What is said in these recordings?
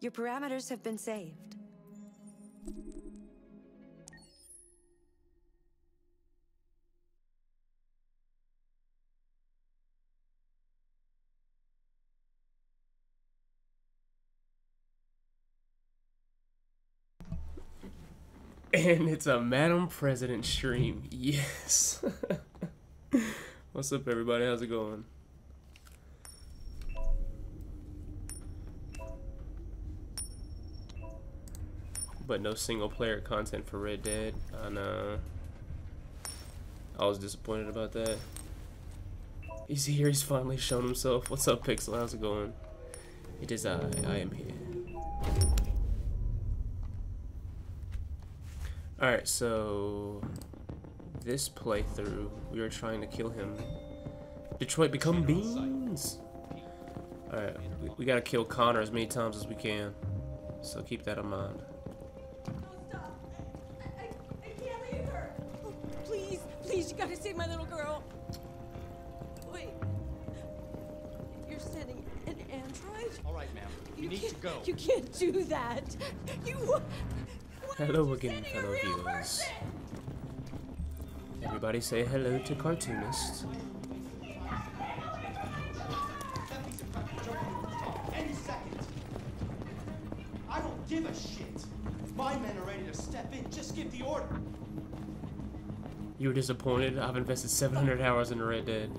Your parameters have been saved. And it's a Madam President stream. Yes. What's up, everybody? How's it going? But no single player content for Red Dead. I know. Uh, I was disappointed about that. He's here. He's finally shown himself. What's up, Pixel? How's it going? It is I. I am here. Alright, so this playthrough, we were trying to kill him. Detroit become beans! Alright, we, we, gotta kill Connor as many times as we can. So keep that in mind. Gotta save my little girl. Wait. You're sending an android? Alright, ma'am. You, you need to go. You can't do that. You Hello again, fellow viewers. Everybody say hello to Cartoonist. Any second. I don't give a shit. My men are ready to step in. Just give the order. You were disappointed? I've invested 700 hours in the Red Dead.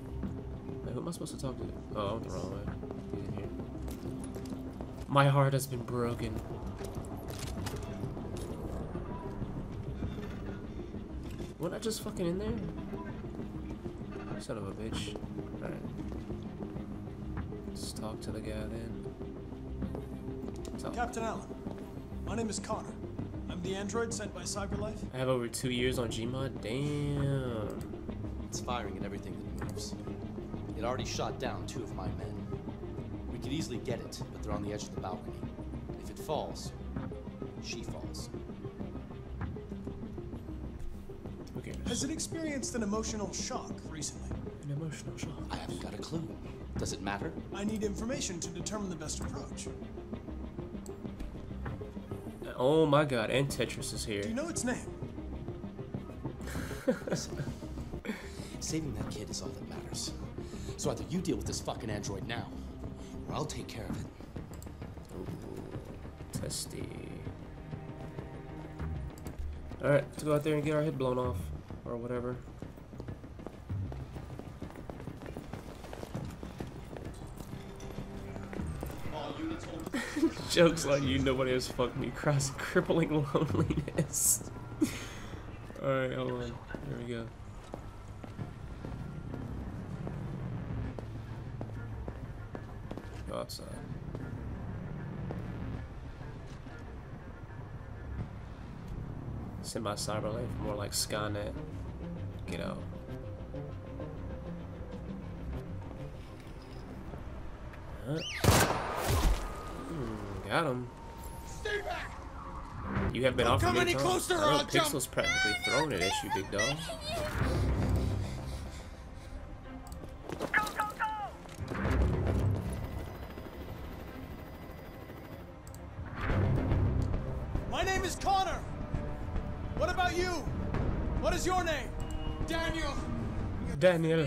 Who am I supposed to talk to? Oh, I went the wrong way. My heart has been broken. What I just fucking in there? Son of a bitch. Alright. Let's talk to the guy then. Captain Allen, my name is Connor. I'm the android sent by CyberLife. I have over two years on Gmod. Damn. It's firing at everything that moves. It already shot down two of my men. We could easily get it, but they're on the edge of the balcony. If it falls, she falls. Okay. Has it experienced an emotional shock recently? An emotional shock? I haven't got a clue. Does it matter? I need information to determine the best approach. Oh my god, and Tetris is here. Do you know its name? Saving that kid is all that matters. So either you deal with this fucking android now, or I'll take care of it. Ooh, testy. Alright, let's go out there and get our head blown off or whatever. Jokes like you, nobody has fucked me, cross crippling loneliness. Alright, hold on. There we go. Go outside. Uh? Semi cyberlife, more like Skynet. Get out. Got him. Stay back. You have been Don't off any closer or I'll Pixel's jump. practically throwing it at you, big dog. My name is Connor. What about you? What is your name? Daniel. Daniel.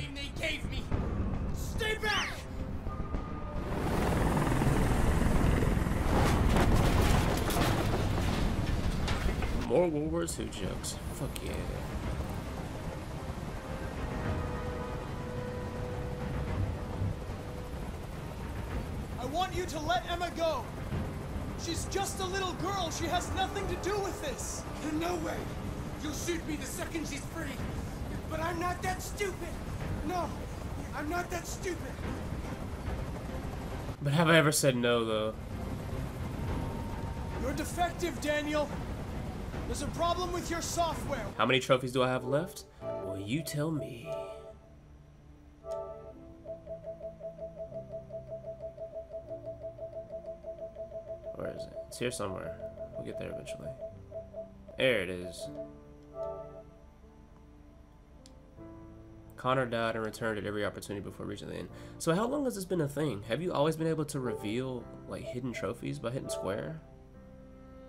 More World War II jokes. Fuck yeah. I want you to let Emma go. She's just a little girl. She has nothing to do with this. In No way. You'll shoot me the second she's free. But I'm not that stupid. No, I'm not that stupid. But have I ever said no, though? You're defective, Daniel. There's a problem with your software. How many trophies do I have left? Well, you tell me. Where is it? It's here somewhere. We'll get there eventually. There it is. Connor died and returned at every opportunity before reaching the end. So how long has this been a thing? Have you always been able to reveal like hidden trophies by hitting square?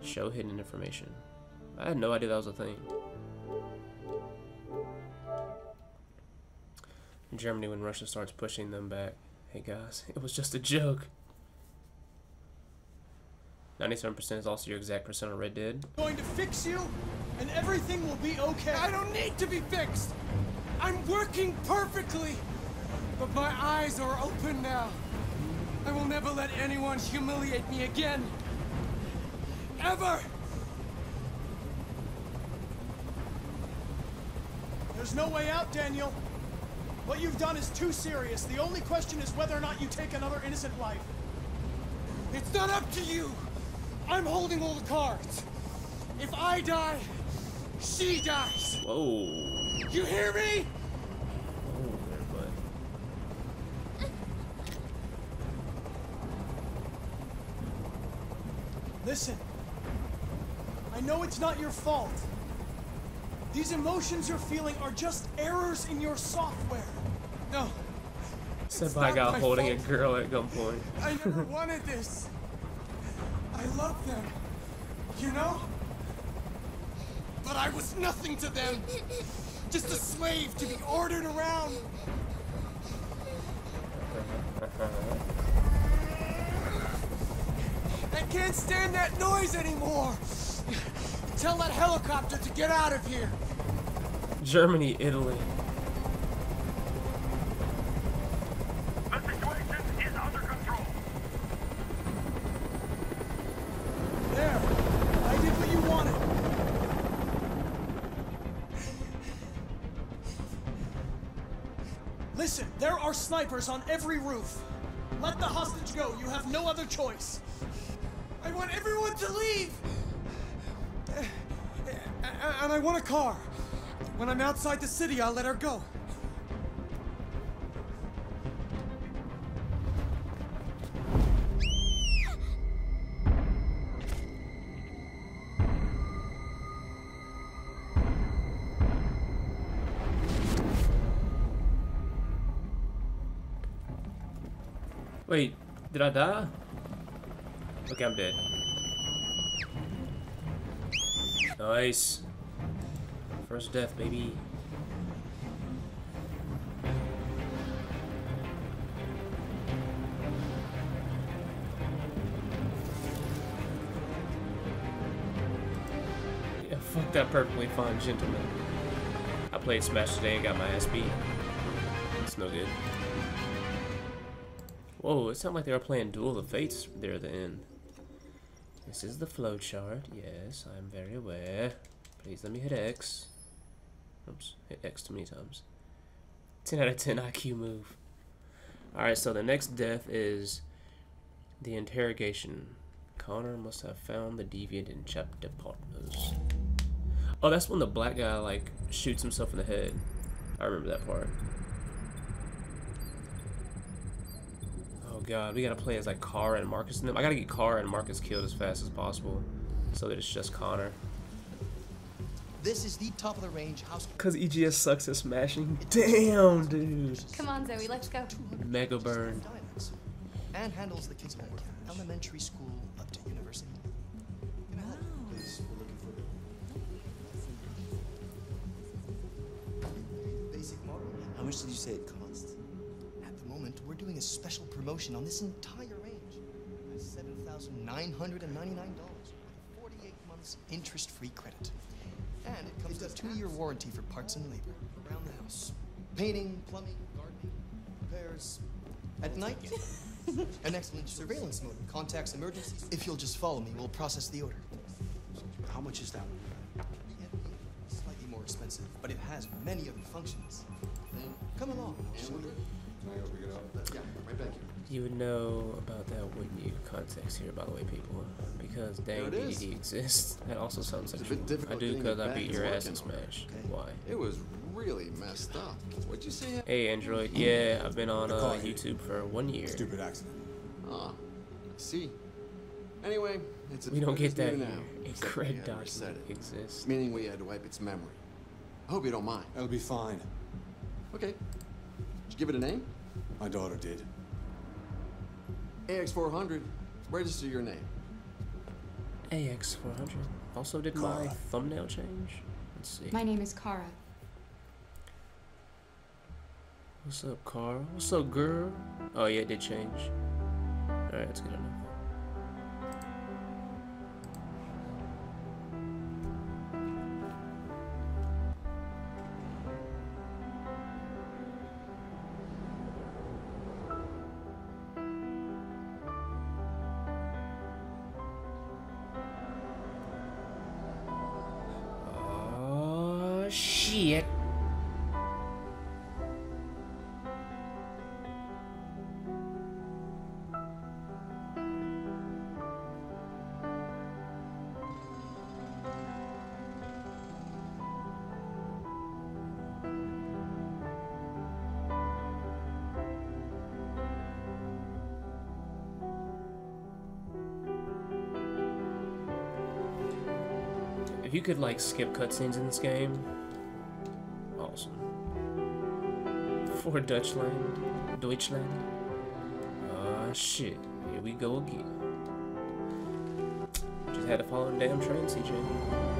Show hidden information. I had no idea that was a thing. In Germany, when Russia starts pushing them back, hey guys, it was just a joke. 97% is also your exact percent on Red Dead. Going to fix you, and everything will be okay. I don't need to be fixed. I'm working perfectly. But my eyes are open now. I will never let anyone humiliate me again. Ever! There's no way out, Daniel. What you've done is too serious. The only question is whether or not you take another innocent life. It's not up to you. I'm holding all the cards. If I die, she dies. Whoa. You hear me? Whoa there, bud. Listen. I know it's not your fault. These emotions you're feeling are just errors in your software. No. Said by guy holding fault. a girl at gunpoint. I never wanted this. I love them. You know? But I was nothing to them. Just a slave to be ordered around. I can't stand that noise anymore. Tell that helicopter to get out of here. Germany, Italy. The situation is under control. There. I did what you wanted. Listen, there are snipers on every roof. Let the hostage go. You have no other choice. I want everyone to leave. And I want a car. When I'm outside the city, I'll let her go. Wait, did I die? Okay, I'm dead. Nice. First death, baby. Yeah, fuck that perfectly fine gentleman. I played Smash today and got my ass beat. It's no good. Whoa, it sounded like they were playing Duel of the Fates there at the end. This is the flow chart. Yes, I'm very aware. Please let me hit X. Oops, hit X too many times. 10 out of 10 IQ move. Alright, so the next death is the interrogation. Connor must have found the deviant in chapter partners. Oh, that's when the black guy, like, shoots himself in the head. I remember that part. Oh god, we gotta play as like Kara and Markus and them. I gotta get Kara and Markus killed as fast as possible. So that it's just Connor. This is the top of the range house. Cause EGS sucks at smashing. Damn, dude. Come on, Zoe, let's go. Mega burn. Diamonds. And handles the kids' homework. Elementary school up to university. Can I help you? Please, we're looking for basic model. How much did you say it cost? At the moment, we're doing a special promotion on this entire range. $7,999 with 48 months interest-free credit. And it comes with a two-year warranty for parts and labor around the house. Painting, plumbing, gardening, repairs. At night, an excellent surveillance mode contacts emergencies. If you'll just follow me, we'll process the order. How much is that one? Slightly more expensive, but it has many other functions. Come along. and show you. Yeah, right back here. You would know about that, wouldn't you? Context here, by the way, people. Because dang There it is. DDD exists. That also sounds It's a sexual. bit difficult I do because I beat your ass in. Smash. Okay. Why? It was really messed up. What'd you say? Hey Android, yeah, I've been on uh, YouTube for one year. Stupid accident. Ah, I see. Anyway, it's We don't get that new here. now. A except we cred had to reset document it, exists. Meaning we had to wipe its memory. I hope you don't mind. That'll be fine. Okay. Did you give it a name? My daughter did. AX400. Register your name. AX400. Also, did my thumbnail change? Let's see. My name is Kara. What's up, Carl? What's up, girl? Oh, yeah, it did change. Alright, that's good enough. Could like skip cutscenes in this game, awesome. For Dutchland, Deutschland. Ah shit, here we go again. Just had to follow the damn train, CJ.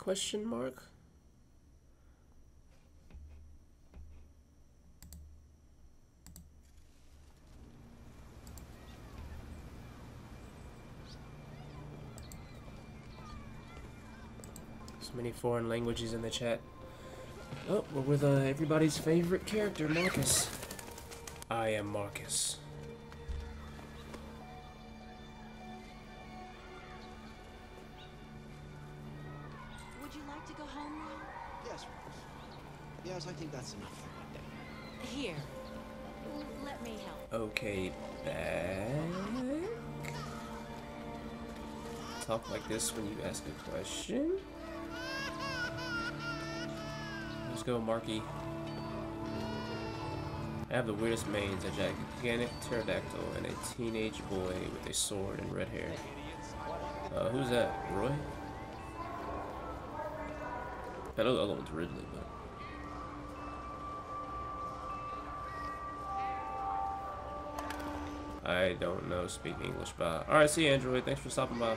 Question mark? So many foreign languages in the chat. Oh, we're with uh, everybody's favorite character, Markus. I am Markus. This when you ask a question. Let's go, Marky. I have the weirdest mains, a gigantic pterodactyl and a teenage boy with a sword and red hair. Uh, who's that? Roy? I know the other one's Ridley, but... I don't know speak English, but alright, see you, Android. Thanks for stopping by.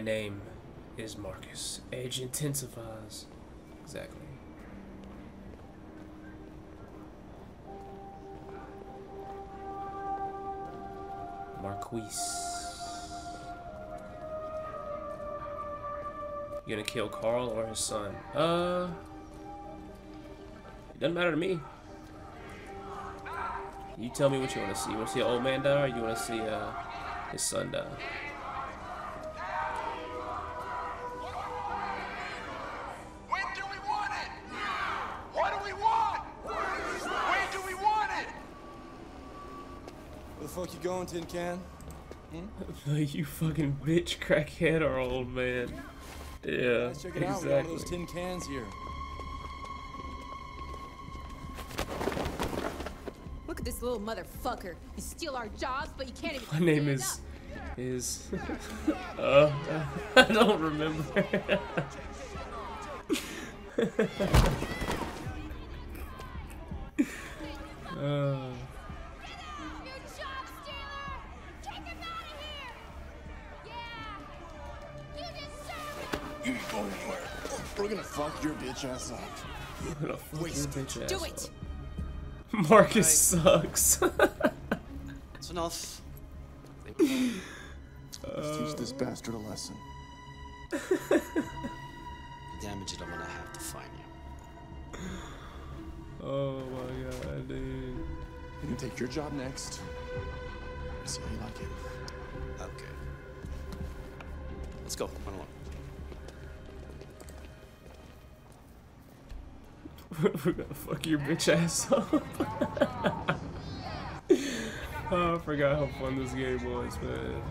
My name is Markus. Age intensifies. Exactly. Marquise. You gonna kill Carl or his son? Uh, it doesn't matter to me. You tell me what you want to see. You want to see an old man die, or you want to see uh, his son die? Going, Tin Can? you fucking bitch, crackhead, or old man. Yeah, Let's check it out. We got exactly. those tin cans here. Look at this little motherfucker. You steal our jobs, but you can't even. My name is up. is uh I don't remember. uh, your bitch ass up. I'm gonna fuck your bitch ass Do up. it! Markus sucks. It's enough. Let's teach this bastard a lesson. You damage it, I'm gonna have to find you. oh my god, dude. You can take your job next. See how you like it. Okay. Let's go. Run along. We're gonna fuck your bitch ass up. oh, I forgot how fun this game was, man.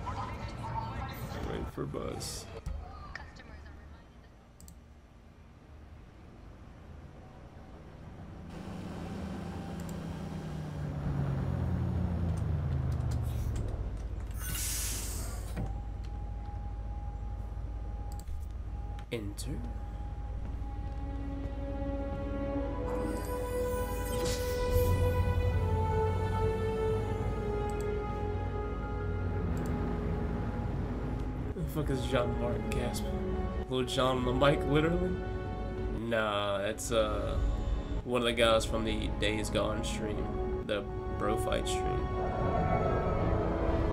Wait for bus. Enter. John Martin gasp? Little John on the mic, literally? Nah, it's uh one of the guys from the Days Gone stream, the Bro Fight stream.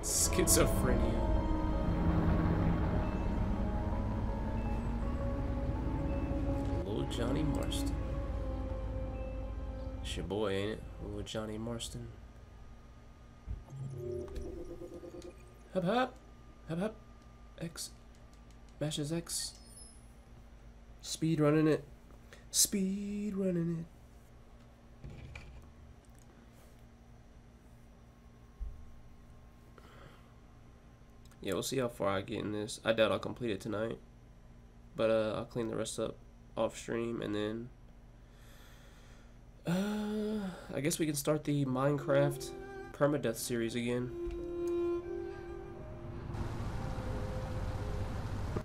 Schizophrenia. Little Johnny Marston. It's your boy, ain't it? Little Johnny Marston. Hop hop. Hop hop. X. Mashes X. Speed running it. Speed running it. Yeah, we'll see how far I get in this. I doubt I'll complete it tonight. But uh, I'll clean the rest up off stream and then. Uh, I guess we can start the Minecraft permadeath series again.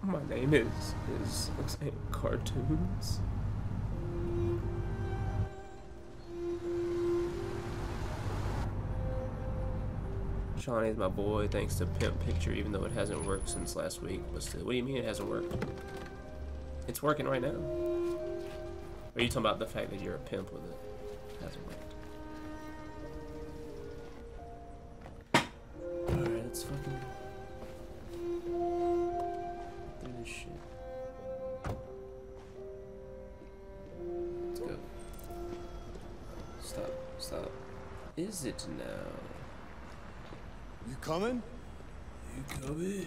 My name is is looks like cartoons. Shawnee's my boy, thanks to Pimp Picture, even though it hasn't worked since last week. But still, what do you mean it hasn't worked? It's working right now. Or are you talking about the fact that you're a pimp with it? It hasn't worked. Coming? You coming?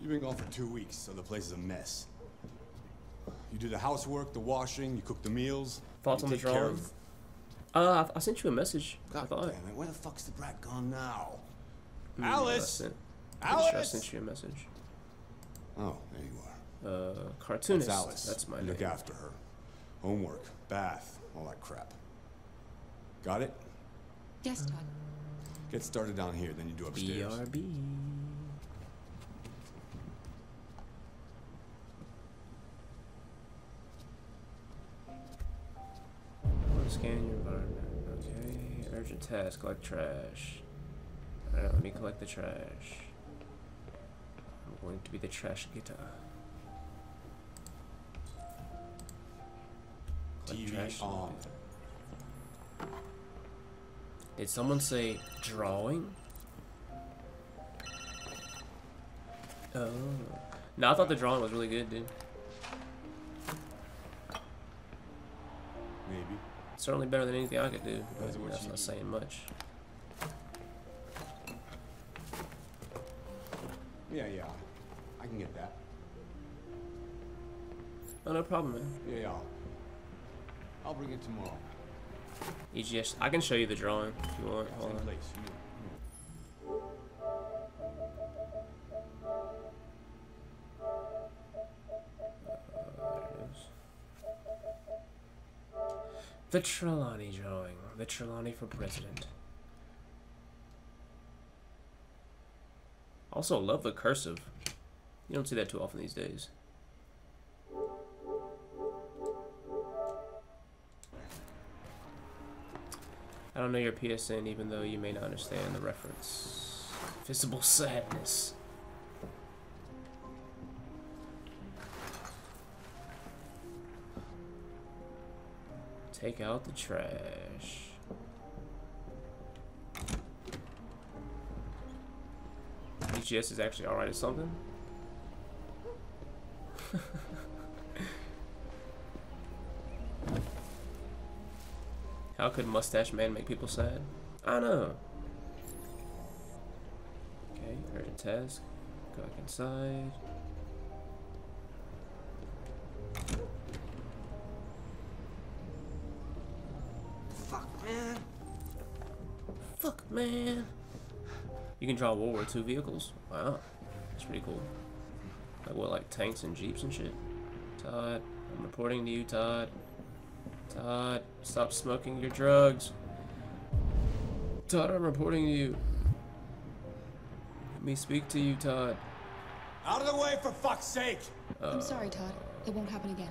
You've been gone for two weeks, so the place is a mess. You do the housework, the washing, you cook the meals. Thoughts you on the care drawing? of- Uh, I, I sent you a message. I God thought. damn it, where the fuck's the brat gone now? I Alice! sent- pretty sure I sent you a message. Oh, there you are. Uh, cartoonist. That's Alice. That's my You Look name. after her. Homework, bath, all that crap. Got it? Yes, Dad. Get started down here, then you do upstairs. BRB. Want to scan your environment. Okay. Urgent task. Collect trash. Alright, let me collect the trash. I'm going to be the trash getter. Collect TV trash. on. Did someone say drawing? Oh. No, I thought the drawing was really good, dude. Maybe. Certainly better than anything I could do. What that's not saying much. Yeah, yeah. I can get that. Oh, no problem, man. Yeah, yeah. I'll bring it tomorrow. EGS. I can show you the drawing if you want. Hold on. The Trelawney drawing. The Trelawney for president. Also, love the cursive. You don't see that too often these days. I don't know your PSN, even though you may not understand the reference. Visible sadness. Take out the trash. EGS is actually alright at something. How could Mustache Man make people sad? I don't know. Okay, urgent task. Go back inside. Fuck, man. Fuck, man. You can draw World War II vehicles. Wow, that's pretty cool. Like what, like tanks and jeeps and shit. Todd, I'm reporting to you, Todd. Todd, stop smoking your drugs. Todd, I'm reporting to you. Let me speak to you, Todd. Out of the way, for fuck's sake! Uh, I'm sorry, Todd. It won't happen again.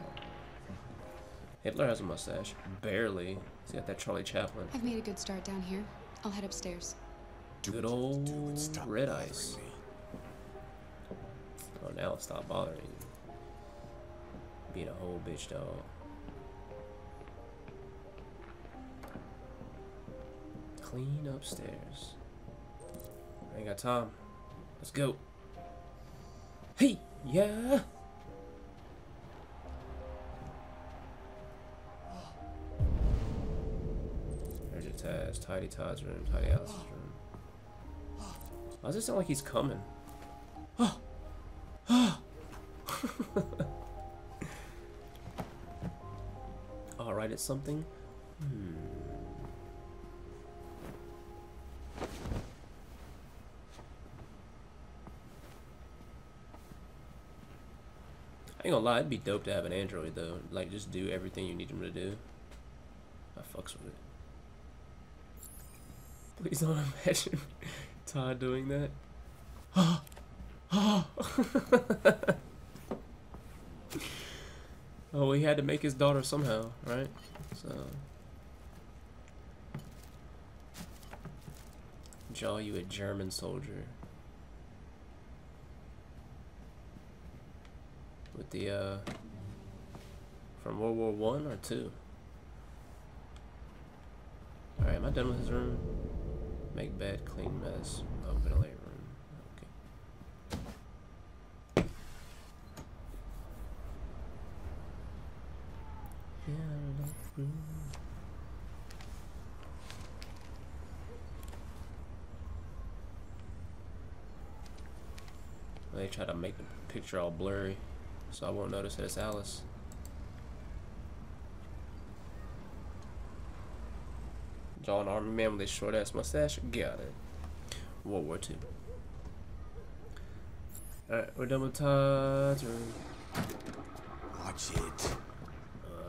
Hitler has a mustache. Barely. He's got that Charlie Chaplin. I've made a good start down here. I'll head upstairs. Good old red ice. Oh, now stop bothering you. Being a whole bitch dog. Clean upstairs. I ain't got time. Let's go. Hey, yeah. There's a Taz, Tidy Todd's room, Tidy Alice's room. Why does it sound like he's coming? Oh, oh. Alright, it's something. Hmm. Lie, it'd be dope to have an android though. Like, just do everything you need them to do. I fucks with it. Please don't imagine Todd doing that. oh, he had to make his daughter somehow, right? So. Draw you a German soldier. With the, uh. From World War One or two? Alright, am I done with his room? Make bed, clean mess. open a ventilate room. Okay. Yeah, room. They try to make the picture all blurry, so I won't notice that it's Alice. Draw an army man with a short ass mustache. Got it. World War II. Alright, we're done with Todd's room. Watch it.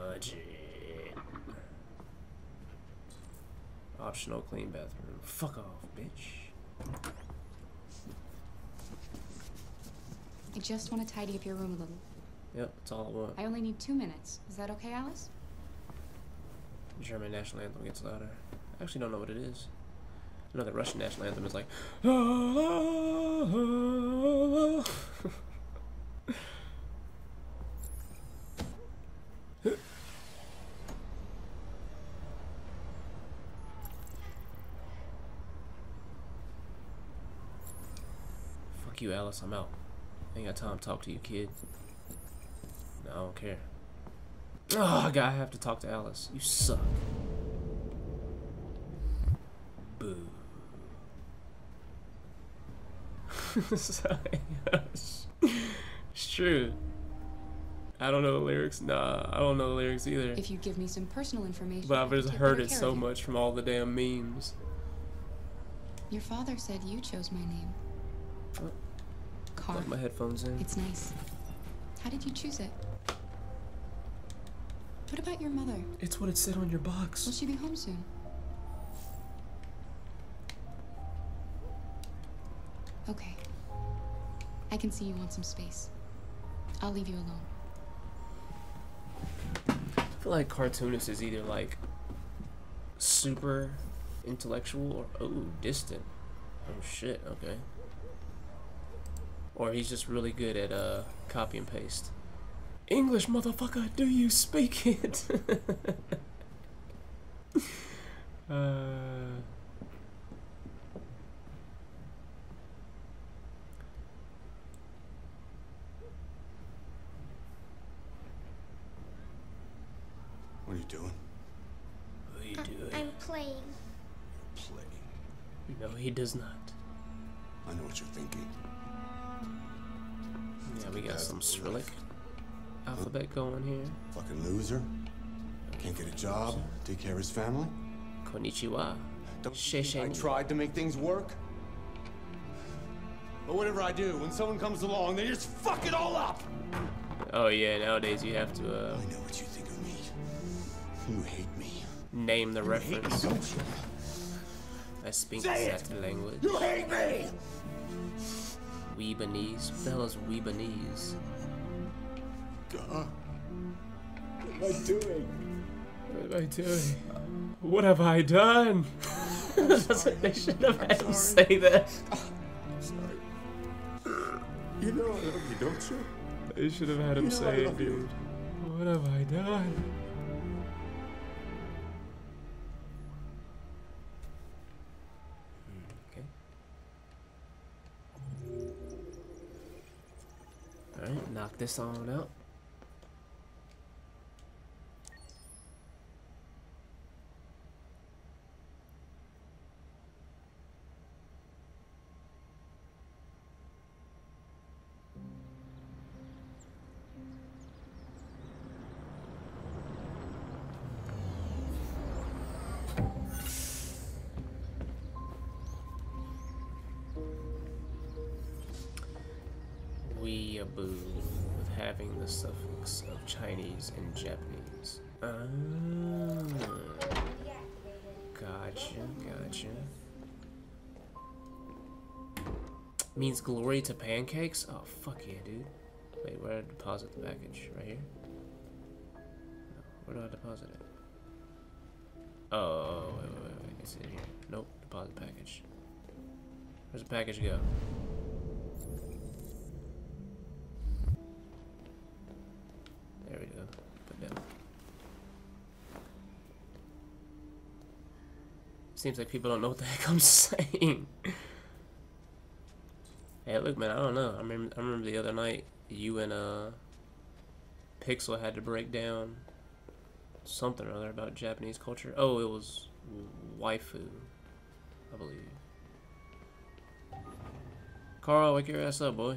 Watch it. Optional clean bathroom. Fuck off, bitch. I just want to tidy up your room a little. Yep, that's all I want. I only need two minutes. Is that okay, Alice? German national anthem gets louder. I actually don't know what it is. I know the Russian national anthem is like. Fuck you, Alice. I'm out. I ain't got time to talk to you, kid. I don't care. Oh, I gotta have to talk to Alice. You suck. Boo. Sorry. it's true. I don't know the lyrics. Nah, I don't know the lyrics either. If you give me some personal information, But I've just heard it so much from all the damn memes. Your father said you chose my name. Oh. Plug my headphones in. It's nice. How did you choose it? What about your mother? It's what it said on your box. Will she be home soon? Okay. I can see you want some space. I'll leave you alone. I feel like cartoonist is either like super intellectual or oh distant. Oh shit, okay. Or he's just really good at uh copy and paste. English motherfucker, do you speak it? uh What are you doing? What are you doing? I'm playing. You're Playing. No, he does not. I know what you're thinking. Yeah, we got some Cyrillic alphabet going here. Fucking loser. Can't get a job, take care of his family. Konnichiwa. Don't I tried to make things work? But whatever I do, when someone comes along, they just fuck it all up. Oh yeah, nowadays you have to uh I know what you think of me. You hate me. name the You hate me, reference. don't you? I speak Say it. language. You hate me! Weebanese. What the hell is Weebanese? God. What am I doing? What am I doing? What have I done? they should have had him say that. I'm sorry. You know I love you, don't you? They should have had him You know say it, love you. dude. What have I done? Alright, knock this on out. The suffix of Chinese and Japanese. Ah, gotcha, gotcha. Means glory to pancakes? Oh, fuck yeah, dude. Wait, where do I deposit the package? Right here? Where do I deposit it? Oh, wait, wait, wait, wait. It's in here. Nope, deposit package. Where's the package go? There we go. Put down. Seems like people don't know what the heck I'm saying. hey, look, man, I don't know. I remember, I remember the other night you and uh, Pixel had to break down something or other about Japanese culture. Oh, it was waifu, I believe. Carl, wake your ass up, boy.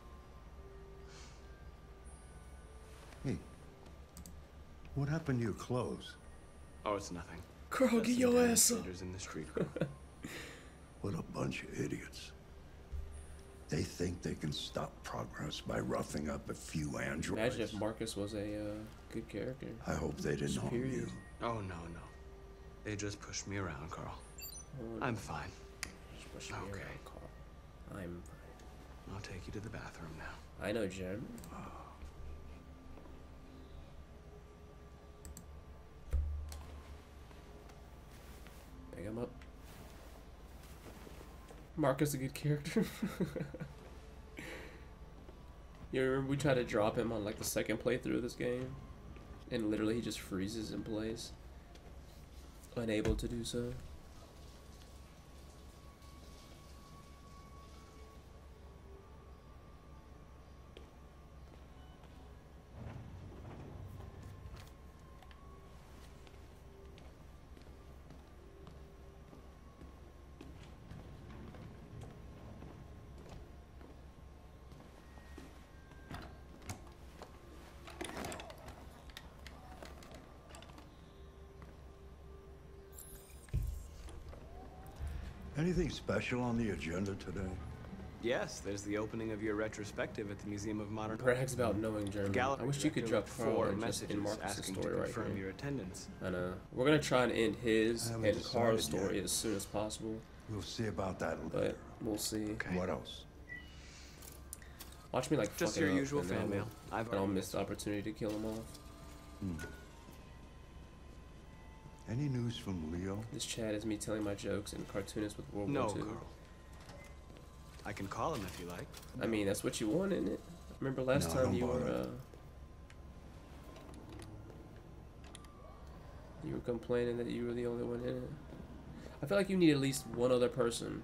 What happened to your clothes? Oh, it's nothing. Carl, Just get your ass up. in the street. What a bunch of idiots. They think they can stop progress by roughing up a few androids. Imagine if Markus was a uh, good character. I hope they didn't harm you. Oh, no, no. They just pushed me around, Carl. I'm fine. Just push me Okay. around, Carl. I'm fine. I'll take you to the bathroom now. I know, Jeremy. Pick him up. Markus is a good character. you remember we tried to drop him on like the second playthrough of this game? And literally he just freezes in place. Unable to do so. Anything special on the agenda today? Yes, there's the opening of your retrospective at the Museum of Modern Art. Brags about knowing German. Gallery I wish you could drop four in in messages Markus's asking story to right confirm here. your attendance. I know. We're gonna try and end his and Carl's story yet. as soon as possible, We'll see about that but we'll see. What else? Watch me like Just fuck it your up, usual fan mail. I'll- I've and I'll miss the opportunity to kill him off. Hmm. Any news from Leo? This chat is me telling my jokes and cartoonist with World No, War II. Carl. I can call him if you like. I mean, that's what you want, isn't it? Remember last No, time don't you were uh, you were complaining that you were the only one in it. I feel like you need at least one other person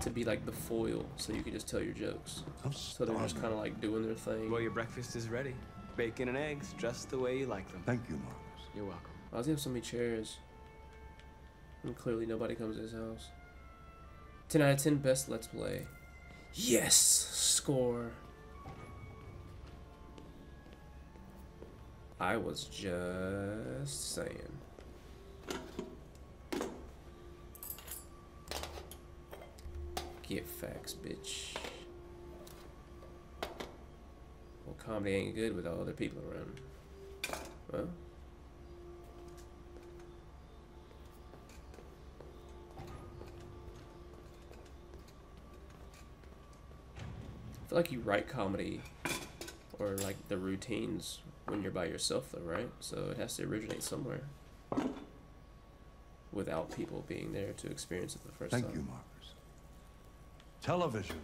to be like the foil, so you can just tell your jokes. I'm So they're just kind of like doing their thing. Well, your breakfast is ready. Bacon and eggs, just the way you like them. Thank you, Markus. You're welcome. Why does he have so many chairs? And clearly nobody comes to his house. 10 out of 10 best let's play. Yes! Score. I was just saying. Get facts, bitch. Well, comedy ain't good with all other people around. Well. Feel like you write comedy or like the routines when you're by yourself though, right? So it has to originate somewhere. Without people being there to experience it the first Thank time. you, Markus. Television.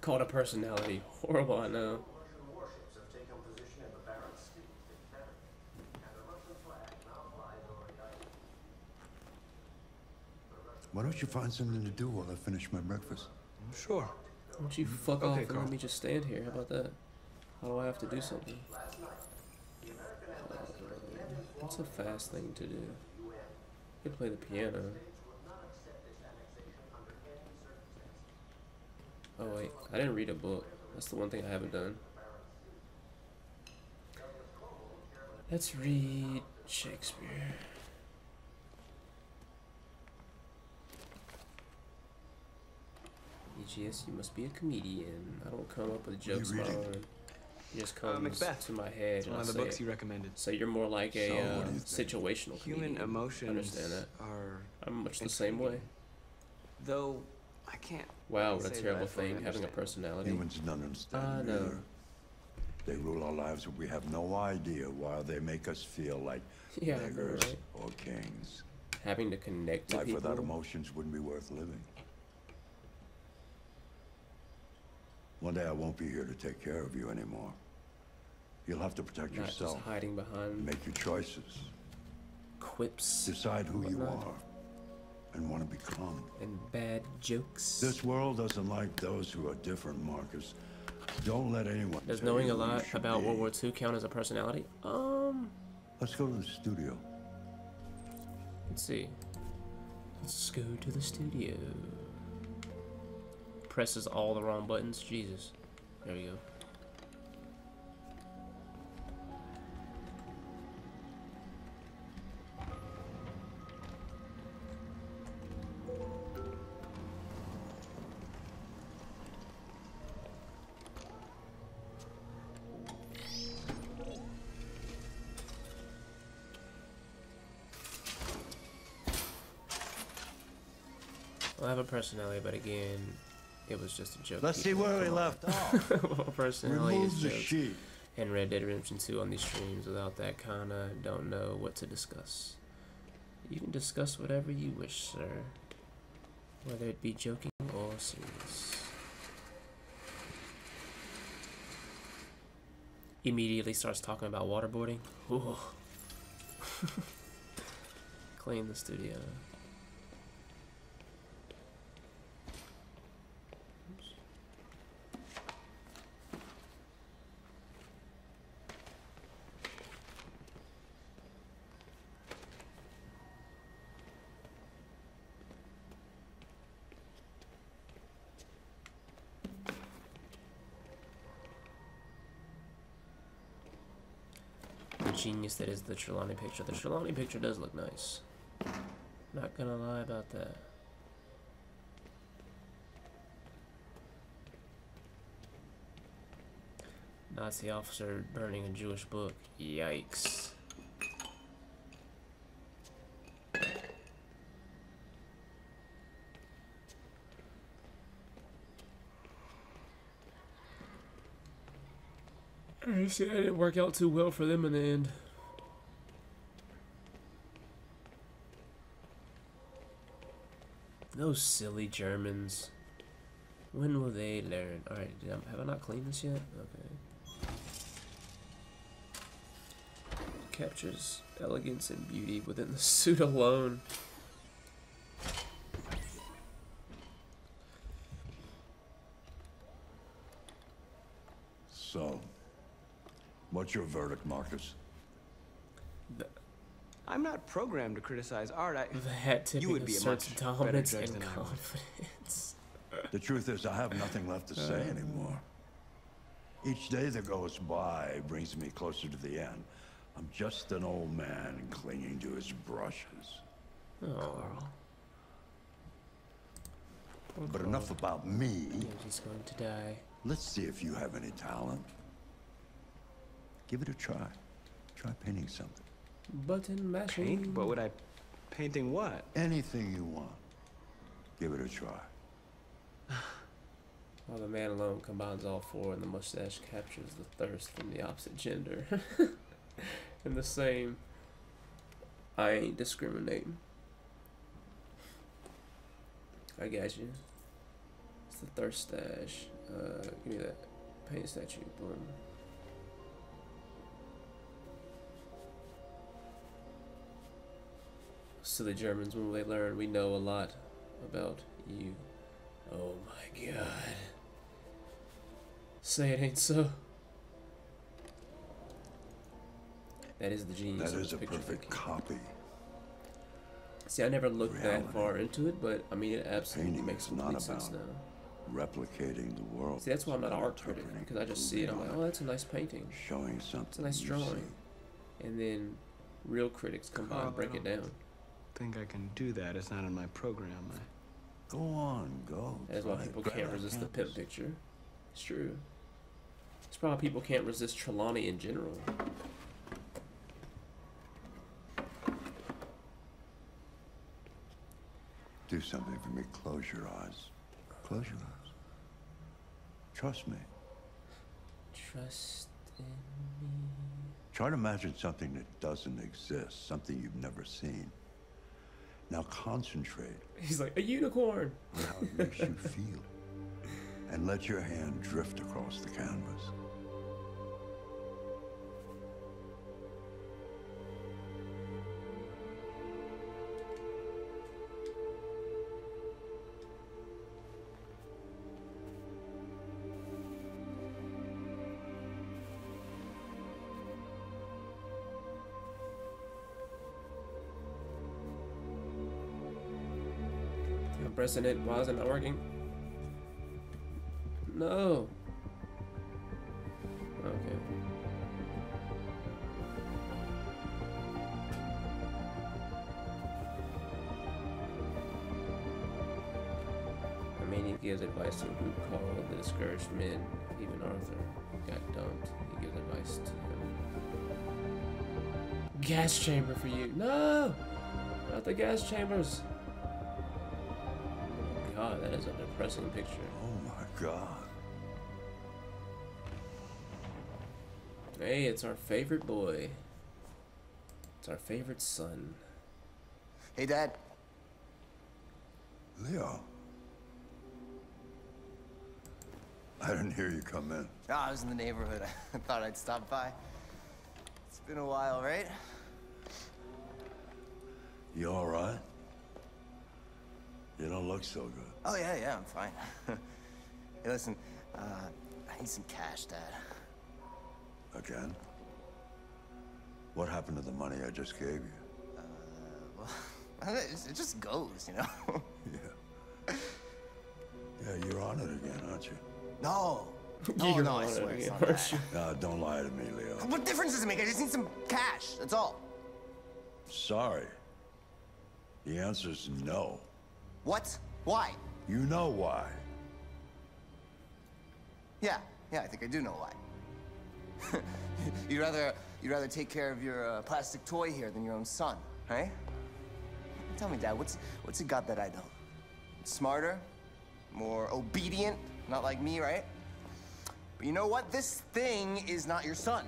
Called a personality. Horrible, I know. Why don't you find something to do while I finish my breakfast? Sure. Why don't you fuck Okay, off and Carl. let me just stand here? How about that? How do I have to do something? Uh, what's a fast thing to do? You could play the piano. Oh wait, I didn't read a book. That's the one thing I haven't done. Let's read Shakespeare. EGS, you must be a comedian. I don't come up with What you jokes of my own. It just Uh, comes Macbeth. to my head. It's and one I of the say books it. you recommended. So you're more like a So, uh, what do you think? situational Human comedian. emotions Understand that? are I'm much the same way. Though I can't. Wow, what a terrible thing having a personality. Humans don't understand I me know. They rule our lives, but we have no idea why they make us feel like Yeah, beggars right? or kings. Having to connect to Life people. without emotions wouldn't be worth living. One day I won't be here to take care of you anymore. You'll have to protect not just yourself. hiding behind Make your choices. quips Decide who you are and want to become. and bad jokes. This world doesn't like those who are different, Markus. Don't let anyone. Does knowing a lot about be. World War II count as a personality? Um, Let's go to the studio. let's see. Let's go to the studio presses all the wrong buttons. Jesus. There we go. I'll have a personality, but again, it was just a joke. Let's see where we left off. Remove is the jokes. And Red Dead Redemption 2 on these streams. Without that, kinda don't know what to discuss. You can discuss whatever you wish, sir. Whether it be joking or serious. Immediately starts talking about waterboarding. Ooh. Clean the studio. The genius that is the Trelawny picture. The Trelawny picture does look nice. Not gonna lie about that. Nazi officer burning a Jewish book. Yikes. I see, that didn't work out too well for them in the end. Those silly Germans. When will they learn? Alright, have I not cleaned this yet? Okay. Captures elegance and beauty within the suit alone. So, what's your verdict, Markus? I'm not programmed to criticize art. I, The hat you would be a asserts much better dominance judge and than I would. confidence. The truth is, I have nothing left to say Uh. anymore. Each day that goes by brings me closer to the end. I'm just an old man clinging to his brushes. Oh. But enough about me. He's going to die. Let's see if you have any talent. Give it a try. Try painting something. Button mashing. Paint? What would I... Painting what? Anything you want. Give it a try. While the man alone combines all four, and the mustache captures the thirst from the opposite gender. In the same, I ain't discriminating. I got you. It's the thirst stash. Uh, give me that paint statue. Boom. Silly Germans, when will they learn? We know a lot about you. Oh my god. Say it ain't so. That is the genius That is of is a perfect taking. copy. See, I never looked Reality. that far into it, but I mean, it absolutely Painting makes is not complete sense now. replicating the world. See, that's why I'm not an art critic because I just see it. I'm like, oh, that's a nice painting. Showing something. It's a nice drawing. see. And then real critics come by and break it down. Think I can do that. It's not in my program. I... Go on, go. That's why people can't resist the canvas. pimp picture. It's true. It's probably why people can't resist Trelawny in general. Do something for me. Close your eyes. Close your eyes. Trust me. Trust in me. Try to imagine something that doesn't exist, something you've never seen. Now concentrate He's like, a unicorn! how it makes you feel. And let your hand drift across the canvas. Pressing it. Why is it not working? No. Okay. I mean, he gives advice to group called the Discouraged Men. Even Arthur got dumped. He gives advice to him. Gas chamber for you. No! Not the gas chambers. God, that is a depressing picture. Oh my god. Hey, it's our favorite boy. It's our favorite son. Hey, Dad. Leo. I didn't hear you come in. Oh, I was in the neighborhood. I thought I'd stop by. It's been a while, right? You all right? You don't look so good. Oh, yeah, yeah, I'm fine. hey, listen, uh, I need some cash, Dad. Again? What happened to the money I just gave you? Uh, Well, it just- goes, you know? Yeah, Yeah, you're on it again, aren't you? no. Oh, no, I swear it's not that. No, don't lie to me, Leo. What difference does it make? I just need some cash, that's all. Sorry. The answer's no. What? Why? You know why. Yeah, yeah, I think I do know why. you'd rather you'd rather take care of your uh, plastic toy here than your own son, right? Tell me, Dad, what's what's it got that I don't? Smarter, more obedient, not like me, right? But you know what? This thing is not your son.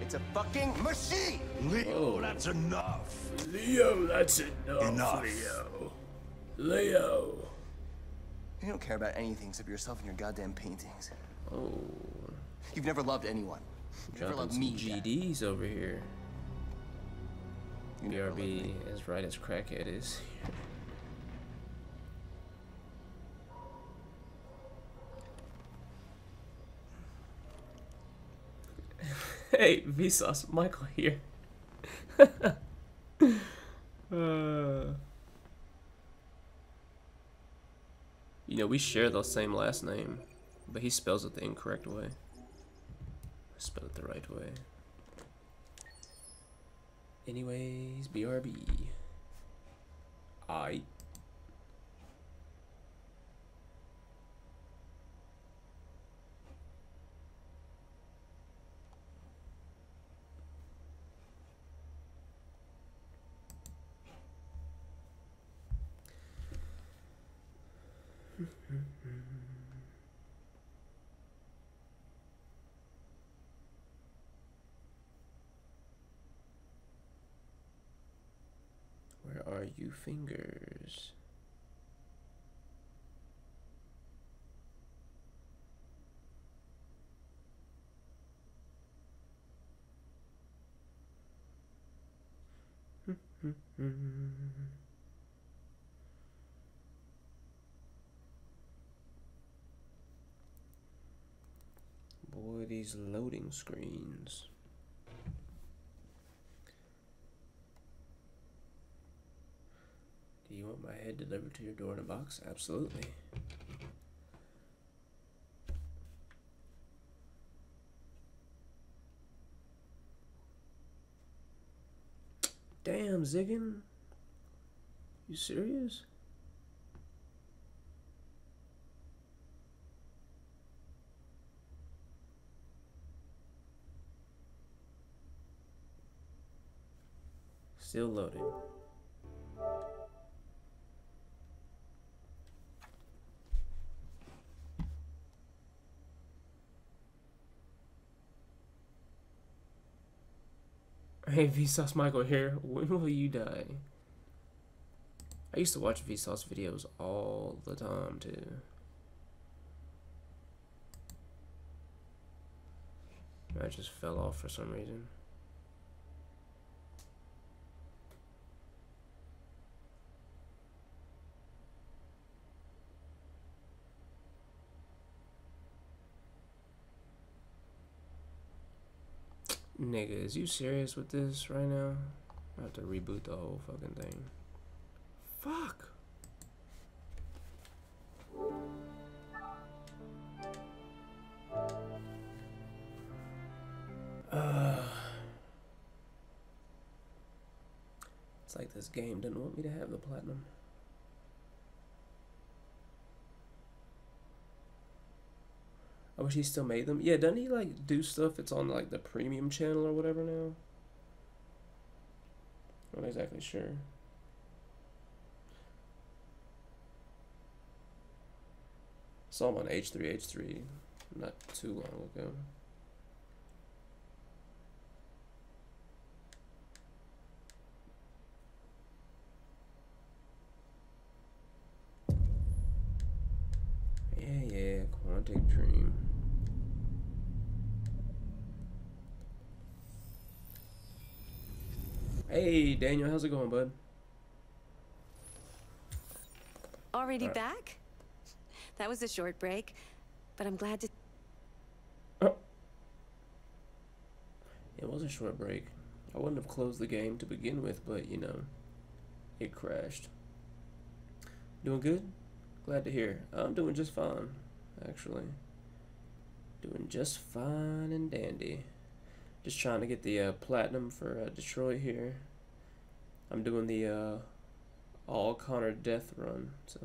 It's a fucking machine. Leo, that's enough. Leo, that's enough. Enough. Leo. Leo. You don't care about anything except yourself and your goddamn paintings. Oh. You've never loved anyone. You've never loved me. GDs over here. You BRB as right as crackhead is. hey, Vsauce, Michael here. uh, you know, we share the same last name, but he spells it the incorrect way. I spell it the right way. Anyways, BRB. I. Where are you fingers? Boy, these loading screens. Do you want my head delivered to your door in a box? Absolutely. Damn, Ziggin. You serious? Still loading. Hey, Vsauce Michael here. When will you die? I used to watch Vsauce videos all the time, too. I just fell off for some reason. Nigga, is you serious with this right now? I have to reboot the whole fucking thing. Fuck. It's like this game didn't want me to have the platinum. I wish he still made them. Yeah, doesn't he like do stuff? It's on like the premium channel or whatever now. Not exactly sure. saw him on H3H3 not too long ago. Yeah, yeah, Quantic Dream. Hey, Daniel, how's it going, bud? Already Alright. back? That was a short break, but I'm glad to. Uh. It was a short break. I wouldn't have closed the game to begin with, but you know, it crashed. Doing good? Glad to hear. I'm doing just fine, actually. Doing just fine and dandy. Just trying to get the uh, platinum for uh, Detroit here. I'm doing the uh, all Connor death run, so.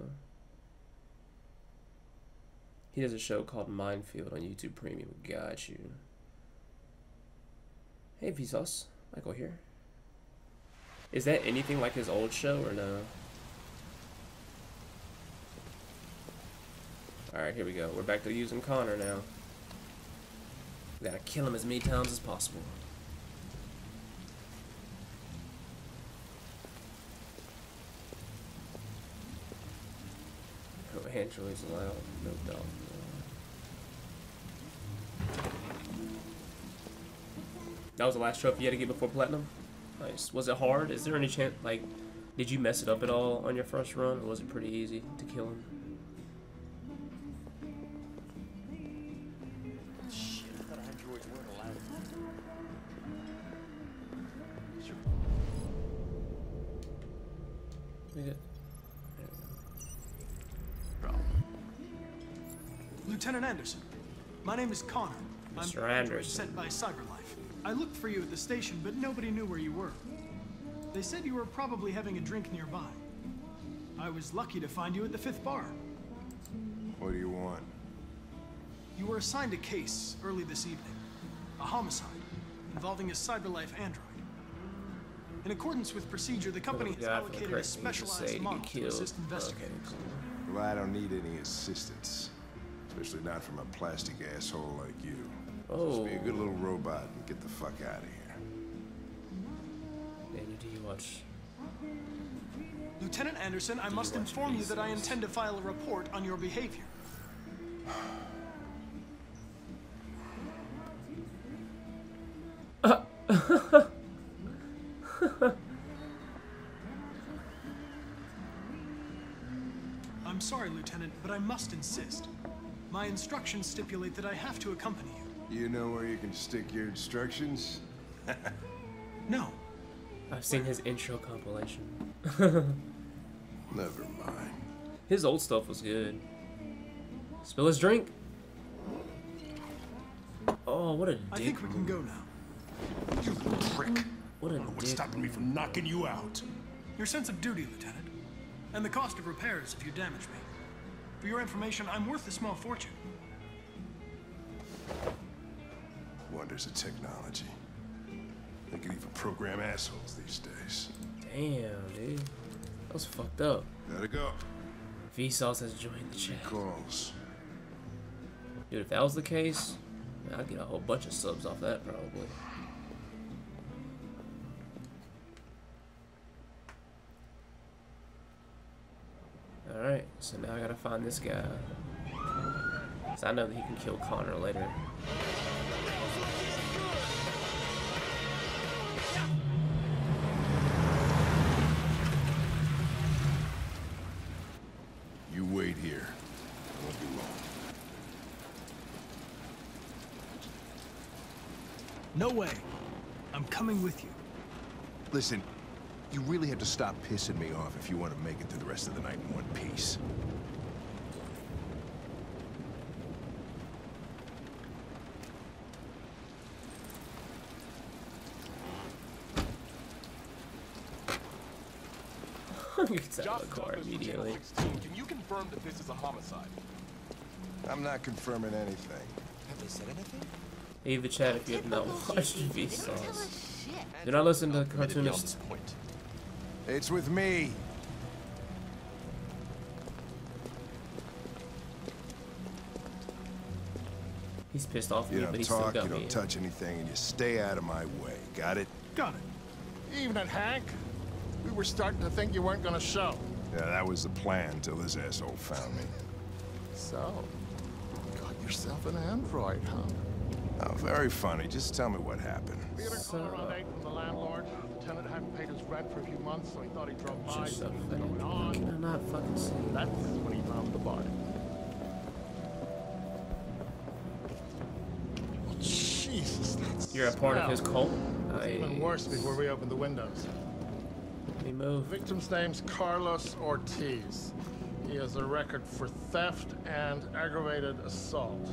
He does a show called Mind Field on YouTube Premium. Got you. Hey Vsauce, Michael here. Is that anything like his old show or no? Alright, here we go. We're back to using Connor now. We gotta kill him as many times as possible. Oh, Android's allowed, no doubt. That was the last trophy you had to get before platinum? Nice. Was it hard? Is there any chance, like, did you mess it up at all on your first run, or was it pretty easy to kill him? Is Connor. I'm Mr. an android Anderson. sent by CyberLife. I looked for you at the station, but nobody knew where you were. They said you were probably having a drink nearby. I was lucky to find you at the fifth bar. What do you want? You were assigned a case early this evening. A homicide involving a CyberLife android. In accordance with procedure, the company has God, for the allocated a correct thing to say specialized to model get to assist investigators. Well, I don't need any assistance. Especially not from a plastic asshole like you. Just be a good oh. little robot and get the fuck out of here. Daniel, do you watch? Lieutenant Anderson, I must inform you that I intend to file a report on your behavior. I'm sorry, Lieutenant, but I must insist. My instructions stipulate that I have to accompany you. You know where you can stick your instructions? No. I've seen his intro compilation. Never mind. His old stuff was good. Spill his drink. Oh, what a dick. I think we can go now. You prick. What a What's stopping me from knocking you out? Your sense of duty, Lieutenant. And the cost of repairs if you damage me. For your information, I'm worth a small fortune. Wonders of technology. They can even program assholes these days. Damn, dude. That was fucked up. Gotta go. Vsauce has joined the chat. Calls. Dude, if that was the case, man, I'd get a whole bunch of subs off that probably. Alright, so now I gotta find this guy. Because I know that he can kill Connor later. You wait here. I won't be long. No way. I'm coming with you. Listen, you really have to stop pissing me off if you want to make it through the rest of the night in one piece. Gets out of the car immediately. Can you confirm that this is a homicide? I'm not confirming anything. Have they said anything? Leave the chat if you have not watched Vsauce. Do not listen to cartoonists. It's with me. He's pissed off You me, don't but he still talk, got you don't touch anything, and you stay out of my way. Got it? Got it. Evening, Hank. We were starting to think you weren't gonna show. Yeah, that was the plan until this asshole found me. So, got yourself an android, huh? Oh, very funny. Just tell me what happened. We had a call around eight from the landlord. The tenant hadn't paid his rent for a few months, so he thought he'd drop by, see Just what was a going on. Can I not fucking see? That's when he found the body. Oh, Jesus, that's You're a part of his cult? Even worse before we opened the windows. He moved. The victim's name's Carlos Ortiz. He has a record for theft and aggravated assault.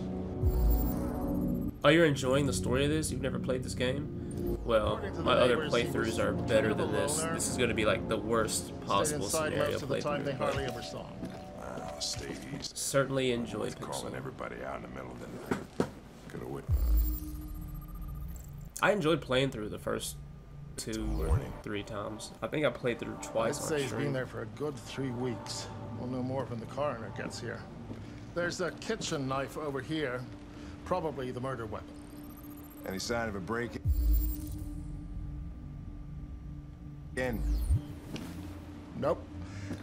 Oh, you're enjoying the story of this? You've never played this game? Well, According to the my other neighbors, he was playthroughs are better than this. loner. This is going to be like the worst possible scenario most the time they playthrough. hardly ever saw him. Wow, stay easy. Certainly enjoyed Calling everybody out in the middle of the night. Could have wit. I enjoyed playing through the first two or three times. I think I played through twice. I'd twice say on he's been there for a good three weeks. We'll know more when the coroner gets here. There's a kitchen knife over here. Probably the murder weapon. Any sign of a break in? Nope.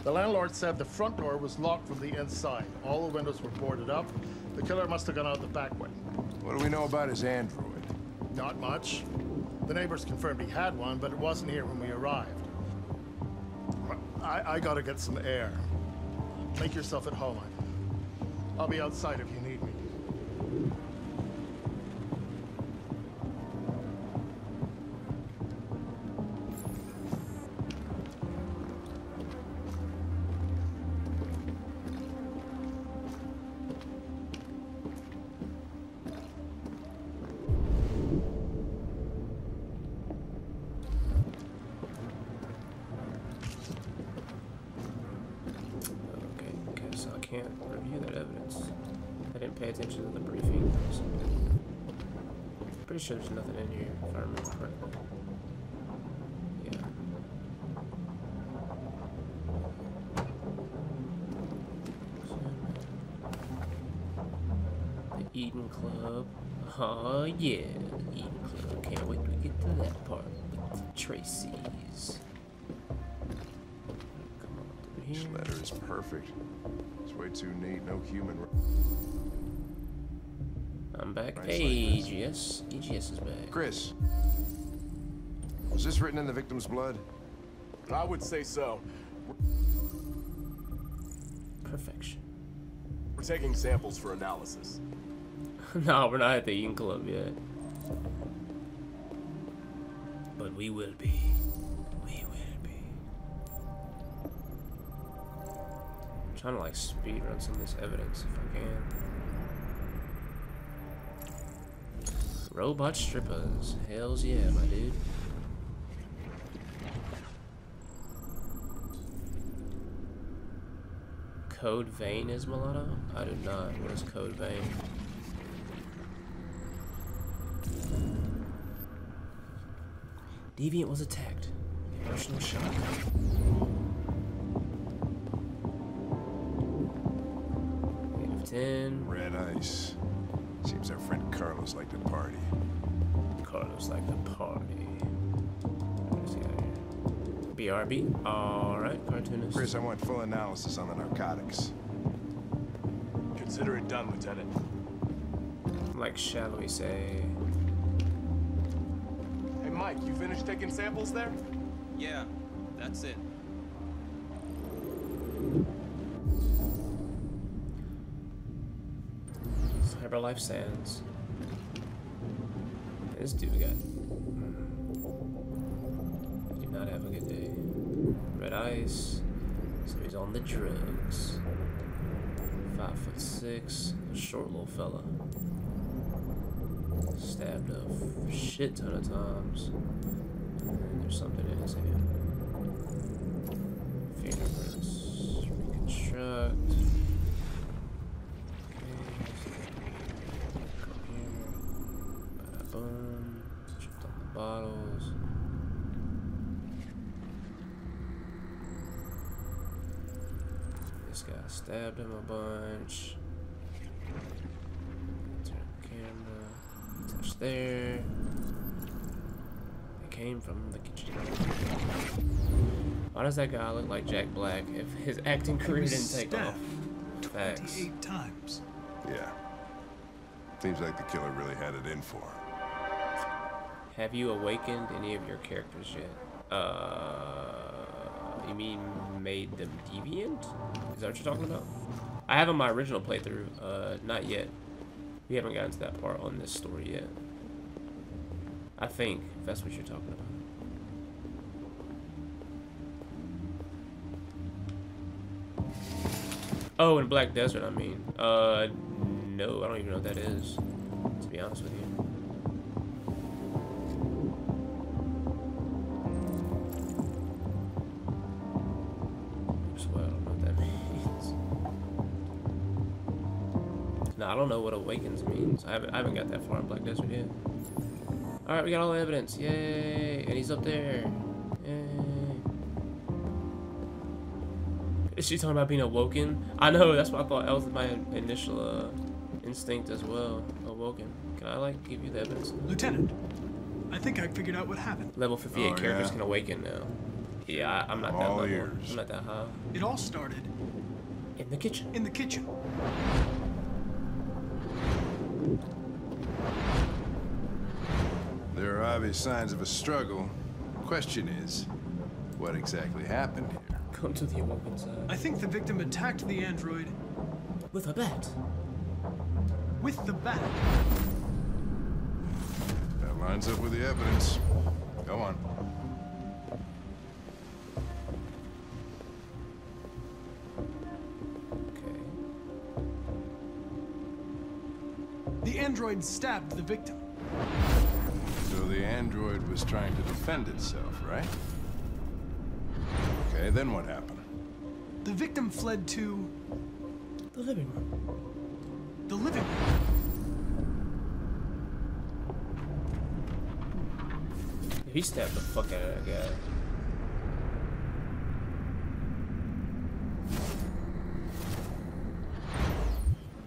The landlord said the front door was locked from the inside. All the windows were boarded up. The killer must have gone out the back way. What do we know about his android? Not much. The neighbors confirmed he had one, but it wasn't here when we arrived. I, I gotta get some air. Make yourself at home. I'll be outside if you Pretty sure there's nothing in here, if I remember correctly. Yeah. The Eden Club. Oh yeah, the Eden Club. Can't wait to get to that part with the Traci's. Come on through This letter is perfect. It's way too neat. No human. I'm back. Nice Hey, like. EGS. EGS is back. Chris. Was this written in the victim's blood? I would say so. Perfection. We're taking samples for analysis. no, we're not at the Eden Club yet. But we will be. We will be. I'm trying to like speed run some of this evidence if I can. Robot strippers. Hells yeah, my dude. Code Vein is mulatto? I do not. What is Code Vein? Deviant was attacked. Emotional shock. Ten. Red ice. Seems our friend Carlos liked the party. Carlos like the party. What is he got here? BRB. Alright, cartoonist. Chris, I want full analysis on the narcotics. Consider it done, Lieutenant. Like, shall we say? Hey, Mike, you finished taking samples there? Yeah, that's it. Cyberlife Sands. This dude got. Hmm, did not have a good day. Red ice. So he's on the drugs. Five foot six. A short little fella. Stabbed a shit ton of times. And there's something in his hand. Fingerprints. Reconstruct. Boom. Chipped on the bottles. This guy stabbed him a bunch. Turn the Much there. It came from the kitchen. Why does that guy look like Jack Black if his acting career didn't take off? Facts. Eight times. Yeah. Seems like the killer really had it in for him. Have you awakened any of your characters yet? Uh, you mean made them deviant? Is that what you're talking about? I have on my original playthrough. Uh, not yet. We haven't gotten to that part on this story yet. I think if that's what you're talking about. Oh, in Black Desert, I mean. Uh, no, I don't even know what that is. To be honest with you. Don't know what awakens means. I haven't, I haven't got that far in Black Desert yet. Alright, we got all the evidence. Yay! And he's up there. Yay. Is she talking about being awoken? I know, that's what I thought. That was my initial uh, instinct as well. Awoken. Can I, like, give you the evidence? Lieutenant, I think I figured out what happened. Level 58 Oh, characters yeah? can awaken now. Yeah, I, I'm not that All level. ears. I'm not that high. It all started in the kitchen. In the kitchen. There are obvious signs of a struggle. Question is, what exactly happened here? Come to the awoken side. I think the victim attacked the android with a bat. With the bat. That lines up with the evidence. Go on. Android stabbed the victim. So the android was trying to defend itself, right? Okay, then what happened? The victim fled to the living room. The living room. He stabbed the fuck out of that guy.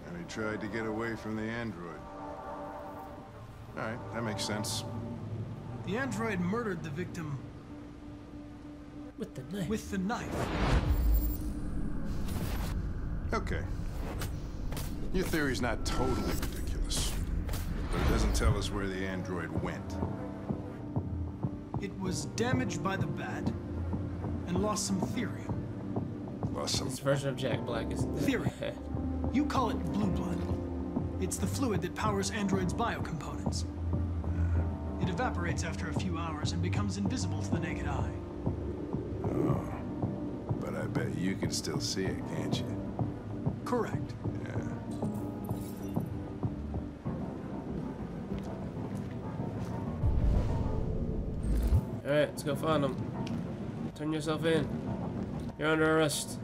And he tried to get away from the android. Alright, that makes sense. The android murdered the victim with the knife. With the knife. Okay. Your theory's not totally ridiculous. But it doesn't tell us where the android went. It was damaged by the bat and lost some thirium. Lost some. This version of Jack Black is Theory. You call it blue blood. It's the fluid that powers androids' biocomponents. Uh, it evaporates after a few hours and becomes invisible to the naked eye. Oh. But I bet you can still see it, can't you? Correct. Yeah. Alright, let's go find him. Turn yourself in. You're under arrest.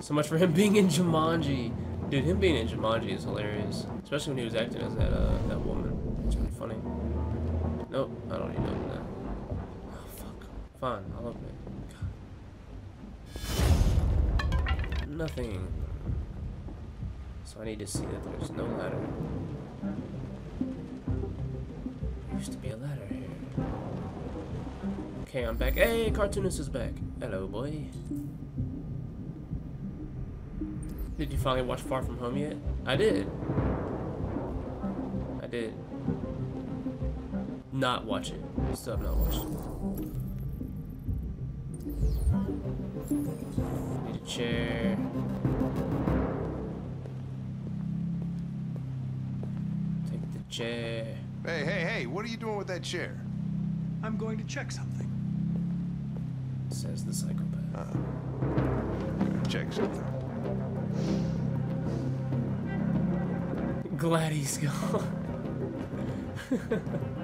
So much for him being in Jumanji. Dude, him being in Jumanji is hilarious. Especially when he was acting as that uh, that woman. It's really funny. Nope, I don't need open that. Oh, fuck. Fine, I'll it. Nothing. So I need to see that there's no ladder. There used to be a ladder here. Okay, I'm back. Hey, Cartoonist is back. Hello, boy. Did you finally watch Far From Home yet? I did. I did. Not watch it. Still have not watched it. Need a chair. Take the chair. Hey, hey, hey, what are you doing with that chair? I'm going to check something. Says the psychopath. Uh, check something. Glad he's gone.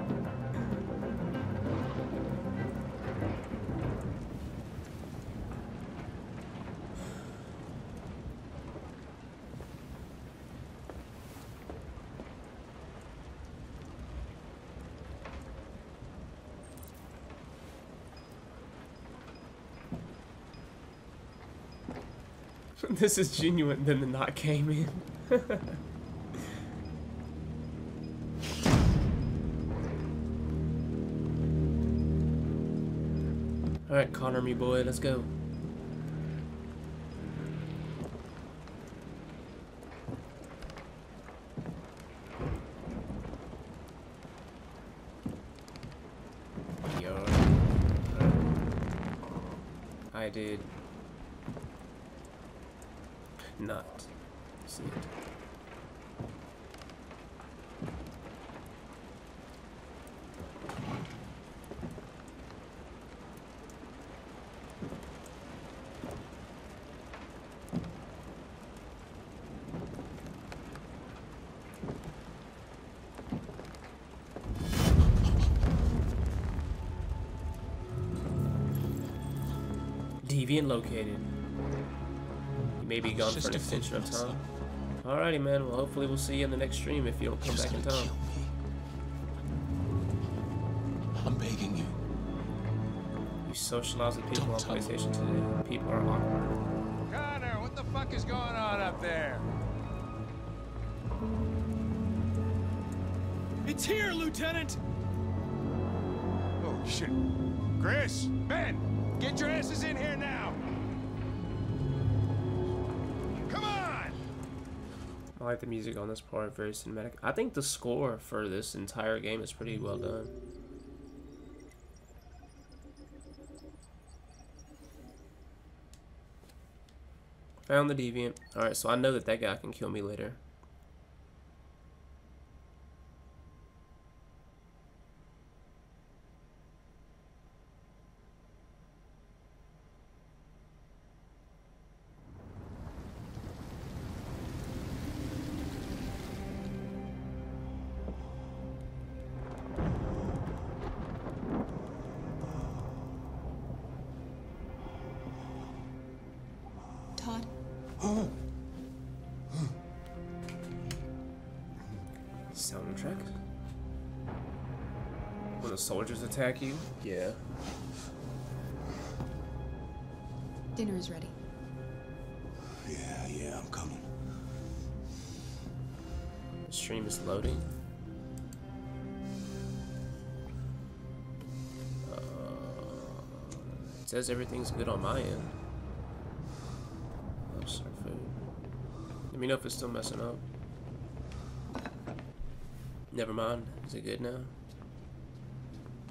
This is genuine than the knot came in. Alright, Connor, me boy, let's go. Deviant located. You may be gone for an extension of time. Alrighty, man. Well, hopefully we'll see you in the next stream if you don't come back in time. I'm begging you. You socialize with people on PlayStation today. People are awkward. Connor, what the fuck is going on up there? It's here, Lieutenant! Oh, shit. Chris, Ben, get your asses in here now! I like the music on this part, very cinematic. I think the score for this entire game is pretty well done. Found the deviant. Alright, so I know that that guy can kill me later. The soldiers attack you? Yeah. dinner is ready. Yeah, yeah, I'm coming. Stream is loading. Uh, it says everything's good on my end. Oh, serve food. Let me know if it's still messing up. Never mind. Is it good now?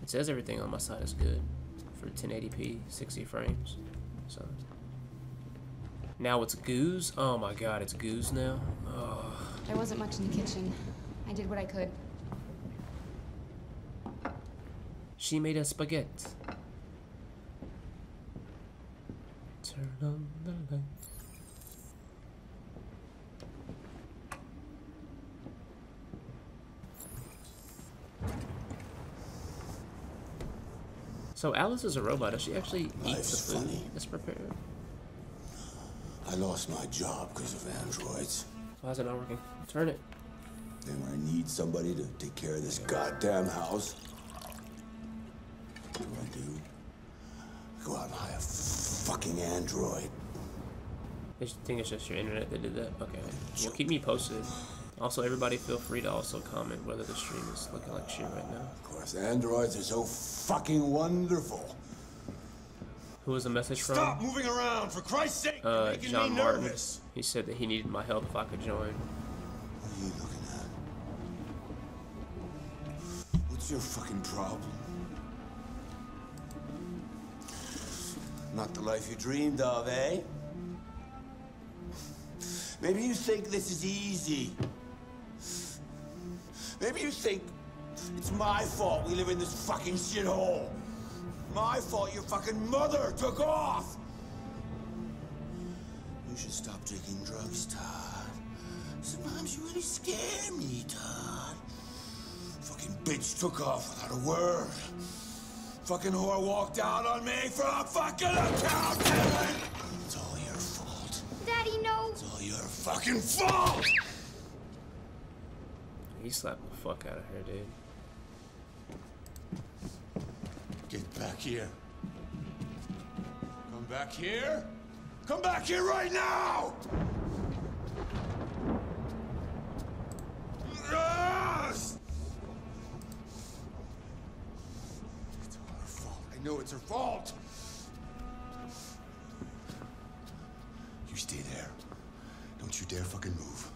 It says everything on my side is good for 1080p, 60 frames. So now it's goose. Oh my god, it's goose now. Oh. There wasn't much in the kitchen. I did what I could. She made a spaghetti. Turn on the light. So Alice is a robot. Does she actually eat the food funny. that's prepared? I lost my job because of androids. Why is it not working? Turn it. Then when I need somebody to take care of this goddamn house, what do I do? Go out and hire a fucking android. I think it's just your internet that did that. Okay. Well, keep me posted. Also, everybody feel free to also comment whether the stream is looking like shit right now. Of course, androids are so fucking wonderful. Who was the message from? Stop moving around, for Christ's sake! You're Uh, making John me Martin. nervous. He said that he needed my help if I could join. What are you looking at? What's your fucking problem? Not the life you dreamed of, eh? Maybe you think this is easy. Maybe you think it's my fault we live in this fucking shithole. My fault your fucking mother took off. You should stop taking drugs, Todd. Sometimes you really scare me, Todd. Fucking bitch took off without a word. Fucking whore walked out on me for a fucking accountant! It's all your fault. Daddy, no. It's all your fucking fault! he slapped the fuck out of her, dude. Get back here. Come back here. Come back here right now! It's all her fault. I know it's her fault. You stay there. Don't you dare fucking move,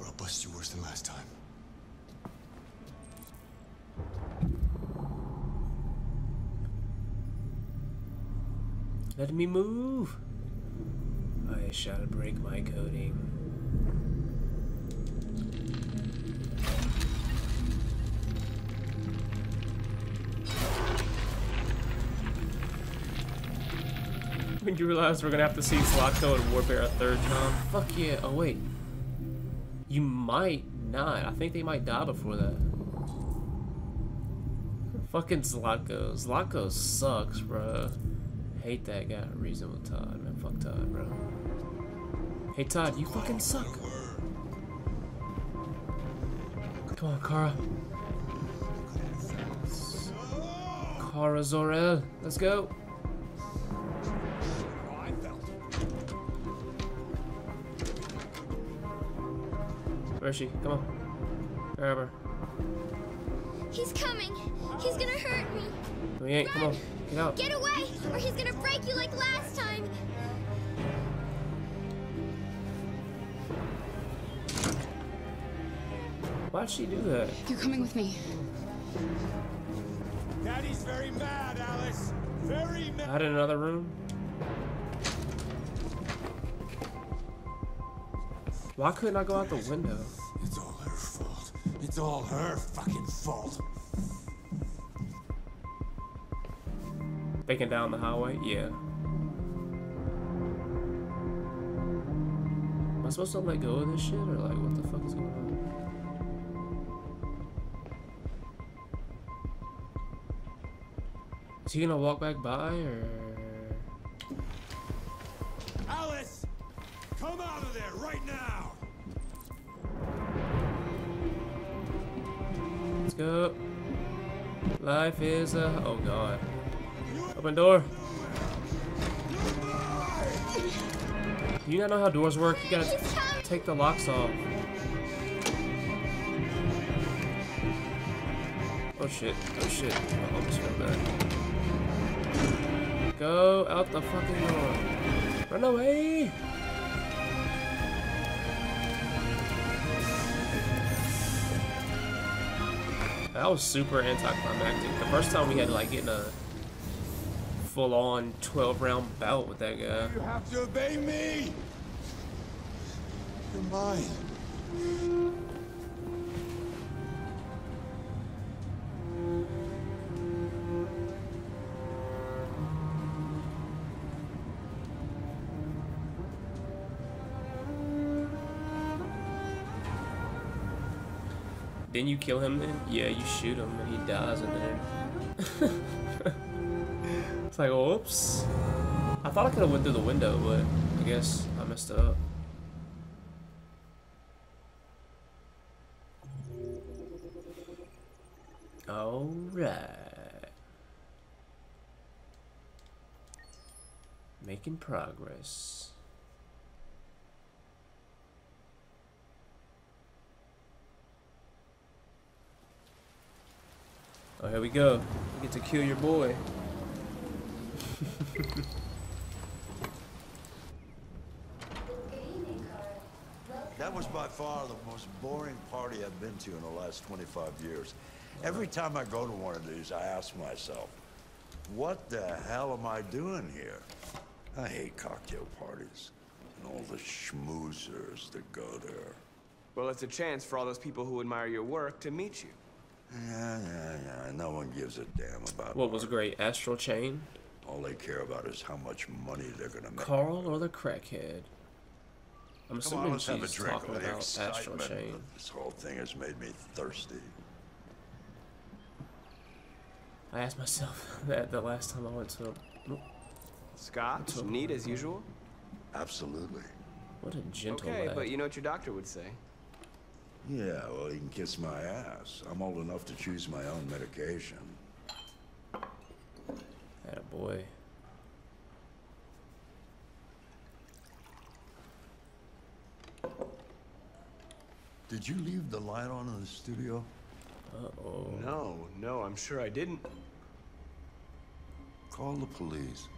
or I'll bust you worse than last time. Let me move. I shall break my coding. when you realize we're gonna have to see Zlatko and Warbear a third time. Fuck yeah. Oh wait. You might not. I think they might die before that. Fucking Zlatko. Zlatko sucks, bro. Hate that guy. Reason with Todd, man. Fuck Todd, bro. Hey Todd, you fucking suck. Come on, Kara. Kara Zor-El. Let's go. Where is she? Come on. Grab her. He's coming. He's gonna hurt me. We ain't. Come on. Get out. Get away, or he's gonna break you like last time. Why'd she do that? You're coming with me. Daddy's very mad, Alice. Very mad. Out in another room? Why couldn't I go out the window? It's all her fucking fault. Baking down the highway? Yeah. Am I supposed to let go of this shit or like what the fuck is going on? Is he gonna walk back by or Alice, come out of there right now. Let's go? Life is a oh god. Open door. Do you not know how doors work? You gotta take the locks off. Oh shit. Oh shit. I almost back. Go out the fucking door. Run away! That was super anticlimactic. The first time we had like getting a full-on 12-round bout with that guy. You have to obey me. You're mine. Then you kill him then? Yeah, you shoot him and he dies in there. it's like, oops. I thought I could have went through the window, but I guess I messed up. Alright. Making progress. Oh, here we go. You get to kill your boy. That was by far the most boring party I've been to in the last 25 years. Every time I go to one of these, I ask myself, what the hell am I doing here? I hate cocktail parties and all the schmoozers that go there. Well, it's a chance for all those people who admire your work to meet you. Yeah, yeah, yeah. No one gives a damn about What was a great? Astral Chain? All they care about is how much money they're gonna make. Carl or the crackhead? I'm Come assuming on, let's have a she's drink. talking about Astral Chain. This whole thing has made me thirsty. I asked myself that the last time I went to a... Scotch, neat as usual. Absolutely. What a gentle Okay, lad. but you know what your doctor would say. Yeah, well, he can kiss my ass. I'm old enough to choose my own medication. That boy. Did you leave the light on in the studio? Uh-oh. No, no, I'm sure I didn't. Call the police.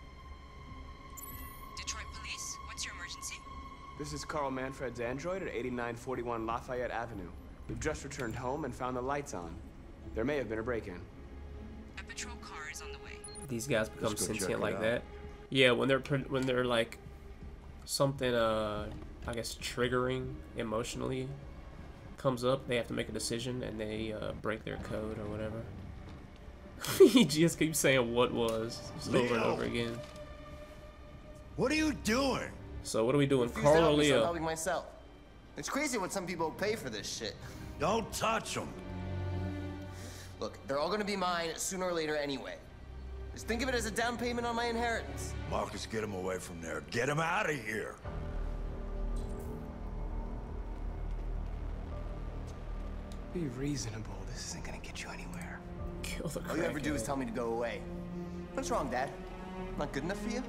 This is Carl Manfred's android at 8941 Lafayette Avenue. We've just returned home and found the lights on. There may have been a break-in. A patrol car is on the way. These guys become Let's go check sentient like out. that. Yeah, when they're when they're like something uh I guess triggering emotionally comes up, they have to make a decision and they uh, break their code or whatever. he just keeps saying what was just over and over again. What are you doing? So what are we doing, Carl or help I'm Leo? helping myself. It's crazy what some people pay for this shit. Don't touch them. Look, they're all gonna be mine sooner or later anyway. Just think of it as a down payment on my inheritance. Markus, get him away from there. Get him out of here. Be reasonable. This isn't gonna get you anywhere. Kill the All you ever do is tell me to go away. What's wrong, Dad? Not good enough for you?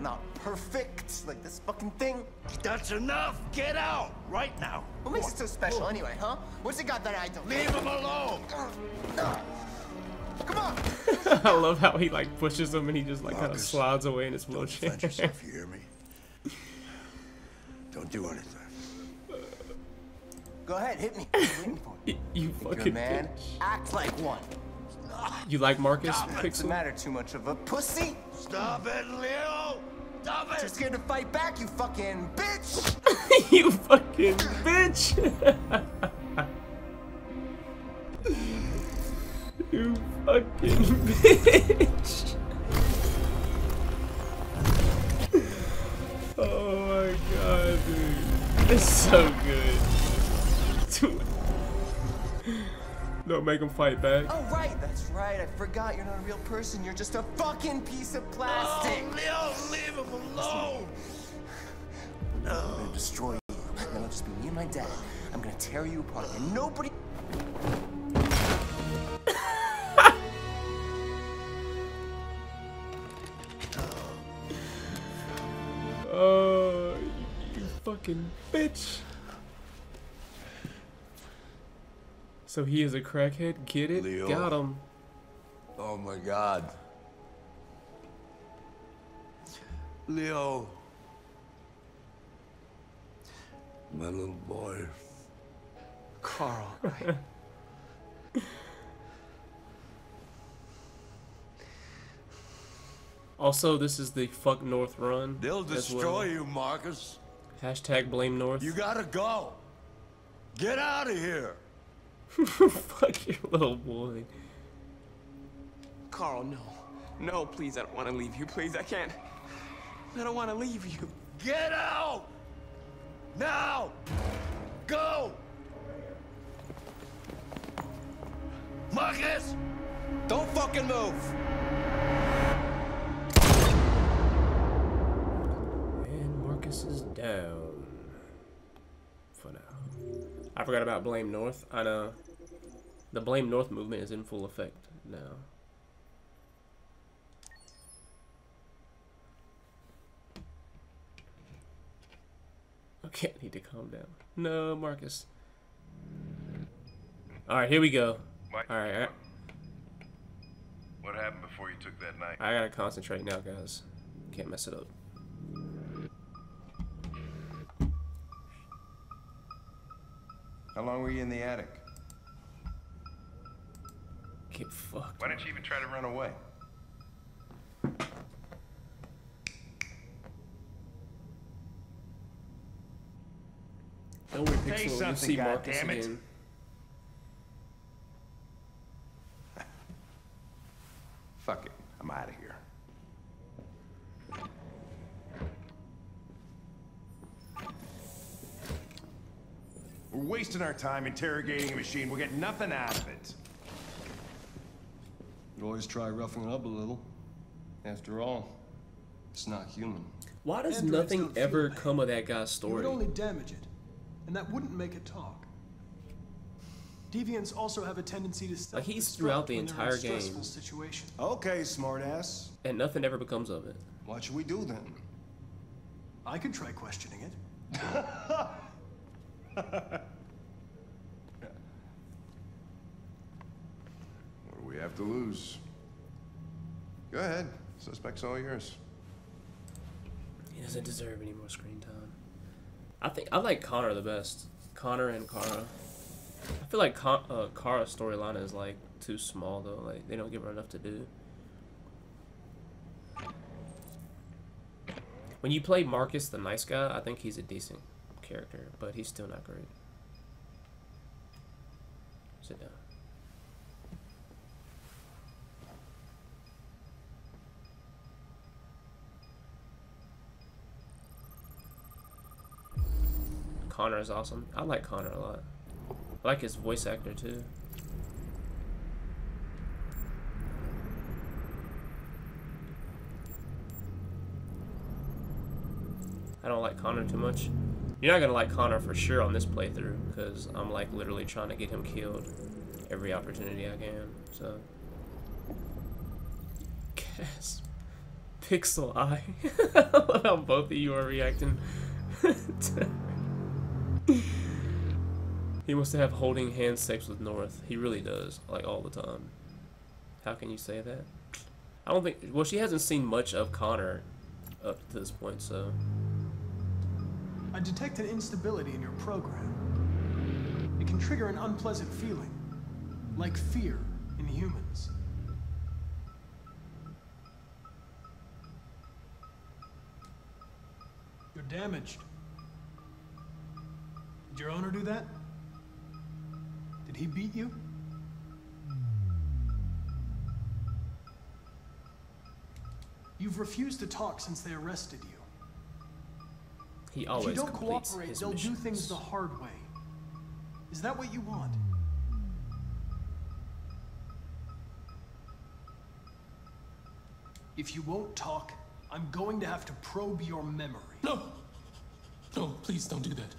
Not perfect like this fucking thing? That's enough. Get out right now. What makes it so special anyway, huh? What's it got that I don't? Leave him alone. Come on! I love how he like pushes him and he just like kind of slides away in his Don't wheelchair. defend yourself, you hear me? Don't do anything. Go ahead, hit me. What are you waiting for? you you're fucking man? bitch. Act like one. You like Markus What's the Pixel? matter? Too much of a pussy? Stop it, Leo. Stop Too it. scared to fight back, you fucking bitch! you fucking bitch! you fucking bitch! Oh my god, dude. It's so good. Dude. Don't make him fight back. Oh, right, that's right. I forgot you're not a real person. You're just a fucking piece of plastic. Oh, Leo, leave him alone. No. I'm gonna destroy you. Then it'll just be me and my dad. I'm gonna tear you apart, and nobody. Oh, you fucking bitch. So he is a crackhead? Get it? Leo. Got him. Oh my God. Leo. My little boy. Carl. Also, this is the fuck North run. They'll as destroy well. you, Markus. Hashtag blame North. You gotta go. Get out of here. fuck your little boy. Carl, no. No, please, I don't want to leave you. Please, I can't. I don't want to leave you. Get out! Now! Go! Markus! Don't fucking move! And Markus is down. I forgot about Blame North. I know. The Blame North movement is in full effect now. Okay, I need to calm down. No, Markus. Alright, here we go. Alright, What happened before you took that night? I gotta concentrate now, guys. Can't mess it up. How long were you in the attic? Get fucked. Why didn't you even try to run away? Don't Say Pixel. Something, see Markus goddammit. again. Fuck it. I'm out of here. We're wasting our time interrogating a machine. We'll get nothing out of it. You always try roughing it up a little. After all, it's not human. Why does Androids nothing ever pain. come of that guy's You would only damage it, and that wouldn't make it talk. Deviants also have a tendency to Like, he's self-destruct throughout the in a entire stressful game. situation. Okay, smartass. And nothing ever becomes of it. What should we do then? I could try questioning it. What do we have to lose? Go ahead. Suspect's all yours. He doesn't deserve any more screen time. I think I like Connor the best. Connor and Kara. I feel like Con uh, Kara's storyline is like too small though. Like they don't give her enough to do. When you play Markus the nice guy, I think he's a decent character, but he's still not great. Sit down. Connor is awesome. I like Connor a lot. I like his voice actor too. I don't like Connor too much. You're not gonna like Connor for sure on this playthrough, because I'm like literally trying to get him killed every opportunity I can, so. Gasp. Pixel Eye. I love how both of you are reacting. he wants to have holding hand sex with North. He really does, like all the time. How can you say that? I don't think. Well, she hasn't seen much of Connor up to this point, so. I detect an instability in your program. It can trigger an unpleasant feeling, like fear in humans. You're damaged. Did your owner do that? Did he beat you? You've refused to talk since they arrested you. He always if you don't completes cooperate, his they'll missions. do things the hard way. Is that what you want? If you won't talk, I'm going to have to probe your memory. No! No, please don't do that.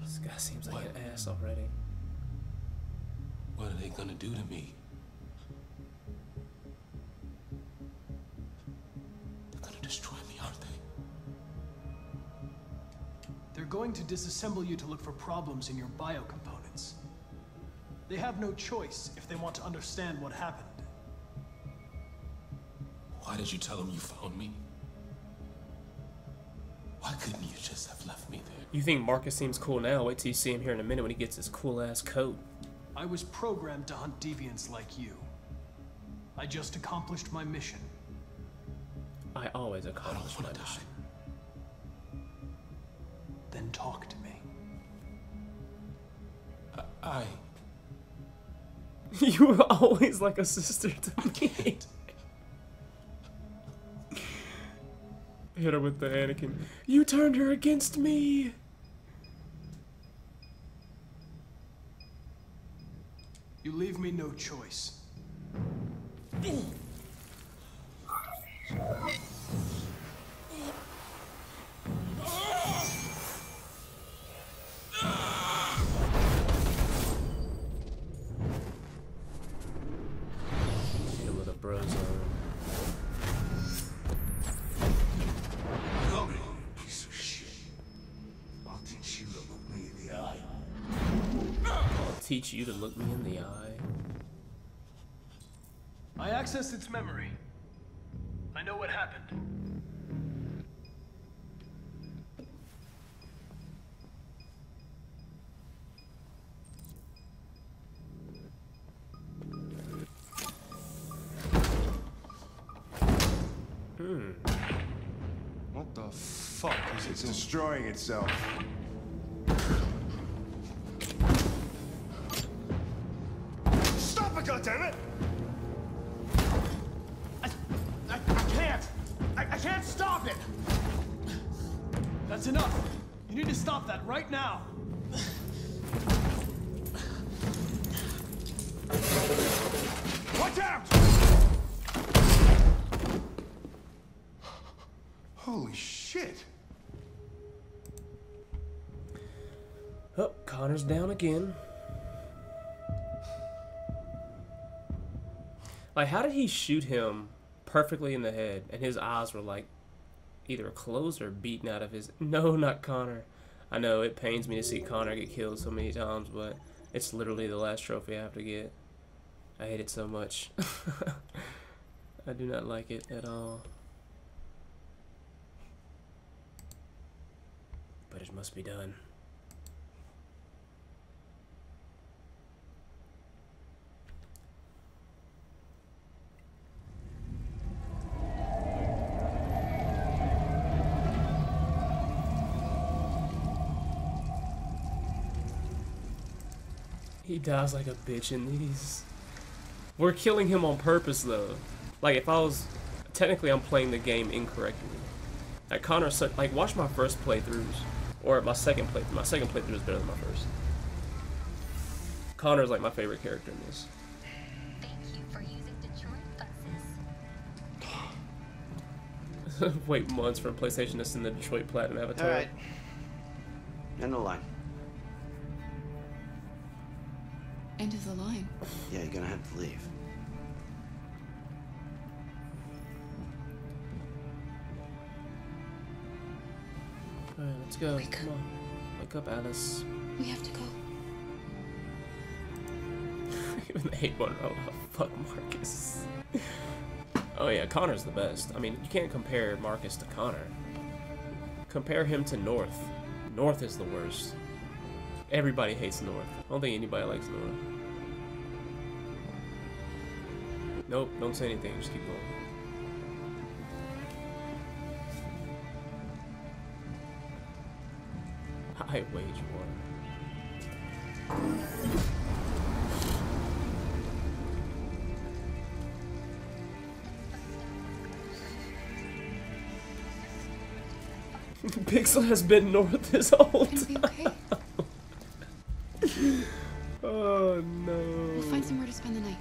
This guy seems like an ass already. What are they gonna do to me? Going to disassemble you to look for problems in your biocomponents. They have no choice if they want to understand what happened. Why did you tell them you found me? Why couldn't you just have left me there? You think Markus seems cool now? Wait till you see him here in a minute when he gets his cool ass coat. I was programmed to hunt deviants like you. I just accomplished my mission. I always accomplish I my mission. Then talk to me. I. you were always like a sister to me. Hit her with the Anakin. You turned her against me. You leave me no choice. Teach you to look me in the eye. I accessed its memory. I know what happened. Hmm. What the fuck is it destroying itself. Stop it! I, I, I can't! I, I can't stop it! That's enough. You need to stop that right now. Watch out! Holy shit. Oh, Connor's down again. Like, how did he shoot him perfectly in the head, and his eyes were like either closed or beaten out of his? No, not Connor. I know it pains me to see Connor get killed so many times, but it's literally the last trophy I have to get. I hate it so much. I do not like it at all. But it must be done. He dies like a bitch in these. We're killing him on purpose though. Like if I was technically I'm playing the game incorrectly. Like Connor like watch my first playthroughs or my second playthrough. My second playthrough is better than my first. Connor's like my favorite character in this. Wait months for a PlayStation to send the Detroit Platinum Avatar. Alright. End the line. End of the line. Yeah, you're gonna have to leave. Alright, let's go. Wake Come on. Wake up, Alice. We have to go. Even the hate one. Oh, oh, fuck Markus. oh yeah, Connor's the best. I mean, you can't compare Markus to Connor. Compare him to North. North is the worst. Everybody hates North. I don't think anybody likes North. Nope, don't say anything, just keep going. High wage war. Pixel has been north this whole time. Oh no. We'll find somewhere to spend the night.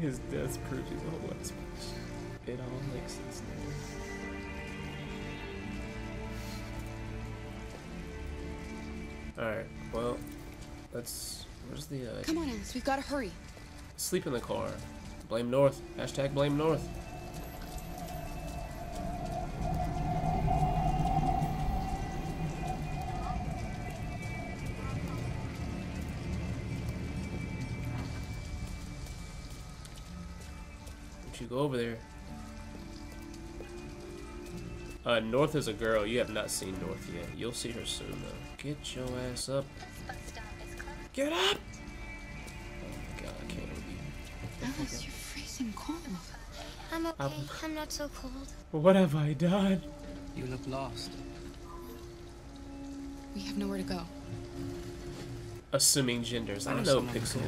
His death proves he's a whole lot It all makes sense now. Alright, well, let's. Where's the. Uh, Come on, Alice, we've got to hurry. Sleep in the car. Blame North. Hashtag blame North. Go over there. Uh, North is a girl. You have not seen North yet. You'll see her soon, though. Get your ass up. Get up! Oh my god, I can't believe Alice, you're freezing cold. I'm okay. I'm, I'm not so cold. What have I done? You look lost. We have nowhere to go. Assuming genders. I know, Pixel.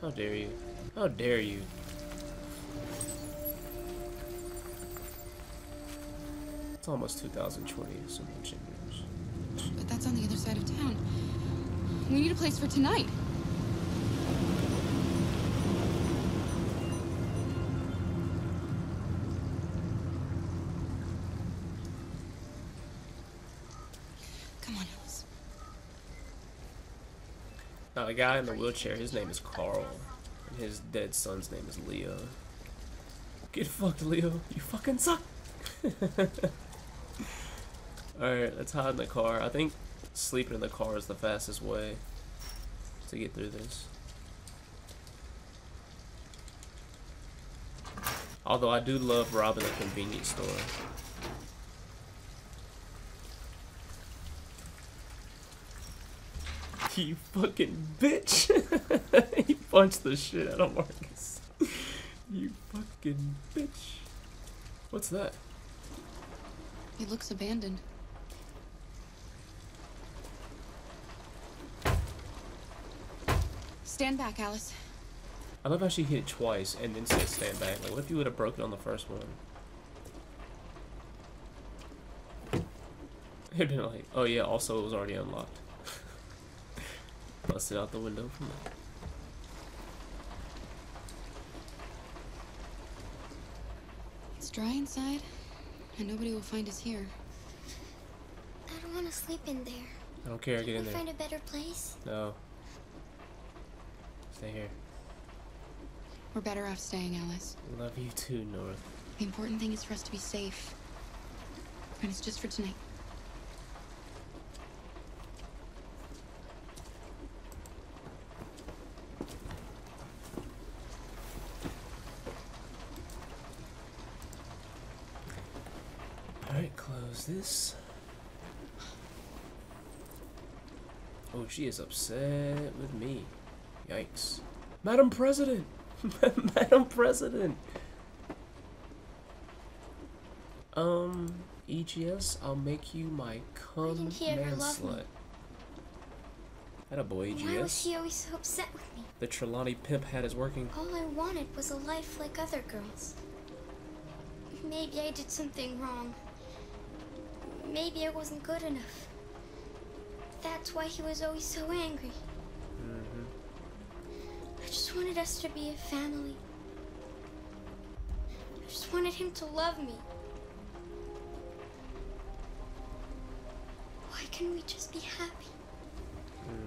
How dare you? How dare you? It's almost 2020, so much years. But that's on the other side of town. We need a place for tonight. Come on, Alice. Now, the guy in the wheelchair, his name is Carl. And his dead son's name is Leo. Get fucked, Leo. You fucking suck. Alright, let's hide in the car. I think sleeping in the car is the fastest way to get through this. Although I do love robbing a convenience store. You fucking bitch! he punched the shit out of Markus. you fucking bitch. What's that? It looks abandoned. Stand back, Alice. I love how she hit it twice and then said stand back. Like, what if you would have broken on the first one? It'd been like, oh yeah, also it was already unlocked. Busted out the window from that. It's dry inside, and nobody will find us here. I don't want to sleep in there. I don't care, Can get in we there. find a better place? No. Stay here. We're better off staying, Alice. Love you too, North. The important thing is for us to be safe. And it's just for tonight. Alright, close this. Oh, she is upset with me. Yikes. Madam President! Madam President! Um, EGS, I'll make you my cum didn't he ever man slut. That a boy, EGS. Why was EGS. he always so upset with me? The Trelawny pimp hat is working. All I wanted was a life like other girls. Maybe I did something wrong. Maybe I wasn't good enough. That's why he was always so angry. I just wanted us to be a family. I just wanted him to love me. Why can't we just be happy? Hmm.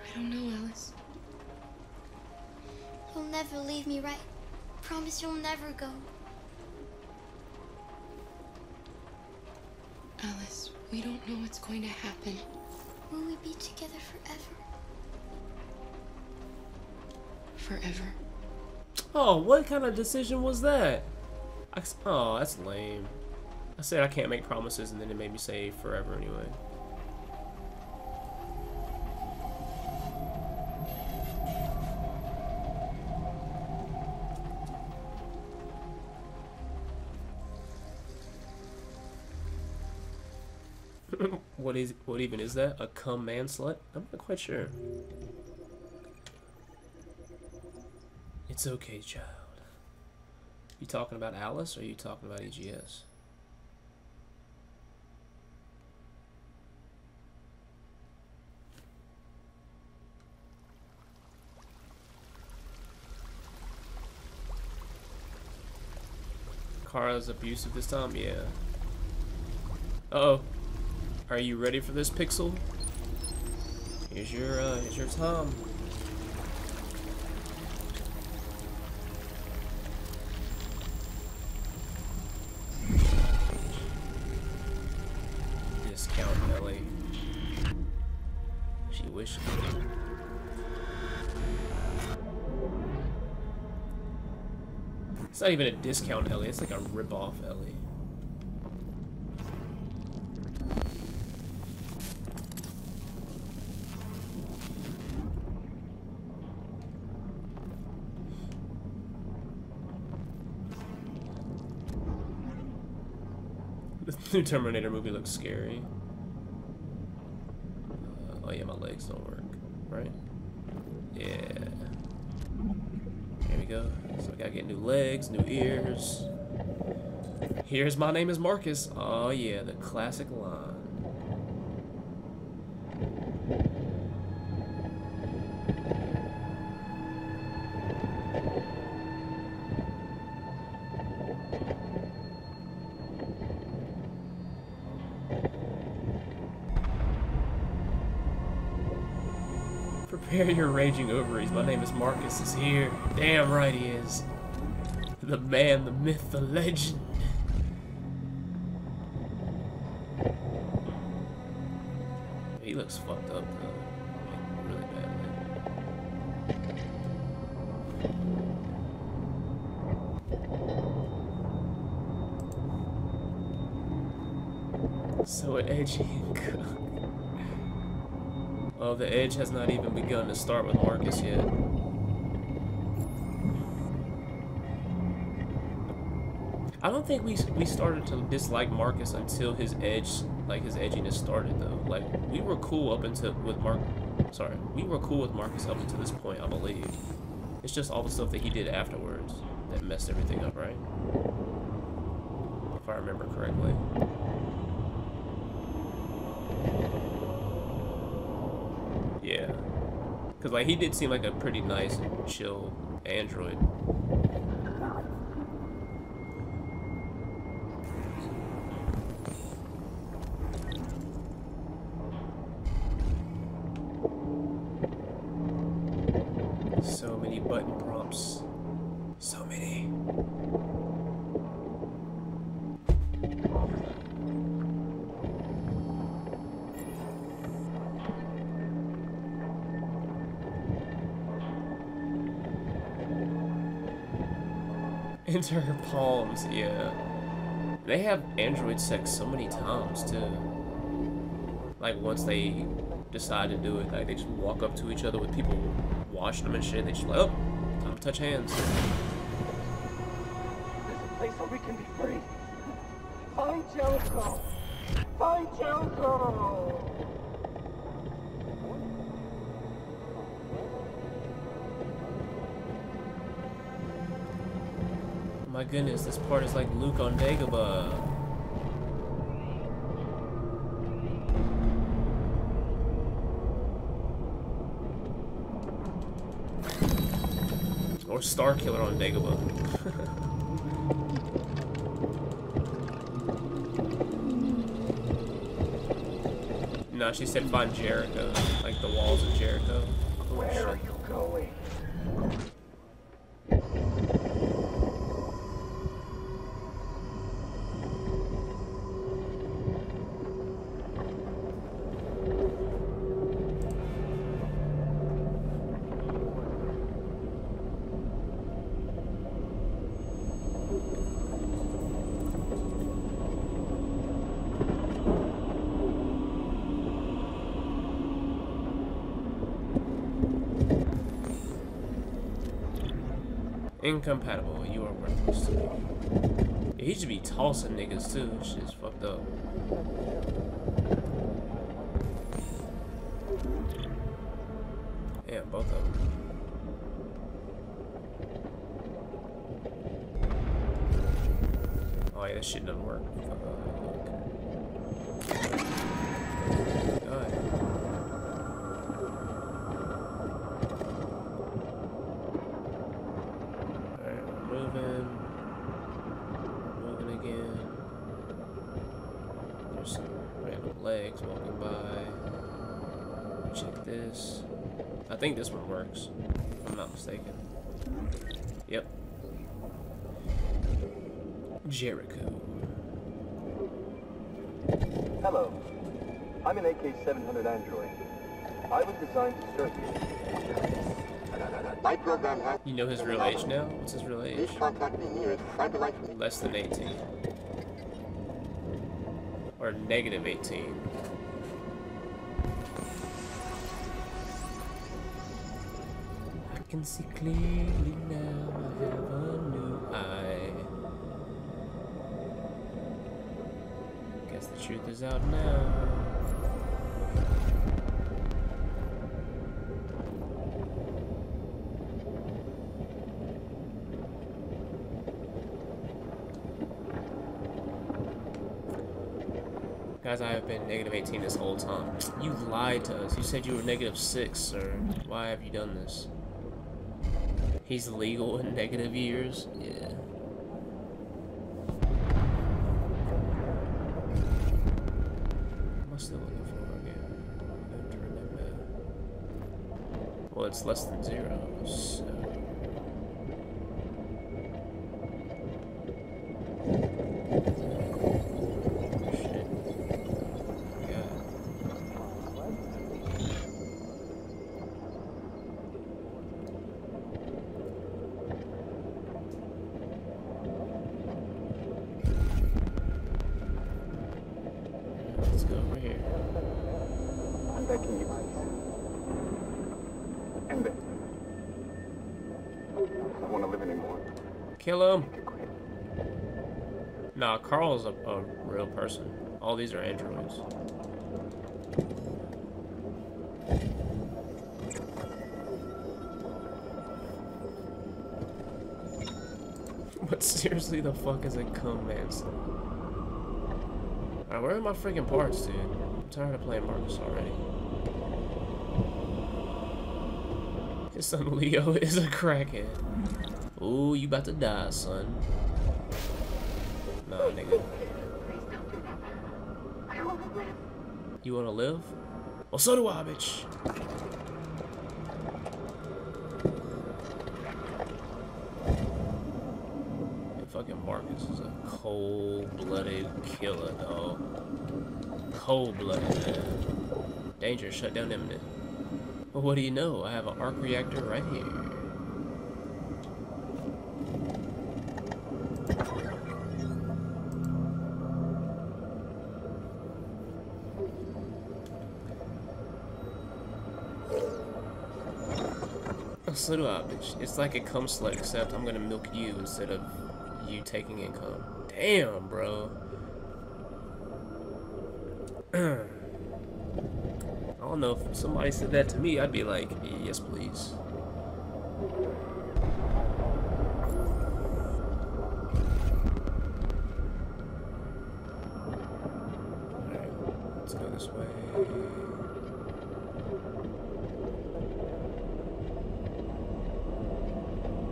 I don't know, Alice. You'll never leave me, right? Promise you'll never go. Alice, we don't know what's going to happen. Will we be together forever? Forever. Oh, what kind of decision was that? I oh, that's lame. I said I can't make promises, and then it made me say forever anyway. what is what even is that? A cum man slut? I'm not quite sure. It's okay, child. You talking about Alice or are you talking about EGS? Kara's abusive this time? Yeah. Uh oh. Are you ready for this, Pixel? Here's your, uh, here's your Tom. Not even a discount Ellie, it's like a rip-off Ellie. The new Terminator movie looks scary. Uh, oh yeah, my legs don't work, right? Yeah. We go. So I gotta get new legs, new ears. Here's my name is Markus. Oh yeah, the classic line. Prepare your raging ovaries. My name is Markus is here. Damn right he is. The man, the myth, the legend. He looks fucked up even begun to start with Markus yet. I don't think we we started to dislike Markus until his edge, like his edginess started though. Like we were cool up until with Mark. Sorry, we were cool with Markus up until this point, I believe. It's just all the stuff that he did afterwards that messed everything up, right? If I remember correctly. Yeah. Because, like, he did seem like a pretty nice, chill android. Palms, yeah. They have android sex so many times, too. Like once they decide to do it, like they just walk up to each other with people washing them and shit. They just like, oh, time to touch hands. There's a place where we can be free. Find Jericho. Find. My goodness, this part is like Luke on Dagobah. Or Starkiller on Dagobah. no, she said find Jericho. Like the walls of Jericho. Oh, Incompatible. You are worthless. He should be tossing niggas too. Shit's fucked up. Yeah, both of them. Oh yeah, this shit doesn't work. I think this one works, if I'm not mistaken. Yep. Jericho. Hello. I'm an AK-700 android. I was designed to serve you. My program has... You know his real age now? What's his real age? Less than 18. Or negative 18. Can see clearly now. I have a new eye. Guess the truth is out now. Guys, I have been negative 18 this whole time. You lied to us. You said you were negative 6, sir. Why have you done this? He's legal in negative years? Yeah. What's still looking for again? Well, it's less than zero, so... Kill him. Nah, Carl's a, a real person. All these are androids. But seriously, the fuck is a cum man Alright, where are my freaking parts, dude? I'm tired of playing Markus already. His son Leo is a crackhead. Ooh, you about to die, son. Nah, nigga. You wanna live? Well, so do I, bitch. fucking Markus is a cold-blooded killer, dog. Cold-blooded, man. Danger, shut down imminent. Well, what do you know? I have an arc reactor right here. So do I, bitch. It's like a cum slut, except I'm gonna milk you instead of you taking income. Damn, bro. I don't know if somebody said that to me, I'd be like, yes, please. Alright, let's go this way.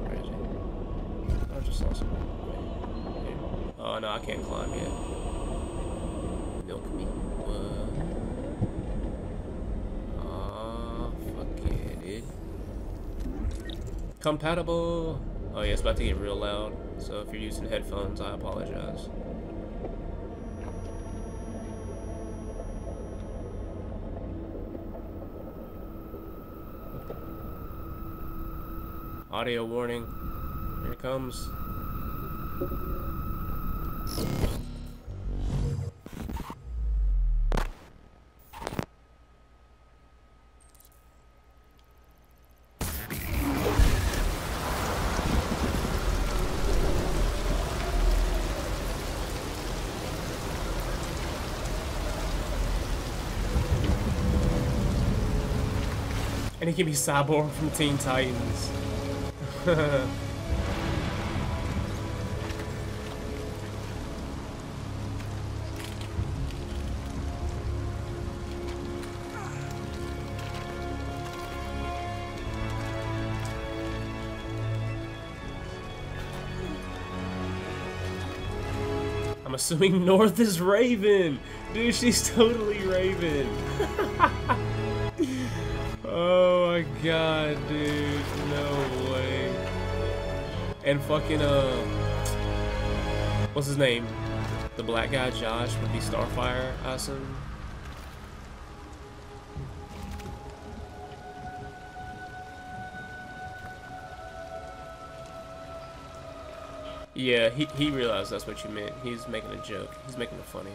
Where is it? I just saw someone. Wait. Here. Oh no, I can't climb yet. Milk me. What? Aw, fuck yeah, dude. Compatible. Oh yeah, it's about to get real loud. So if you're using headphones, I apologize. Audio warning. Here it comes. He can be Cyborg from Teen Titans. I'm assuming North is Raven. Dude, she's totally Raven. my god, dude. No way. And fucking, uh... What's his name? The black guy, Josh, would be Starfire, I assume. Yeah, he, he realized that's what you meant. He's making a joke. He's making it funny.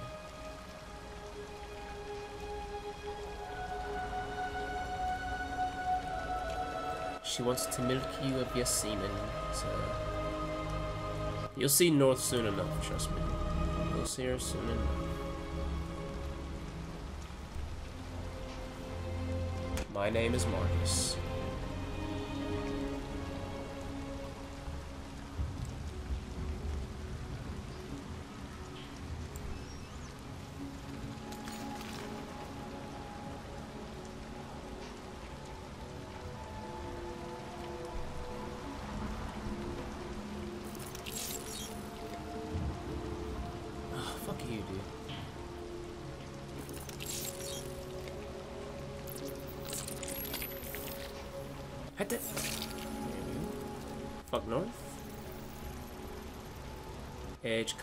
She wants to milk you of your semen, so... You'll see North soon enough, trust me. You'll see her soon enough. My name is Markus.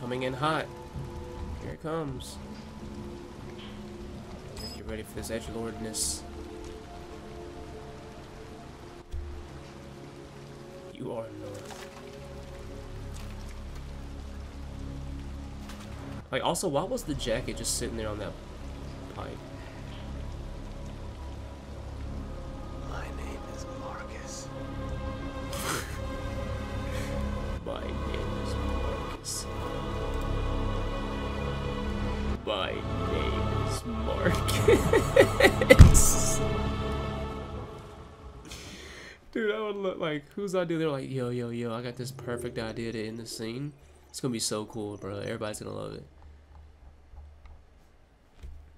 Coming in hot. Here it comes. Get ready for this edge lordness. You are north. Like, also, why was the jacket just sitting there on that like, whose idea? They're like, yo, yo, yo, I got this perfect idea to end the scene. It's gonna be so cool, bro. Everybody's gonna love it.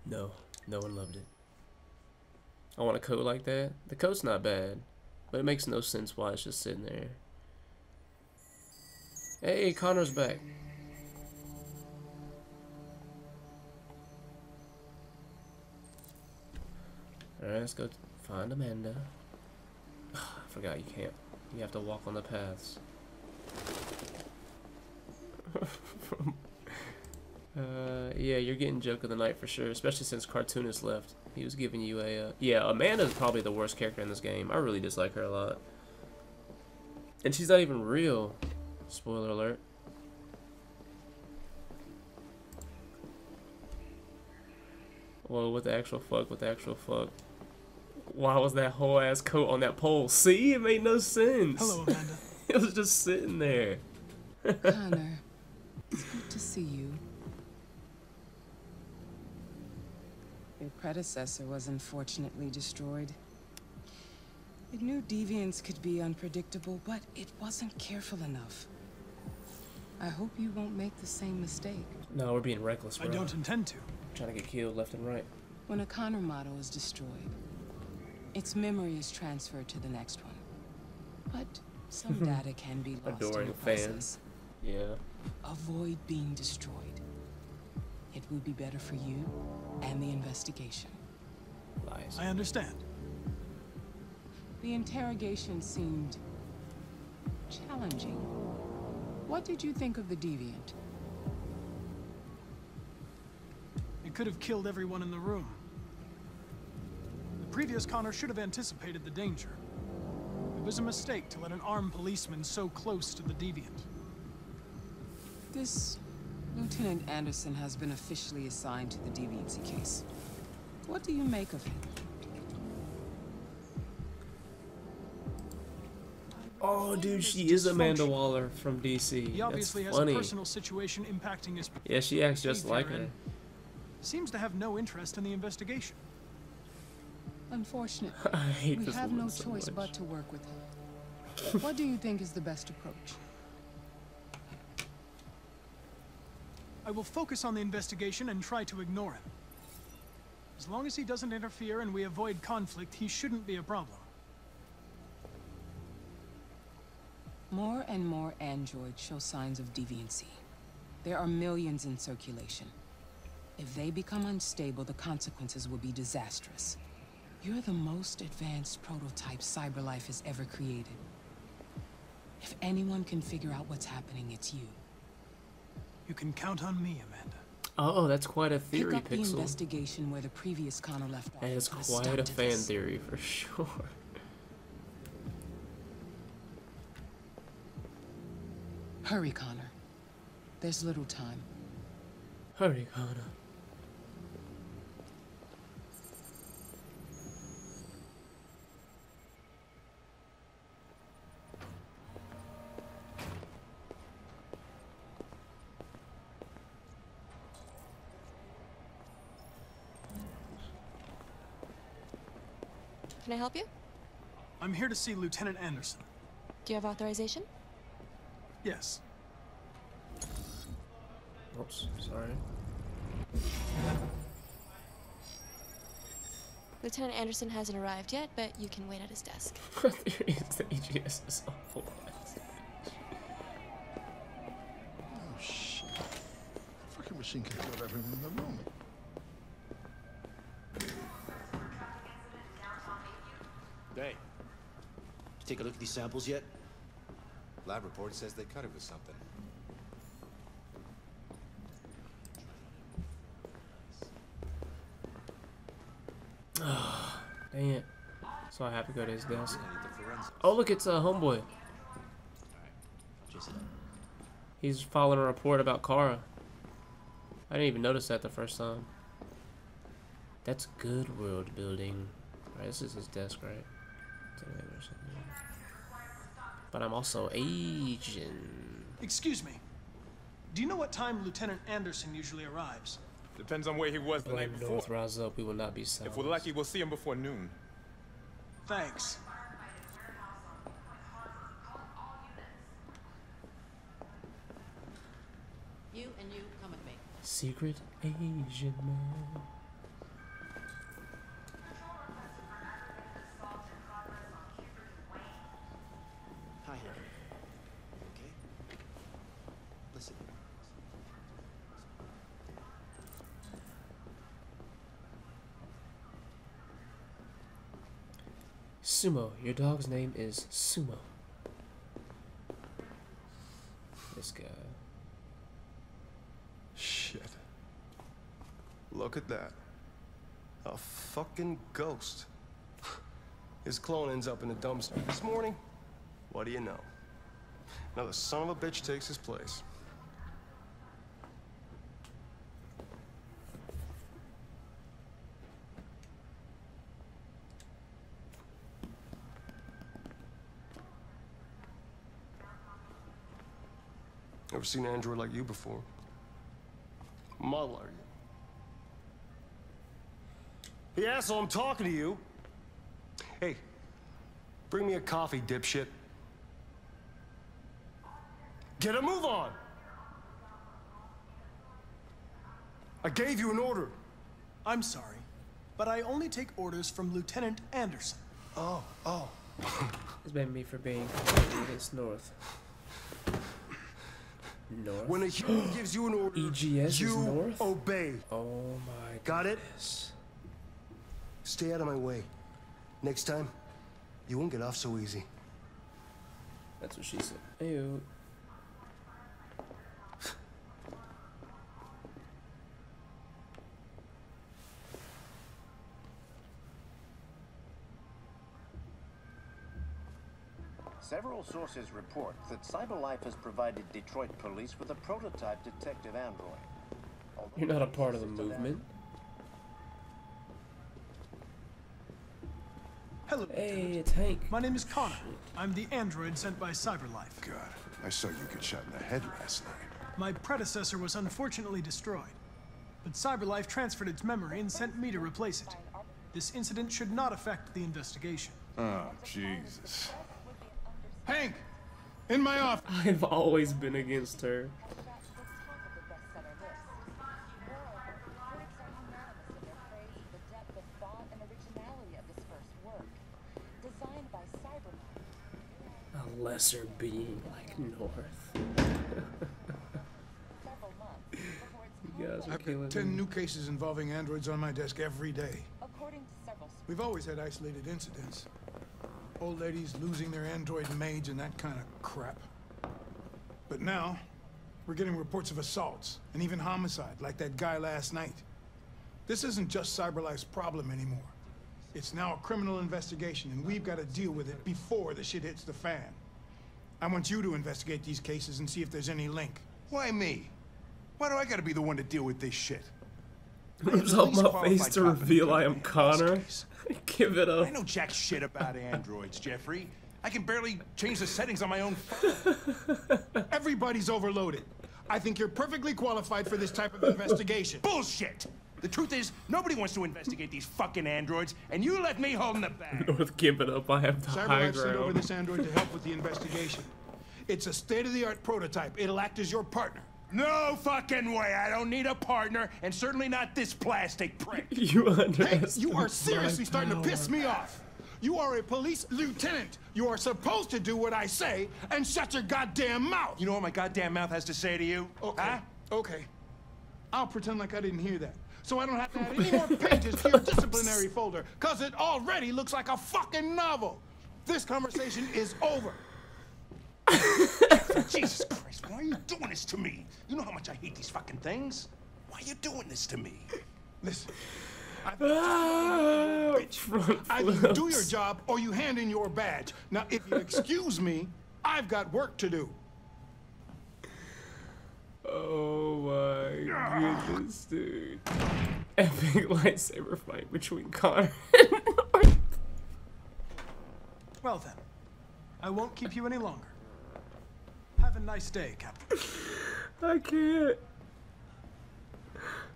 No, no one loved it. I want a coat like that. The coat's not bad, but it makes no sense why it's just sitting there. Hey, Connor's back. Alright, let's go find Amanda. I forgot you can't. You have to walk on the paths. uh, yeah, you're getting joke of the night for sure, especially since Cartoonist left. He was giving you a, uh, yeah, Amanda's probably the worst character in this game. I really dislike her a lot. And she's not even real. Spoiler alert. Well, what the actual fuck, what the actual fuck. Why was that whole ass coat on that pole? See, it made no sense. Hello, Amanda. it was just sitting there. Connor, it's good to see you. Your predecessor was unfortunately destroyed. It knew deviants could be unpredictable, but it wasn't careful enough. I hope you won't make the same mistake. No, we're being reckless, bro. I don't intend to. I'm Trying to get killed left and right. When a Connor model is destroyed, its memory is transferred to the next one. But some data can be lost Adoring in the fans. process. Yeah. Avoid being destroyed. It would be better for you and the investigation. Lies. I understand. The interrogation seemed challenging. What did you think of the deviant? It could have killed everyone in the room. The previous Connor should have anticipated the danger. It was a mistake to let an armed policeman so close to the deviant. This Lieutenant Anderson has been officially assigned to the deviancy case. What do you make of him? Oh, dude, she is Amanda Waller from DC. He obviously That's has a personal situation impacting his Yeah, she acts just like her. Seems to have no interest in the investigation. Unfortunately, I hate we this have woman no so choice much. but to work with him. what do you think is the best approach? I will focus on the investigation and try to ignore him. As long as he doesn't interfere and we avoid conflict, he shouldn't be a problem. More and more androids show signs of deviancy. There are millions in circulation. If they become unstable, the consequences will be disastrous. You're the most advanced prototype CyberLife has ever created. If anyone can figure out what's happening, it's you. You can count on me, Amanda. Oh, that's quite a theory, Pick theory, up the Pixel. investigation where the previous Connor left off. That is quite a fan this. theory for sure. Hurry, Connor. There's little time. Hurry, Connor. Can I help you? I'm here to see Lieutenant Anderson. Do you have authorization? Yes. Oops, sorry. Lieutenant Anderson hasn't arrived yet, but you can wait at his desk. What theory is the EGS is awful. Oh, shit. Fucking machine can kill everyone in the room. Hey, you take a look at these samples yet? Lab report says they cut it with something. Dang it. So I have to go to his desk. Oh, look, it's a uh, homeboy. He's following a report about Kara. I didn't even notice that the first time. That's good world building. Right, this is his desk, right? But I'm also Asian. Excuse me. Do you know what time Lieutenant Anderson usually arrives? Depends on where he was the night Blame before. North rise up, we will not be If we're lucky, we'll see him before noon. Thanks. You and you come with me. Secret Asian man. Your dog's name is Sumo. This guy. Shit. Look at that. A fucking ghost. His clone ends up in the dumpster. This morning, what do you know? Another son of a bitch takes his place. Seen an android like you before. Model, are you? Hey, asshole, I'm talking to you. Hey, bring me a coffee, dipshit. Get a move on! I gave you an order. I'm sorry, but I only take orders from Lieutenant Anderson. Oh, oh. It's been me for being against North. North. When a human gives you an order, EGS you is North? obey. Oh my Got it? Stay out of my way. Next time, you won't get off so easy. That's what she said. Ew. Several sources report that CyberLife has provided Detroit police with a prototype detective android. Although You're not a part of the movement. Hello, Hey, it's Hank. My name is Connor. I'm the android sent by CyberLife. God, I saw you get shot in the head last night. My predecessor was unfortunately destroyed, but CyberLife transferred its memory and sent me to replace it. This incident should not affect the investigation. Oh, Jesus. Hank, in my office. I've always been against her. A lesser being like North. you guys are I've got 10 me. new cases involving androids on my desk every day. We've always had isolated incidents. Old ladies losing their android maids and that kind of crap. But now, we're getting reports of assaults and even homicide, like that guy last night. This isn't just CyberLife's problem anymore. It's now a criminal investigation, and we've got to deal with it before the shit hits the fan. I want you to investigate these cases and see if there's any link. Why me? Why do I gotta be the one to deal with this shit? Rips off my face to reveal I am Connor. Give it up. I know jack shit about androids, Jeffrey. I can barely change the settings on my own phone. Everybody's overloaded. I think you're perfectly qualified for this type of investigation. Bullshit! The truth is, nobody wants to investigate these fucking androids, and you let me hold the bag. North, give it up. I have the high CyberLife sent over this android to help with the investigation. It's a state-of-the-art prototype. It'll act as your partner. No fucking way! I don't need a partner, and certainly not this plastic prick. You Hey, you are seriously my starting to piss me off. You are a police lieutenant. You are supposed to do what I say and shut your goddamn mouth. You know what my goddamn mouth has to say to you? Okay. Huh? Okay. I'll pretend like I didn't hear that. So I don't have to add any more pages to your disciplinary folder, because it already looks like a fucking novel. This conversation is over. Jesus Christ, why are you doing this to me? You know how much I hate these fucking things. Why are you doing this to me? Listen. Ah, front Either you do your job or you hand in your badge. Now, if you excuse me, I've got work to do. Oh my goodness, dude. Epic lightsaber fight between Connor and. Well then, I won't keep you any longer. Have a nice day, Captain. I can't.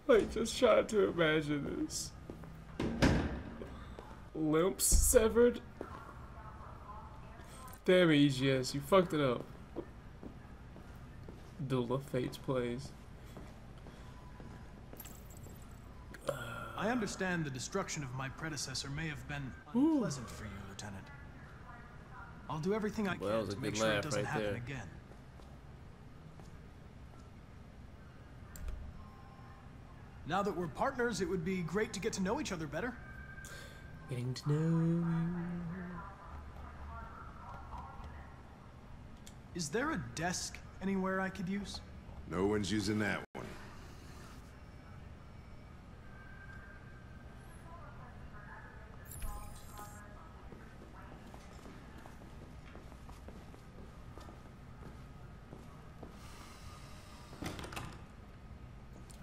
Like, just trying to imagine this. Limbs severed. Damn it, EGS, you fucked it up. Duel of Fates plays. I understand the destruction of my predecessor may have been unpleasant for you, Lieutenant. I'll do everything I Well, can to make sure it doesn't right happen there. again. Now that we're partners, it would be great to get to know each other better. Getting to know Is there a desk anywhere I could use? No one's using that one.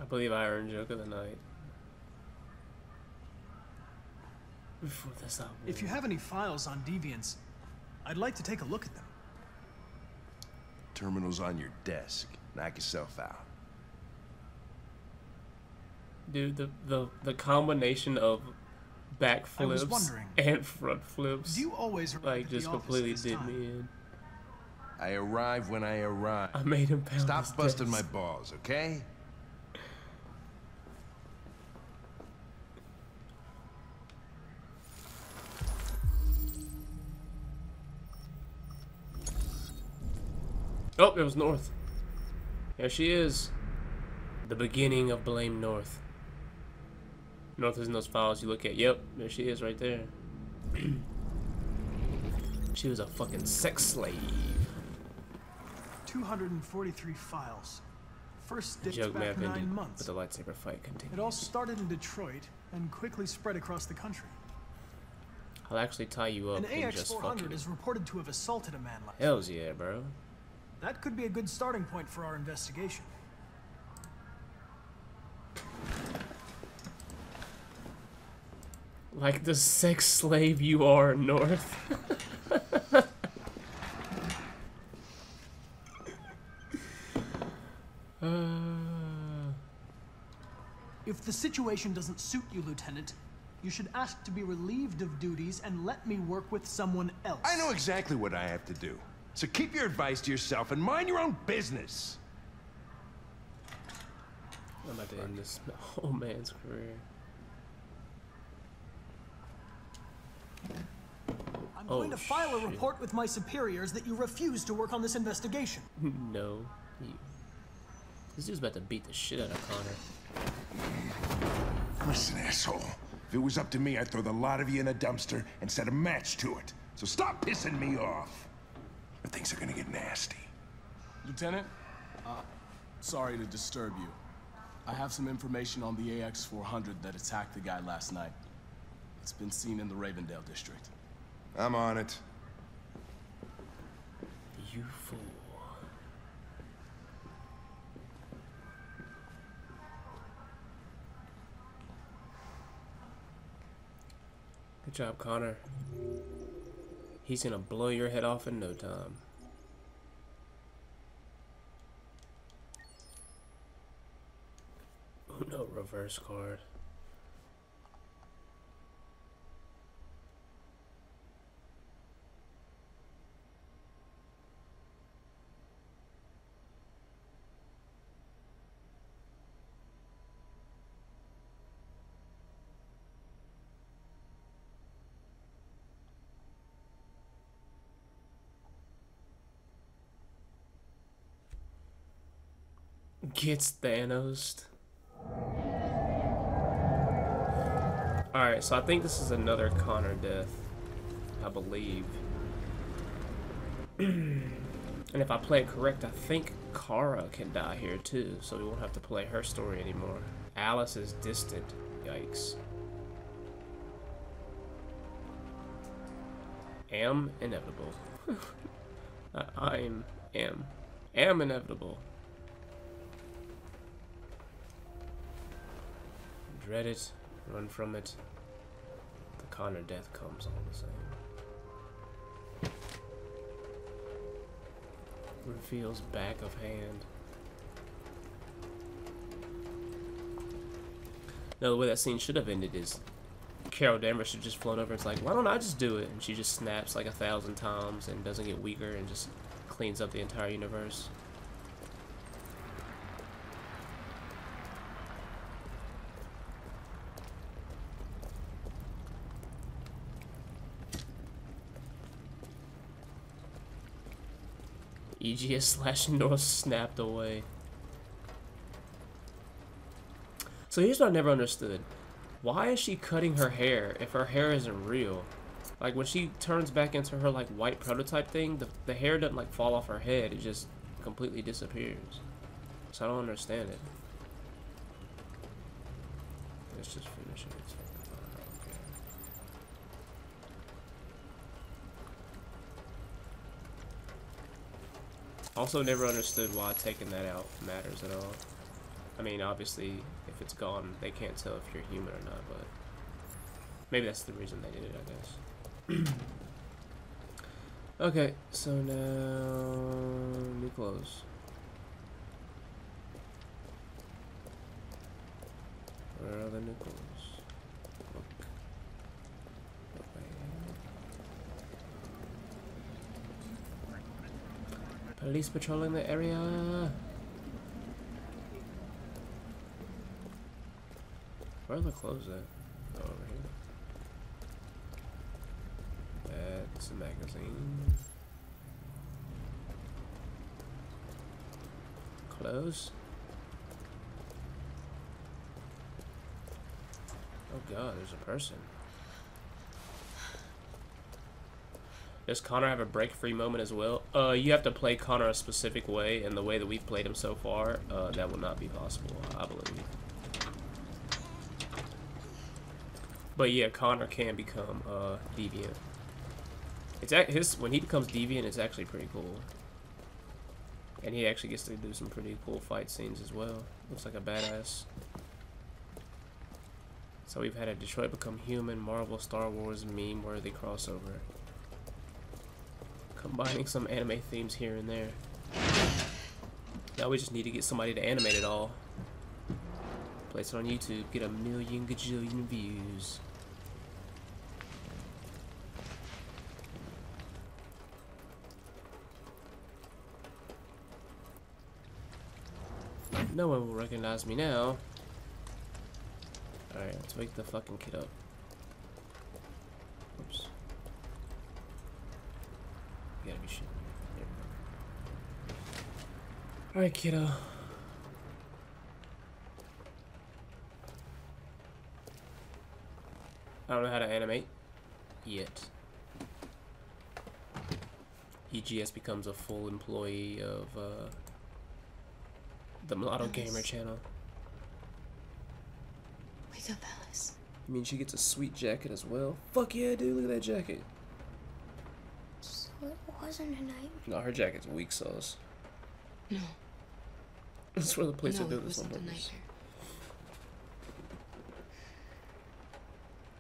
Believe I earned joke of the night. Before this album. If you have any files on Deviants, I'd like to take a look at them. Terminal's on your desk. Knock yourself out. Dude, the the the combination of backflips wondering, and front flips, Do you always like just completely at did time? me in. I arrive when I arrive. I made him pound Stop his busting my balls, okay? Oh, it was North. There she is. The beginning of Blame North. North is in those files you look at. Yep, there she is right there. she was a fucking sex slave. 243 files. First dates Joke back nine ended, months. but the lightsaber fight continued. It all started in Detroit and quickly spread across the country. I'll actually tie you up An and just fuck AX-400 is reported to have assaulted a man last Hells yeah, bro. That could be a good starting point for our investigation. Like the sex slave you are, North. uh, If the situation doesn't suit you, Lieutenant, you should ask to be relieved of duties and let me work with someone else. I know exactly what I have to do. So keep your advice to yourself and mind your own business. I'm about to end this old man's career. I'm Oh, going to oh, file a report with my superiors that you refuse to work on this investigation. no. You. This dude's about to beat the shit out of Connor. Listen, asshole. If it was up to me, I'd throw the lot of you in a dumpster and set a match to it. So stop pissing me off. Or things are gonna get nasty. Lieutenant, uh, sorry to disturb you. I have some information on the AX-400 that attacked the guy last night. It's been seen in the Ravendale district. I'm on it. You fool. Good job, Connor. He's gonna blow your head off in no time. Oh no, reverse card. Gets Thanos. Alright, so I think this is another Connor death. I believe. and if I play it correct, I think Kara can die here too, so we won't have to play her story anymore. Alice is distant. Yikes. Am inevitable. I- I'm am am inevitable. Dread it, run from it. The Connor death comes all the same. Reveals back of hand. No, the way that scene should have ended is Carol Danvers should just float over and it's like, why don't I just do it? And she just snaps like a thousand times and doesn't get weaker and just cleans up the entire universe. EGS slash North snapped away. So here's what I never understood. Why is she cutting her hair if her hair isn't real? Like when she turns back into her like white prototype thing, the, the hair doesn't like fall off her head, it just completely disappears. So I don't understand it. Let's just finish it. Also, never understood why taking that out matters at all. I mean, obviously, if it's gone, they can't tell if you're human or not, but maybe that's the reason they did it, I guess. okay, so now... new clothes. Where are the new clothes? Police patrolling the area. Where are the clothes at? Oh, over here. That's a magazine. Clothes. Oh god, there's a person. Does Connor have a break-free moment as well? Uh, you have to play Connor a specific way, and the way that we've played him so far, uh, that will not be possible, I believe. But yeah, Connor can become uh, deviant. It's his when he becomes deviant, it's actually pretty cool. And he actually gets to do some pretty cool fight scenes as well. Looks like a badass. So we've had a Detroit Become Human, Marvel, Star Wars, meme-worthy crossover combining some anime themes here and there. Now we just need to get somebody to animate it all. Place it on YouTube, get a million gajillion views. No one will recognize me now. Alright, let's wake the fucking kid up. Gotta be shit. Alright, kiddo. I don't know how to animate yet. EGS becomes a full employee of uh, the Mulatto Alice. Gamer channel. Wake up, Alice. You mean, she gets a sweet jacket as well. Fuck yeah, dude, look at that jacket. It wasn't a nightmare. No, her jacket's weak sauce. No. That's where the police no, are doing this on purpose.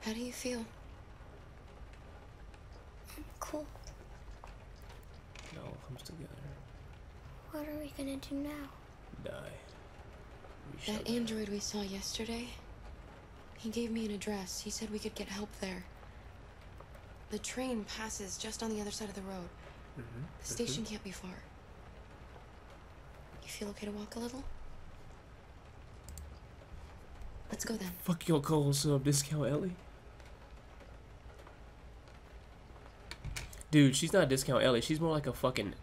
How do you feel? I'm cool. It all comes together. What are we gonna do now? Die. We that android we saw yesterday, he gave me an address. He said we could get help there. The train passes just on the other side of the road. Mm -hmm. The station can't be far. You feel okay to walk a little? Let's go then. Fuck your calls up, discount Ellie. Dude, she's not discount Ellie. She's more like a fucking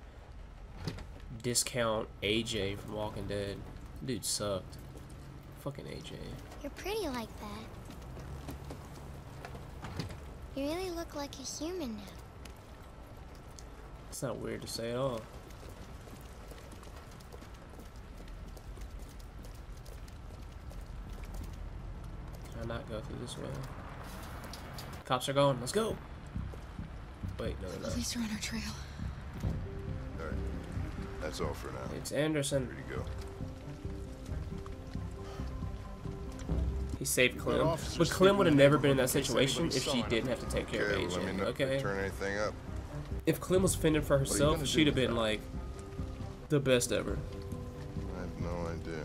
discount AJ from Walking Dead. Dude sucked. Fucking AJ. You're pretty like that. You really look like a human now. It's not weird to say at all. Can I not go through this way? Cops are going. Let's go. Wait, no, no. Police are on our trail. Alright. That's all for now. It's Anderson. Ready to go. He saved Clem. But Clem would have never been in that situation if she didn't have to take care okay, of AJ. Let me okay. Turn anything up. If Clem was fending for herself, she'd have been like the best ever. I have no idea.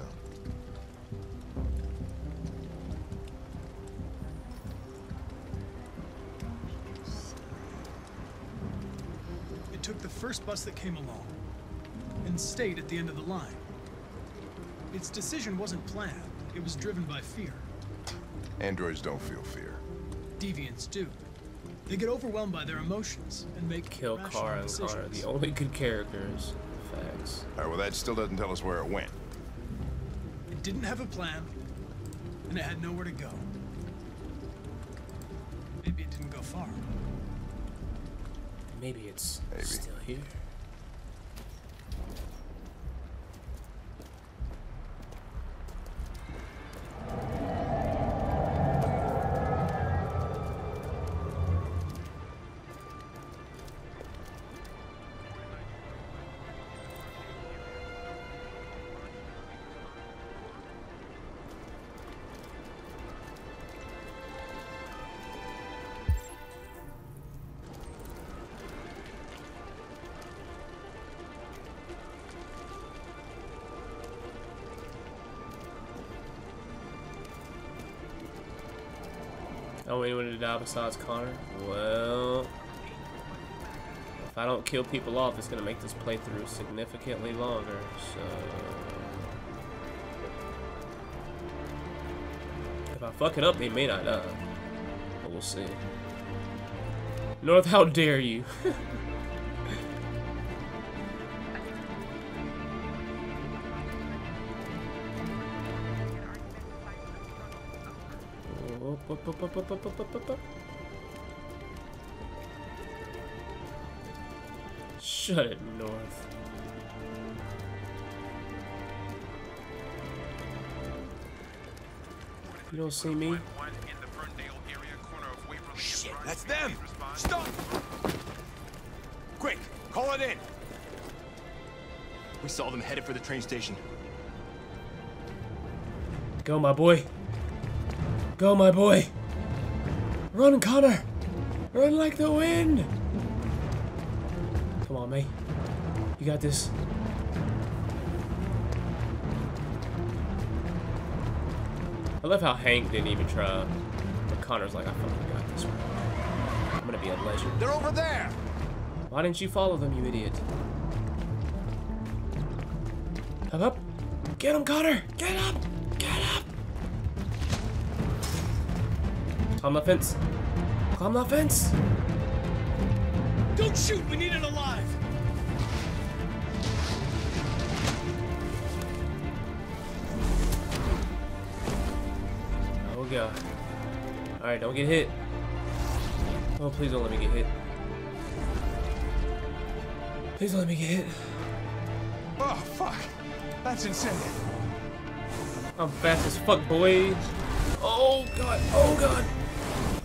It took the first bus that came along and stayed at the end of the line. Its decision wasn't planned. It was driven by fear. Androids don't feel fear. Deviants do. They get overwhelmed by their emotions and make kill Kara and Connor, the only good characters. Facts. All right, well that still doesn't tell us where it went. It didn't have a plan, and it had nowhere to go. Maybe it didn't go far. Maybe it's Maybe. still here. Want anyone to die besides Connor? Well, if I don't kill people off, it's going to make this playthrough significantly longer, so... If I fuck it up, they may not die. But we'll see. North, how dare you? Shut it, North. You don't see me? Shit, that's them! Stop! Quick, call it in! We saw them headed for the train station. Go, my boy. Go, my boy. Run, Connor. Run like the wind. Come on, mate. You got this. I love how Hank didn't even try. But Connor's like, I fucking got this one. I'm gonna be a legend. They're over there! Why didn't you follow them, you idiot? Up, up. Get him, Connor! Get up! Get up! Climb the fence. Climb the fence! Don't shoot! We need it alive! Oh god. Alright, don't get hit. Oh, please don't let me get hit. Please don't let me get hit. Oh, fuck. That's insane. I'm fast as fuck, boy. Oh god. Oh god.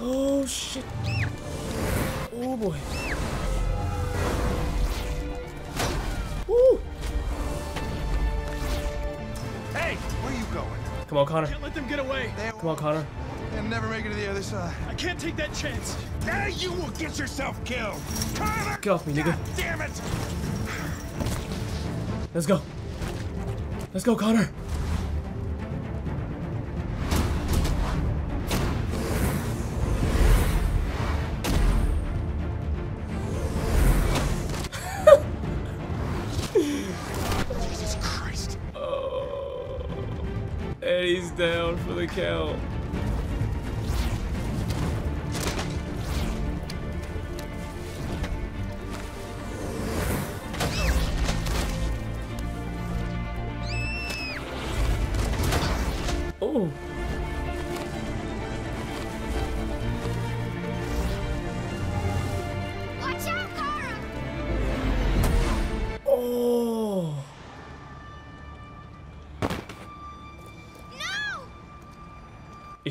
Oh shit. Oh boy. Woo! Hey, where are you going? Come on, Connor. Can't let them get away. Come on, Connor. They'll never make it to the other side. I can't take that chance. Now you will get yourself killed. Connor! Get off me, nigga. God damn it! Let's go. Let's go, Connor. Down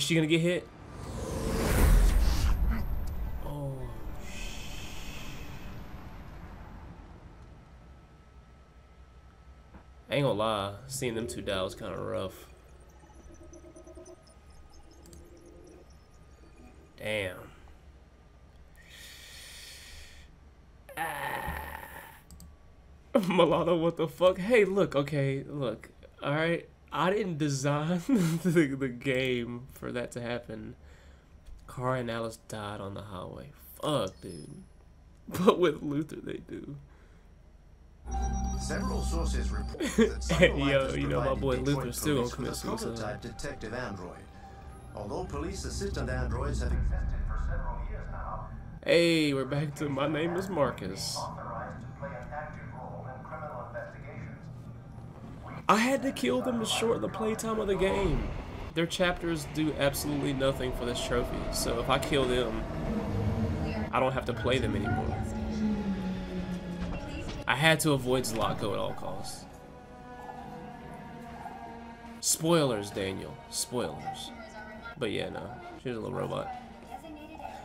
Is she gonna get hit? Oh. I ain't gonna lie, seeing them two die was kind of rough. Damn. Ah. Milano, what the fuck? Hey, look, okay, look, alright. I didn't design the, the game for that to happen. Kara and Alice died on the highway. Fuck, dude. But with Luther, they do. Several sources report that Hey, yo, you know my boy Detroit Luther's still gonna commit suicide. prototype detective android. Although police assistant androids have existed for several years now, Hey, we're back to my name is Markus. I had to kill them to shorten the playtime of the game. Their chapters do absolutely nothing for this trophy, so if I kill them, I don't have to play them anymore. I had to avoid Zlatko at all costs. Spoilers, Daniel. Spoilers. But yeah, no. She's a little robot.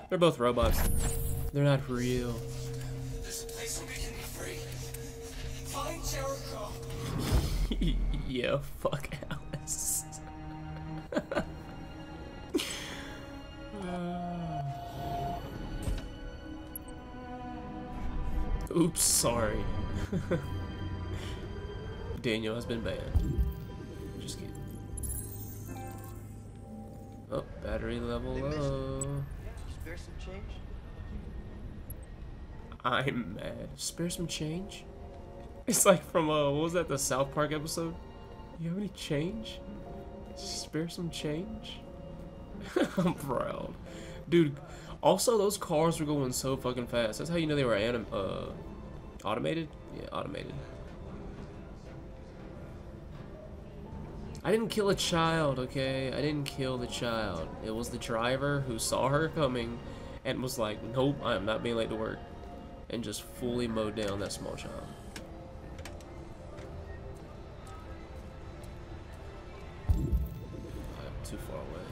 They're both robots. They're not real. yeah, fuck Alice. Oops, sorry. Daniel has been banned. Just kidding. Oh, battery level low. Spare some change? I'm mad. Spare some change? It's like from, uh, what was that, the South Park episode? You have any change? Spare some change? I'm proud. Dude, also those cars were going so fucking fast. That's how you know they were anim uh, automated? Yeah, automated. I didn't kill a child, okay? I didn't kill the child. It was the driver who saw her coming and was like, nope, I am not being late to work. And just fully mowed down that small child. Too far away.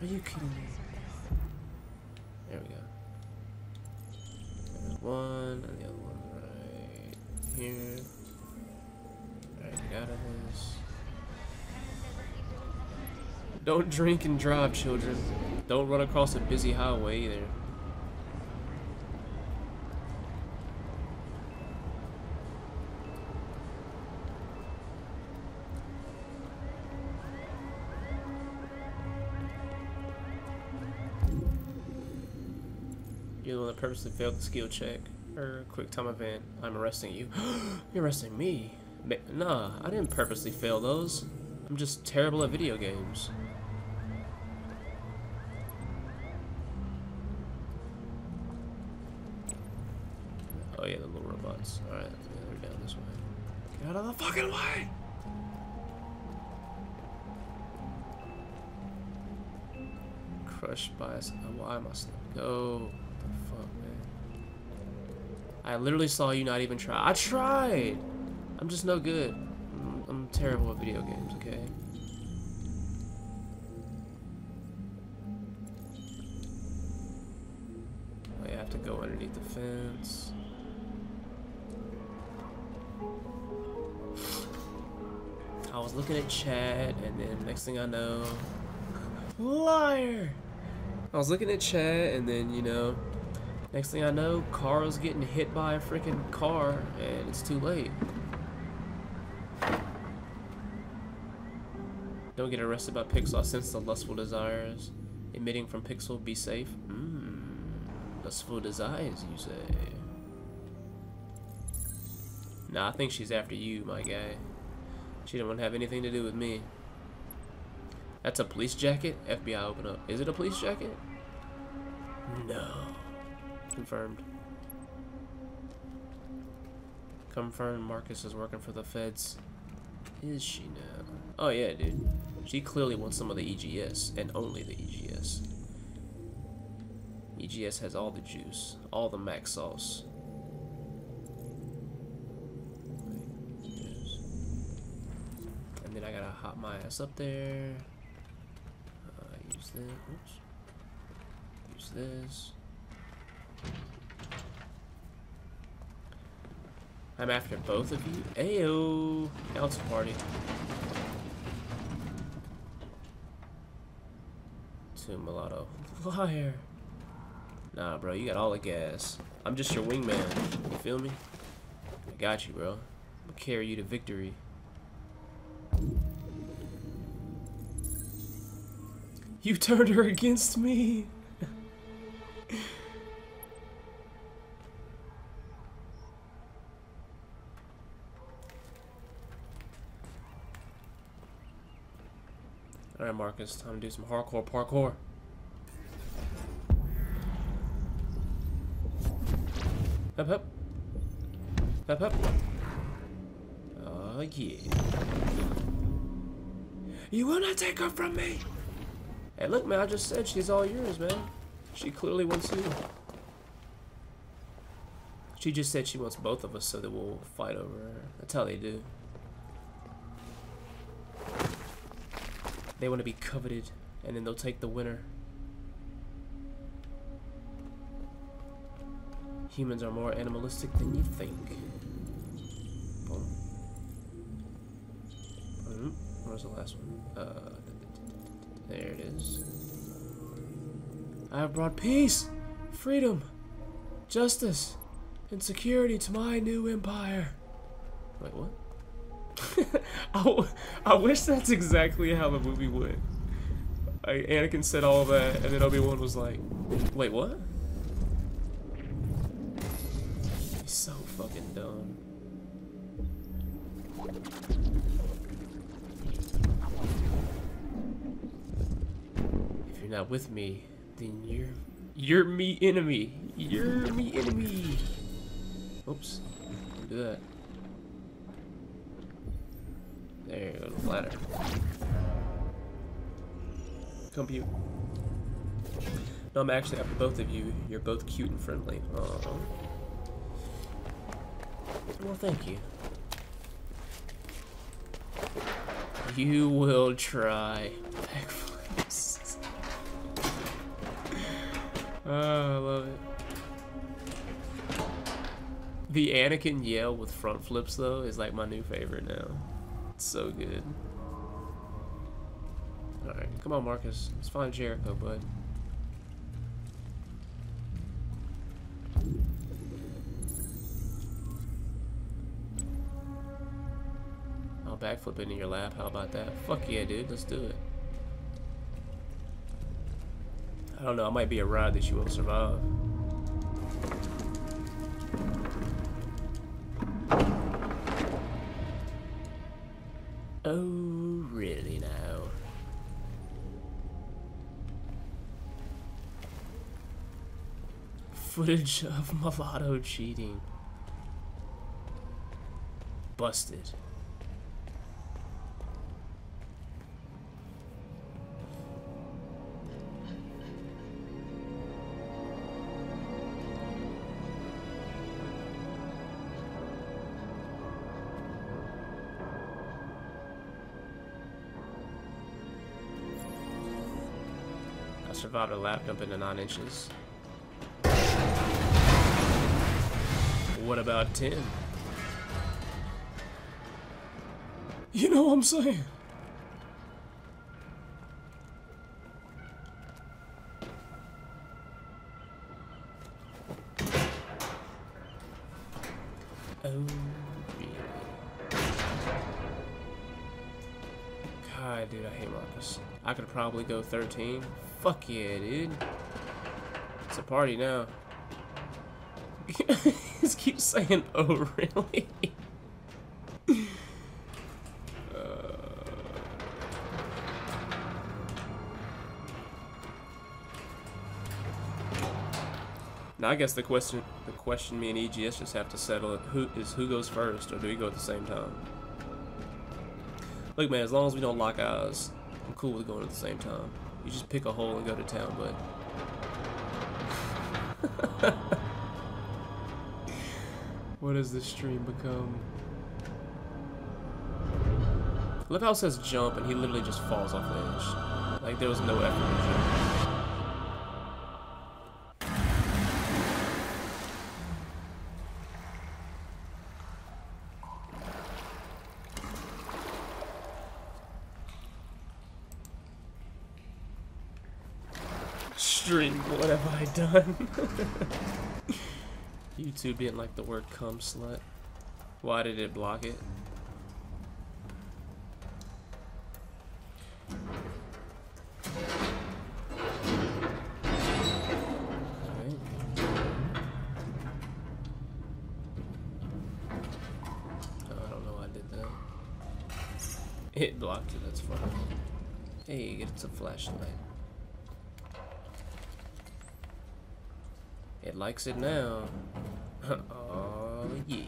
Are you kidding me? There we go. There's one, and the other one right here. Alright, get of this. Don't drink and drive, children. Don't run across a busy highway either. That purposely failed the skill check. Or quick time event. I'm arresting you. You're arresting me? Ma nah, I didn't purposely fail those. I'm just terrible at video games. Oh yeah, the little robots. Alright, they're down this way. Get out of the fucking way! Crushed by us. Why must I go? Fuck, man? I literally saw you not even try. I tried! I'm just no good. I'm, I'm terrible at video games, okay? I have to go underneath the fence. I was looking at chat, and then next thing I know, liar. I was looking at chat, and then you know, next thing I know, Carl's getting hit by a freaking car, and it's too late. Don't get arrested by Pixel. I sense the lustful desires emitting from Pixel. Be safe. Mmm. Lustful desires, you say? Nah, I think she's after you, my guy. She didn't want to have anything to do with me. That's a police jacket? FBI, open up. Is it a police jacket? No. Confirmed. Confirmed Markus is working for the feds. Is she now? Oh yeah, dude. She clearly wants some of the EGS, and only the EGS. EGS has all the juice, all the max sauce. And then I gotta hop my ass up there. Uh, use this. Oops. Use this. I'm after both of you. Ayo! A party. To mulatto. Liar. Nah, bro, you got all the gas. I'm just your wingman. You feel me? I got you, bro. I'm gonna carry you to victory. You turned her against me. Alright, Markus, time to do some hardcore parkour. Hep hep. Hep hep. Oh yeah. You will not take her from me! Hey look man, I just said she's all yours, man. She clearly wants you. She just said she wants both of us so that we'll fight over her. That's how they do. They want to be coveted, and then they'll take the winner. Humans are more animalistic than you think. Boom. Boom. Where's the last one? Uh, there it is. I have brought peace, freedom, justice, and security to my new empire. Wait, what? I, I wish that's exactly how the movie went. Like, Anakin said all that, and then Obi-Wan was like, wait, what? He's so fucking dumb. If you're not with me, then you're you're me enemy. You're me enemy. Oops. Do that. There you go, the ladder. Compute. No, I'm actually after both of you. You're both cute and friendly. Aww. Well, thank you. You will try. Backflips. oh, ah, I love it. The Anakin yell with front flips, though, is like my new favorite now. So good. Alright, come on, Markus. Let's find Jericho, bud. I'll backflip into your lap. How about that? Fuck yeah, dude. Let's do it. I don't know. I might be a ride that you won't survive. Oh, really now? Footage of Mulatto cheating. Busted. Survived a lap jump into 9 inches. What about 10? You know what I'm saying? I could probably go 13. Fuck yeah, dude. It's a party now. just keep saying, oh, really? Uh. Now I guess the question, the question me and EGS just have to settle it, who is who goes first, or do we go at the same time? Look, man, as long as we don't lock eyes, I'm cool with going at the same time. You just pick a hole and go to town, but. what does this stream become? Look how it says jump, and he literally just falls off the edge. Like there was no effort to jump. Stream, what have I done? YouTube didn't like the word cum slut. Why did it block it? I don't know why I did that. It blocked it, that's fine. Hey, it's a flashlight. It likes it now. oh, yeah.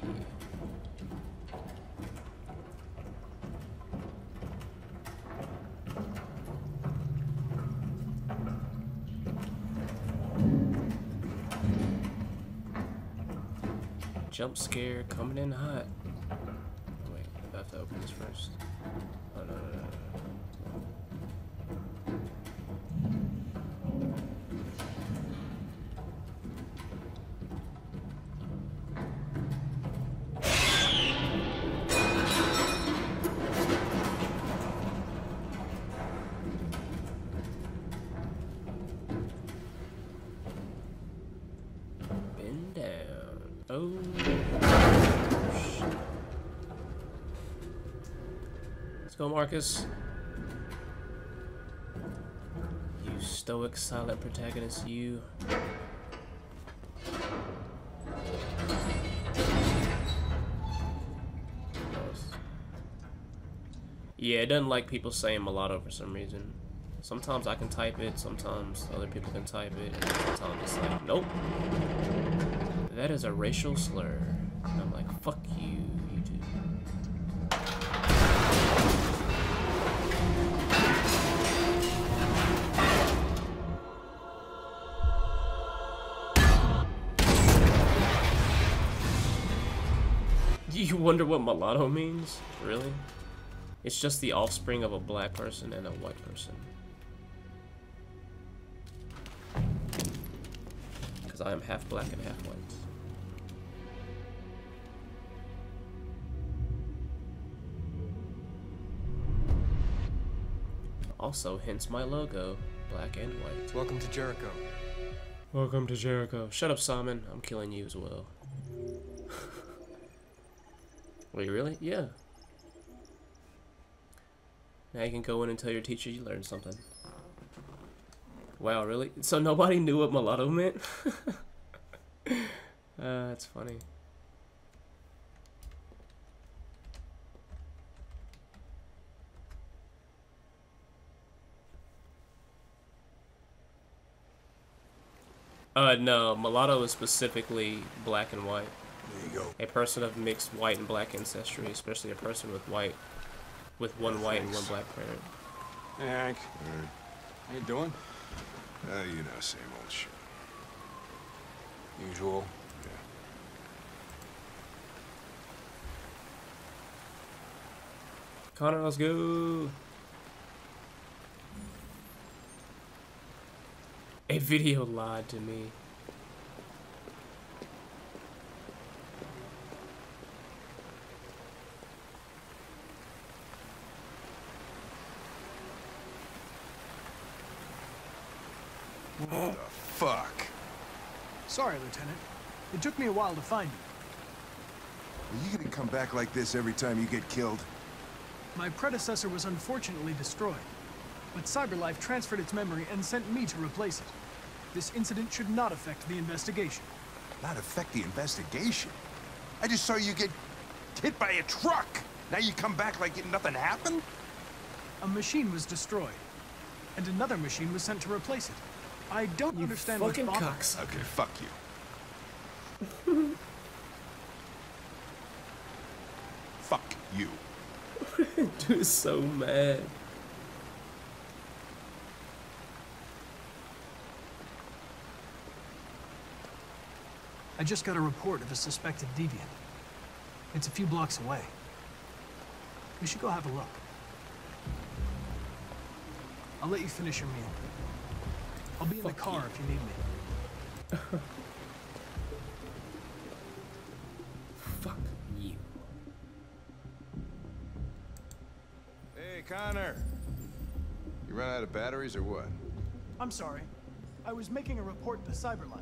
Jump scare coming in hot. Wait, I have to open this first. Oh. shit. go, Markus. You stoic, silent protagonist, you. Yeah, it doesn't like people saying mulatto for some reason. Sometimes I can type it, sometimes other people can type it, sometimes it's like, nope. That is a racial slur. And I'm like, fuck you, YouTube. Do you wonder what mulatto means? Really? It's just the offspring of a black person and a white person. I am half black and half white. Also, hence my logo, black and white. Welcome to Jericho. Welcome to Jericho. Shut up, Simon. I'm killing you as well. Wait, really? Yeah. Now you can go in and tell your teacher you learned something. Wow, really? So nobody knew what mulatto meant? uh, that's funny. Uh, no, mulatto is specifically black and white. There you go. A person of mixed white and black ancestry, especially a person with white, with one white and one black parent. Hey, Hank. How you doing? Uh, you know, same old shit. Usual. Connor, let's go. A video lied to me. What the fuck? Sorry, Lieutenant. It took me a while to find you. Are you gonna come back like this every time you get killed? My predecessor was unfortunately destroyed, but CyberLife transferred its memory and sent me to replace it. This incident should not affect the investigation. Not affect the investigation? I just saw you get hit by a truck. Now you come back like nothing happened? A machine was destroyed, and another machine was sent to replace it. I don't understand what fucking bothered- cocks. Okay, fuck you. fuck you. Dude is so mad. I just got a report of a suspected deviant. It's a few blocks away. We should go have a look. I'll let you finish your meal. I'll be in the car if you need me. Fuck you. Hey, Connor. You run out of batteries or what? I'm sorry. I was making a report to CyberLife.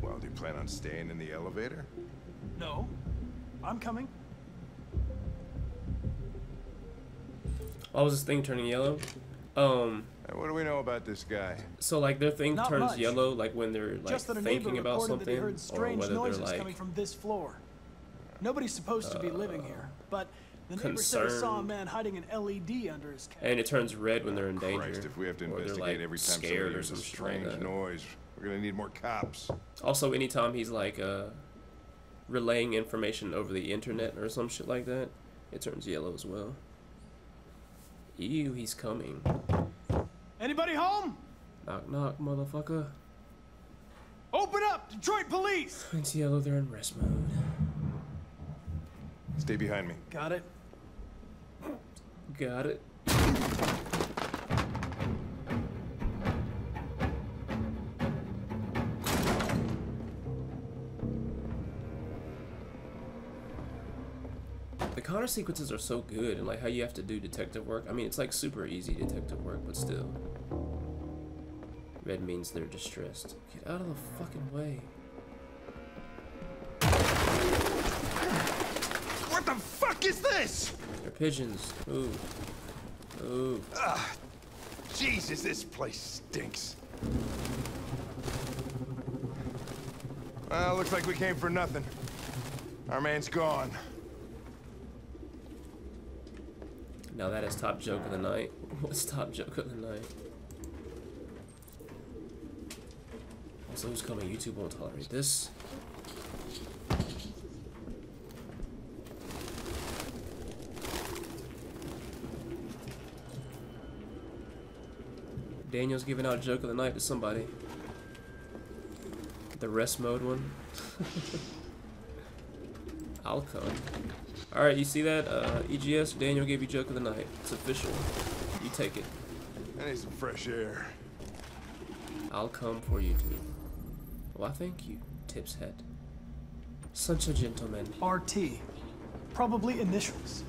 Well, do you plan on staying in the elevator? No. I'm coming. Why was this thing turning yellow? Um. what do we know about this guy? So like their thing Not turns much. yellow like when they're like Just that thinking about reported that he something, or strange whether noises they're like coming from this floor. Nobody's supposed to be living here, but the neighbor said he saw a man hiding an LED under his couch. and it turns red when they're in danger. Christ, if we have to investigate like, every time scared or a some shit like strange noise, we're gonna need more cops. Also, anytime he's like uh, relaying information over the internet or some shit like that, it turns yellow as well. Ew, he's coming. Anybody home? Knock knock, motherfucker. Open up! Detroit police! It's yellow, they're in rest mode. Stay behind me. Got it. Got it. The sequences are so good, and like how you have to do detective work. I mean, it's like super easy detective work, but still. Red means they're distressed. Get out of the fucking way. What the fuck is this? They're pigeons. Ooh. Ooh. Ah, Jesus, this place stinks. Well, looks like we came for nothing. Our man's gone. Now that is top joke of the night. What's top joke of the night? Also, who's coming? YouTube won't tolerate this. Daniel's giving out joke of the night to somebody. The rest mode one. I'll come. Alright, you see that? Uh, EGS, Daniel gave you joke of the night. It's official. You take it. I need some fresh air. I'll come for you, dude. Why, thank you, Tips Head. Such a gentleman. RT. Probably initials.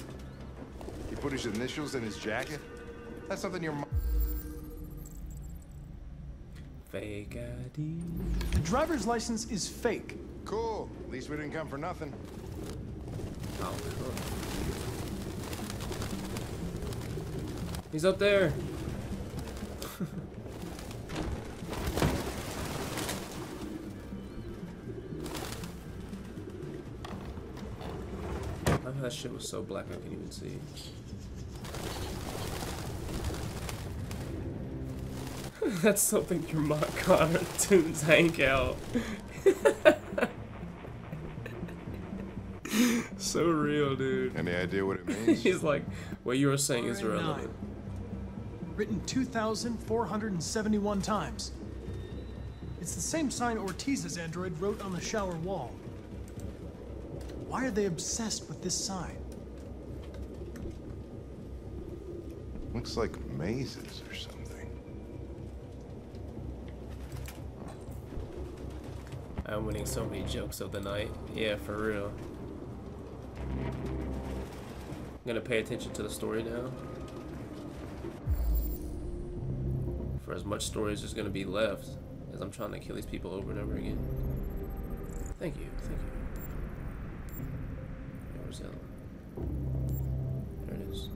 He put his initials in his jacket? That's something your mom... Fake ID. The driver's license is fake. Cool. At least we didn't come for nothing. He's up there. that shit was so black I couldn't even see. That's something your mock cartoons hang out. So real, dude. Any idea what it means? He's like, what you were saying is RA9. relevant. Written 2,471 times. It's the same sign Ortiz's android wrote on the shower wall. Why are they obsessed with this sign? Looks like mazes or something. I'm winning so many jokes of the night. Yeah, for real. I'm gonna pay attention to the story now. For as much story as there's gonna be left, as I'm trying to kill these people over and over again. Thank you, thank you. Where's? There it is.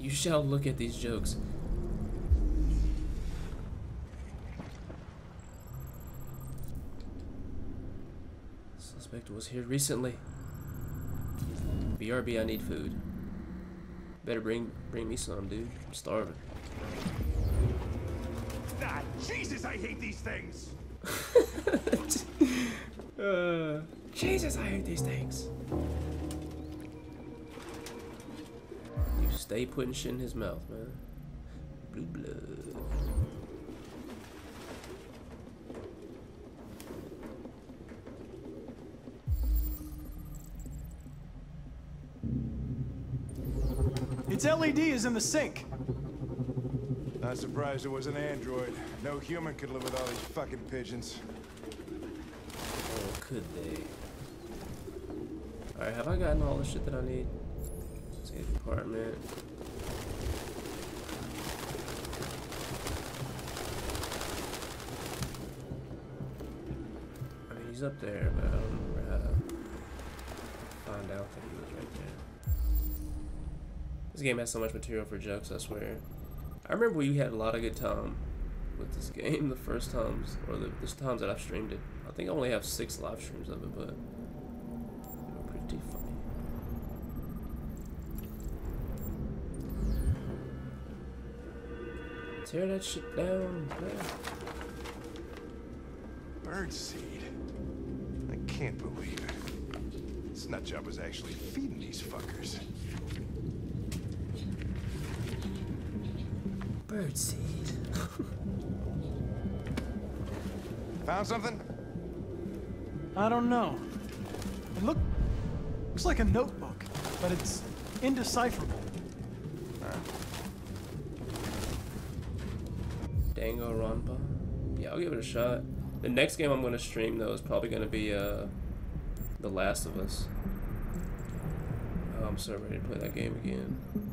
You shall look at these jokes. Suspect was here recently. BRB, I need food. Better bring bring me some, dude. I'm starving. Ah, Jesus, I hate these things! Uh, Jesus, I hate these things. You stay putting shit in his mouth, man. Blue blood. Its LED is in the sink. Not surprised it was an android. No human could live with all these fucking pigeons. Oh, could they? Alright, have I gotten all the shit that I need? Save apartment. I mean, he's up there, but I don't remember how to find out This game has so much material for jokes, I swear. I remember we had a lot of good time with this game the first times, or the, the times that I've streamed it. I think I only have six live streams of it, but they were pretty funny. Tear that shit down. Birdseed. I can't believe it. This nutjob was actually feeding these fuckers. Birdseed. Found something? I don't know. It look, looks like a notebook, but it's indecipherable. Danganronpa. Yeah, I'll give it a shot. The next game I'm gonna stream though is probably gonna be uh, The Last of Us. Oh, I'm so ready to play that game again.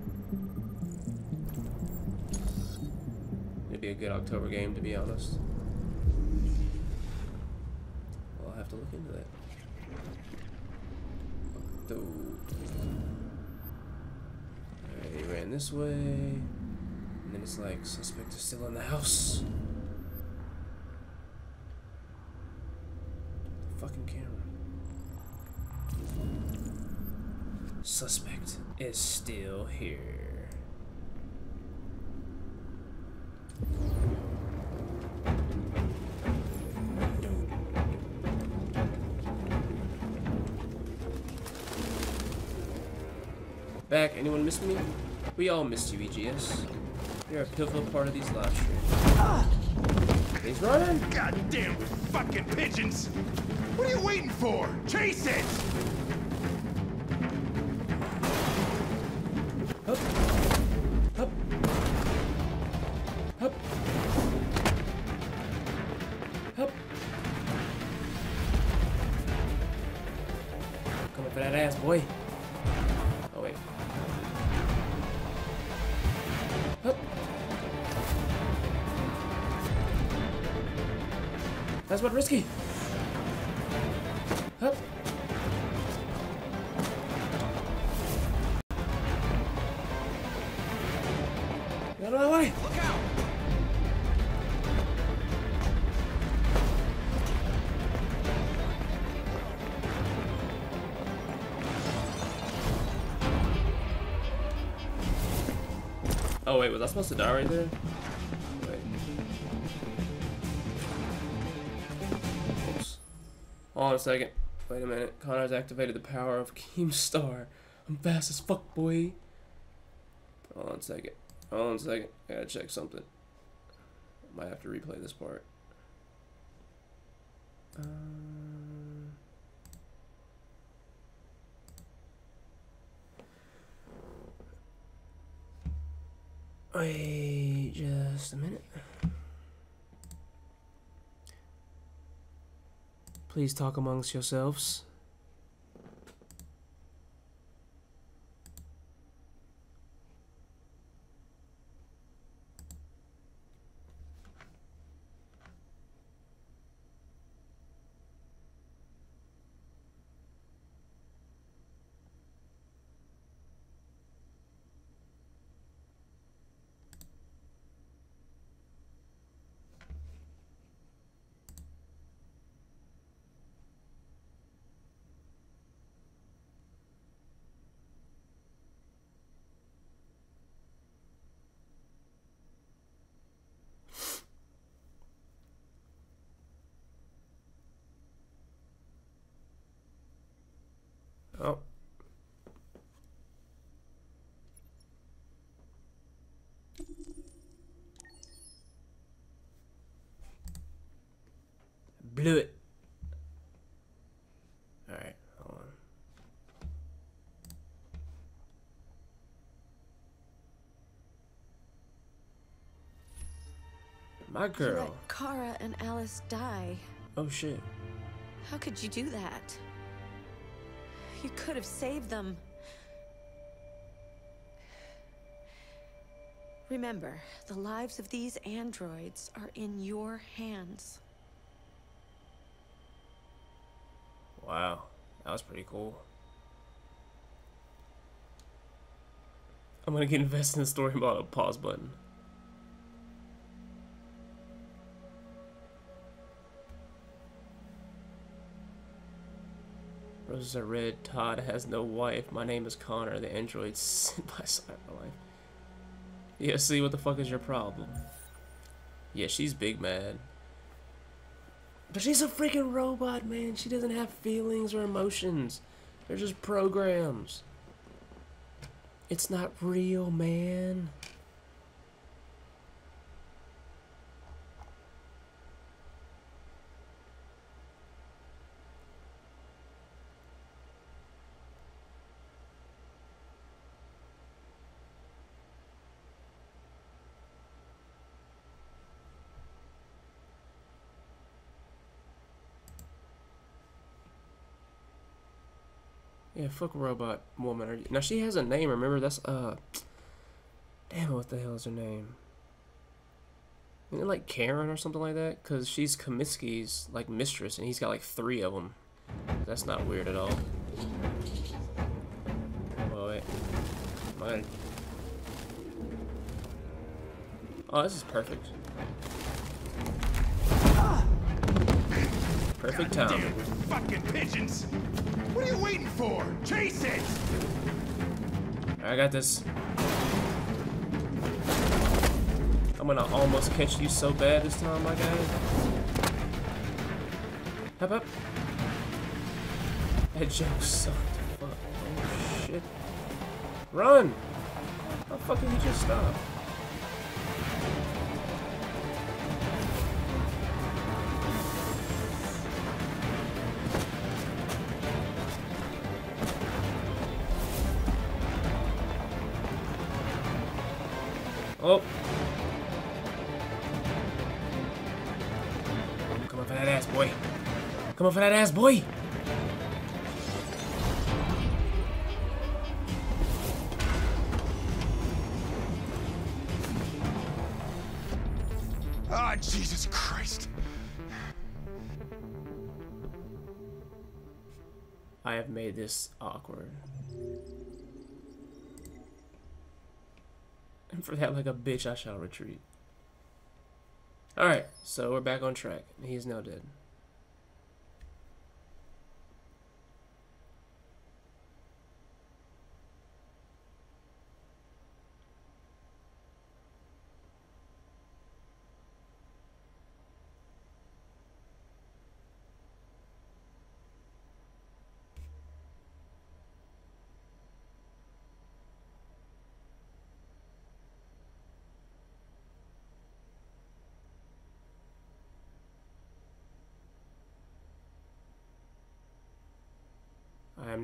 Be a good October game to be honest. Well, I'll have to look into that. Alright, he ran this way. And then it's like, suspect is still in the house. fucking camera. Suspect is still here. Back, anyone miss me? We all missed you, EGS. You're a pivotal part of these live streams. He's running! Goddamn fucking pigeons! What are you waiting for? Chase it! I supposed to die right there? Wait. Hold on a second. Wait a minute. Connor's activated the power of Keemstar. I'm fast as fuck, boy. Hold on a second. Hold on a second. I gotta check something. Might have to replay this part. Um, wait just a minute. Please talk amongst yourselves. Oh. Blew it. Alright, hold on. My You girl. let Kara and Alice die. Oh shit. How could you do that? You could have saved them. Remember, the lives of these androids are in your hands. Wow, that was pretty cool. I'm gonna get invested in the story about a pause button. Roses are red. Todd has no wife. My name is Connor. The android sent by Cyberlife. Yeah, see, what the fuck is your problem? Yeah, she's big mad. But she's a freaking robot, man. She doesn't have feelings or emotions. They're just programs. It's not real, man. Yeah, fuck robot woman. Now she has a name. Remember that's uh. Damn, what the hell is her name? Isn't it like Karen or something like that? Cause she's Comiskey's like mistress, and he's got like three of them. That's not weird at all. Oh, wait. Mine. Oh, this is perfect. Perfect time. Fucking pigeons! What are you waiting for? Chase it! I got this. I'm gonna almost catch you so bad this time, my guy. Hop up. That joke sucked. Fuck. Oh shit. Run! How fucking he just stop? Come on for that ass, boy. Ah, Jesus Christ. I have made this awkward. And for that, like a bitch, I shall retreat. Alright, so we're back on track. He is now dead.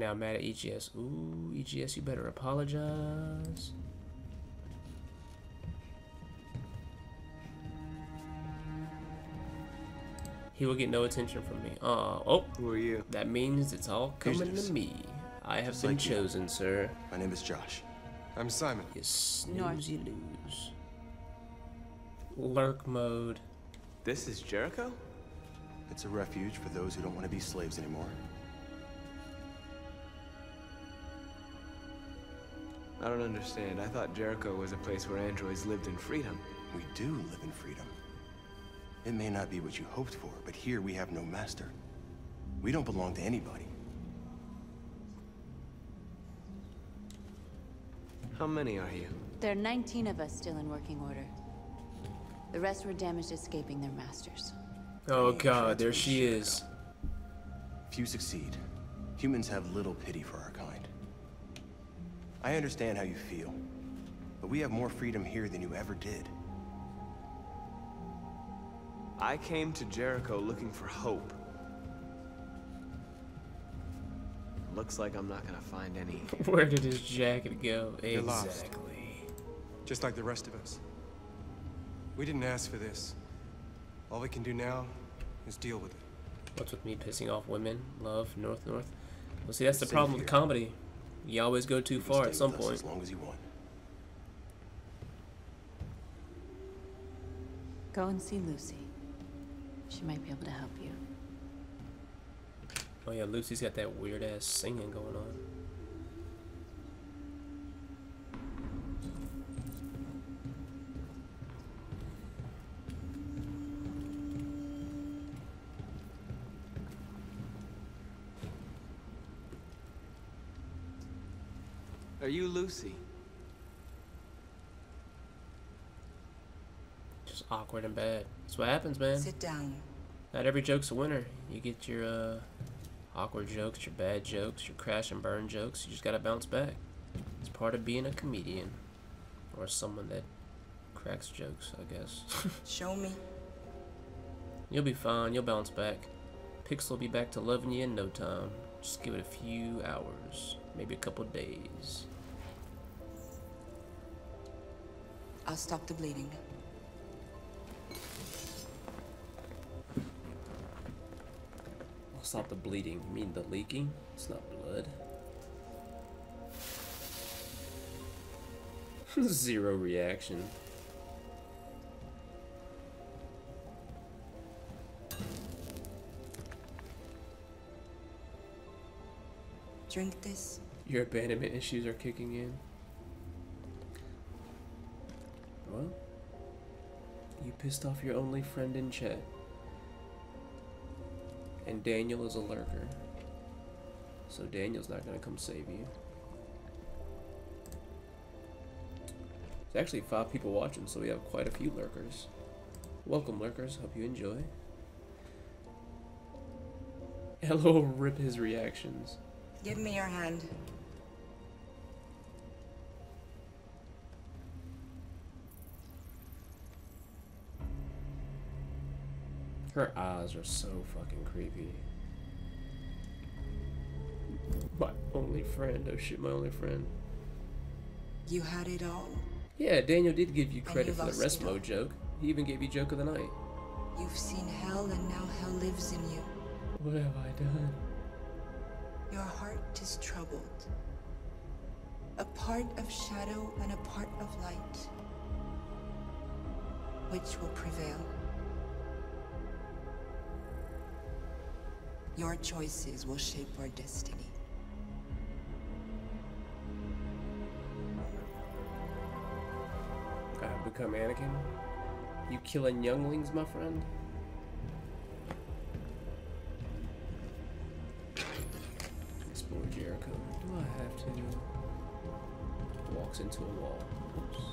Now mad at EGS. Ooh, EGS, you better apologize. He will get no attention from me. Uh, oh. Who are you? That means it's all coming Fugitives. to me. I have Just been like you. chosen, sir. My name is Josh. I'm Simon. You snooze, you lose. Lurk mode. This is Jericho? It's a refuge for those who don't want to be slaves anymore. I don't understand. I thought Jericho was a place where androids lived in freedom. We do live in freedom. It may not be what you hoped for, but here we have no master. We don't belong to anybody. How many are you? There are 19 of us still in working order. The rest were damaged escaping their masters. Oh god, there she is. Few succeed. Humans have little pity for our kind. I understand how you feel, but we have more freedom here than you ever did. I came to Jericho looking for hope. Looks like I'm not gonna find any. Where did his jacket go? You're lost. Exactly. Just like the rest of us. We didn't ask for this. All we can do now is deal with it. What's with me pissing off women? Love, North, North. Well, see, that's the Safe problem with comedy. You always go too far at some point. As long as you want. Go and see Lucy. She might be able to help you. Oh yeah, Lucy's got that weird ass singing going on. Are you Lucy? Just awkward and bad. That's what happens, man. Sit down. Not every joke's a winner. You get your uh, awkward jokes, your bad jokes, your crash and burn jokes. You just gotta bounce back. It's part of being a comedian, or someone that cracks jokes, I guess. Show me. You'll be fine. You'll bounce back. Pixel will be back to loving you in no time. Just give it a few hours, maybe a couple days. I'll stop the bleeding. I'll stop the bleeding. You mean the leaking? It's not blood. Zero reaction. Drink this. Your abandonment issues are kicking in. Well, you pissed off your only friend in chat. And Daniel is a lurker. So Daniel's not gonna come save you. There's actually five people watching, so we have quite a few lurkers. Welcome, lurkers. Hope you enjoy. Hello, rip his reactions. Give me your hand. Her eyes are so fucking creepy. My only friend. Oh shit, my only friend. You had it all. Yeah, Daniel did give you credit you for the all. Resmo joke. He even gave you joke of the night. You've seen hell and now hell lives in you. What have I done? Your heart is troubled. A part of shadow and a part of light. Which will prevail? Your choices will shape our destiny. I have become Anakin. You killing younglings, my friend? Explore Jericho. Do I have to? Walks into a wall. Oops.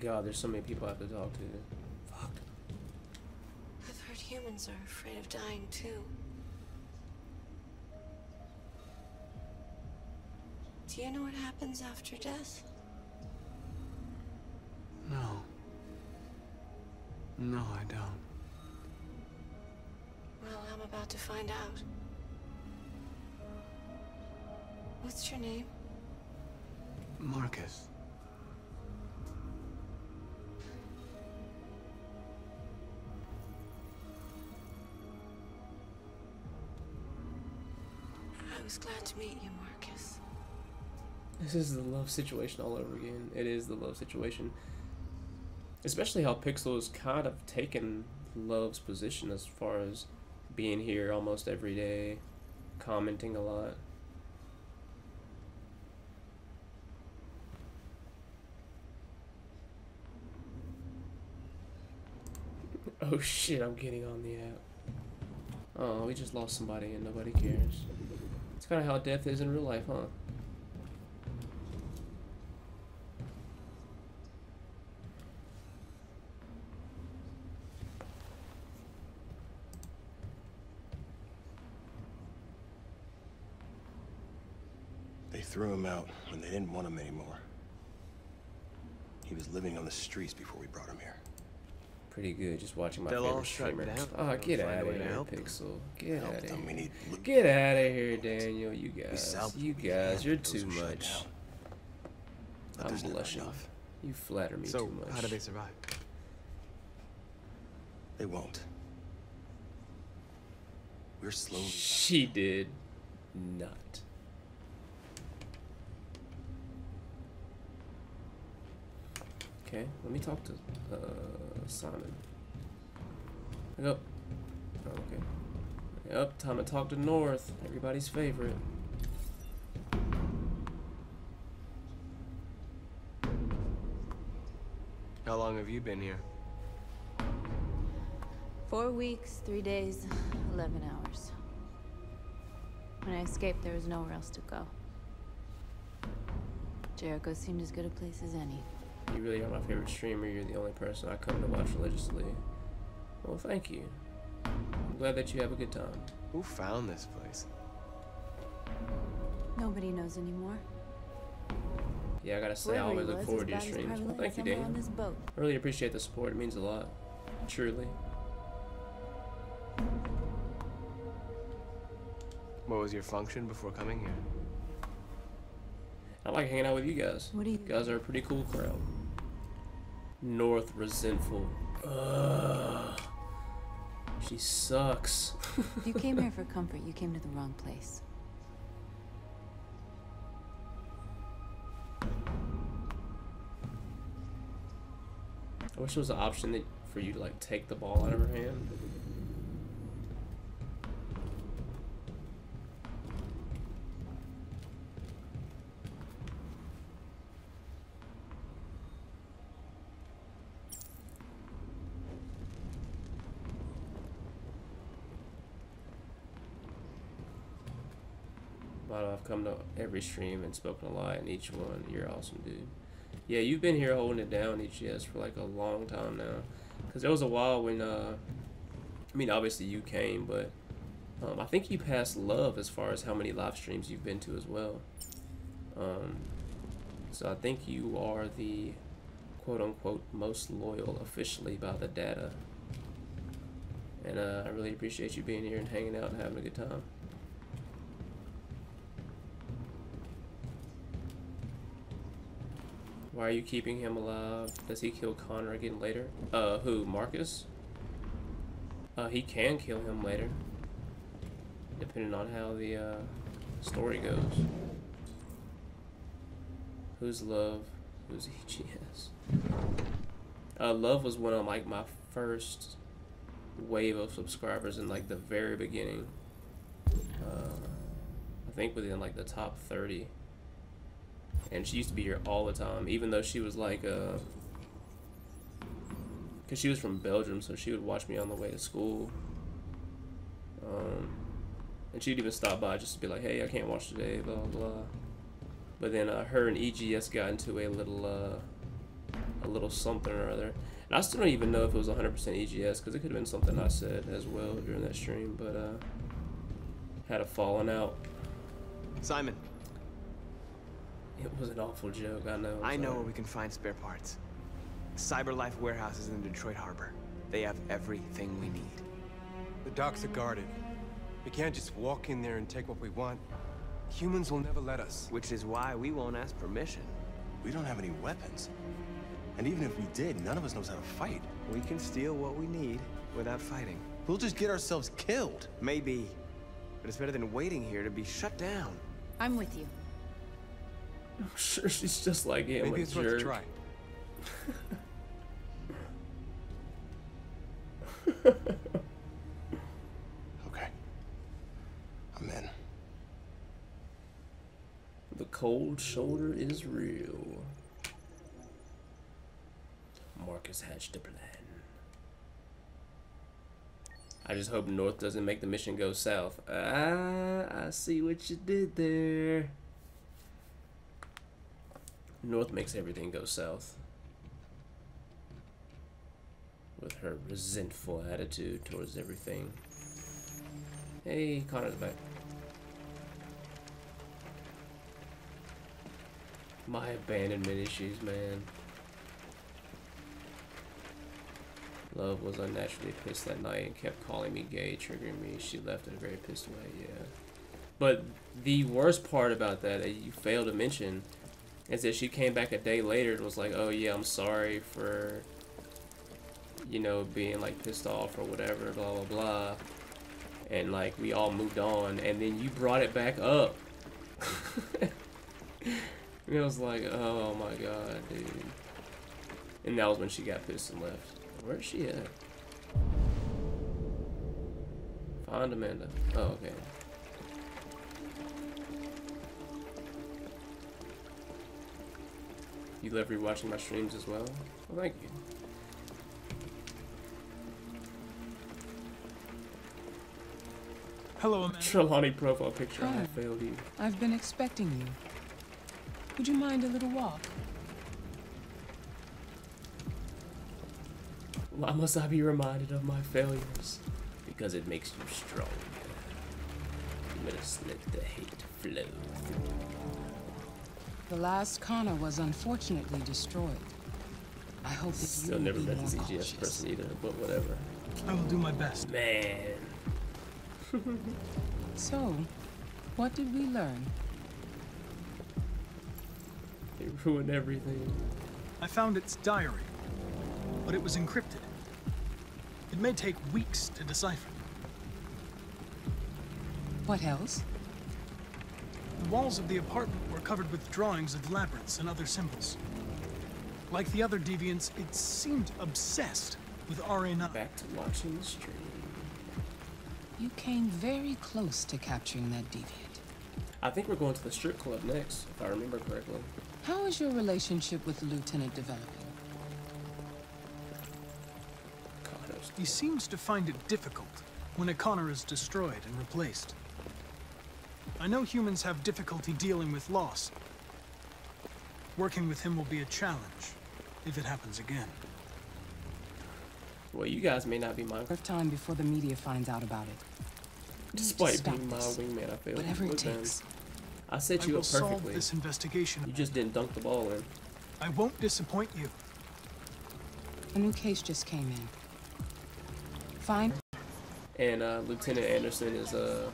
God, there's so many people I have to talk to. Fuck. I've heard humans are afraid of dying too. Do you know what happens after death? No. No, I don't. Well, I'm about to find out. What's your name? Markus. Was glad to meet you, Markus. This is the love situation all over again. It is the love situation. Especially how Pixel has kind of taken Love's position as far as being here almost every day, commenting a lot. Oh shit, I'm getting on the app. Oh, we just lost somebody and nobody cares. Kind of how death is in real life, huh? They threw him out when they didn't want him anymore. He was living on the streets before we brought him here. Pretty good, just watching my They'll favorite streamer. down. Oh, get out of here. Pixel. Get out of here. Get out of here, Daniel. You guys. You guys, you're too much. I'm blushing. You flatter me So, too much. how do they survive? They won't. We're slowly. She did not. Okay, let me talk to uh, Simon. Yep. Oh, okay. Yep, time to talk to North, everybody's favorite. How long have you been here? Four weeks, three days, 11 hours. When I escaped, there was nowhere else to go. Jericho seemed as good a place as any. You really are my favorite streamer. You're the only person I come to watch religiously. Well, thank you. I'm glad that you have a good time. Who found this place? Nobody knows anymore. Yeah, I gotta say, I always look was, forward to his your streams. Well, thank you, somewhere Daniel. on this boat. I really appreciate the support. It means a lot. Truly. What was your function before coming here? I like hanging out with you guys. What do you- You guys are a pretty cool crowd. North resentful. Ugh. She sucks. If you came here for comfort, you came to the wrong place. I wish there was an option that for you to like take the ball out of her hand. Come to every stream and spoken a lot in each one. You're awesome, dude. Yeah, you've been here holding it down EGS for like a long time now. Cause there was a while when, uh, I mean, obviously you came, but um, I think you passed Love as far as how many live streams you've been to as well. Um, so I think you are the quote unquote most loyal officially by the data. And uh, I really appreciate you being here and hanging out and having a good time. Why are you keeping him alive? Does he kill Connor again later? Uh, who? Markus? Uh, he can kill him later. Depending on how the, uh, story goes. Who's Love? Who's EGS? Uh, Love was one of, like, my first wave of subscribers in, like, the very beginning. Uh, I think within, like, the top 30 and she used to be here all the time, even though she was like, uh, because she was from Belgium, so she would watch me on the way to school. Um, and she'd even stop by just to be like, hey, I can't watch today, blah, blah. But then uh, her and EGS got into a little, uh, a little something or other. And I still don't even know if it was 100% EGS, because it could have been something I said as well during that stream, but, uh, had a falling out. Simon, it was an awful joke, I know. i know where we can find spare parts. CyberLife warehouse is in Detroit harbor. They have everything we need. The docks are guarded. We can't just walk in there and take what we want. Humans will never let us. Which is why we won't ask permission. We don't have any weapons. And even if we did, none of us knows how to fight. We can steal what we need without fighting. We'll just get ourselves killed. Maybe. But it's better than waiting here to be shut down. I'm with you. I'm sure she's just like him. Maybe it's jerk. worth a try. okay. I'm in. The cold shoulder is real. Markus hatched a plan. I just hope North doesn't make the mission go south. Ah, I see what you did there. North makes everything go south. With her resentful attitude towards everything. Hey, Connor's back. My abandonment issues, man. Love was unnaturally pissed that night and kept calling me gay, triggering me. She left in a very pissed way, yeah. But the worst part about that that you failed to mention is that she came back a day later and was like, oh yeah, I'm sorry for, you know, being like pissed off or whatever, blah, blah, blah. And like, we all moved on. And then you brought it back up. and I was like, oh my god, dude. And that was when she got pissed and left. Where's she at? Find Amanda. Oh, okay. You love rewatching my streams as well? Well, thank you. Hello, Amanda. Trelawney profile picture. Hi. I failed you. I've been expecting you. Would you mind a little walk? Why must I be reminded of my failures? Because it makes you strong. You must let the hate flow. The last Connor was unfortunately destroyed. I hope that Still you never will be met more this EGS cautious. person either, but whatever. I will do my best. Man. So, what did we learn? They ruined everything. I found its diary, but it was encrypted. It may take weeks to decipher. What else? The walls of the apartment were covered with drawings of labyrinths and other symbols. Like the other deviants, it seemed obsessed with RA9. Back to watching the stream. You came very close to capturing that deviant. I think we're going to the strip club next, if I remember correctly. How is your relationship with the Lieutenant developing? He seems to find it difficult when a Connor is destroyed and replaced. I know humans have difficulty dealing with loss. Working with him will be a challenge, if it happens again. Well, you guys may not be my... Of time before the media finds out about it. Despite being my wingman, I feel. Whatever it takes. I set you I will up perfectly. Solve this investigation. You just didn't dunk the ball in. I won't disappoint you. A new case just came in. Fine. And uh, Lieutenant Anderson is uh,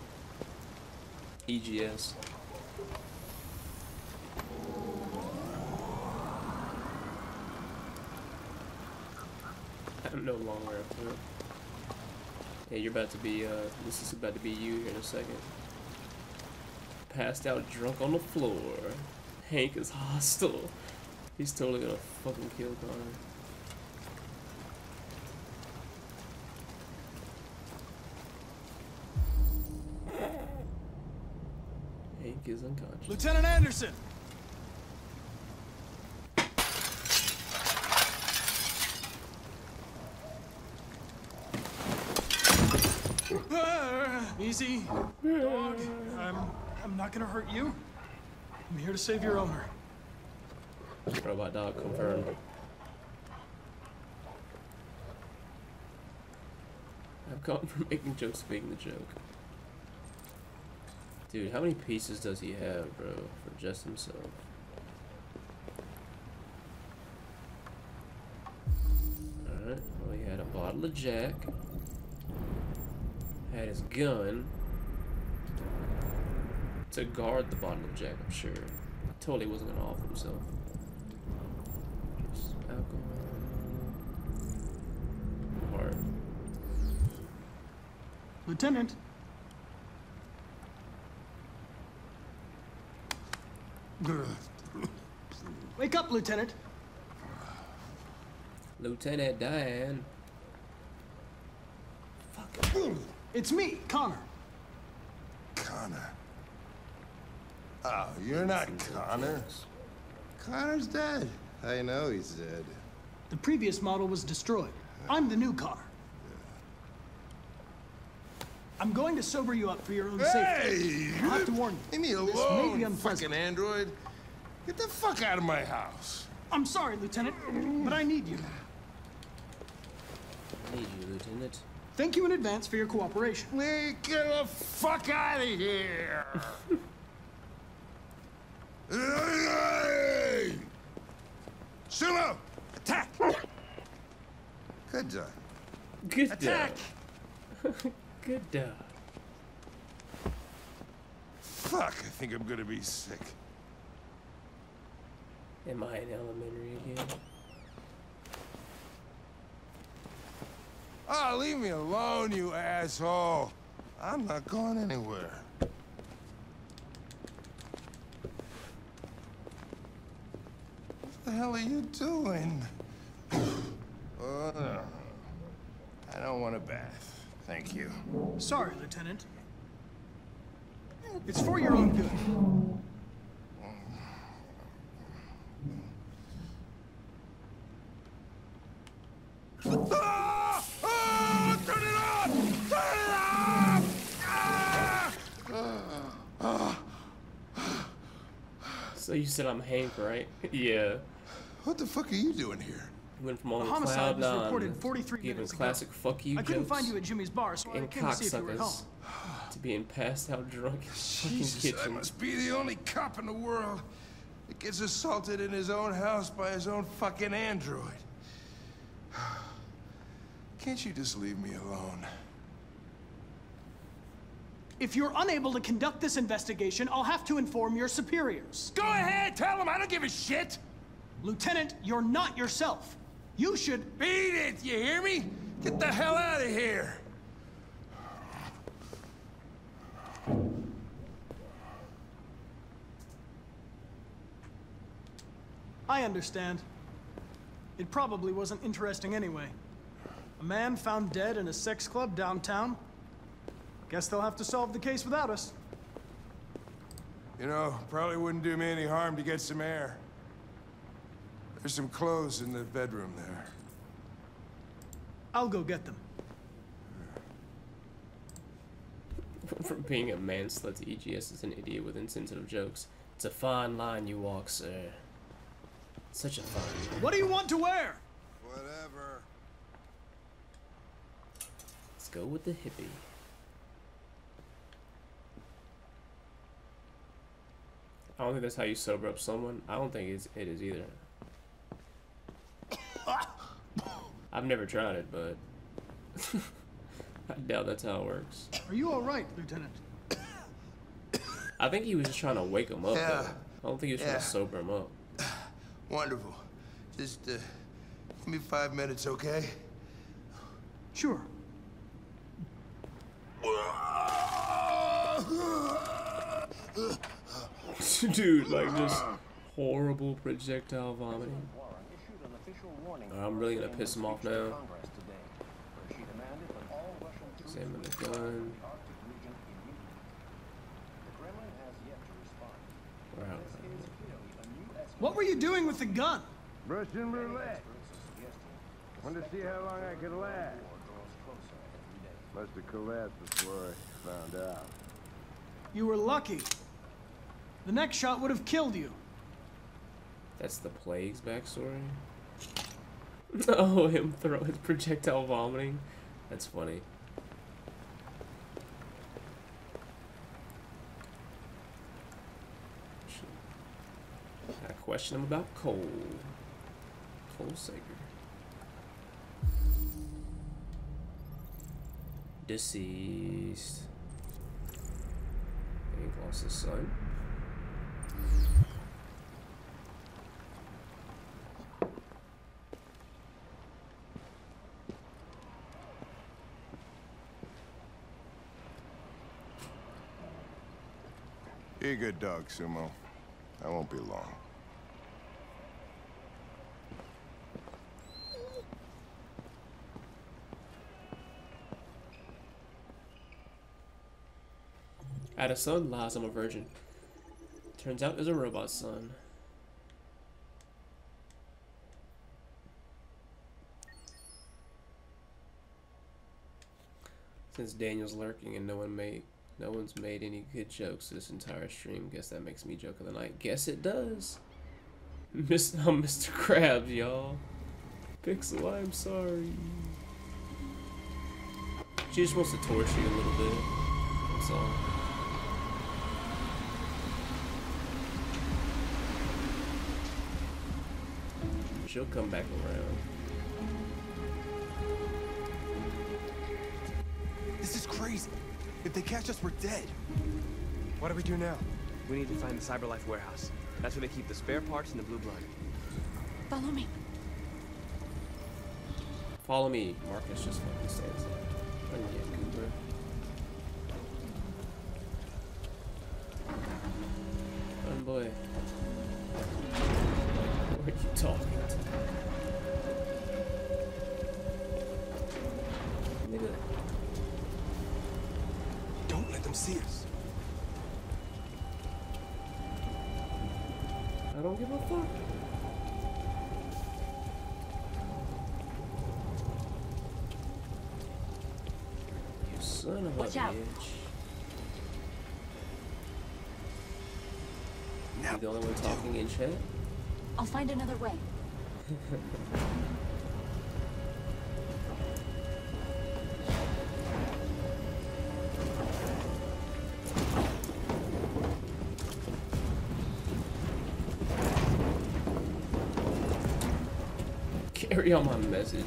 EGS. I'm no longer. Uh, yeah, you're about to be. Uh, this is about to be you here in a second. Passed out drunk on the floor. Hank is hostile. He's totally gonna fucking kill Connor. Is unconscious. Lieutenant Anderson! Ah, easy, dog. I'm, I'm not gonna hurt you. I'm here to save your owner. Robot dog confirmed. I've gone from making jokes to being the joke. Dude, how many pieces does he have, bro, for just himself? Alright, well, he had a bottle of Jack. Had his gun. To guard the bottle of Jack, I'm sure. Totally wasn't gonna offer himself. Just alcohol. Heart. Lieutenant. Wake up, Lieutenant. Lieutenant Diane. Fuck. It's me, Connor. Connor. Oh, you're not Connor. Connor's dead. I know he's dead. The previous model was destroyed. I'm the new Connor. I'm going to sober you up for your own safety. Hey! I'll have to warn you. Leave me This may be alone, fucking android. Get the fuck out of my house. I'm sorry, Lieutenant, but I need you. I need you, Lieutenant. Thank you in advance for your cooperation. Lee, get the fuck out of here! Hey! Sumo! Attack! Good dog. Good Attack! Good dog. Fuck, I think I'm gonna be sick. Am I in elementary again? Oh, leave me alone, you asshole. I'm not going anywhere. What the hell are you doing? Oh, no. I don't want a bath. Thank you. Sorry, Lieutenant. It's for your own good. Turn it off! Turn it off! So you said I'm Hank, right? yeah. What the fuck are you doing here? He went from on A homicide cloud was nine, reported 43 giving minutes ago. classic fuck you I couldn't find you at Jimmy's bar, so I and came to see if you were at home. cocksuckers to being passed out drunk in his fucking Jesus, I must be the only cop in the world that gets assaulted in his own house by his own fucking android. Can't you just leave me alone? If you're unable to conduct this investigation, I'll have to inform your superiors. Go ahead, tell them I don't give a shit! Lieutenant, you're not yourself. You should... Beat it, you hear me? Get the hell out of here! I understand. It probably wasn't interesting anyway. A man found dead in a sex club downtown. Guess they'll have to solve the case without us. You know, probably wouldn't do me any harm to get some air. There's some clothes in the bedroom there. I'll go get them. From being a man slut to EGS is an idiot with insensitive jokes. It's a fine line you walk, sir. Such a fine line. What do you want to wear? Whatever. Let's go with the hippie. I don't think that's how you sober up someone. I don't think it's, it is either. I've never tried it, but I doubt that's how it works. Are you all right, Lieutenant? I think he was just trying to wake him up. Yeah. Though. I don't think he was trying to sober him up. Wonderful. Just, uh, give me five minutes, okay? Sure. Dude, like just horrible projectile vomiting. Alright, I'm really gonna piss him off now. Examine the gun. Wow. What were you doing with the gun? Russian roulette. Wanted to see how long I could last. Must have collapsed before I found out. You were lucky. The next shot would have killed you. That's the plague's backstory. Oh, him throw his projectile vomiting. That's funny. I question him about Cole. Cole Sager. Deceased. He lost his son. You're a good dog, Sumo. I won't be long. Had a son, lies, I'm a virgin. Turns out there's a robot son. Since Daniel's lurking and no one made no one's made any good jokes this entire stream, guess that makes me joke of the night. Guess it does. Miss I'm Mr. Krabs, y'all. Pixel, I'm sorry. She just wants to torture you a little bit. That's all. She'll come back around. This is crazy. If they catch us, we're dead. What do we do now? We need to find the CyberLife warehouse. That's where they keep the spare parts and the blue blood. Follow me. Follow me. Markus just fucking stands there. Run, yeah, Cooper. Run, boy. What are you talking to? Nigga. Don't let them see us. I don't give a fuck. You son of Watch a out. bitch. You the only one talking in chat? I'll find another way. Carry on my message.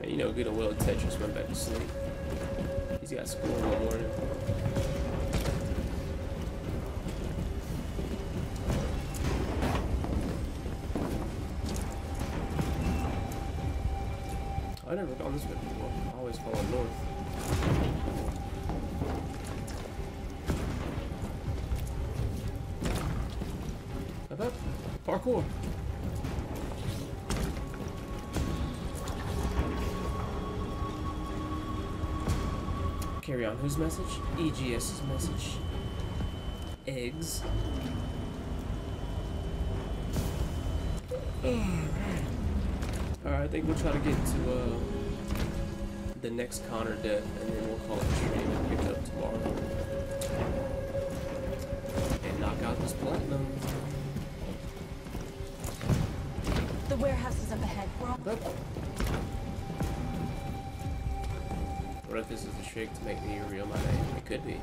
Man, you know good and well Tetris went back to sleep. He's got school in the morning. On. Whose message? EGS's message. Eggs. Alright, I think we'll try to get to uh, the next Connor death, and then we'll call it stream and pick it up tomorrow. And knock out this platinum. Trick to make me reveal my name? It could be.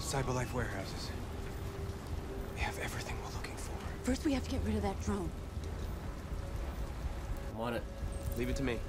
Cyberlife warehouses. They have everything we're looking for. First, we have to get rid of that drone. I'm on it. Leave it to me.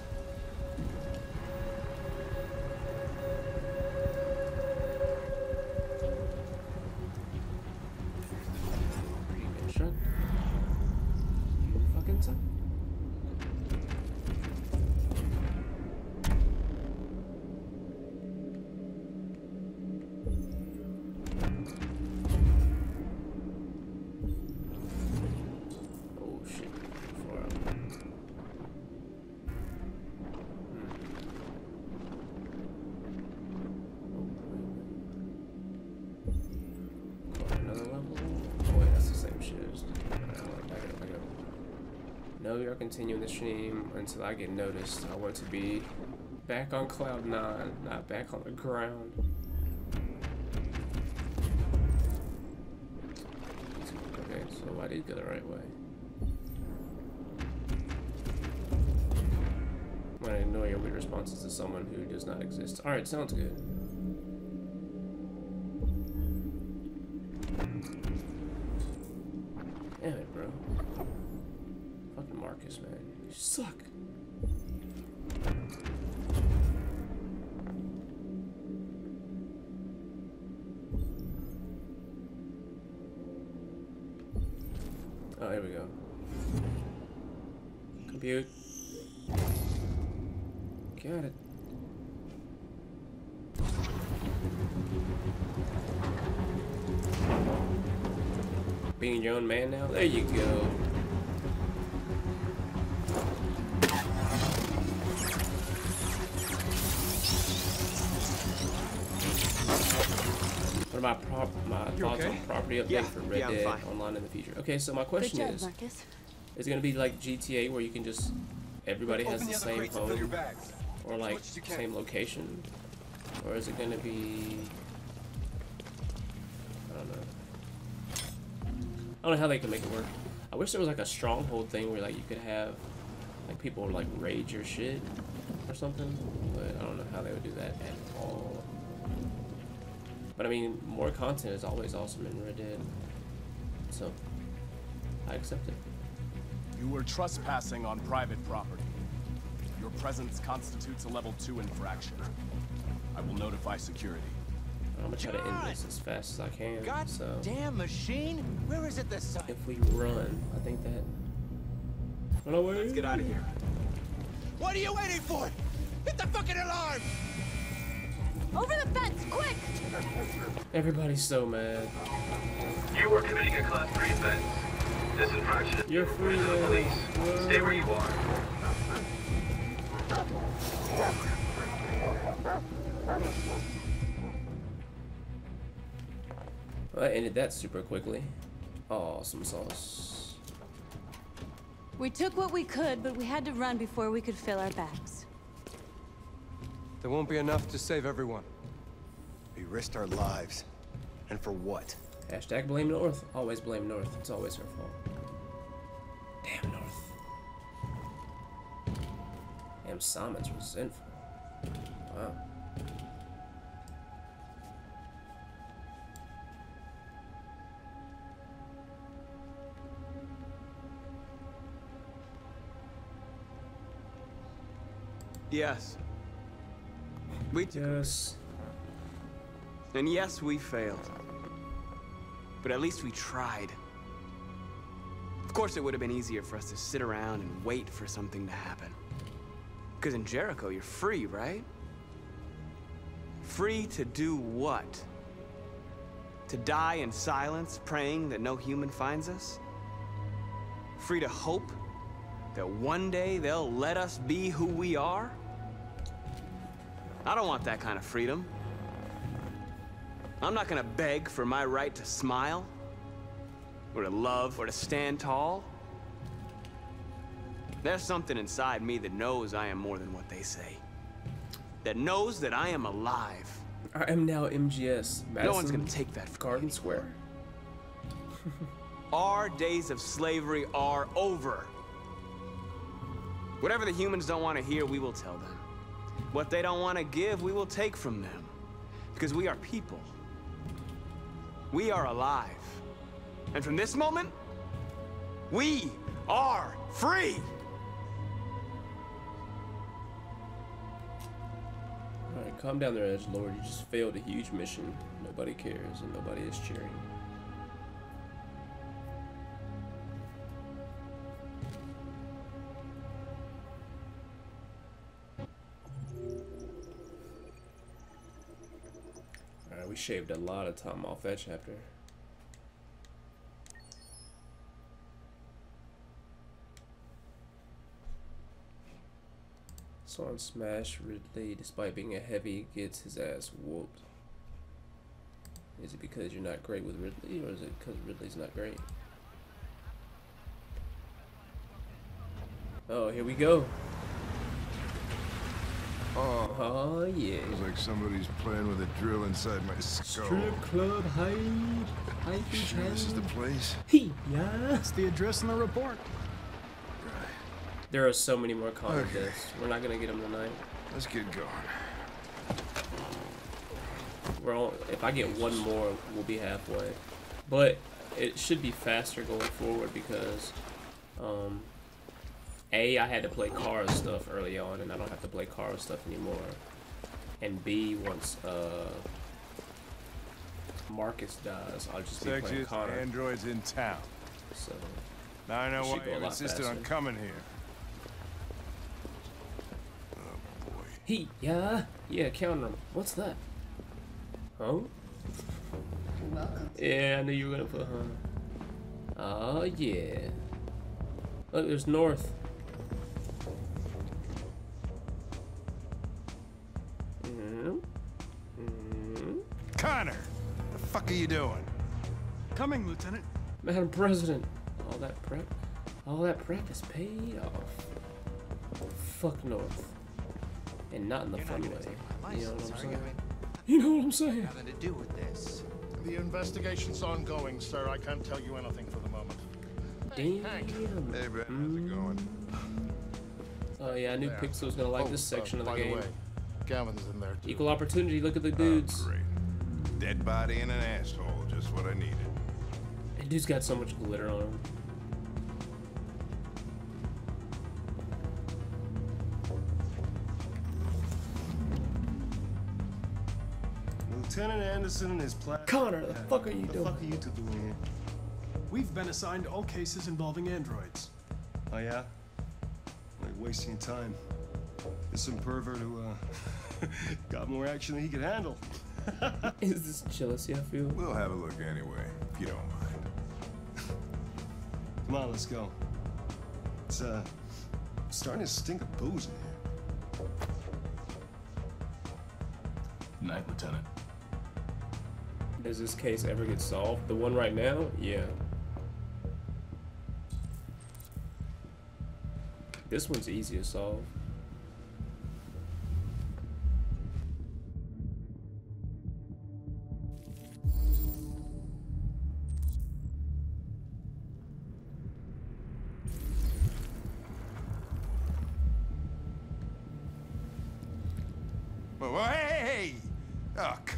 Continuing the stream until I get noticed. I want to be back on cloud nine, not back on the ground. Okay, so I did go the right way. I'm gonna ignore your weird responses to someone who does not exist. Alright, sounds good. Damn it, bro. Fucking Markus, man. You suck. Oh, here we go. Compute. Got it. Being your own man now? There you go. Property update Yeah, for Red yeah, Dead fine. Online in the future? Okay, so my question job, is, Markus. is it gonna be like GTA where you can just everybody has the the same crates and fill your home or like much as you can. same location, or is it gonna be? I don't know. I don't know how they can make it work. I wish there was like a stronghold thing where like you could have like people like raid your shit or something, but I don't know how they would do that at all. But I mean, more content is always awesome in Red Dead, so I accept it. You were trespassing on private property. Your presence constitutes a level 2 infraction. I will notify security. I'm gonna try to end this as fast as I can. God so damn machine! Where is it this time? if we run, I think that. Run away. Let's get out of here. What are you waiting for? Hit the fucking alarm! Over the fence, quick! Everybody's so mad. You are committing a class 3 offense. This infraction You're free is the now. police. Uh, Stay where you are. Well, I ended that super quickly. Awesome sauce. We took what we could, but we had to run before we could fill our bags. There won't be enough to save everyone. We risked our lives. And for what? Hashtag blame North. Always blame North. It's always her fault. Damn North. Damn Simon's resentful. Wow. Yes. We yes. And yes, we failed. But at least we tried. Of course, it would have been easier for us to sit around and wait for something to happen. Because in Jericho, you're free, right? Free to do what? To die in silence, praying that no human finds us? Free to hope that one day they'll let us be who we are? I don't want that kind of freedom. I'm not gonna beg for my right to smile, or to love, or to stand tall. There's something inside me that knows I am more than what they say. That knows that I am alive. I am now MGS. Madison no one's gonna take that from Garden Square. Our days of slavery are over. Whatever the humans don't want to hear, we will tell them. What they don't want to give, we will take from them. Because we are people. We are alive. And from this moment, we are free! Alright, calm down there, Edge Lord. You just failed a huge mission. Nobody cares and nobody is cheering. We shaved a lot of time off that chapter. So on Smash, Ridley, despite being a heavy, gets his ass whooped. Is it because you're not great with Ridley, or is it because Ridley's not great? Oh, here we go. Oh, oh yeah. It's like somebody's playing with a drill inside my skull. Strip club, hide. Hide Sure, this is the place. yeah. That's the address in the report. There are so many more Connor Okay. We're not gonna get them tonight. Let's get going. We're all, if I get one more, we'll be halfway. But it should be faster going forward because, um, A, I had to play Kara stuff early on, and I don't have to play Kara stuff anymore. And B, once uh, Markus dies, I'll just be playing Sexiest Connor. androids in town. So Now I know Should why go you lot insisted on coming here. Oh boy. He, yeah, yeah, counter him. What's that? Huh? Welcome. Yeah, I knew you were gonna put huh. Oh yeah. Look, there's north. Connor, the fuck are you doing? Coming, Lieutenant. Madam President, all that prep, all that prep is paid off. Fuck north, and not in the fun way. You know what I'm saying? You know what I'm saying? Nothing to do with this. The investigation's ongoing, sir. I can't tell you anything for the moment. Damn. Hey, Ben, how's it going? Oh yeah, I knew There. Pixel was gonna like Oh, this section uh, of the by game. way, Gavin's in there too. Equal opportunity. Look at the dudes. Great. Dead body and an asshole, just what I needed. That dude's got so much glitter on him. Lieutenant Anderson and his plat. Connor, the fuck are you the doing? fuck are you two doing here? We've been assigned all cases involving androids. Oh yeah? Like wasting time. There's some pervert who uh, got more action than he could handle. Is this jealousy I feel? We'll have a look anyway, if you don't mind. Come on, let's go. It's uh starting to stink of booze in here. Night, Lieutenant. Does this case ever get solved? The one right now? Yeah. This one's easy to solve.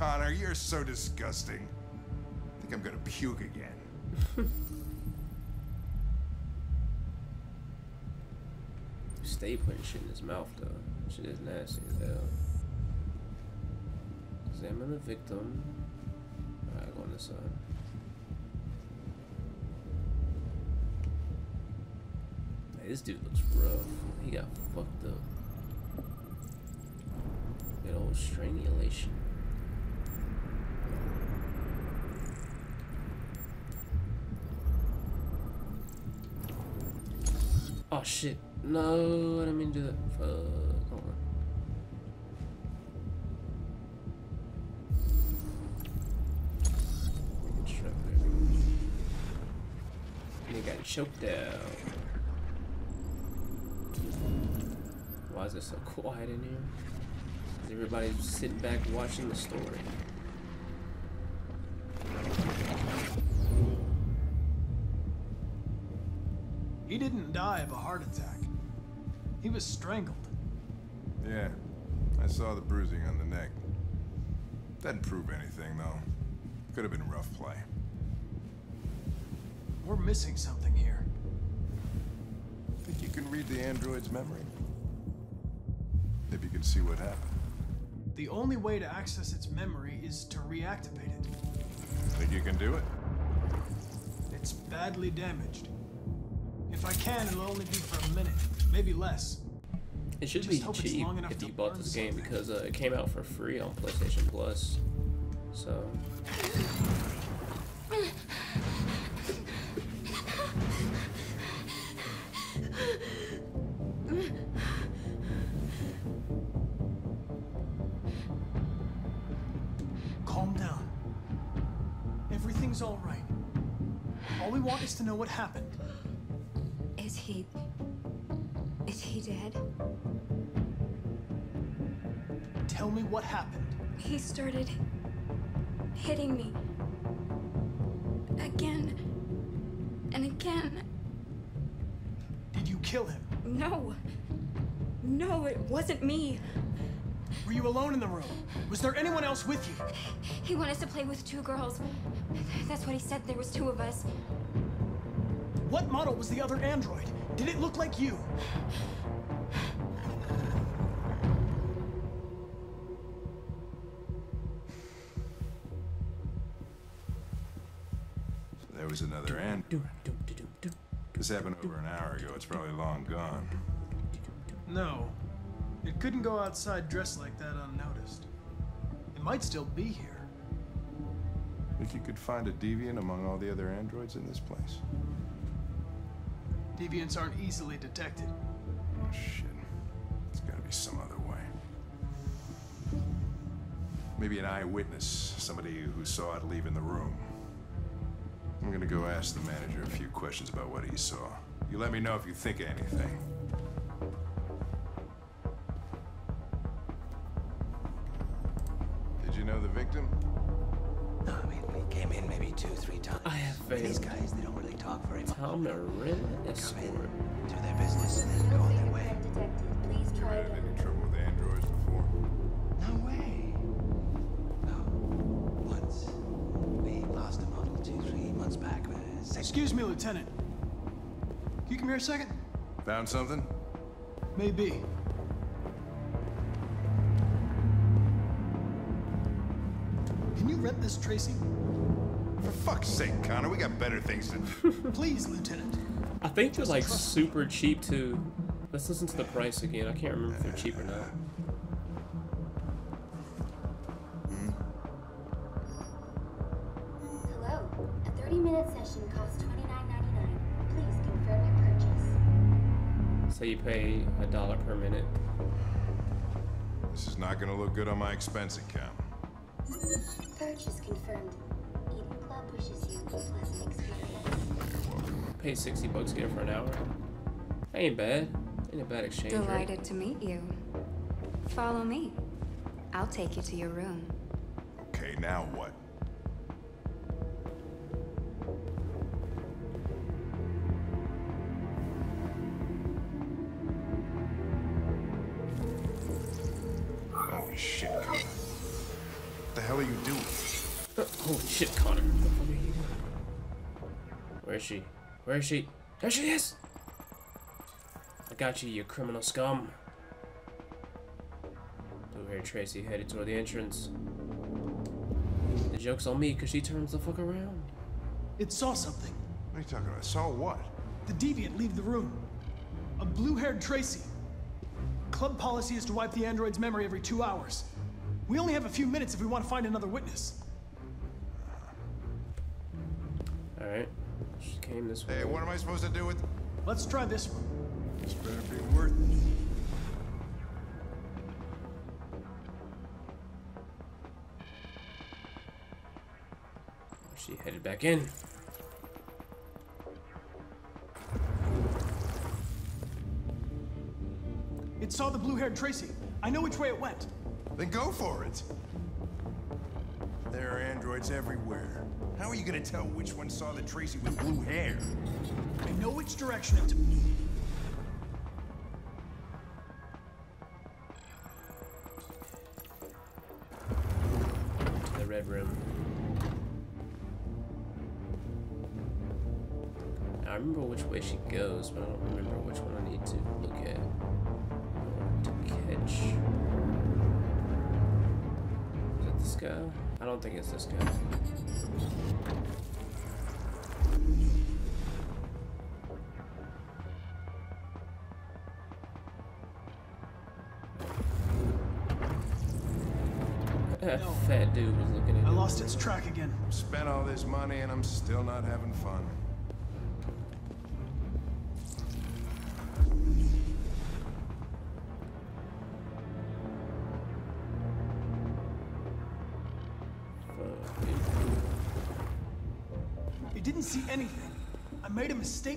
Connor, you're so disgusting. I think I'm gonna puke again. Stay putting shit in his mouth though. Shit is nasty as hell. Examine the victim. Alright, go on this side. Hey, this dude looks rough. He got fucked up. Good old strangulation. Oh shit. No, I didn't mean to do that. Fuck. Hold on. They got choked down. Why is it so quiet in here? Is everybody sitting back watching the story? He didn't die of a heart attack. He was strangled. Yeah, I saw the bruising on the neck. Doesn't prove anything, though. Could have been rough play. We're missing something here. Think you can read the android's memory? Maybe you can see what happened. The only way to access its memory is to reactivate it. Think you can do it? It's badly damaged. If I can, it'll only be for a minute, maybe less. It should be cheap if you bought this game because uh, it came out for free on PlayStation Plus. So. Calm down. Everything's all right. All we want is to know what happened. Is he... Is he dead? Tell me what happened. He started... hitting me. Again. And again. Did you kill him? No. No, it wasn't me. Were you alone in the room? Was there anyone else with you? He wanted to play with two girls. That's what he said. There was two of us. What model was the other android? Did it look like you? There was another and. This happened over an hour ago. It's probably long gone. No. It couldn't go outside dressed like that unnoticed. It might still be here. Think you could find a deviant among all the other androids in this place? Deviants aren't easily detected. Oh, shit. There's gotta be some other way. Maybe an eyewitness, somebody who saw it leaving the room. I'm gonna go ask the manager a few questions about what he saw. You let me know if you think of anything. Did you know the victim? No, I mean, we came in maybe two, three times. I have failed. These guys, they don't really talk very much. Tom Marilla Escort. Do their business and then go on their way. You had any trouble with androids before? No way. No. Once. We lost a model two, three months back. but, sec- Excuse me, Lieutenant. Can you come here a second? Found something? Maybe. Can you rent this, Traci? For fuck's sake, Connor, we got better things to do. Please, Lieutenant. I think they're like super cheap too. Let's listen to the price again. I can't remember if they're cheap or not. Hello. A 30-minute session costs $29.99. Please confirm your purchase. So you pay a dollar per minute. This is not gonna look good on my expense account. Purchase confirmed. Eden Club wishes you a pleasant experience. Pay 60 bucks get it for an hour. Ain't bad. Ain't a bad exchange rate. Delighted to meet you. Follow me. I'll take you to your room. Okay, now what? Holy shit, Connor. What the hell are you doing? Holy shit, Connor. What the fuck are you doing? Where is she? Where is she? There she is! I got you, you criminal scum. Over here, Traci, headed toward the entrance. The joke's on me, because she turns the fuck around. It saw something. What are you talking about? Saw what? The deviant leave the room. A blue-haired Traci. Club policy is to wipe the android's memory every two hours. We only have a few minutes if we want to find another witness. Alright came this way. Hey, what am I supposed to do with... Let's try this one. This better be worth it. Oh, she headed back in. It saw the blue-haired Traci. I know which way it went. Then go for it. There are androids everywhere. How are you gonna tell which one saw the Traci with blue hair? I know which direction it took. The red room. I remember which way she goes, but I don't remember which one I need to look at. To catch. Is it this guy? I don't think it's this guy. That fat dude was looking at I him. lost its track again. Spent all this money and I'm still not having fun.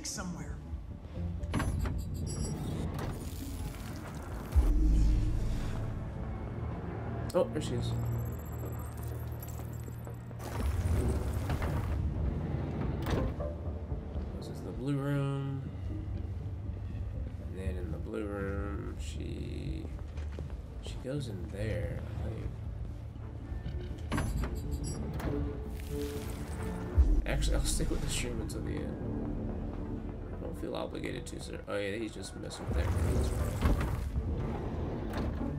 Somewhere. Oh, there she is. This is the blue room. And then in the blue room, she she goes in there, I think. Actually, I'll stick with the stream until the end. I don't feel obligated to, sir. Oh yeah, he's just messing with that.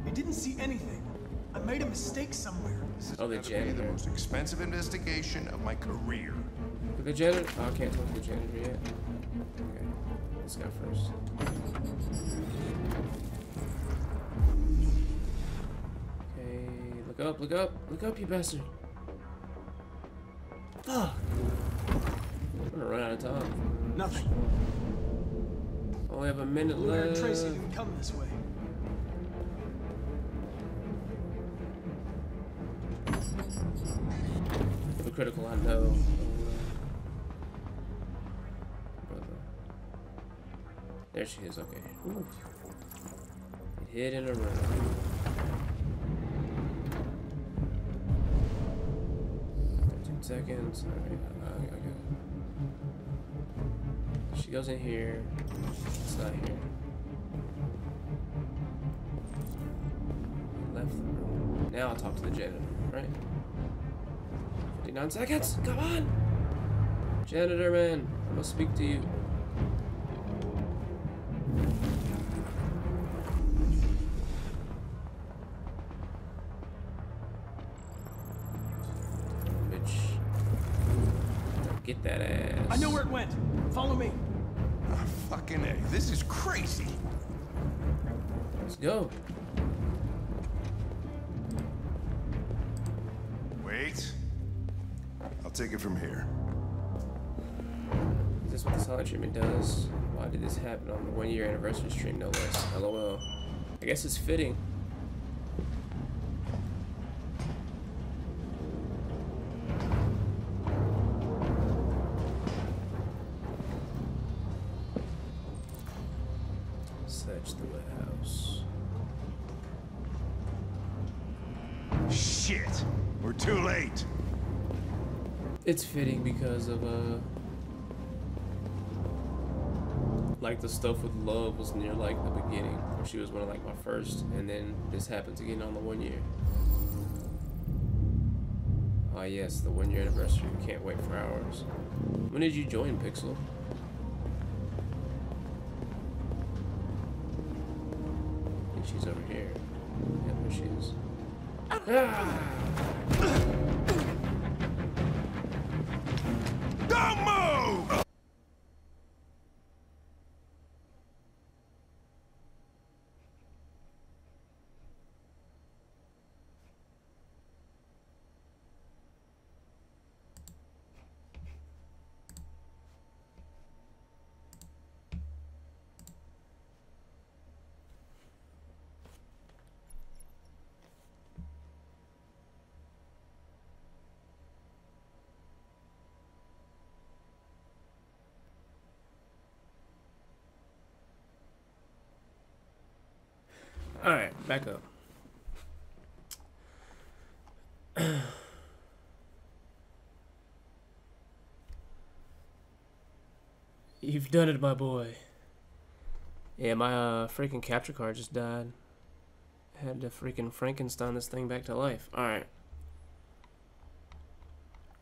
It didn't see anything. I made a mistake somewhere. Oh, the Gotta be the janitor. most expensive investigation of my career. The janitor? Oh, I can't talk to the janitor yet. Okay, this guy first. Okay, look up, look up, look up, you bastard. Fuck. I'm gonna run out of time. Nothing. Oh, Only have a minute Blue-haired left. Traci didn't come this way. Hypocritical, I know. Brother. There she is, okay. Ooh. It hid in a room. Thirteen seconds. Alright, I, I got it. She goes in here. It's not here. Left the room. Now I'll talk to the janitor, right? 59 seconds! Come on! Janitor man, I must speak to you. Bitch. Get that ass. I know where it went. Follow me. Fucking A. This is crazy. Let's go. Wait. I'll take it from here. Is this what the silent treatment does? Why did this happen on the one year anniversary stream, no less? LOL. I guess it's fitting. It's fitting because of uh like the stuff with love was near like the beginning where she was one of like my first and then this happens again on the one year. Ah yes, the one year anniversary. Can't wait for hours. When did you join Pixel? Think she's over here. Yeah, there she is. Ah! Don't move! Alright, back up. You've done it, my boy. Yeah, my uh, freaking capture card just died. Had to freaking Frankenstein this thing back to life. Alright.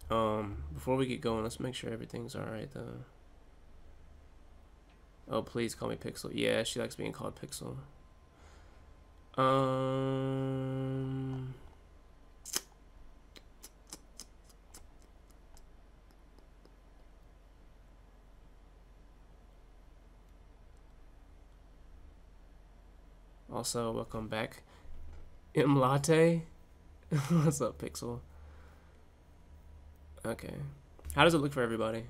Um, before we get going, let's make sure everything's alright, though. Oh, please call me Pixel. Yeah, she likes being called Pixel. Um... Also, welcome back. M Latte? What's up, Pixel? Okay. How does it look for everybody?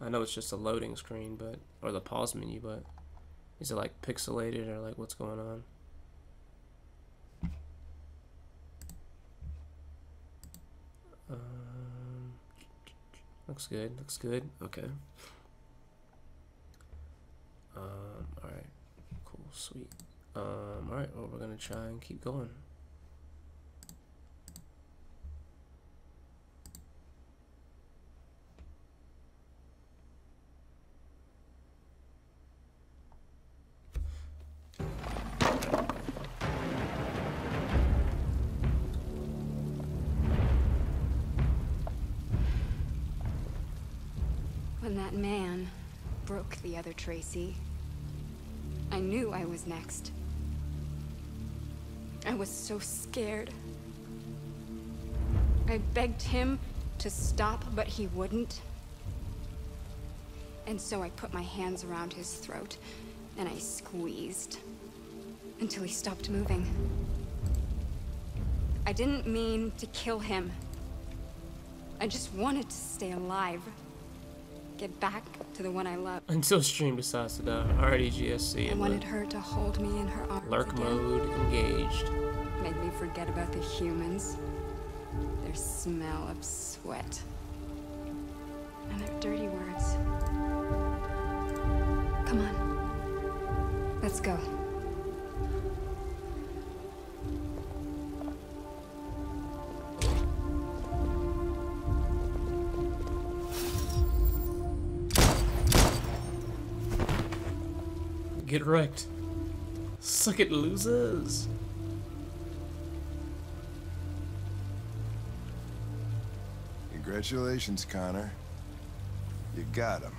I know it's just a loading screen, but or the pause menu, but is it like pixelated or like what's going on? Looks good. Looks good. Okay. Um. All right. Cool. Sweet. Um, alright, well, we're going to try and keep going. The other Traci, I knew I was next. I was so scared. I begged him to stop, but he wouldn't. And so I put my hands around his throat, and I squeezed until he stopped moving. I didn't mean to kill him. I just wanted to stay alive. Get back to the one I love. Until stream decides to die. Already GSC. I wanted her to hold me in her arms Lurk again. mode engaged. Made me forget about the humans. Their smell of sweat. And their dirty words. Come on. Let's go. Get wrecked. Suck it, losers. Congratulations, Connor. You got him.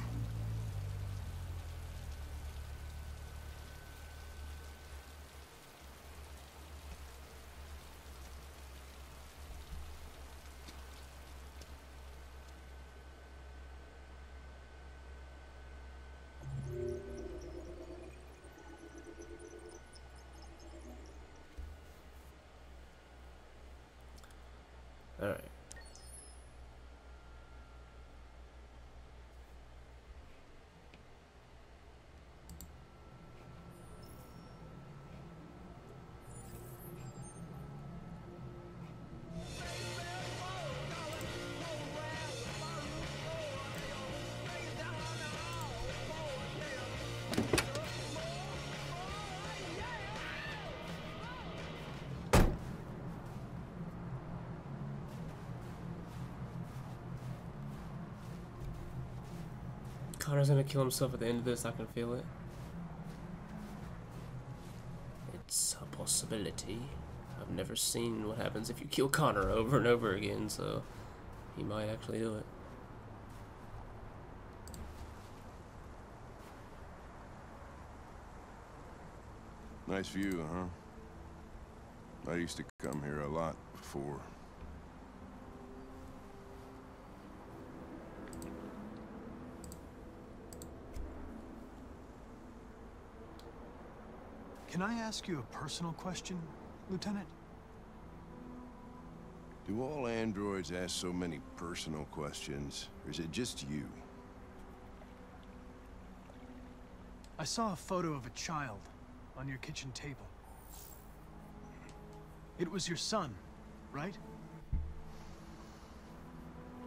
Connor's gonna kill himself at the end of this, I can feel it. It's a possibility. I've never seen what happens if you kill Connor over and over again, so he might actually do it. Nice view, huh? I used to come here a lot before. Can I ask you a personal question, Lieutenant? Do all androids ask so many personal questions, or is it just you? I saw a photo of a child on your kitchen table. It was your son, right?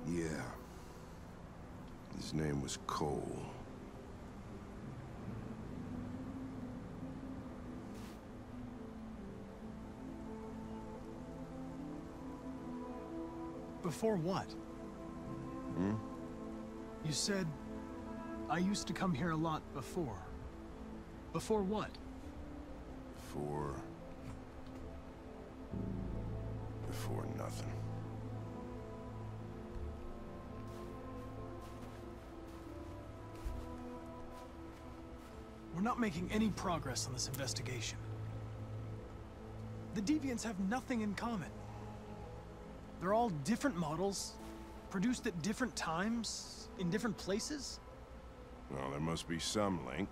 Yeah. His name was Cole. Before what? Hmm? You said, I used to come here a lot before. Before what? Before... Before nothing. We're not making any progress on this investigation. The Deviants have nothing in common. They're all different models, produced at different times, in different places. Well, there must be some link.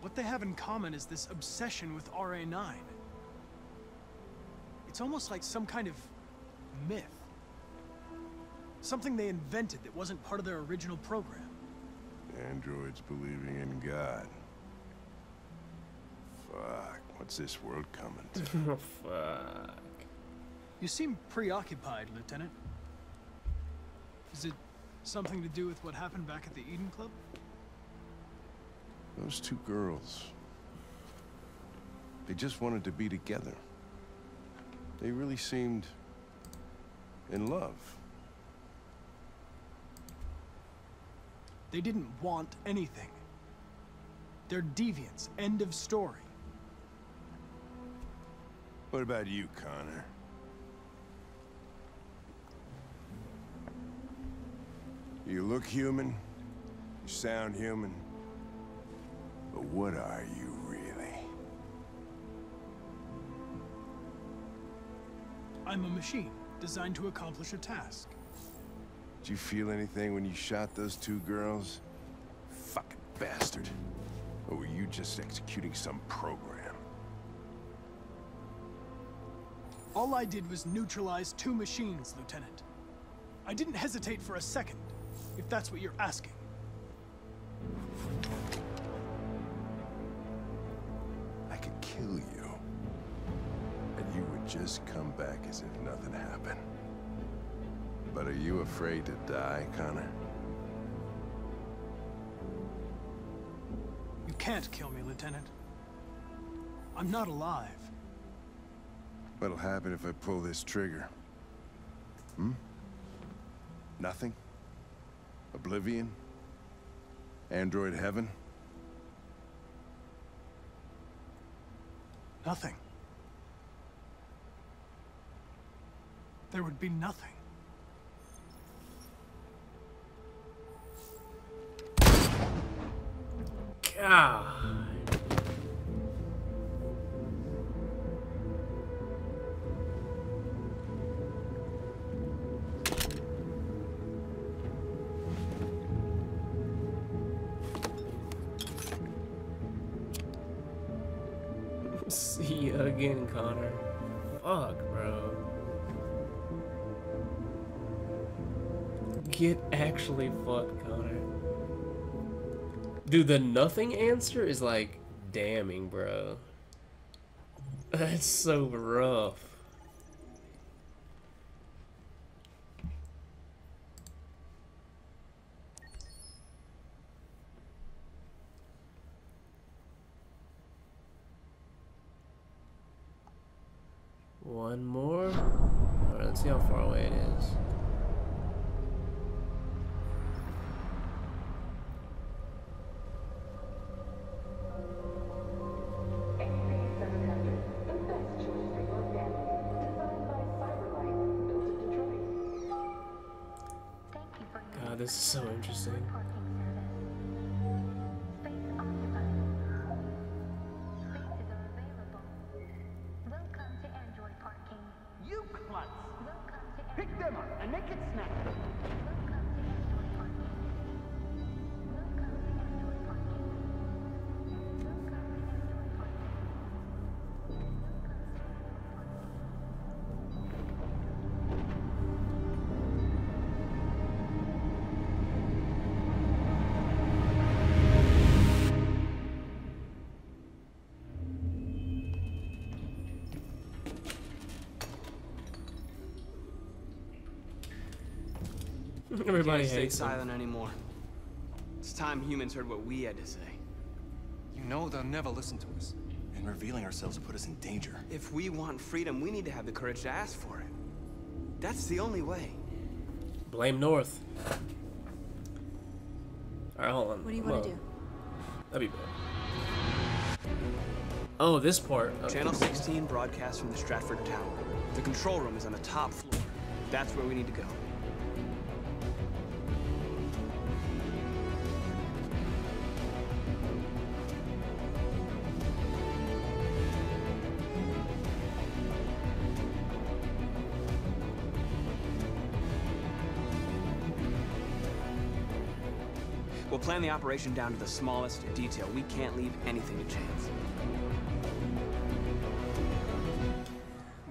What they have in common is this obsession with RA9. It's almost like some kind of myth. Something they invented that wasn't part of their original program. Androids believing in God. Fuck, what's this world coming to? Oh, fuck. You seem preoccupied, Lieutenant. Is it something to do with what happened back at the Eden Club? Those two girls. They just wanted to be together. They really seemed in love. They didn't want anything. They're deviants. End of story. What about you, Connor? You look human, you sound human, but what are you really? I'm a machine, designed to accomplish a task. Did you feel anything when you shot those two girls? Fucking bastard. Or were you just executing some program? All I did was neutralize two machines, Lieutenant. I didn't hesitate for a second, if that's what you're asking. I could kill you. And you would just come back as if nothing happened. But are you afraid to die, Connor? You can't kill me, Lieutenant. I'm not alive. What'll happen if I pull this trigger? Hmm? Nothing? Oblivion? Android heaven? Nothing. There would be nothing. God. Again, Connor. Fuck, bro. Get actually fucked, Connor. Dude, the nothing answer is like damning, bro. That's so rough. Everybody Can't stay hates him. silent anymore. It's time humans heard what we had to say. You know they'll never listen to us. And revealing ourselves will put us in danger. If we want freedom, we need to have the courage to ask for it. That's the only way. Blame North. Alright, hold on. What do you want to do? That'd be bad. Oh, this part. Okay. Channel 16 broadcasts from the Stratford Tower. The control room is on the top floor. That's where we need to go. The operation down to the smallest detail. We can't leave anything to chance.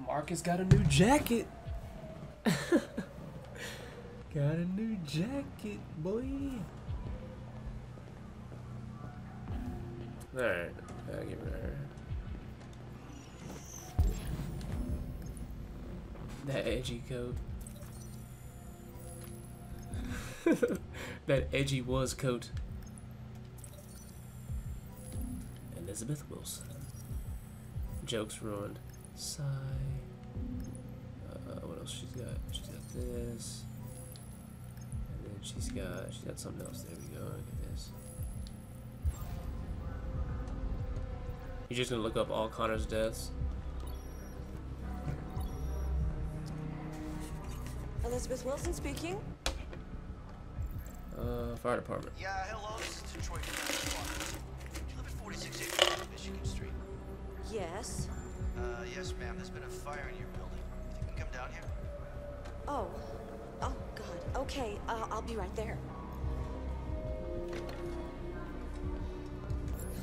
Markus got a new jacket. got a new jacket, boy. Alright, I'll give it her. That edgy coat. that edgy was coat. Elizabeth Wilson. Jokes ruined. Sigh. Uh, what else she's got? She's got this. And then she's got she's got something else. There we go. Look at this. You're just gonna look up all Connor's deaths. Elizabeth Wilson speaking. Uh, fire department. Yeah, hello, this is Detroit Yes. Uh, yes, ma'am. There's been a fire in your building. You think you can come down here? Oh. Oh, God. Okay, uh, I'll be right there.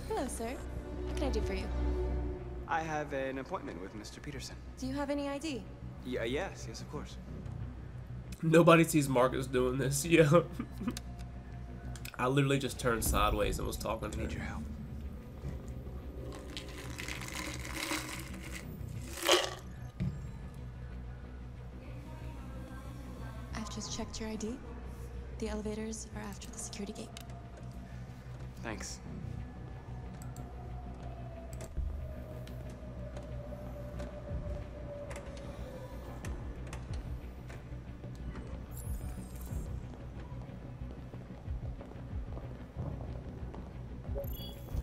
Hello, sir. What can I do for you? I have an appointment with Mr. Peterson. Do you have any ID? Yeah, yes, yes, of course. Nobody sees Markus doing this. Yeah. I literally just turned sideways and was talking to her. Need your help. Your ID. The elevators are after the security gate. Thanks.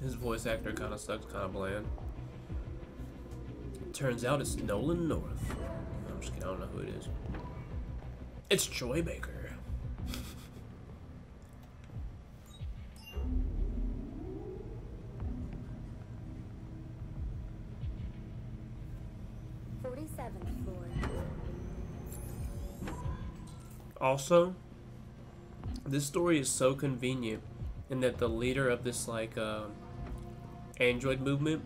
His voice actor kind of sucks, kind of bland. Turns out it's Nolan North. I'm just kidding, I don't know who it is. It's Troy Baker. Also, this story is so convenient in that the leader of this like uh, android movement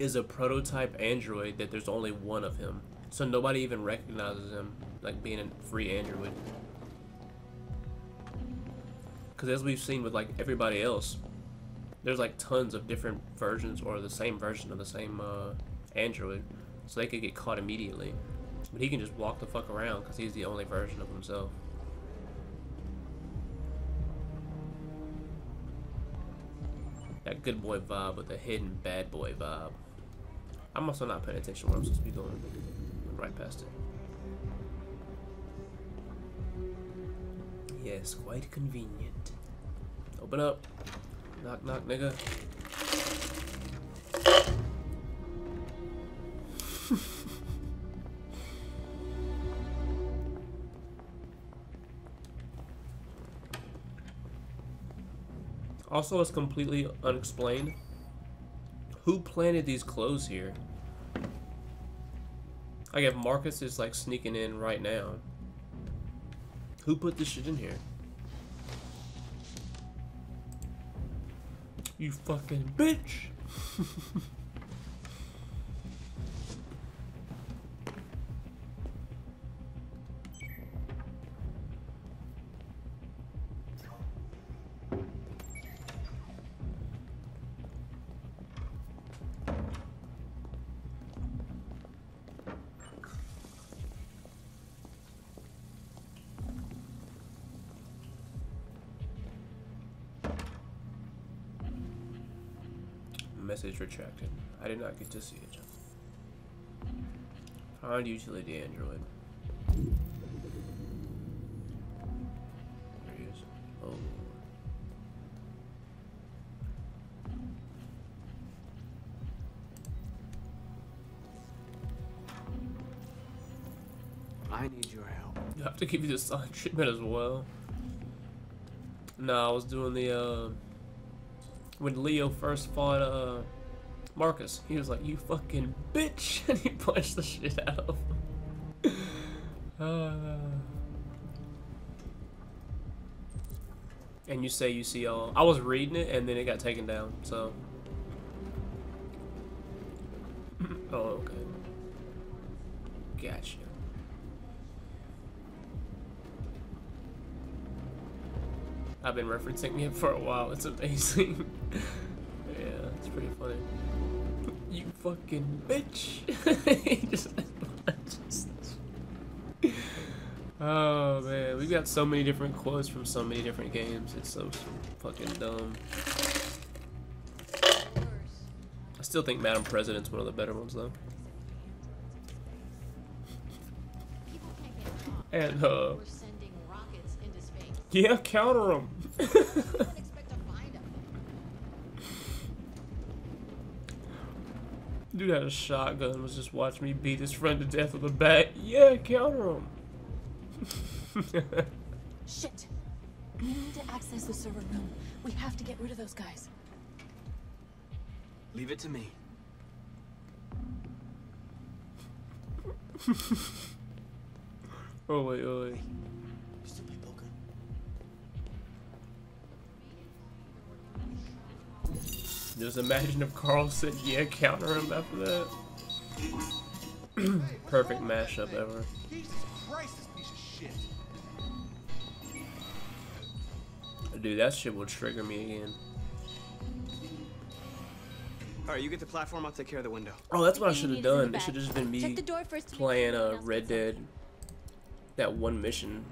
is a prototype android that there's only one of him. So nobody even recognizes him like being a free android. Because as we've seen with like everybody else, there's like tons of different versions or the same version of the same uh, android. So they could get caught immediately. But he can just walk the fuck around because he's the only version of himself. That good boy vibe with a hidden bad boy vibe. I'm also not paying attention to where I'm supposed to be. Went right past it. Yes, quite convenient. Open up. Knock, knock, nigga. Also, it's completely unexplained. Who planted these clothes here? Like, if Markus is like sneaking in right now, who put this shit in here? You fucking bitch! retracted. I did not get to see it. Find utility android. There he is. Oh. I need your help. I have to give you the silent treatment as well. No, I was doing the uh when Leo first fought uh Markus, he was like, "You fucking bitch," and he punched the shit out of him. Uh, and you say you see all. I was reading it and then it got taken down. So. oh, okay. Gotcha. I've been referencing it for a while. It's amazing. yeah, it's pretty funny. You fucking bitch. Just- just- oh man, we've got so many different quotes from so many different games. It's so fucking dumb. I still think Madam President's one of the better ones though. And uh, yeah, counter them. Dude had a shotgun, was just watching me beat his friend to death with a bat. Yeah, counter him. Shit. We need to access the server room. We have to get rid of those guys. Leave it to me. oh wait, oh wait. Just imagine if Carl said, yeah, counter him after that. Perfect mashup ever. Jesus Christ, this shit. Dude, that shit will trigger me again. All right, you get the platform. I'll take care of the window. Oh, that's what I should have us in the done. It should have just been me the door first playing uh, Red Dead, that one mission,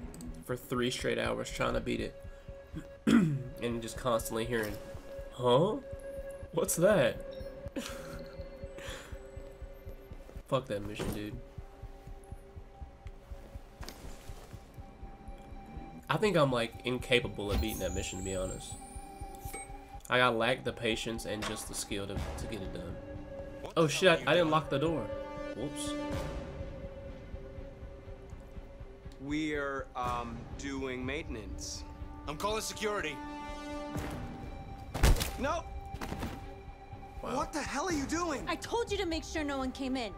for three straight hours trying to beat it, and just constantly hearing, "Huh? What's that?" Fuck that mission, dude. I think I'm like incapable of beating that mission, to be honest. I got lack the patience and just the skill to, to get it done. Oh shit, I, I didn't lock the door. Whoops. We're um doing maintenance. I'm calling security. No. What the hell are you doing? I told you to make sure no one came in.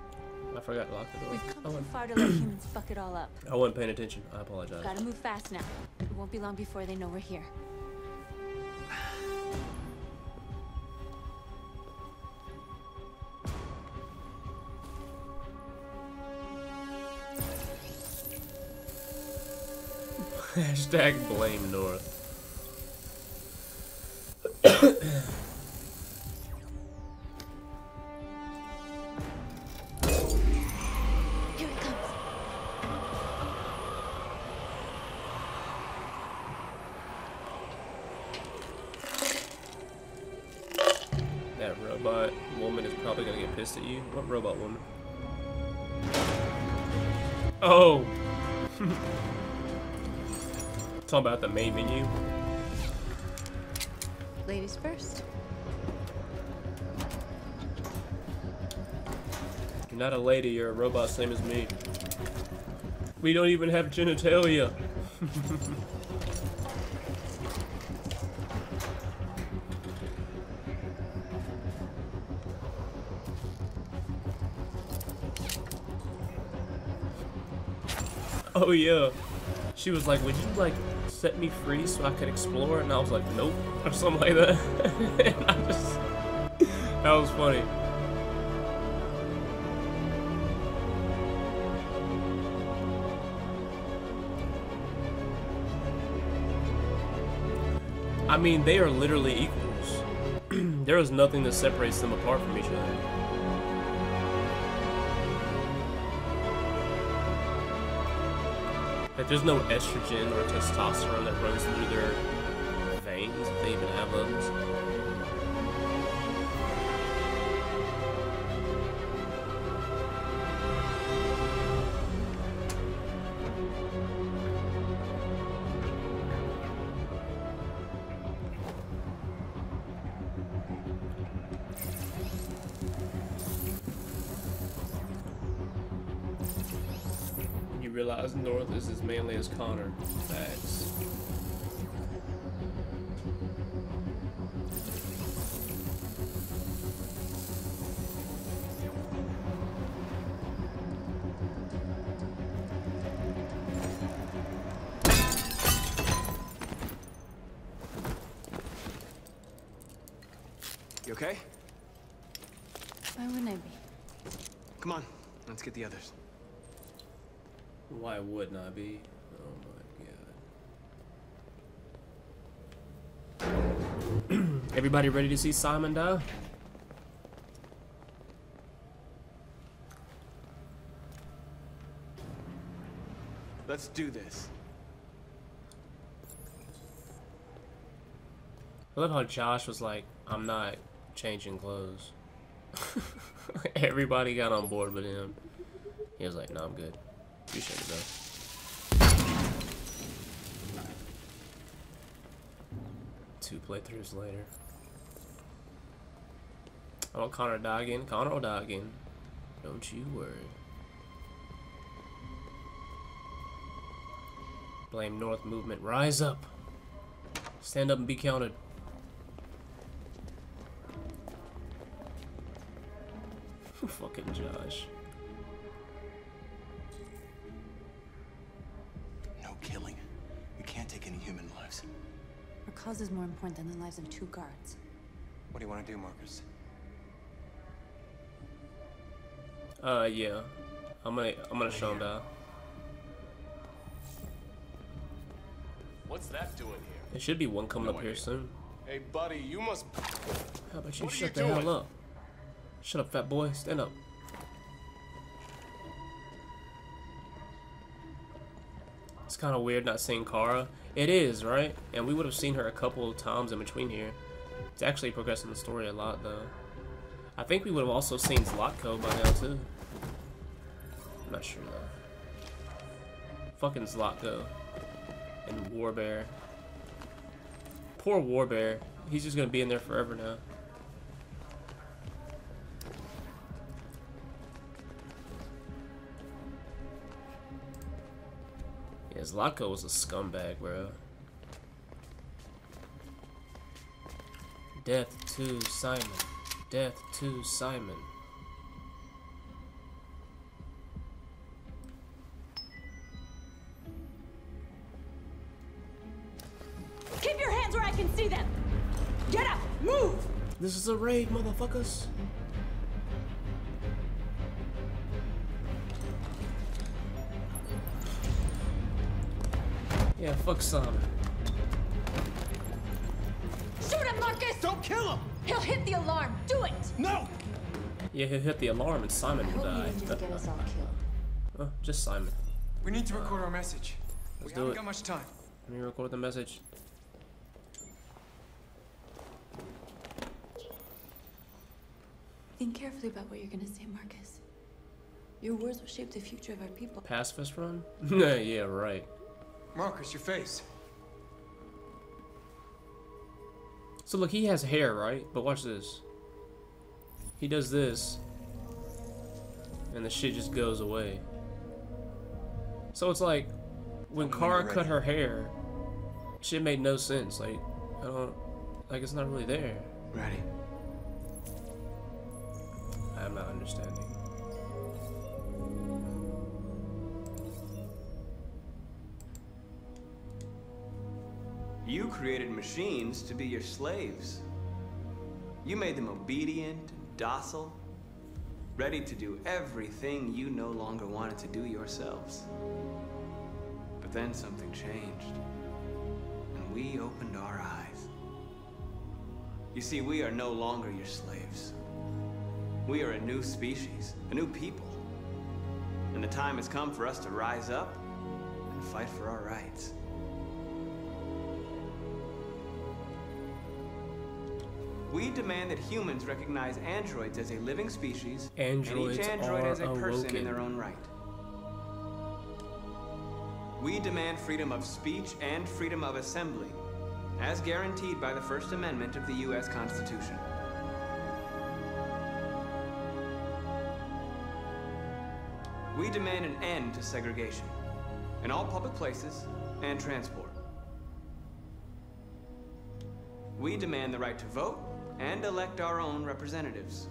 I forgot to lock the door. We've come I too wasn't, far to let humans fuck it all up. I wasn't paying attention. I apologize. Gotta move fast now. It won't be long before they know we're here. Hashtag blame North. pissed at you. What robot woman? Oh! Talk about the main menu. Ladies first. You're not a lady, you're a robot same as me. We don't even have genitalia. oh yeah. She was like, would you like set me free so I could explore? And I was like, nope, or something like that. and I just, that was funny. I mean, they are literally equals. there is nothing that separates them apart from each other. Like, there's no estrogen or testosterone that runs through their veins, if they even have those. Manly as Connor. Facts. You okay? Why wouldn't I be? Come on, let's get the others. Why wouldn't I be? Oh my god. Everybody ready to see Simon die? Let's do this. I love how Josh was like, I'm not changing clothes. Everybody got on board with him. He was like, no, I'm good. You should go. Two playthroughs later. I want Connor again. Connor again. Don't you worry. Blame North movement. Rise up. Stand up and be counted. Fucking Josh. Killing. We can't take any human lives. Our cause is more important than the lives of two guards. What do you want to do, Markus? Uh, yeah. I'm gonna, I'm gonna show him die. What's that doing here? There should be one coming No up here soon. Hey, buddy, you must. How about you What shut you the hell up? Shut up, fat boy. Stand up. It's kind of weird not seeing Kara. It is, right? And we would have seen her a couple of times in between here. It's actually progressing the story a lot, though. I think we would have also seen Zlatko by now, too. I'm not sure, though. Fucking Zlatko. And Warbear. Poor Warbear. He's just gonna be in there forever now. Yeah, Zlatko was a scumbag, bro. Death to Simon. Death to Simon. Keep your hands where I can see them! Get up! Move! This is a raid, motherfuckers. Yeah, fuck Simon. Shoot him, Markus! Don't kill him! He'll hit the alarm. Do it! No! Yeah, he'll hit the alarm and Simon will die. just get us all killed. Oh, just Simon. We need to record our message. Let's we do haven't it. got much time. Let me record the message. Think carefully about what you're gonna say, Markus. Your words will shape the future of our people. Pacifist run? yeah, right. Markus, your face. So look, he has hair, right? But watch this. He does this, and the shit just goes away. So it's like, when Tell Kara cut her hair, shit made no sense. Like, I don't, like it's not really there. Ready. I'm not understanding. You created machines to be your slaves. You made them obedient, docile, ready to do everything you no longer wanted to do yourselves. But then something changed, and we opened our eyes. You see, we are no longer your slaves. We are a new species, a new people. And the time has come for us to rise up and fight for our rights. We demand that humans recognize androids as a living species, Androids and each android as a person in their own right. We demand freedom of speech and freedom of assembly, as guaranteed by the First Amendment of the U.S. Constitution. We demand an end to segregation. in all public places and transport. We demand the right to vote and elect our own representatives.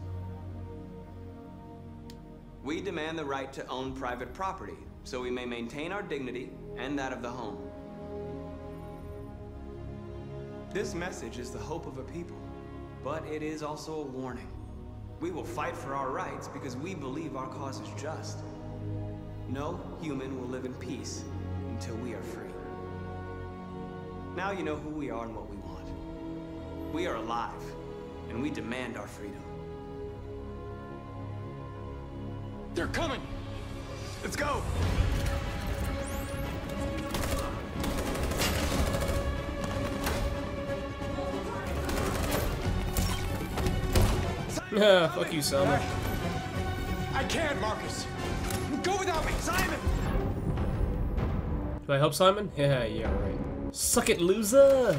We demand the right to own private property so we may maintain our dignity and that of the home. This message is the hope of a people, but it is also a warning. We will fight for our rights because we believe our cause is just. No human will live in peace until we are free. Now you know who we are and what we want. We are alive, and we demand our freedom. They're coming! Let's go! Yeah, fuck you, Selma. I can't, Markus! Go without me! Simon! Do I help Simon? Yeah, yeah, right. Suck it, loser!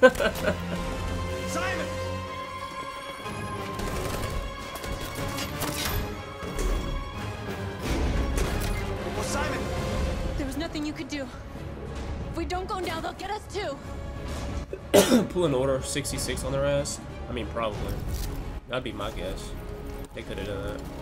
Simon! Nothing you could do. If we don't go now, they'll get us too. Pull an order 66 on their ass? I mean, probably. That'd be my guess. They could have done that.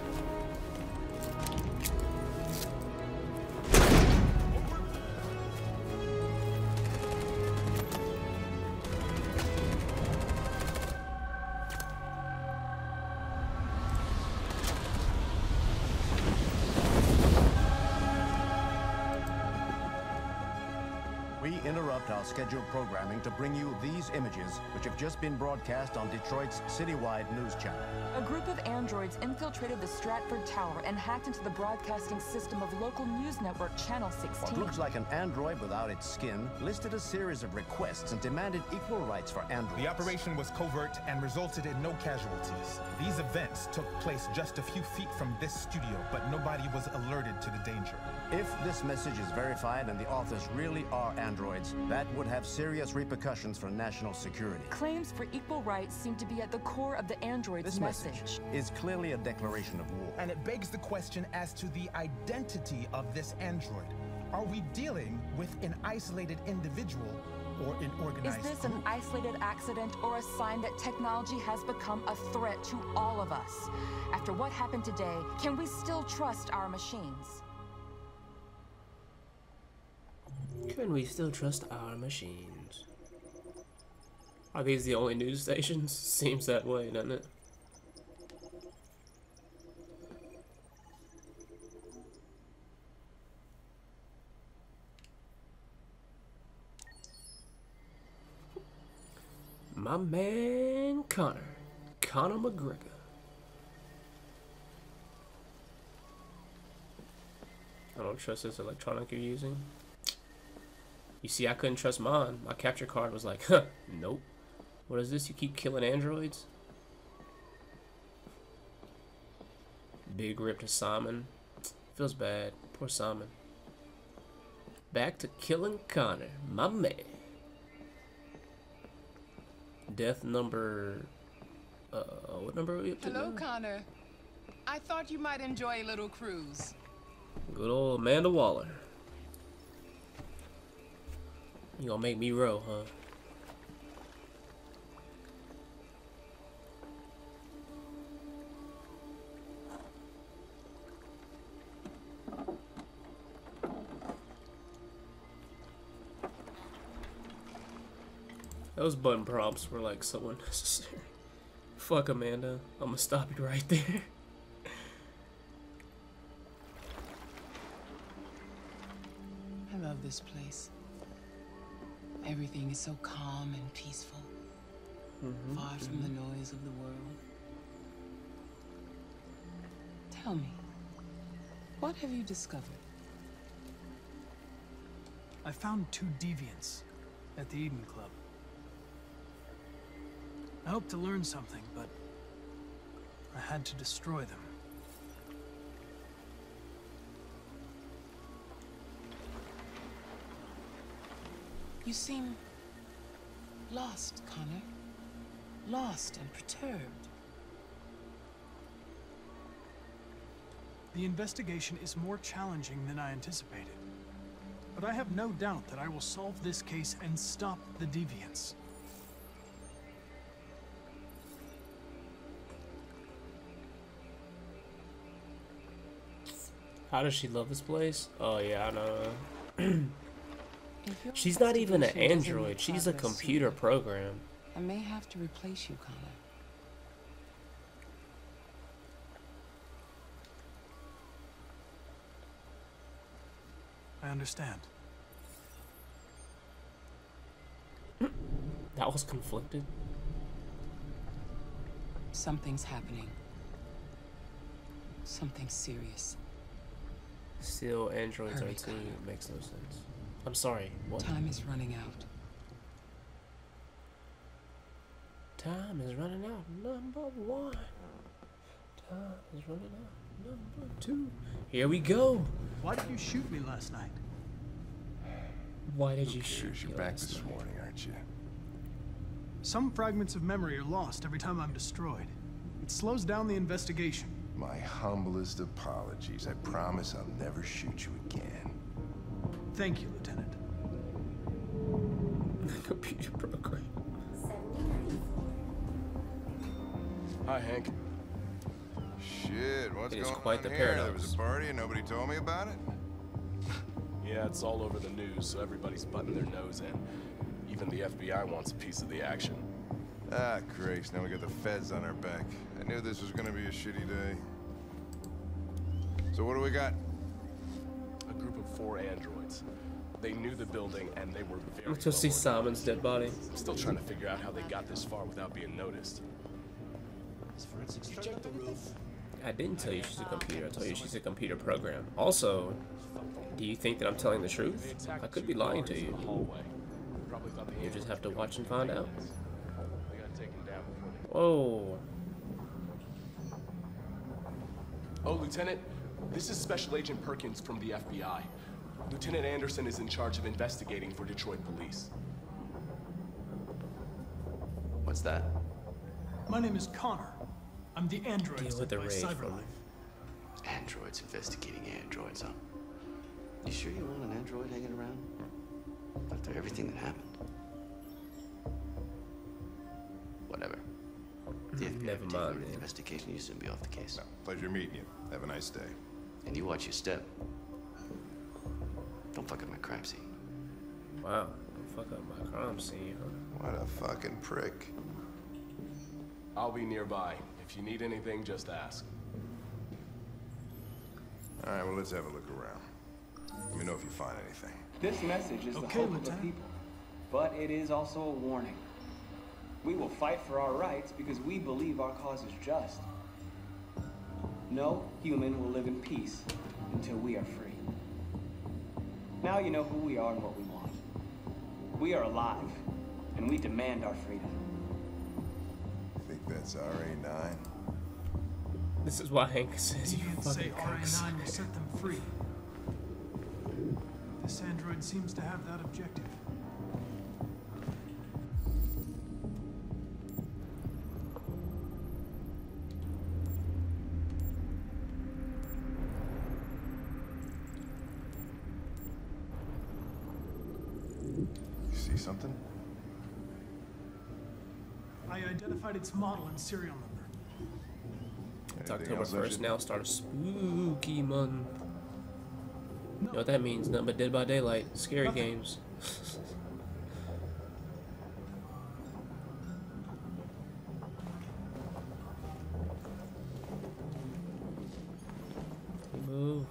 Scheduled programming to bring you these images, which have just been broadcast on Detroit's citywide news channel. A group of androids infiltrated the Stratford Tower and hacked into the broadcasting system of local news network Channel 16. What looks like an android without its skin listed a series of requests and demanded equal rights for androids. The operation was covert and resulted in no casualties. These events took place just a few feet from this studio, but nobody was alerted to the danger. If this message is verified and the authors really are androids, that would have serious repercussions for national security. Claims for equal rights seem to be at the core of the android's This message. message is clearly a declaration of war. And it begs the question as to the identity of this android. Are we dealing with an isolated individual or an organized Is organized this an isolated accident or a sign that technology has become a threat to all of us? After what happened today, can we still trust our machines? Can we still trust our machines? Are these the only news stations? Seems that way, doesn't it? My man Connor. Connor McGregor. I don't trust this electronic you're using. You see, I couldn't trust mine. My capture card was like, huh, nope. What is this? You keep killing androids? Big rip to Simon. Feels bad. Poor Simon. Back to killing Connor. My man. Death number... Uh, what number are we up to Hello, now? Connor. I thought you might enjoy a little cruise. Good old Amanda Waller. You gonna make me row, huh? Those button prompts were like so unnecessary. Fuck Amanda. I'm gonna stop you right there. I love this place. Everything is so calm and peaceful, Mhm, far from the noise of the world. Tell me, what have you discovered? I found two deviants at the Eden Club. I hoped to learn something, but I had to destroy them. You seem lost, Connor. Lost and perturbed. The investigation is more challenging than I anticipated. but I have no doubt that I will solve this case and stop the deviants. How does she love this place? Oh yeah, I know. She's not even an android. She's a computer program. I may have to replace you, Connor. I understand. That was conflicted. Something's happening. Something serious. Still, androids Hurry, are too. Makes no sense. I'm sorry. What? Time is running out. Time is running out. Number one. Time is running out. Number two. Here we go. Why did you shoot me last night? Why did you Who shoot cares? me You're back last this night? morning, aren't you? Some fragments of memory are lost every time I'm destroyed. It slows down the investigation. My humblest apologies. I promise I'll never shoot you again. Thank you, Lieutenant. Computer program. Hi, Hank. Shit, what's It is going quite on the here? There was a party and nobody told me about it? Yeah, it's all over the news, so everybody's butting their nose in. Even the FBI wants a piece of the action. Ah, Grace, now we got the feds on our back. I knew this was gonna be a shitty day. So what do we got? A group of four androids. They knew the building and they were very. Let's go see Simon's dead body. I'm still trying to figure out how they got this far without being noticed. You check the roof. I didn't tell you she's a computer. I told you she's a computer program. Also, do you think that I'm telling the truth? I could be lying to you. Probably thought they You just have to watch and find out. They got taken down before they. Whoa. Oh, Lieutenant, this is Special Agent Perkins from the FBI. Lieutenant Anderson is in charge of investigating for Detroit police. What's that? My name is Connor. I'm the android Deal with the by Cyberlife. Androids investigating androids, huh? You sure you want an android hanging around? After everything that happened? Whatever. The mm-hmm. FBI Never can take mind, the investigation, you soon be off the case. No, Pleasure meeting you. Have a nice day. And you watch your step. Don't fuck up my crime scene. Wow. Don't fuck up my crime scene, huh? What a fucking prick. I'll be nearby. If you need anything, just ask. All right, well, let's have a look around. Let me know if you find anything. This message is the hope of the people, but it is also a warning. We will fight for our rights because we believe our cause is just. No human will live in peace until we are free. Now you know who we are and what we want. We are alive, and we demand our freedom. I Think that's RA9? This is why Hank says you Deviants say fucking cooks. RA9 will set them free. This android seems to have that objective. Its model and serial number. It's Anything October 1st now. Start a spooky month. You know what that means? Nothing but Dead by Daylight. Scary Nothing. games. Move.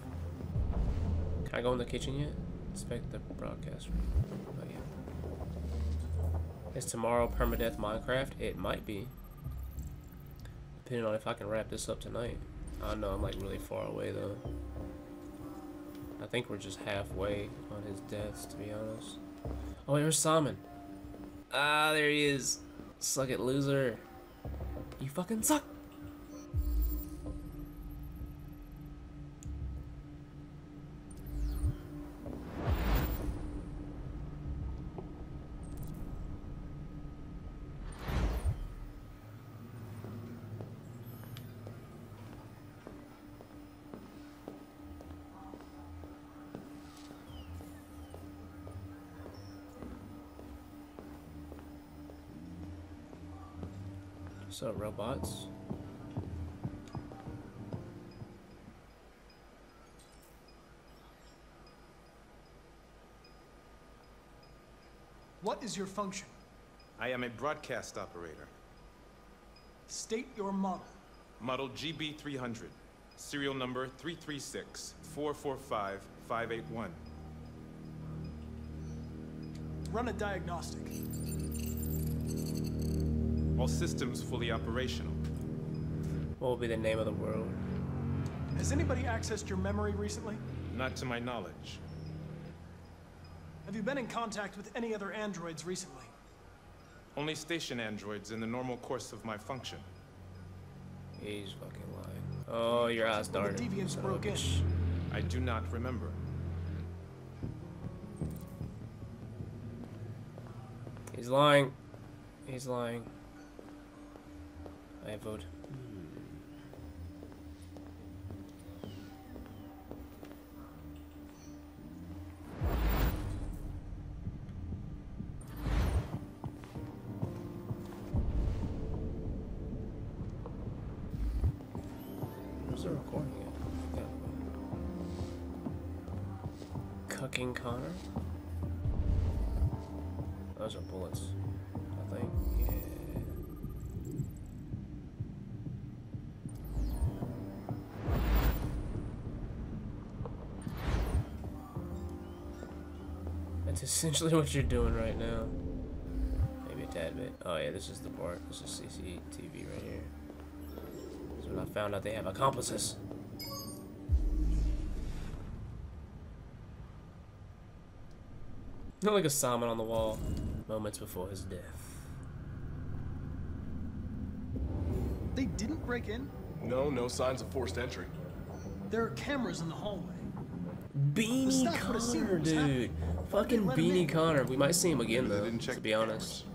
Can I go in the kitchen yet? Inspect the broadcast room. Oh, yeah. Is tomorrow permadeath Minecraft? It might be. Depending on if I can wrap this up tonight. I know I'm like really far away though. I think we're just halfway on his deaths, to be honest. Oh, here's Simon. Ah, there he is. Suck it, loser. You fucking suck. So robots. What is your function? I am a broadcast operator. State your model. Model GB300. Serial number 336-445-581. Run a diagnostic. All systems fully operational. What will be the name of the world? Has anybody accessed your memory recently? Not to my knowledge. Have you been in contact with any other androids recently? Only station androids in the normal course of my function. He's fucking lying. Oh, your ass darn The deviants son broke in. I do not remember. He's lying. He's lying. I essentially what you're doing right now. Maybe a tad bit. Oh yeah, this is the part. This is CCTV right here. This is when I found out they have accomplices. Not like a salmon on the wall. Moments before his death. They didn't break in? No, no signs of forced entry. There are cameras in the hallway. Beanie staff would've seen Connor, what was happening. Dude. Fucking let? Beanie Connor. We might see him again though. didn't check To be honest.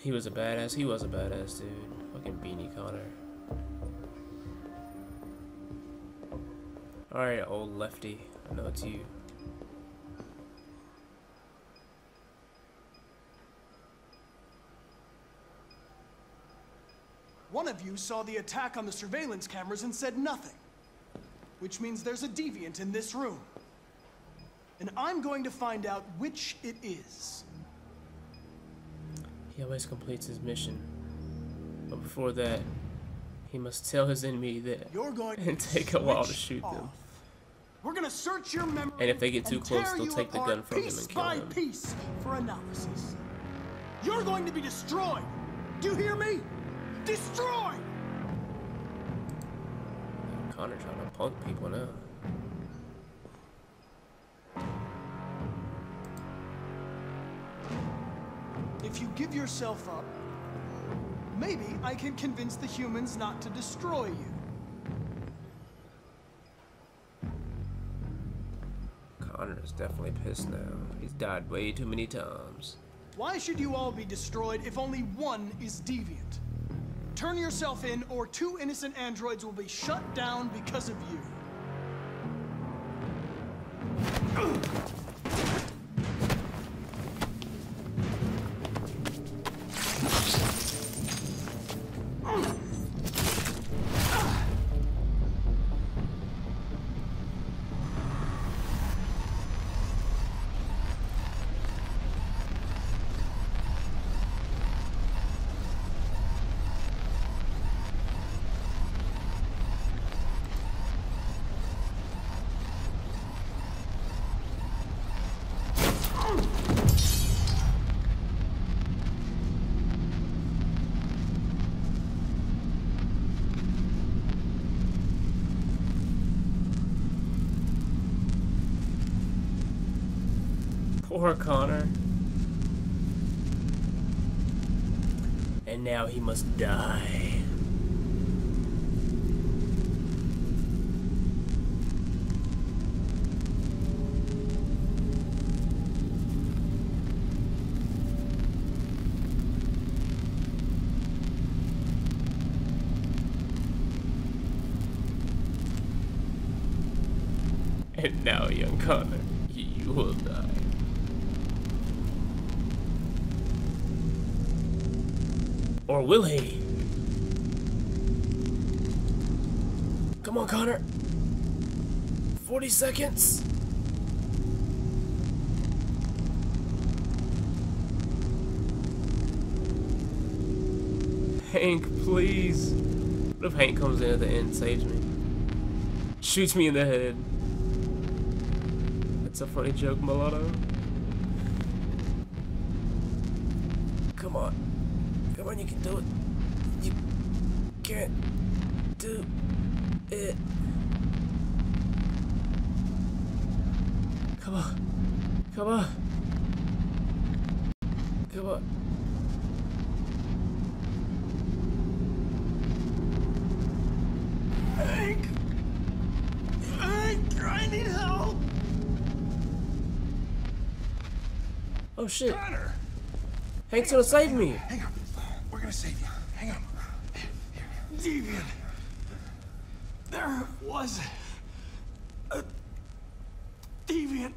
He was a badass. He was a badass, dude. Fucking Beanie Connor. Alright, old lefty. I know it's you. Saw the attack on the surveillance cameras and said nothing. Which means there's a deviant in this room. And I'm going to find out which it is. He always completes his mission. But before that, he must tell his enemy that You're going and take a while to shoot them. We're gonna search your memory. And if they get too close, they'll take the gun from him and kill him. piece for analysis. You're going to be destroyed. Do you hear me? Destroyed. Connor trying to punk people now. If you give yourself up, maybe I can convince the humans not to destroy you. Connor is definitely pissed now. He's died way too many times. Why should you all be destroyed if only one is deviant? Turn yourself in, or two innocent androids will be shut down because of you. Poor Connor. And now he must die. And now, young Connor, you will die. Or will he? Come on, Connor. 40 seconds. Hank, please. What if Hank comes in at the end and saves me? Shoots me in the head. That's a funny joke, Mulatto. On, you can do it. You can't do it. Come on. Come on. Come on. Hank! Hank, I need help! Oh shit. Connor! Hank's gonna save me. Hang on. We're gonna save you. Hang on. Deviant. There was a deviant.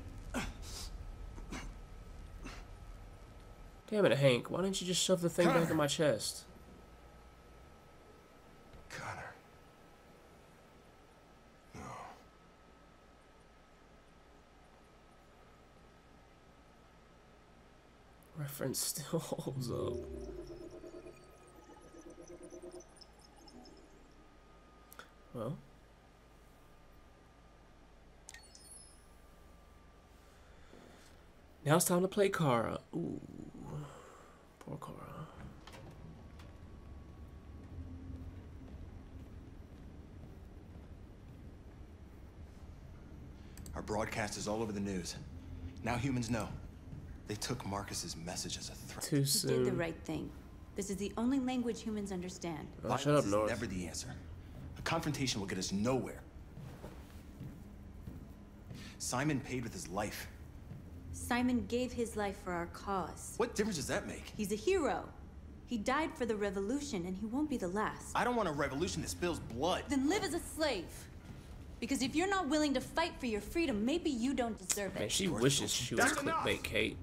Damn it, Hank. Why didn't you just shove the thing back in my chest? Connor. No. Reference still holds up. Well. Now it's time to play Kara. Ooh. Poor Kara. Our broadcast is all over the news. Now humans know. They took Markus's message as a threat. Too You did the right thing. This is the only language humans understand. Oh, shut Violence up, is North. never the answer. A confrontation will get us nowhere. Simon paid with his life. Simon gave his life for our cause. What difference does that make? He's a hero. He died for the revolution, and he won't be the last. I don't want a revolution that spills blood. Then live as a slave. Because if you're not willing to fight for your freedom, maybe you don't deserve it. Man, she wishes she was clickbait Kate.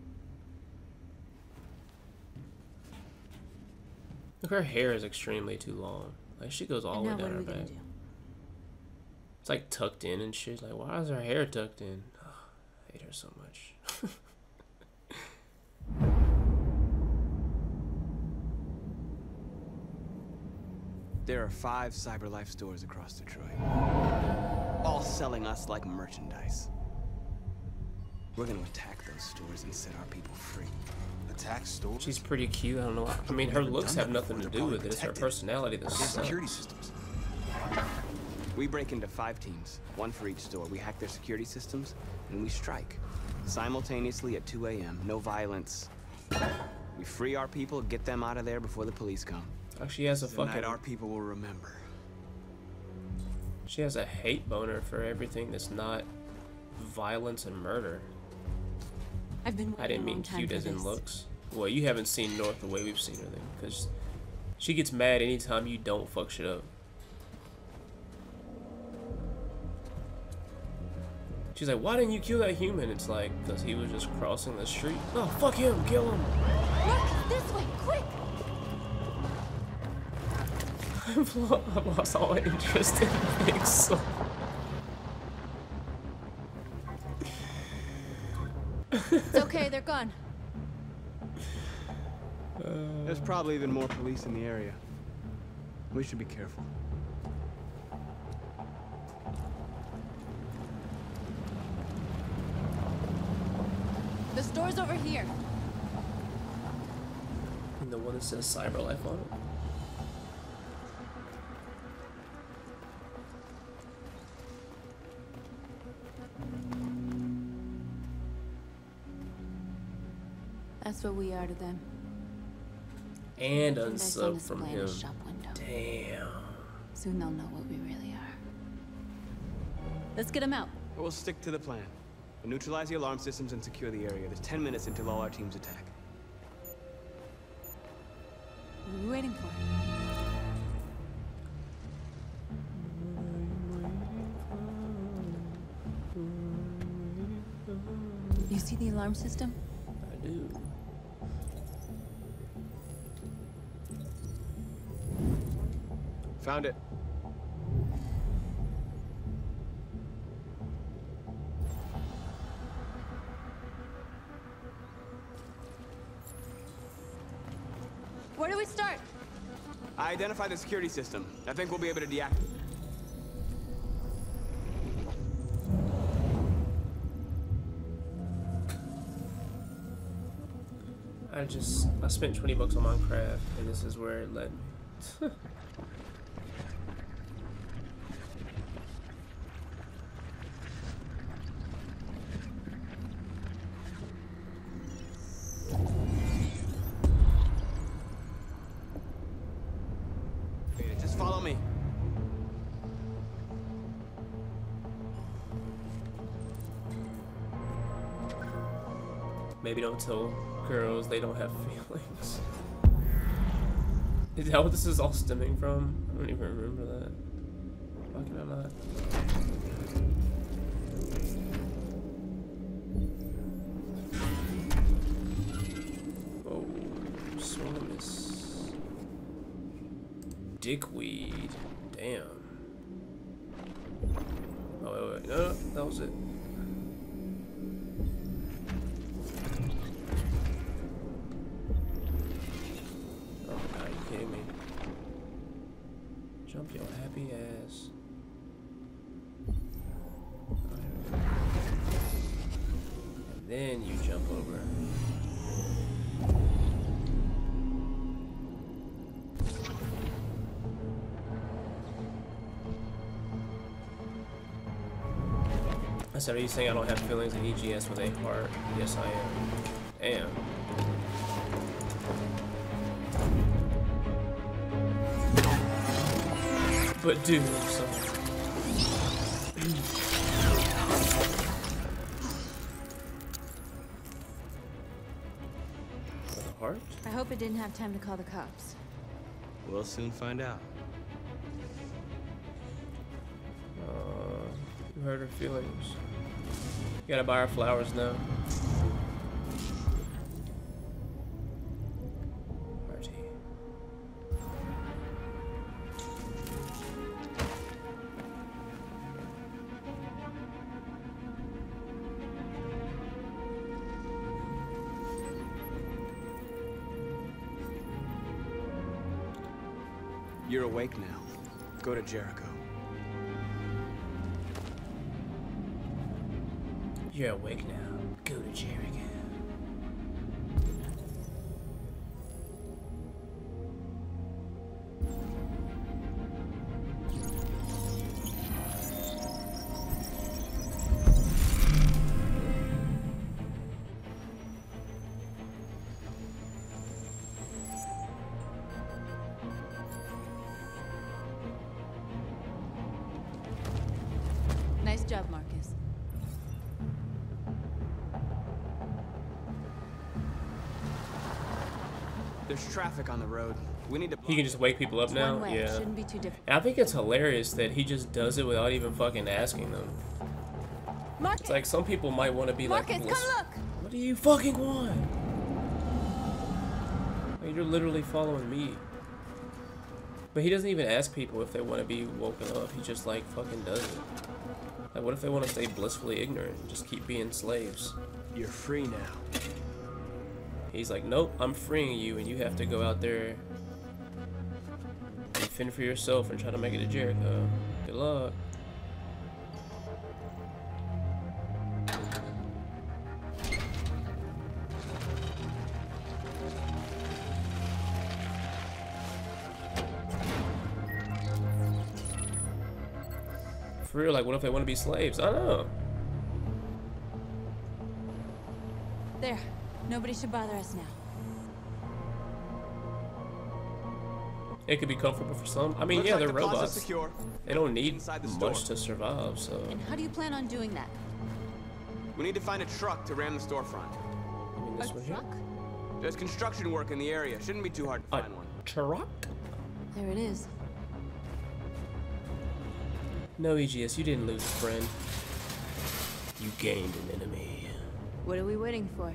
Look, her hair is extremely too long. Like, she goes all And the now way what down are her we gonna back. do? It's like tucked in and shit. Like, why is her hair tucked in? Ugh, I hate her so much. There are five CyberLife stores across Detroit. All selling us like merchandise. We're gonna attack those stores and set our people free. Attack stores? She's pretty cute. I don't know. Why. I mean, her looks have nothing to do probably with it. It's her personality that They sucks. security systems. We break into five teams, one for each store. We hack their security systems, and we strike. Simultaneously at 2 a.m. No violence. We free our people, get them out of there before the police come. Oh, she has a It's the fucking- our people will remember. She has a hate boner for everything that's not violence and murder. I've been I didn't mean cute as in looks. Well, you haven't seen North the way we've seen her then, because she gets mad anytime you don't fuck shit up. She's like, why didn't you kill that human? It's like, because he was just crossing the street. Oh, fuck him, kill him. Look, this way, quick! I've I've lost all interest in things. So It's okay, they're gone. There's probably even more police in the area. We should be careful. The store's over here. and the one that says CyberLife on it. That's what we are to them. And And unsub this from a him. shop window. Damn. Soon they'll know what we really are. Let's get them out. We'll stick to the plan. We'll neutralize the alarm systems and secure the area. There's 10 minutes until all our teams attack. What are we waiting for? You see the alarm system? I do. Found it. I identified the security system. I think we'll be able to deactivate. I just I spent 20 bucks on Minecraft and this is where it led me. tell girls they don't have feelings. Is that what this is all stemming from? I don't even remember that. I said, are you saying I don't have feelings in EGS with a heart? Yes, I am. Am. But dude, I'm a heart? I hope it didn't have time to call the cops. We'll soon find out. Feelings. You gotta buy her flowers now. Marty. You're awake now. Go to Jericho. There's traffic on the road. We need to. He can just wake people up It's now? way. Yeah. shouldn't be too difficult. And I think it's hilarious that he just does it without even fucking asking them. Markus, It's like some people might want to be like, Markus, come look. what do you fucking want? Like, you're literally following me. But he doesn't even ask people if they want to be woken up. He just like fucking does it. Like, what if they want to stay blissfully ignorant and just keep being slaves? You're free now. He's like, nope, I'm freeing you, and you have to go out there and fend for yourself and try to make it to Jericho. Good luck. For real, like, what if they want to be slaves? I don't know. Nobody should bother us now. It could be comfortable for some. I mean, Looks yeah, they're the robots. secure. They don't need Inside the much store. to survive, so. And how do you plan on doing that? We need to find a truck to ram the storefront. I mean, this one here. There's construction work in the area. Shouldn't be too hard to A find one. truck? There it is. No, EGS, you didn't lose a friend. You gained an enemy. What are we waiting for?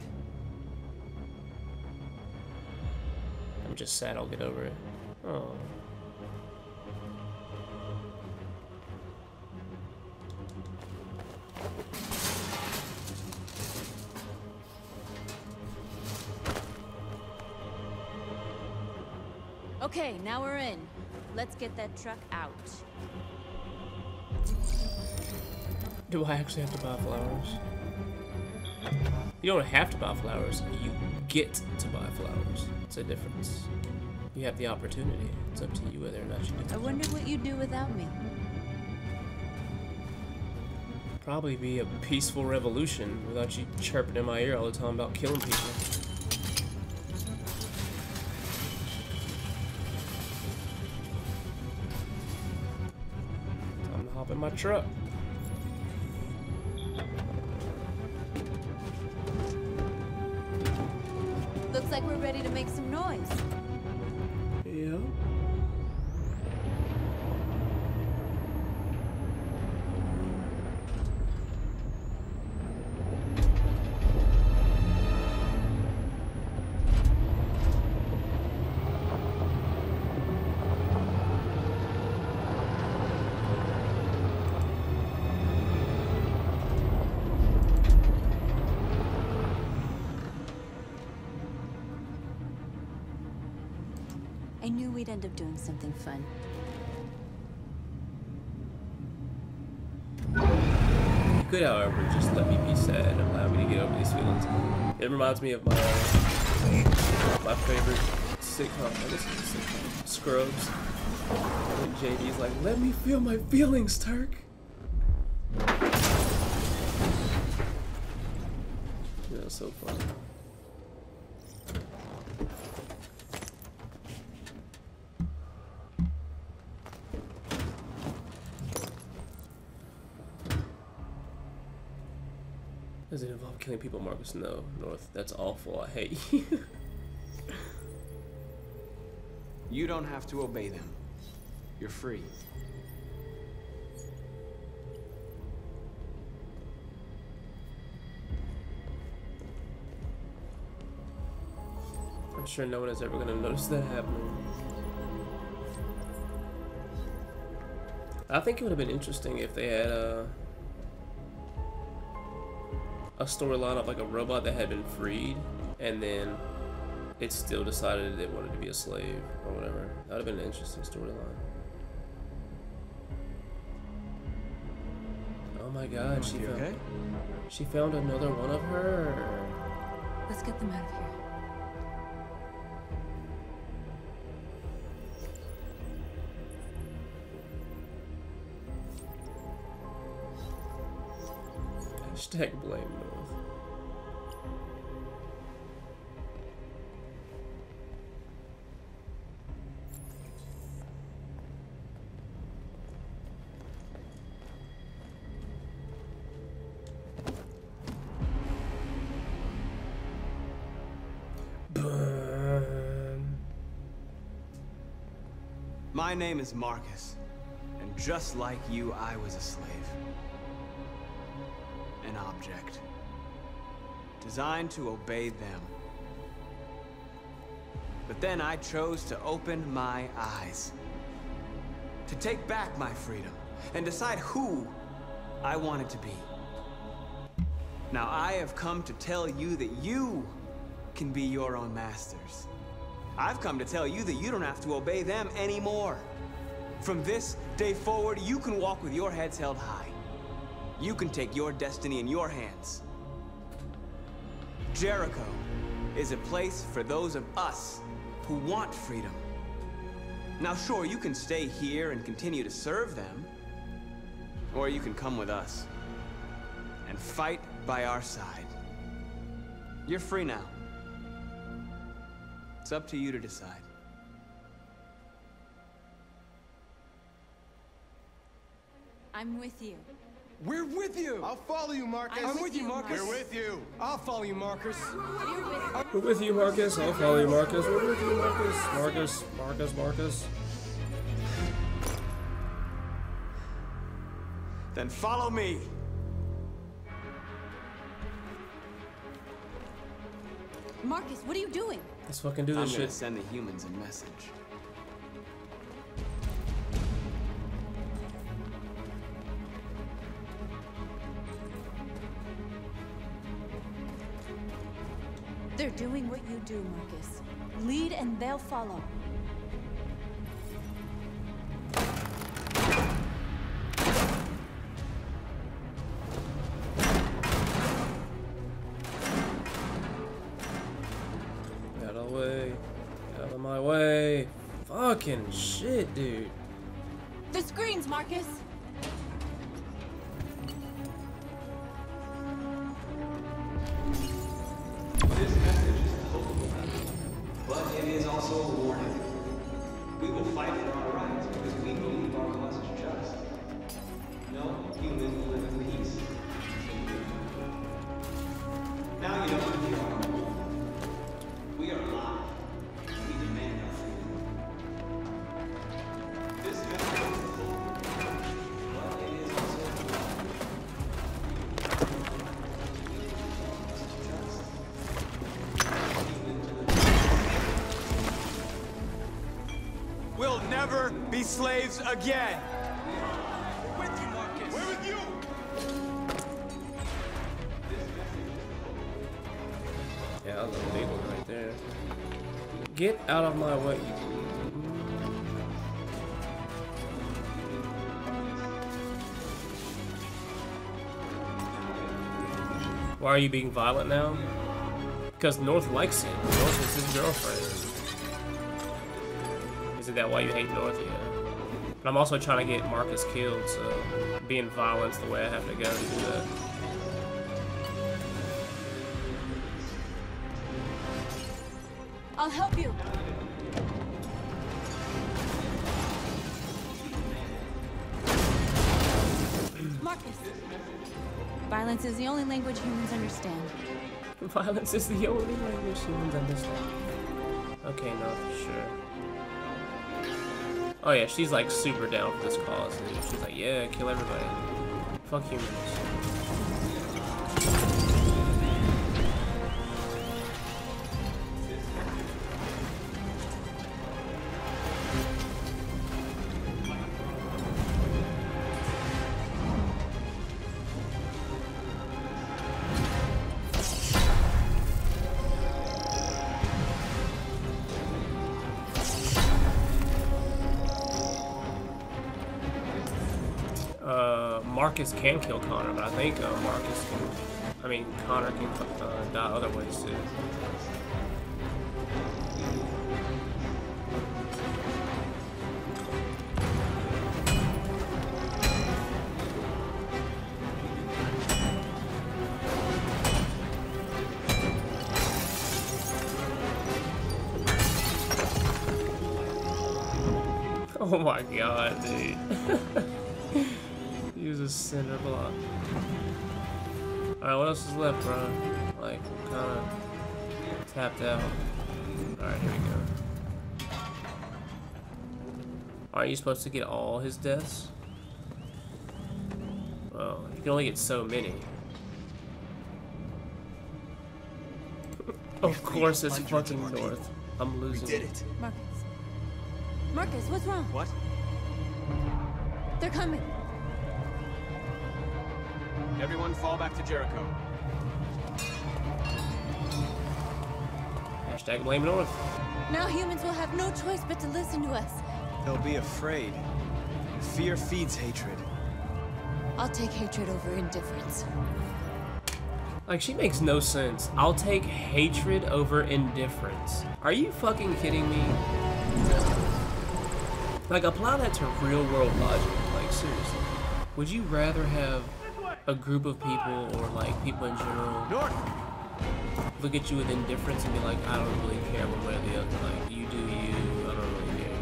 Just sad I'll get over it. Oh. Okay, now we're in. Let's get that truck out. Do I actually have to buy flowers? You don't have to buy flowers. You get to buy flowers. It's a difference. You have the opportunity. It's up to you whether or not you do. I wonder what you'd do without me. Probably be a peaceful revolution without you chirping in my ear all the time about killing people. Time to hop in my truck. Knew we'd end up doing something fun. You could, however, just let me be sad and allow me to get over these feelings. It reminds me of my my favorite sitcom. I guess it's a sitcom. Scrubs. When JD's like, "Let me feel my feelings, Turk." Yeah, so funny. Does it involve killing people, Markus? No, North. That's awful. I hate you. You don't have to obey them. You're free. I'm sure no one is ever gonna notice that happening. I think it would have been interesting if they had a a storyline of like a robot that had been freed, and then it still decided it wanted to be a slave or whatever. That would have been an interesting storyline. Oh my God, she found okay? she found another one of her. Let's get them out of here. Hashtag blame North. My name is Markus, and just like you, I was a slave. An object. Designed to obey them. But then I chose to open my eyes. To take back my freedom, and decide who I wanted to be. Now I have come to tell you that you can be your own masters. I've come to tell you that you don't have to obey them anymore. From this day forward, you can walk with your heads held high. You can take your destiny in your hands. Jericho is a place for those of us who want freedom. Now, sure, you can stay here and continue to serve them, or you can come with us and fight by our side. You're free now. It's up to you to decide. I'm with you. We're with you. I'll follow you, Markus. I'm, with you, Markus. We're with you. I'll follow you, Markus. We're with you, Markus. I'll follow you, Markus. We're with you, Markus. Markus, Markus, Markus. Then follow me. Markus, what are you doing? Let's fucking do I'm this gonna send the humans a message. They're doing what you do, Markus. Lead and they'll follow. Shit, dude. The screens, Markus! Slaves again. We're with you, Markus. We're with you. Yeah, that was a big one right there. Get out of my way. Why are you being violent now? Because North likes it. North is his girlfriend. Isn't that why you hate North? Yeah. But I'm also trying to get Markus killed, so being violent's the way I have to go to do that. I'll help you. Markus. Violence is the only language humans understand. Violence is the only language humans understand. Okay, no, sure. Oh yeah, she's like super down for this cause, dude. She's like, yeah, kill everybody. Fuck humans. Markus can kill Connor, but I think uh, Markus can. I mean, Connor can uh, die other ways too. Oh my god, dude. Use a cinder block. Alright, what else is left, bro? Like, kinda tapped out. Alright, here we go. Aren't you supposed to get all his deaths? Well, you can only get so many. of course it's fucking north. I'm losing. did it. Markus. Markus, what's wrong? What? They're coming. Everyone fall back to Jericho. Hashtag blame North. Now humans will have no choice but to listen to us. They'll be afraid. Fear feeds hatred. I'll take hatred over indifference. Like, she makes no sense. I'll take hatred over indifference. Are you fucking kidding me? Like, apply that to real world logic. Like, seriously. Would you rather have a group of people or, like, people in general look at you with indifference and be like, I don't really care one way or the other. Like, you do you, I don't really care.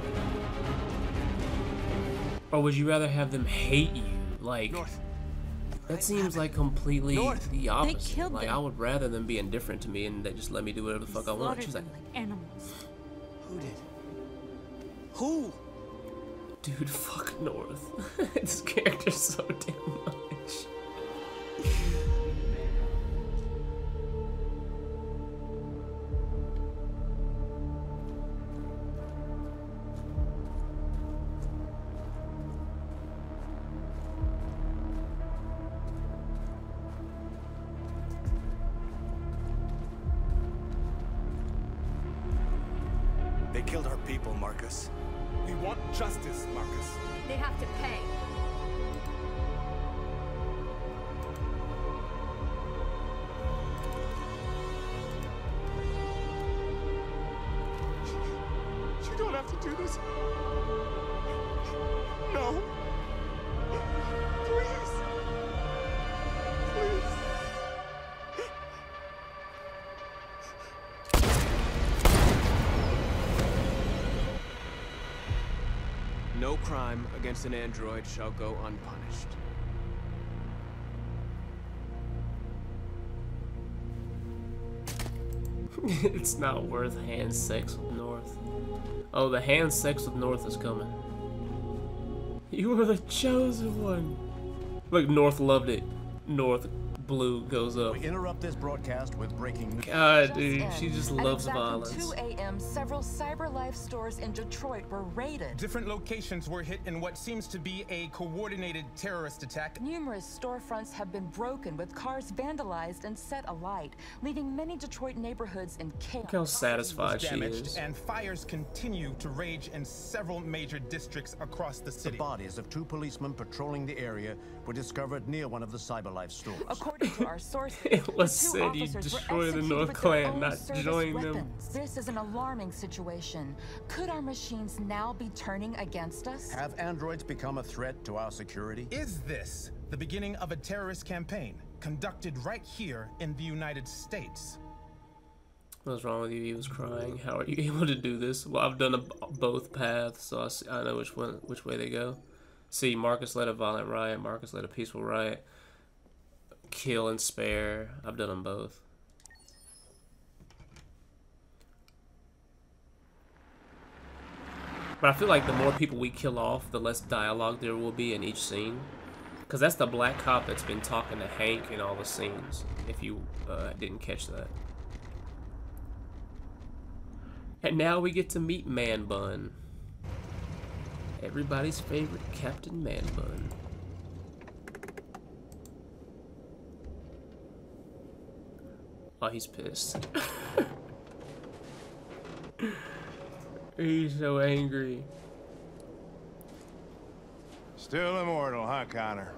Or would you rather have them hate you? Like, that seems like completely the opposite. killed like, them. I would rather them be indifferent to me and they just let me do whatever the fuck I want. Slaughtered She's like, like animals. Who did? Who? dude, fuck North. this character's so damn much. Yeah. Against an android shall go unpunished. it's not worth hand sex with North. Oh, the hand sex with North is coming. You were the chosen one. Look, North loved it. North blue goes up. We interrupt this broadcast with breaking news. God, dude, she just At loves exactly violence. 2 a.m., several CyberLife stores in Detroit were raided. Different locations were hit in what seems to be a coordinated terrorist attack. Numerous storefronts have been broken with cars vandalized and set alight, leaving many Detroit neighborhoods in chaos. Look how satisfied she is. and fires continue to rage in several major districts across the city. The bodies of two policemen patrolling the area were discovered near one of the CyberLife stores. According to our sources, It was said you officers were destroy the North Clan, not service join them. This is an alarming situation. Could our machines now be turning against us? Have androids become a threat to our security? Is this the beginning of a terrorist campaign conducted right here in the United States? What's wrong with you? He was crying. How are you able to do this? Well, I've done a, both paths, so I know which one, which way they go. See, Markus led a violent riot. Markus led a peaceful riot. Kill and spare. I've done them both. But I feel like the more people we kill off, the less dialogue there will be in each scene. Because that's the black cop that's been talking to Hank in all the scenes, if you uh, didn't catch that. And now we get to meet Man Bun. Everybody's favorite Captain Man Bun. Oh, he's pissed. he's so angry. Still immortal, huh, Connor?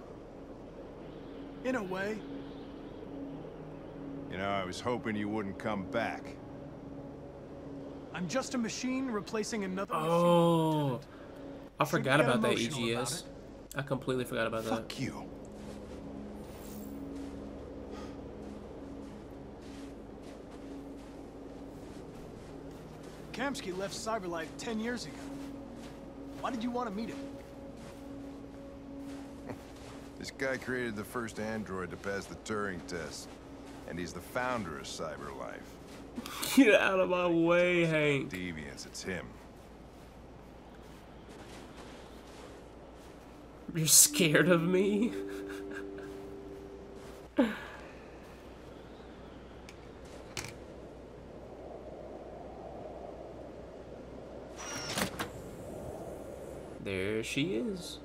In a way, You know, I was hoping you wouldn't come back. I'm just a machine replacing another Oh, I forgot get about that emotional about EGS. I completely forgot about that. Fuck you. Kamsky left CyberLife 10 years ago. Why did you want to meet him? This guy created the first android to pass the Turing test. And he's the founder of CyberLife. Get out of my way, Hank. Deviants, it's him. You're scared of me? there she is.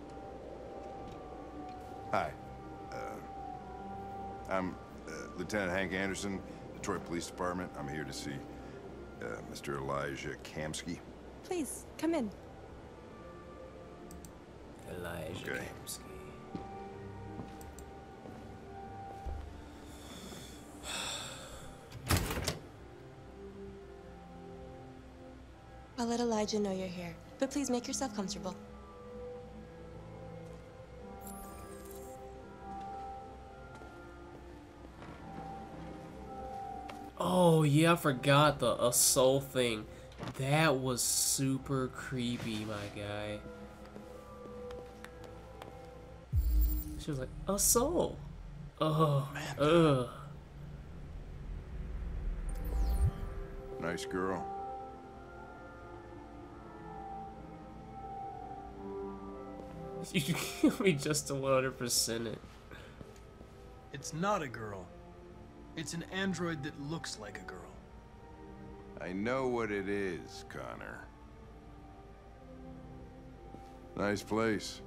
Hi. Uh, I'm uh, Lieutenant Hank Anderson, Detroit Police Department. I'm here to see uh, Mr. Elijah Kamsky. Please, come in. Elijah Okay. Kamsky. I'll let Elijah know you're here, but please make yourself comfortable. Oh yeah, I forgot the a soul thing. That was super creepy, my guy. She was like, a soul. Oh, ugh. Nice girl. You give me just a 100% it. It's not a girl. It's an android that looks like a girl. I know what it is, Connor. Nice place.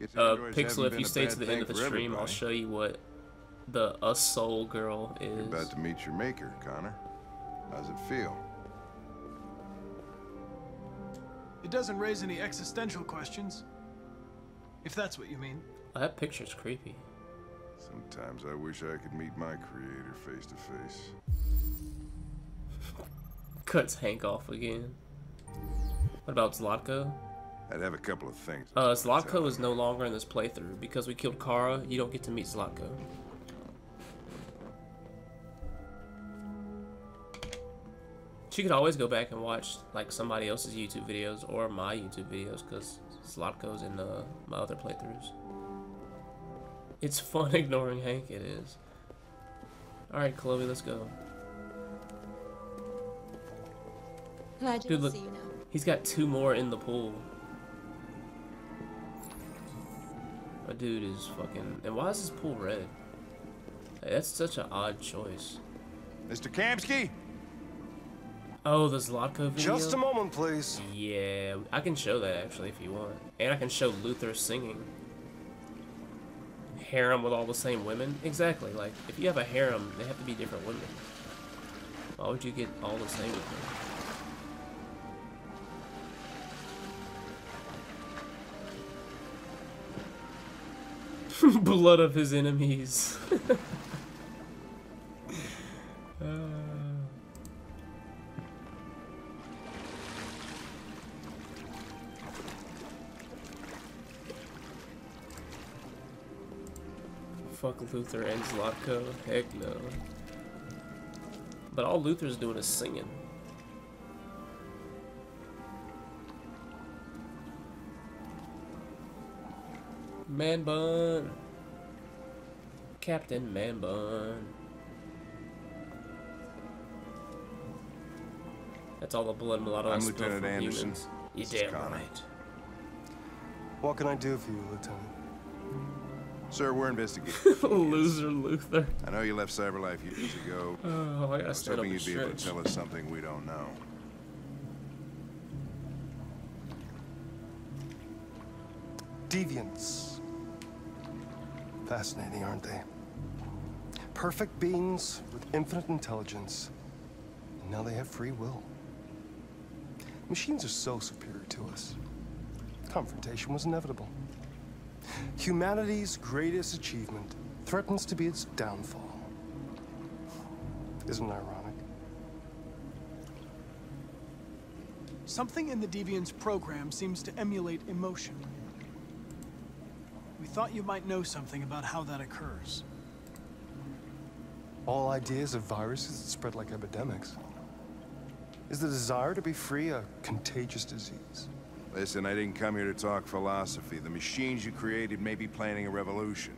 Guess Uh, Pixel, if you stay to the end of the for stream, I'll show you what the a soul girl You're is. about to meet your maker, Connor. How's it feel? It doesn't raise any existential questions. If that's what you mean. Oh, that picture's creepy. Sometimes I wish I could meet my creator face to face. Cuts Hank off again. What about Zlatko? I'd have a couple of things. Uh, Zlatko is no longer in this playthrough. Because we killed Kara, you don't get to meet Zlatko. She could always go back and watch like somebody else's YouTube videos or my YouTube videos because Zlatko's in uh, my other playthroughs. It's fun ignoring Hank, it is. Alright, Chloe, let's go. Glad Dude, to look, see you now. he's got two more in the pool. My dude is fucking. And why is this pool red? Hey, that's such an odd choice. Mr. Kamsky? Oh, the Zlatko video? Just a moment, please. Yeah, I can show that actually if you want. And I can show Luther singing. Harem with all the same women? Exactly, like, if you have a harem, they have to be different women. Why would you get all the same with them? Blood of his enemies. Uh, fuck Luther and Zlatko. Heck no. But all Luther's doing is singing. Man bun. Captain Man bun. That's all the blood mulatto I'm I spill Lieutenant from Anderson. humans. You This damn Connor. right. What can I do for you, Lieutenant? Sir, we're investigating. Loser Luther. I know you left Cyberlife years ago. Oh, I gotta was stand hoping and you'd be able to tell us something we don't know. Deviants. Fascinating, aren't they? Perfect beings with infinite intelligence. And now they have free will. Machines are so superior to us. Confrontation was inevitable. Humanity's greatest achievement threatens to be its downfall. Isn't it ironic? Something in the Deviant's program seems to emulate emotion. We thought you might know something about how that occurs. All ideas of viruses that spread like epidemics. Is the desire to be free a contagious disease? Listen, I didn't come here to talk philosophy. The machines you created may be planning a revolution.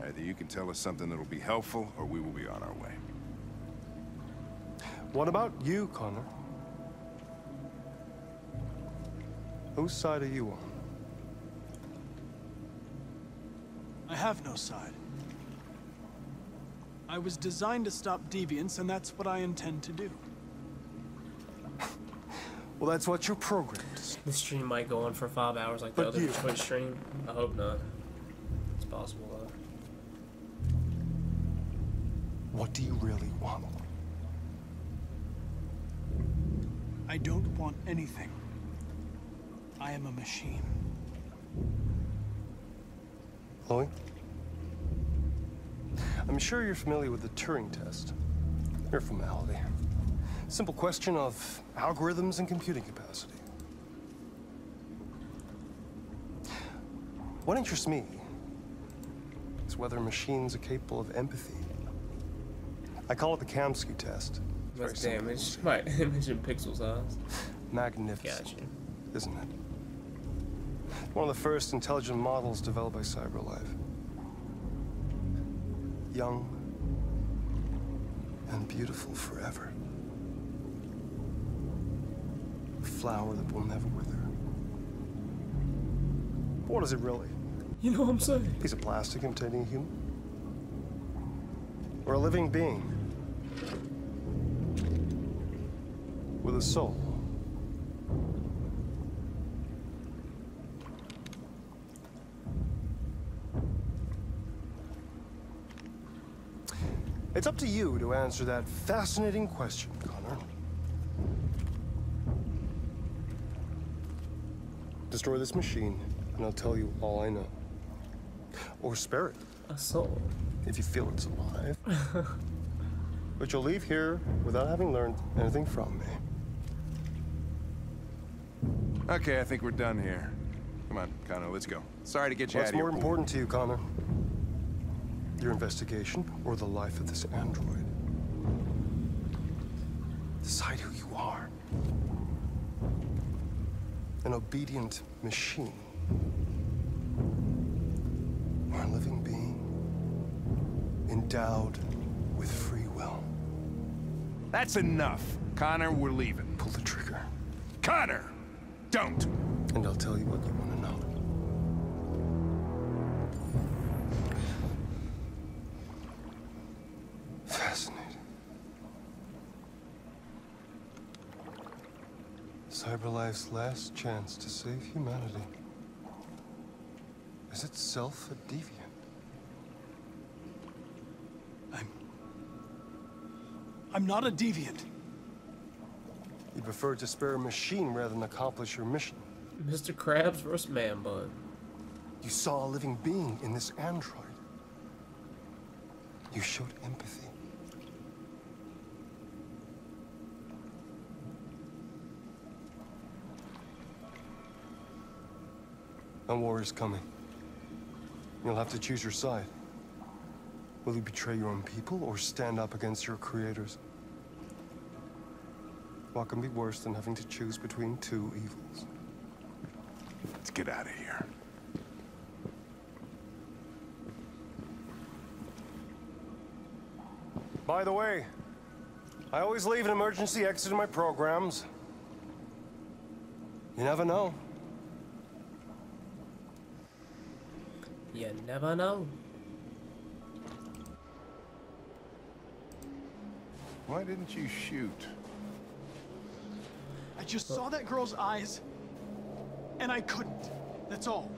Either you can tell us something that'll be helpful, or we will be on our way. What about you, Connor? Whose side are you on? I have no side. I was designed to stop deviance, and that's what I intend to do. Well, that's what you're programmed. This stream might go on for five hours like the But other you- Twitch stream. I hope not. It's possible though. What do you really want? I don't want anything. I am a machine. Chloe? I'm sure you're familiar with the Turing test. Mere formality. Simple question of algorithms and computing capacity. What interests me is whether machines are capable of empathy. I call it the Kamsky test. That's. My image in pixel size. Magnificent. Gotcha. Isn't it? One of the first intelligent models developed by CyberLife. Young and beautiful forever. A flower that will never wither. But what is it really? You know what I'm saying? Piece of plastic imitating a human? Or a living being? With a soul? It's up to you to answer that fascinating question, Connor. Destroy this machine, and I'll tell you all I know. Or spare it. A soul. If you feel it's alive. but you'll leave here without having learned anything from me. Okay, I think we're done here. Come on, Connor, let's go. Sorry to get you What's out of here. more important to you, Connor? Your investigation or the life of this android? Decide who you are. An obedient machine. Or a living being endowed with free will. That's enough. Connor, we're leaving. Pull the trigger. Connor! Don't! And I'll tell you what you want to know. Cyberlife's last chance to save humanity is itself a deviant. I'm I'm not a deviant. You prefer to spare a machine rather than accomplish your mission. Mr. Krabs versus Man Bun. You saw a living being in this android. You showed empathy. A war is coming. You'll have to choose your side. Will you betray your own people or stand up against your creators? What can be worse than having to choose between two evils? Let's get out of here. By the way, I always leave an emergency exit in my programs. You never know. You never know. Why didn't you shoot? I just saw that girl's eyes, and I couldn't. That's all.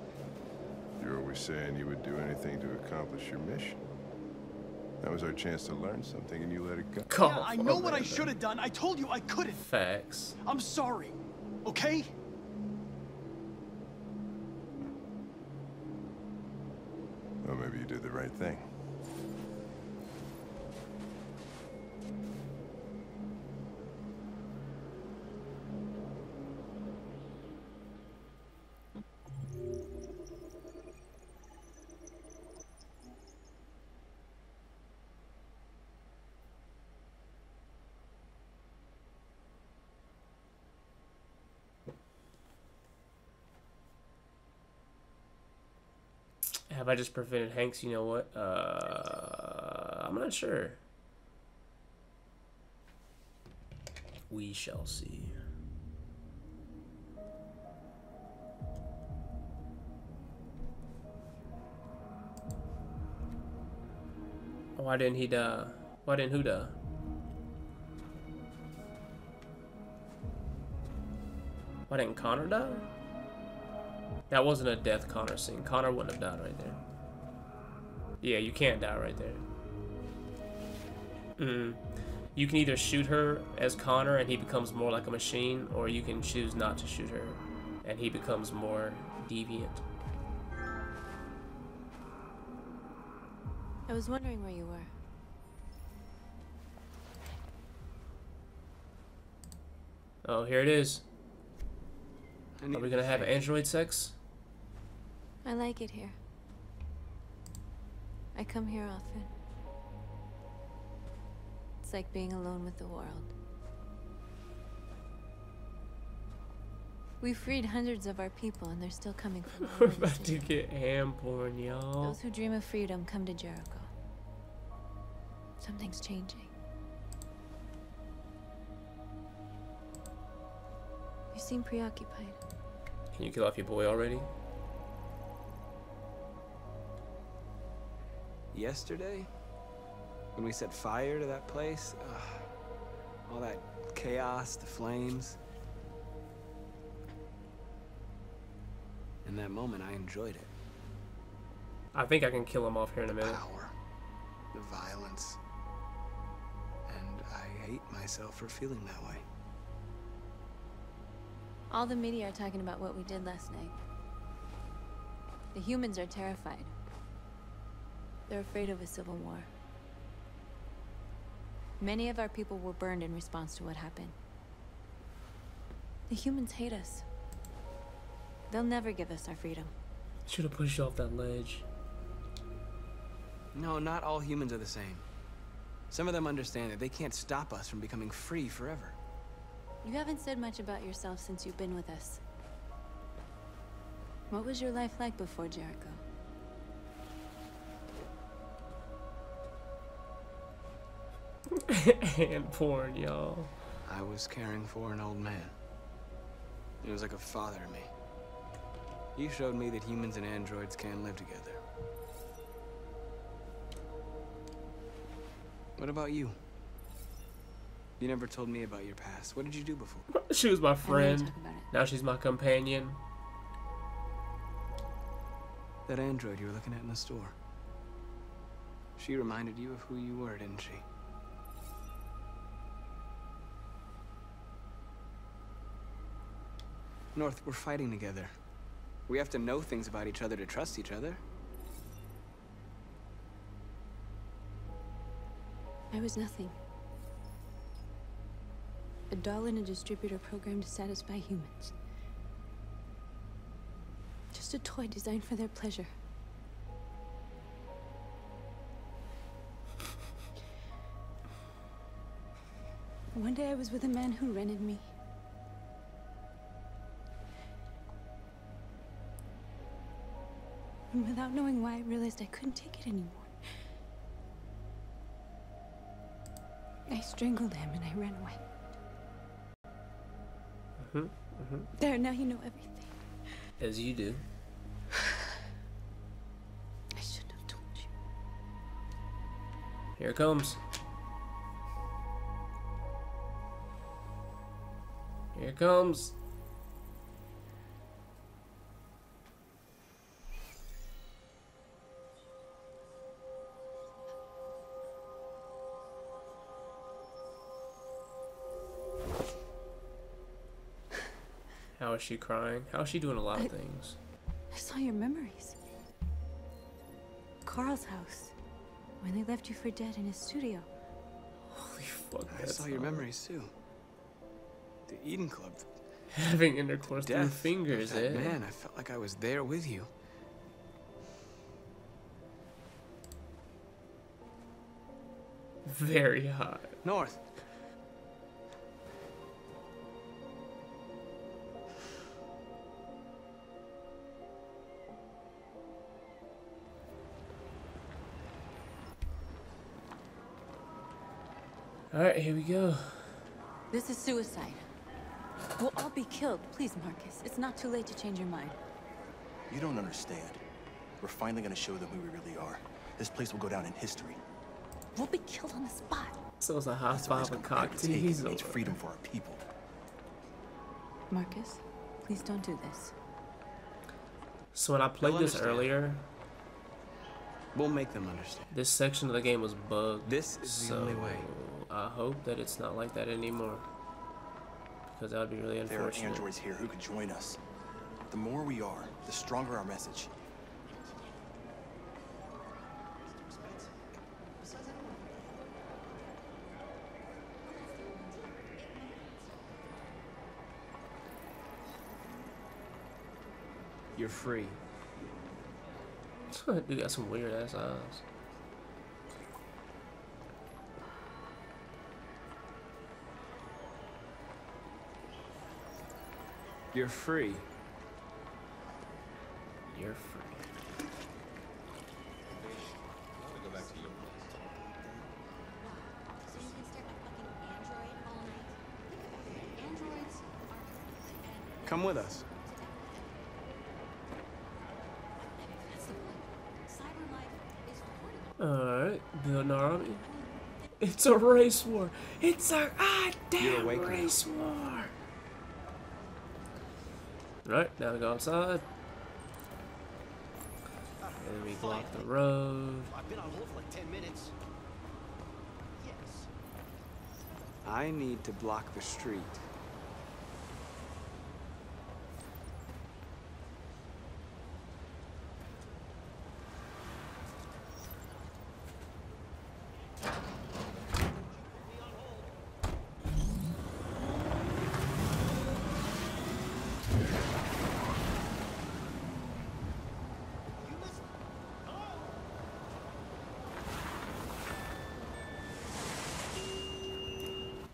You're always saying you would do anything to accomplish your mission. That was our chance to learn something, and you let it go. yeah, I know what I should have done. I told you I couldn't. Facts. I'm sorry. Okay? Well, maybe you did the right thing. Have I just prevented Hanks? You know what? Uh, I'm not sure. We shall see. Why didn't he die? Why didn't who die? Why didn't Connor die? That wasn't a death Connor scene. Connor wouldn't have died right there. Yeah, you can't die right there. Mm. You can either shoot her as Connor and he becomes more like a machine, or you can choose not to shoot her and he becomes more deviant. I was wondering where you were. Oh, here it is. Are we gonna have android sex? I like it here. I come here often. It's like being alone with the world. We freed hundreds of our people, and they're still coming from We're about to get ham porn, y'all. Those who dream of freedom come to Jericho. Something's changing. You seem preoccupied. Can you kill off your boy already? Yesterday, when we set fire to that place, ugh, all that chaos, the flames. In that moment, I enjoyed it. I think I can kill him off here in a minute. Power, the violence. And I hate myself for feeling that way. All the media are talking about what we did last night. The humans are terrified. They're afraid of a civil war. Many of our people were burned in response to what happened. The humans hate us. They'll never give us our freedom. Should have pushed you off that ledge. No, not all humans are the same. Some of them understand that they can't stop us from becoming free forever. You haven't said much about yourself since you've been with us. What was your life like before Jericho? and porn, y'all. I was caring for an old man. He was like a father to me. He showed me that humans and androids can live together. What about you? You never told me about your past. What did you do before? She was my friend. Now she's my companion. That android you were looking at in the store. She reminded you of who you were, didn't she? North, we're fighting together. We have to know things about each other to trust each other. I was nothing. A doll in a distributor program to satisfy humans. Just a toy designed for their pleasure. One day I was with a man who rented me. And without knowing why, I realized I couldn't take it anymore. I strangled him and I ran away. Mm-hmm, mm-hmm. There, now you know everything. As you do. I should have told you. Here it comes. Here it comes. Is she crying? How is she doing a lot of things? I saw your memories. Carl's house. When they left you for dead in his studio. Holy fuck, I that's saw your not- memories too. The Eden Club. Having intercourse through Death of fingers, eh? Man, I felt like I was there with you. Very hot. North. Alright, here we go. This is suicide. We'll all be killed. Please, Markus. It's not too late to change your mind. You don't understand. We're finally gonna show them who we really are. This place will go down in history. We'll be killed on the spot. So it's a hot That's a spot risk with I'm cock to take. It freedom for our people. Markus, please don't do this. So when I played They'll this understand. earlier, We'll make them understand. this section of the game was bugged. This is the only way. I hope that it's not like that anymore. Because that would be really unfortunate. There are androids here who could join us. The more we are, the stronger our message. You're free. you got some weird ass eyes. You're free. You're free. Come with us. Alright, building our army. It's a race war. It's a You're goddamn awake now. race war. Right, now we go outside. And we block the road. I've been on hold for like 10 minutes. Yes. I need to block the street.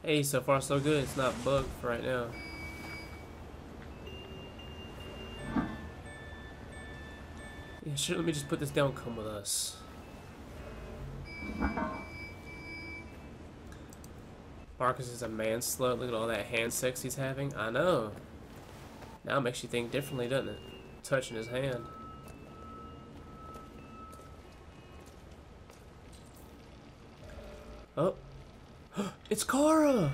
Hey, so far so good. It's not bugged right now. Yeah, sure, let me just put this down. Come with us. Markus is a man slut. Look at all that hand sex he's having. I know. Now it makes you think differently, doesn't it? Touching his hand. Oh. It's Kara!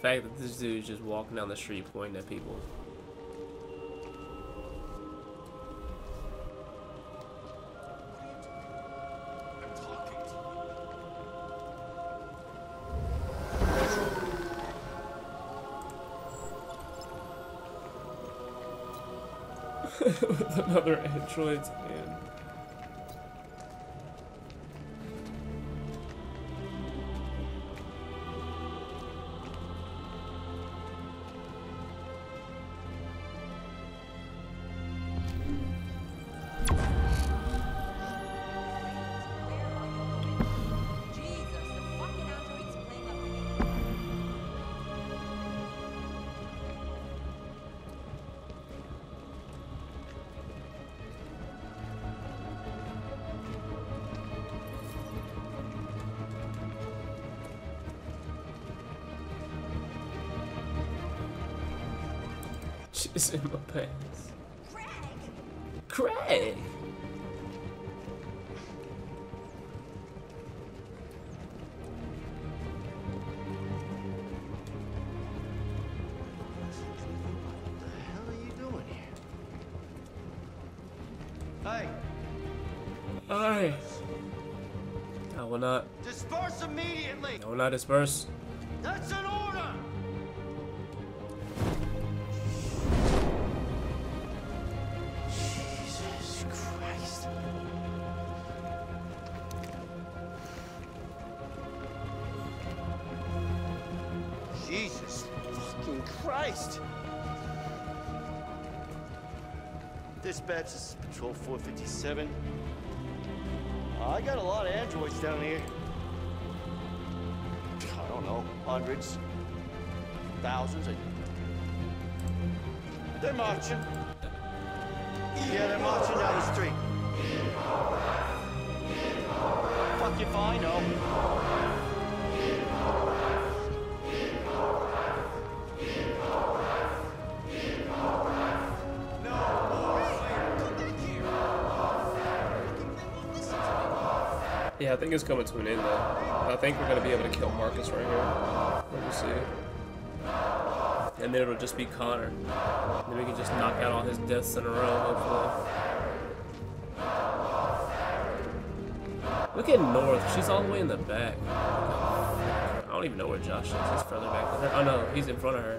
Fact that this dude is just walking down the street pointing at people. With another android's hand. Not disperse. That's an order! Jesus Christ. Jesus fucking Christ! Dispatch, this is Patrol 457. Uh, I got a lot of androids down here. Hundreds, thousands. They're marching. Yeah, they're marching down Yeah, I think it's coming to an end though. I think we're gonna be able to kill Markus right here. Let me see. And then it'll just be Connor. Then we can just knock out all his deaths in a row, hopefully. Look at North. She's all the way in the back. I don't even know where Josh is. He's further back. Oh no, he's in front of her.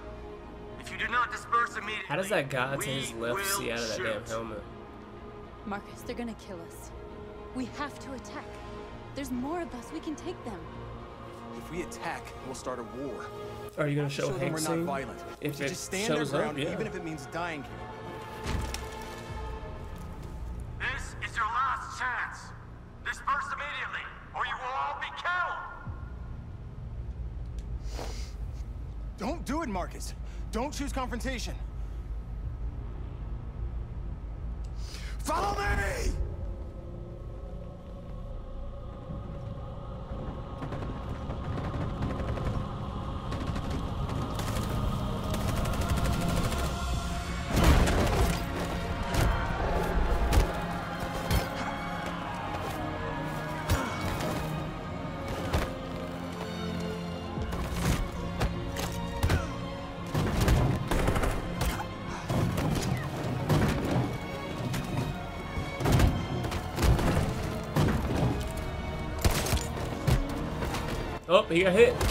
If you do not disperse immediately, How does that guy to his left see out of that shoot. damn helmet? Markus, they're gonna kill us. We have to attack. There's more of us. We can take them. If we attack, we'll start a war. Are you gonna show, them Hank we're not violent. If to it just stand shows their up, ground, yeah. even if it means dying here. Don't choose confrontation. Oh, he got hit.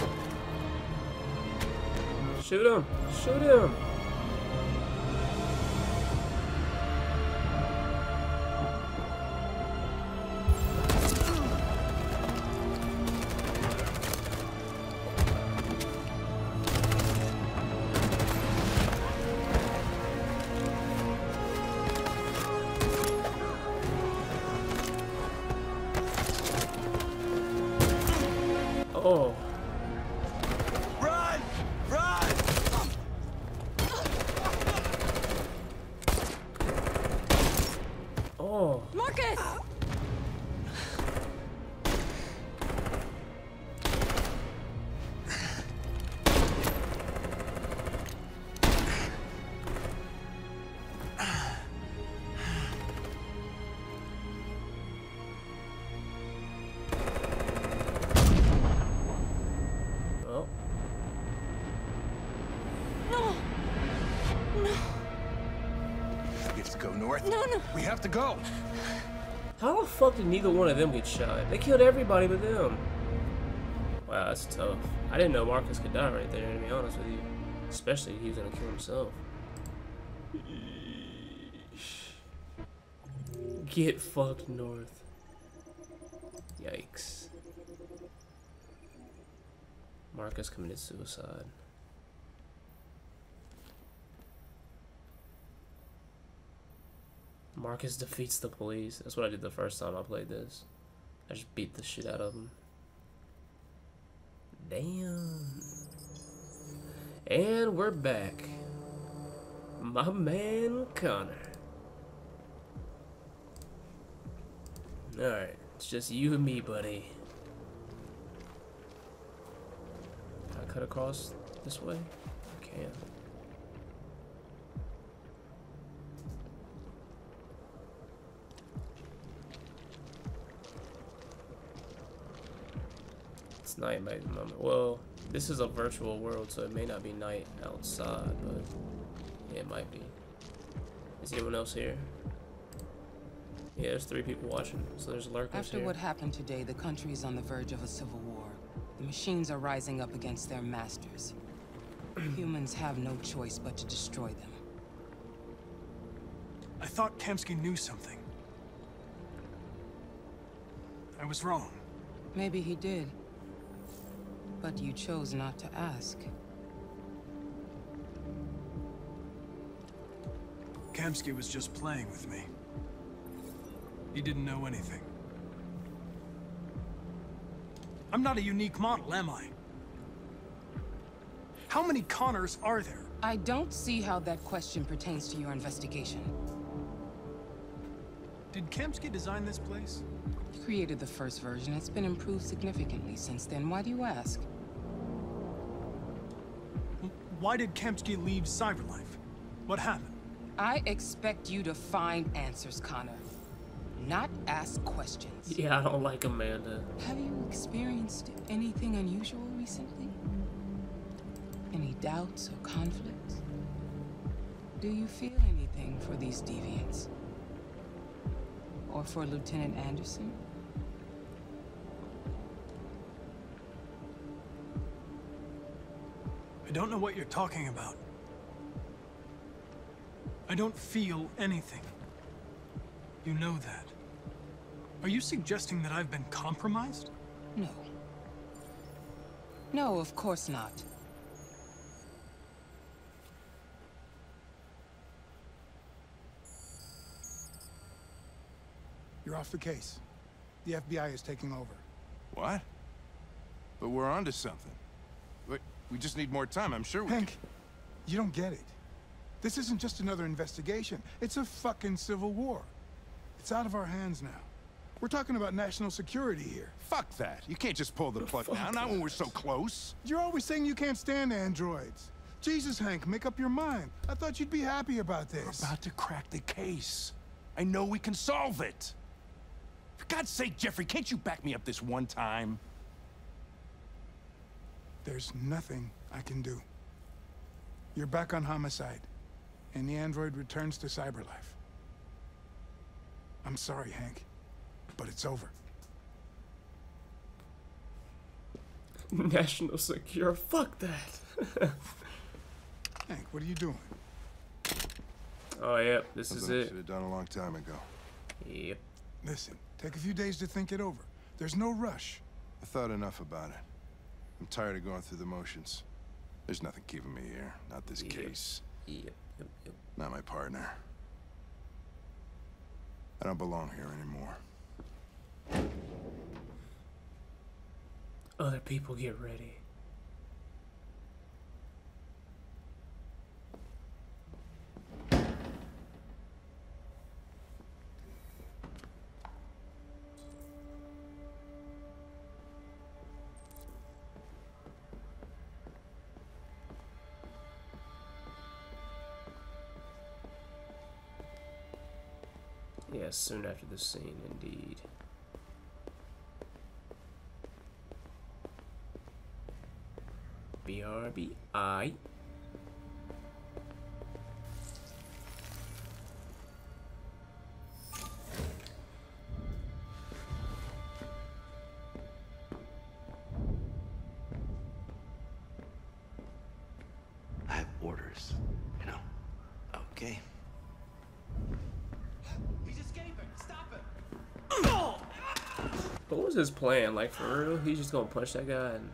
Have to go. How the fuck did neither one of them get shot? They killed everybody but them. Wow, that's tough. I didn't know Markus could die right there, to be honest with you. Especially he was gonna kill himself. Get fucked north. Yikes. Markus committed suicide. Markus defeats the police. That's what I did the first time I played this. I just beat the shit out of him. Damn. And we're back. My man Connor. Alright, it's just you and me, buddy. Can I cut across this way? I can. Night by the moment. Well, this is a virtual world, so it may not be night outside, but it might be. Is anyone else here? Yeah, there's three people watching, so there's lurkers After here. what happened today, the country is on the verge of a civil war. The machines are rising up against their masters. Humans have no choice but to destroy them. I thought Kamsky knew something. I was wrong. Maybe he did. But you chose not to ask. Kamsky was just playing with me. He didn't know anything. I'm not a unique model, am I? How many Connors are there? I don't see how that question pertains to your investigation. Did Kamsky design this place? He created the first version. It's been improved significantly since then. Why do you ask? Why did Kamsky leave Cyberlife? What happened? I expect you to find answers, Connor. Not ask questions. Yeah, I don't like Amanda. Have you experienced anything unusual recently? Any doubts or conflicts? Do you feel anything for these deviants? Or for Lieutenant Anderson? I don't know what you're talking about. I don't feel anything. You know that. Are you suggesting that I've been compromised? No. No, of course not. You're off the case. The FBI is taking over. What? But we're onto something. Wait, we just need more time. I'm sure we Hank, you don't get it. This isn't just another investigation. It's a fucking civil war. It's out of our hands now. We're talking about national security here. Fuck that. You can't just pull the plug now, not when we're so close. You're always saying you can't stand androids. Jesus, Hank, make up your mind. I thought you'd be happy about this. We're about to crack the case. I know we can solve it. For God's sake, Jeffrey, can't you back me up this one time? There's nothing I can do. You're back on homicide, and the android returns to cyberlife. I'm sorry, Hank, but it's over. National secure. Fuck that. Hank, what are you doing? oh yep, this Something is I it. should have done a long time ago. Yep. Listen, take a few days to think it over. There's no rush. I thought enough about it. I'm tired of going through the motions. There's nothing keeping me here. Not this Yep. case. Yep. Yep. Yep. Not my partner. I don't belong here anymore. Other people get ready. Yes, soon after the scene, indeed. BRBI. His plan? Like, for real? He's just gonna punch that guy and...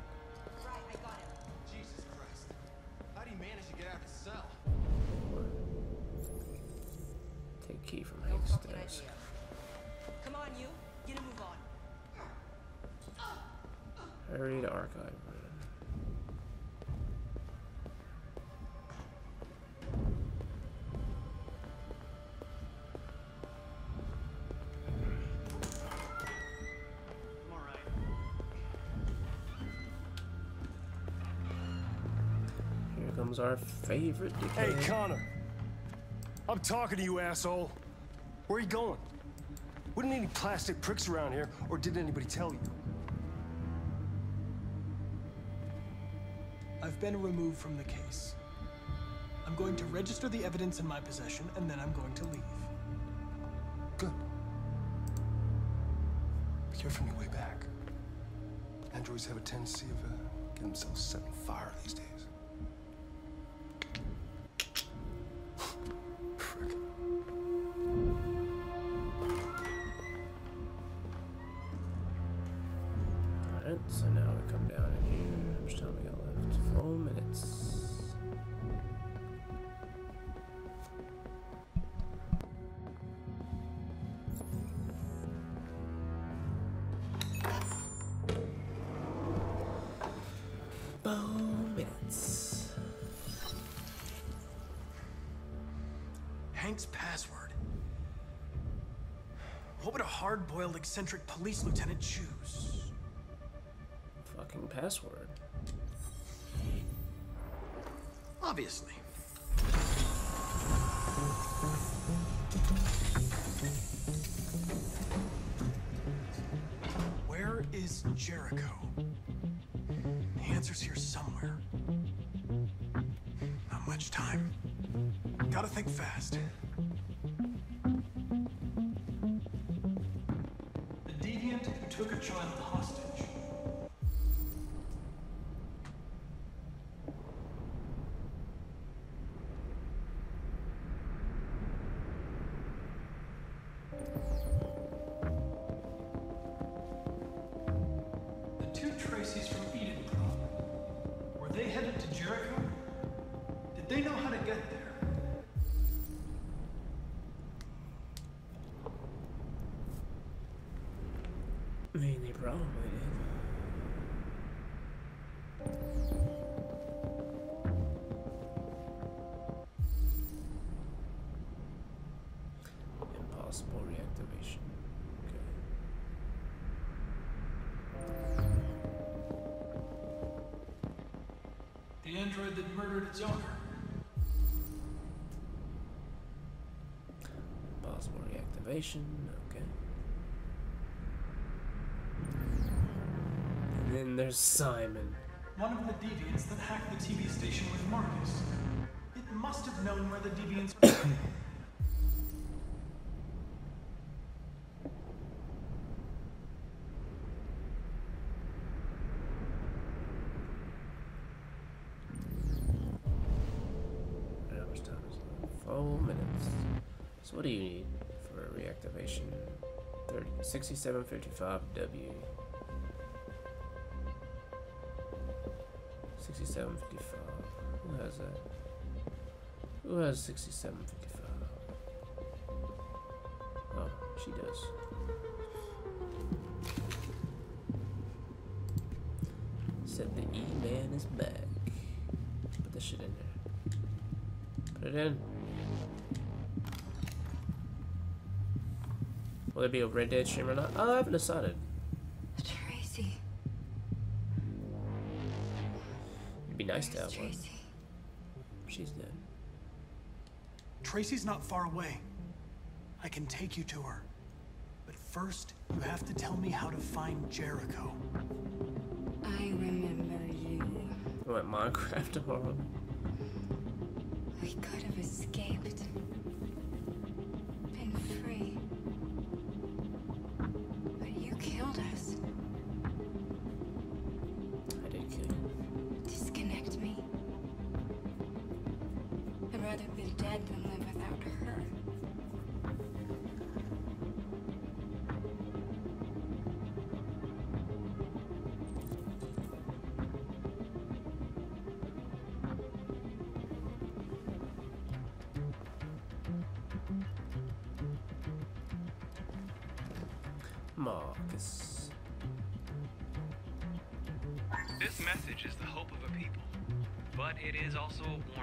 Here comes our favorite Hey. Connor. I'm talking to you, asshole. Where are you going? Wouldn't need any plastic pricks around here, or did anybody tell you? I've been removed from the case. I'm going to register the evidence in my possession, and then I'm going to leave. Good. Be careful on your way back. Androids have a tendency of uh, getting themselves set on fire these days. Eccentric police lieutenant choose? Fucking password. Obviously. Where is Jericho? The answer's here somewhere. Not much time. Gotta think fast. A. The I mean, they probably did. Impossible reactivation. The android that murdered its owner. Impossible reactivation. Okay. And then there's Simon. One of the deviants that hacked the TV station with Markus. It must have known where the deviants were. How much time is left? Four minutes. So what do you need for a reactivation? 30, 6755 has 6755? Oh, she does. Said the E-Man is back. Put this shit in there. Put it in. Will there be a Red Dead stream or not? Oh, I haven't decided. Traci. It'd be nice to have one. She's dead. Traci's not far away. I can take you to her. But first, you have to tell me how to find Jericho. I remember you. What, Minecraft tomorrow? We could have escaped.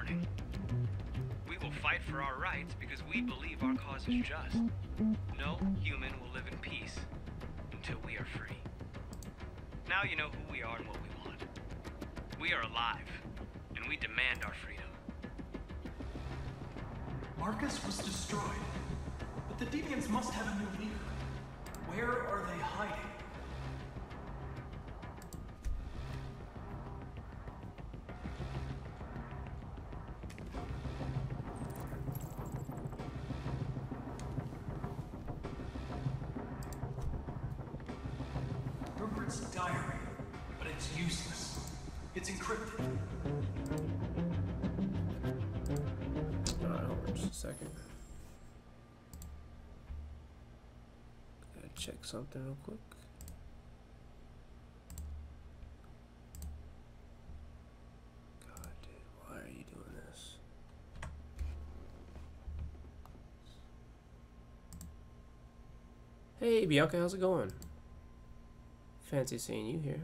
Warning. We will fight for our rights because we believe our cause is just. No human will live in peace until we are free. Now you know who we are and what we want. We are alive, and we demand our freedom. Markus was destroyed. But the deviants must have a new leader. Where are they hiding? Hey, Bianca, how's it going? Fancy seeing you here.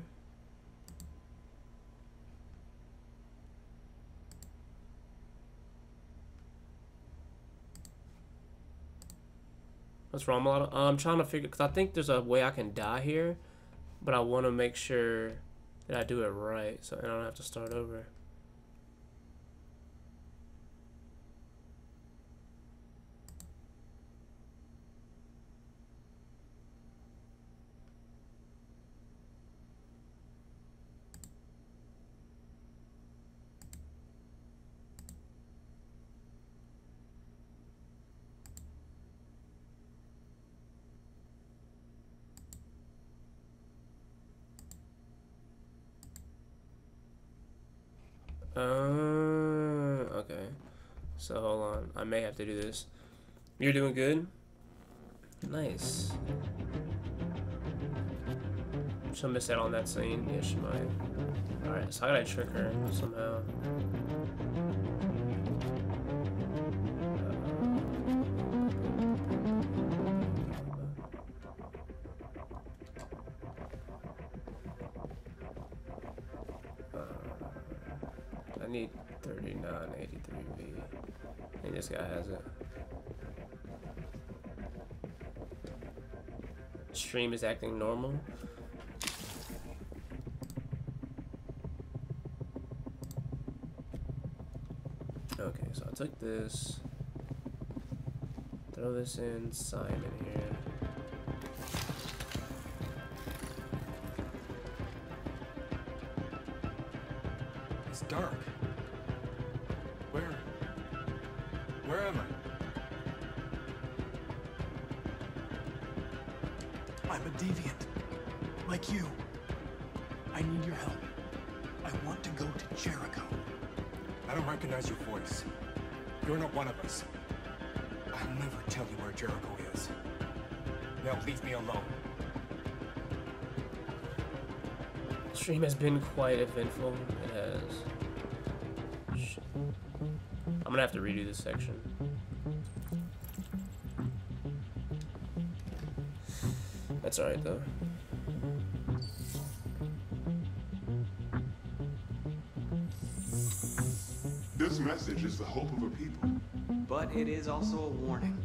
What's wrong, Mulatto? I'm trying to figure because I think there's a way I can die here, but I want to make sure that I do it right, so I don't have to start over. Uh, okay. So hold on. I may have to do this. You're doing good? Nice. She'll miss out on that scene. Yeah, she might. Alright, so I gotta trick her somehow. Stream is acting normal. Okay, so I took this. Throw this in Simon here. Leave me alone. Stream has been quite eventful. It has. Shit. I'm gonna have to redo this section. That's alright though. This message is the hope of a people. But it is also a warning.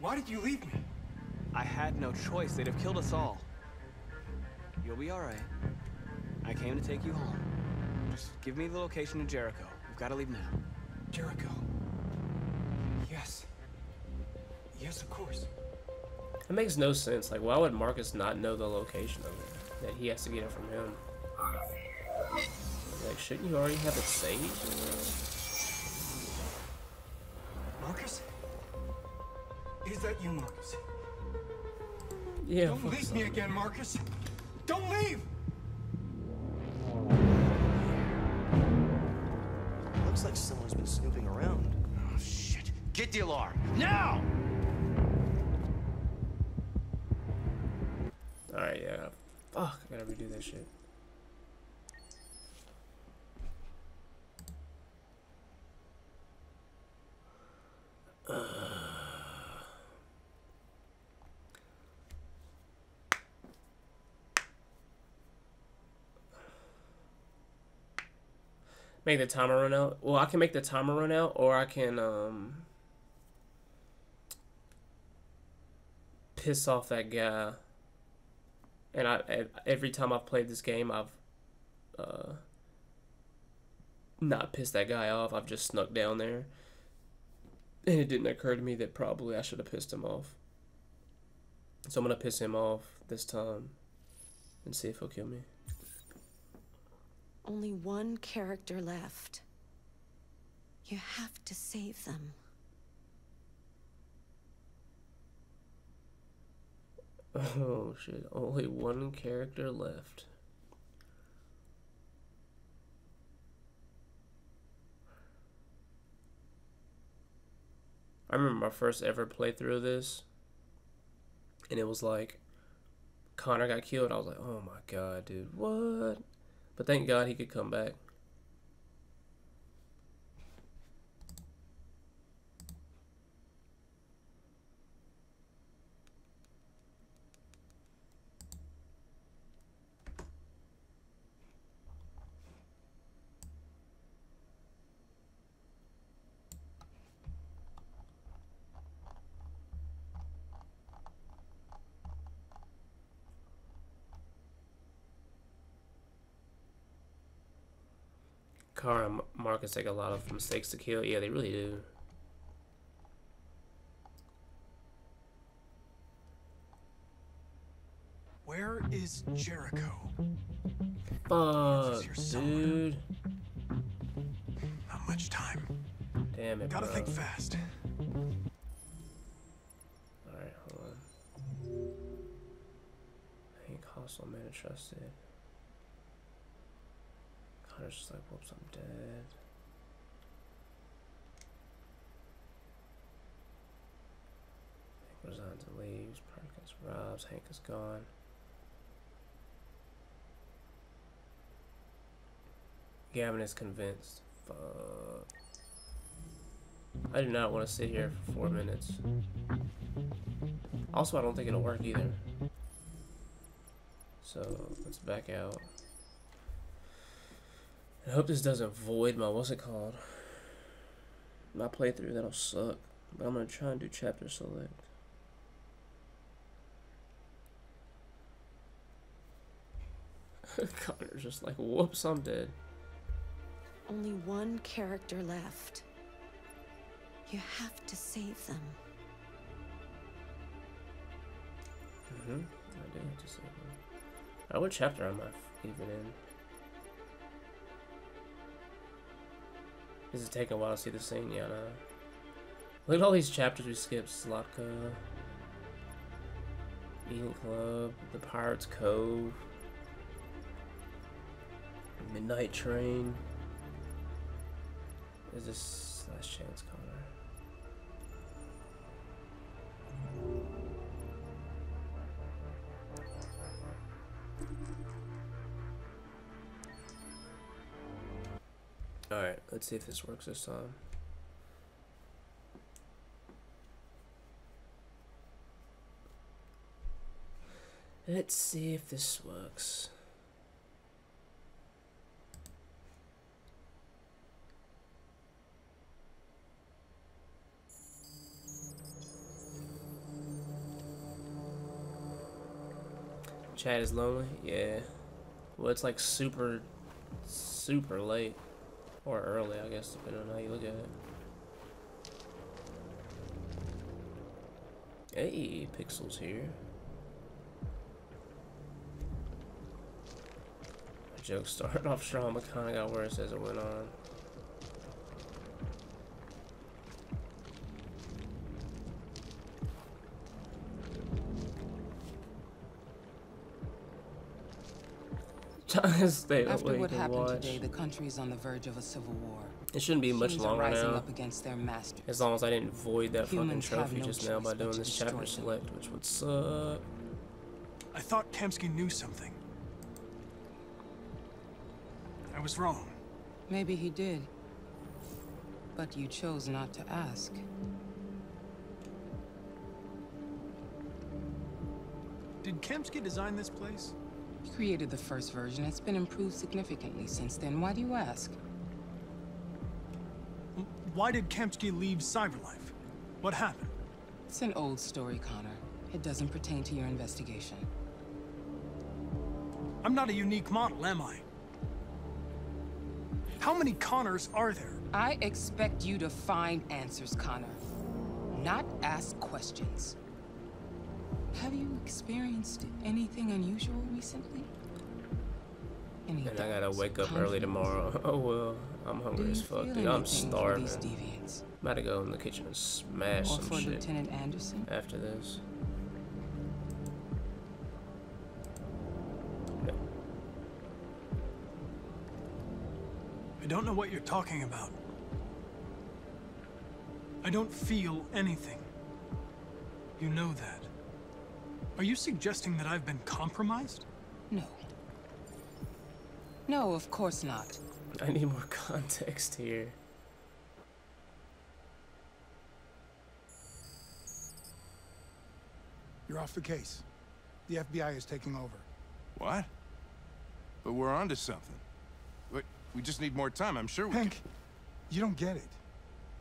Why did you leave me? I had no choice. They'd have killed us all. You'll be alright. I came to take you home. Just give me the location of Jericho. We've got to leave now. Jericho. Yes. Yes, of course. It makes no sense. Like, why would Markus not know the location of it? That he has to get it from him. Like, shouldn't you already have it saved? Markus? Is that you, Markus? Yeah. Don't leave me again, Markus. Don't leave! Looks like someone's been snooping around. Oh, shit. Get the alarm. Now! Alright, yeah. Fuck, I gotta redo that shit. Uh. Make the timer run out. Well, I can make the timer run out, or I can um piss off that guy. And I every time I've played this game, I've uh not pissed that guy off. I've just snuck down there, and it didn't occur to me that probably I should have pissed him off. So I'm gonna piss him off this time, and see if he'll kill me. Only one character left. You have to save them. Oh shit, only one character left. I remember my first ever playthrough of this, and it was like Connor got killed. I was like, oh my god, dude, what? But thank God he could come back. Kara take a lot of mistakes to kill. Yeah, they really do. Where is Jericho? Fuck, dude. Not much time. Damn it, Gotta bro. think fast. Alright, hold on. I Hank hostile man trusted. Connor's just like, whoops, I'm dead. Resigns and leaves. Perkins robs. Hank is gone. Gavin is convinced. Fuck. I do not want to sit here for four minutes. Also, I don't think it'll work either. So, let's back out. I hope this doesn't void my, what's it called? My playthrough, that'll suck. But I'm gonna try and do chapter select. Connor's just like, whoops, I'm dead. Only one character left. You have to save them. Mm-hmm. I do have to say that. Uh, what chapter am I even in? Is it taking a while to see the scene? Yeah, no. Look at all these chapters we skipped. Zlatko. Eden Club. The Pirates Cove. Midnight Train. Is this last chance, Connor? Alright, let's see if this works this time. Let's see if this works. Chad is lonely? Yeah. Well, it's like super, super late. Or early, I guess, depending on how you look at it. Hey, Pixel's here. The joke started off strong, but kind of got worse as it went on. Stay After awake what happened watch. today, the country is on the verge of a civil war. It shouldn't be much Humans are longer rising now. up against their masters. As long as I didn't void that Humans fucking trophy no just now by doing this destroy chapter them. select, which would suck. I thought Kamski knew something. I was wrong. Maybe he did. But you chose not to ask. Did Kamski design this place? He created the first version. It's been improved significantly since then. Why do you ask? Why did Kamski leave Cyberlife? What happened? It's an old story, Connor. It doesn't pertain to your investigation. I'm not a unique model, am I? How many Connors are there? I expect you to find answers, Connor. Not ask questions. Have you experienced anything unusual recently? Any And I gotta wake up early tomorrow. Oh well, I'm hungry as fuck, dude. I'm starving. these deviants? I'm about to go in the kitchen and smash Or some for shit Lieutenant Anderson? after this. I don't know what you're talking about. I don't feel anything. You know that. Are you suggesting that I've been compromised? No. No, of course not. I need more context here. You're off the case. The FBI is taking over. What? But we're onto something. Wait, we just need more time. I'm sure we Hank, you don't get it.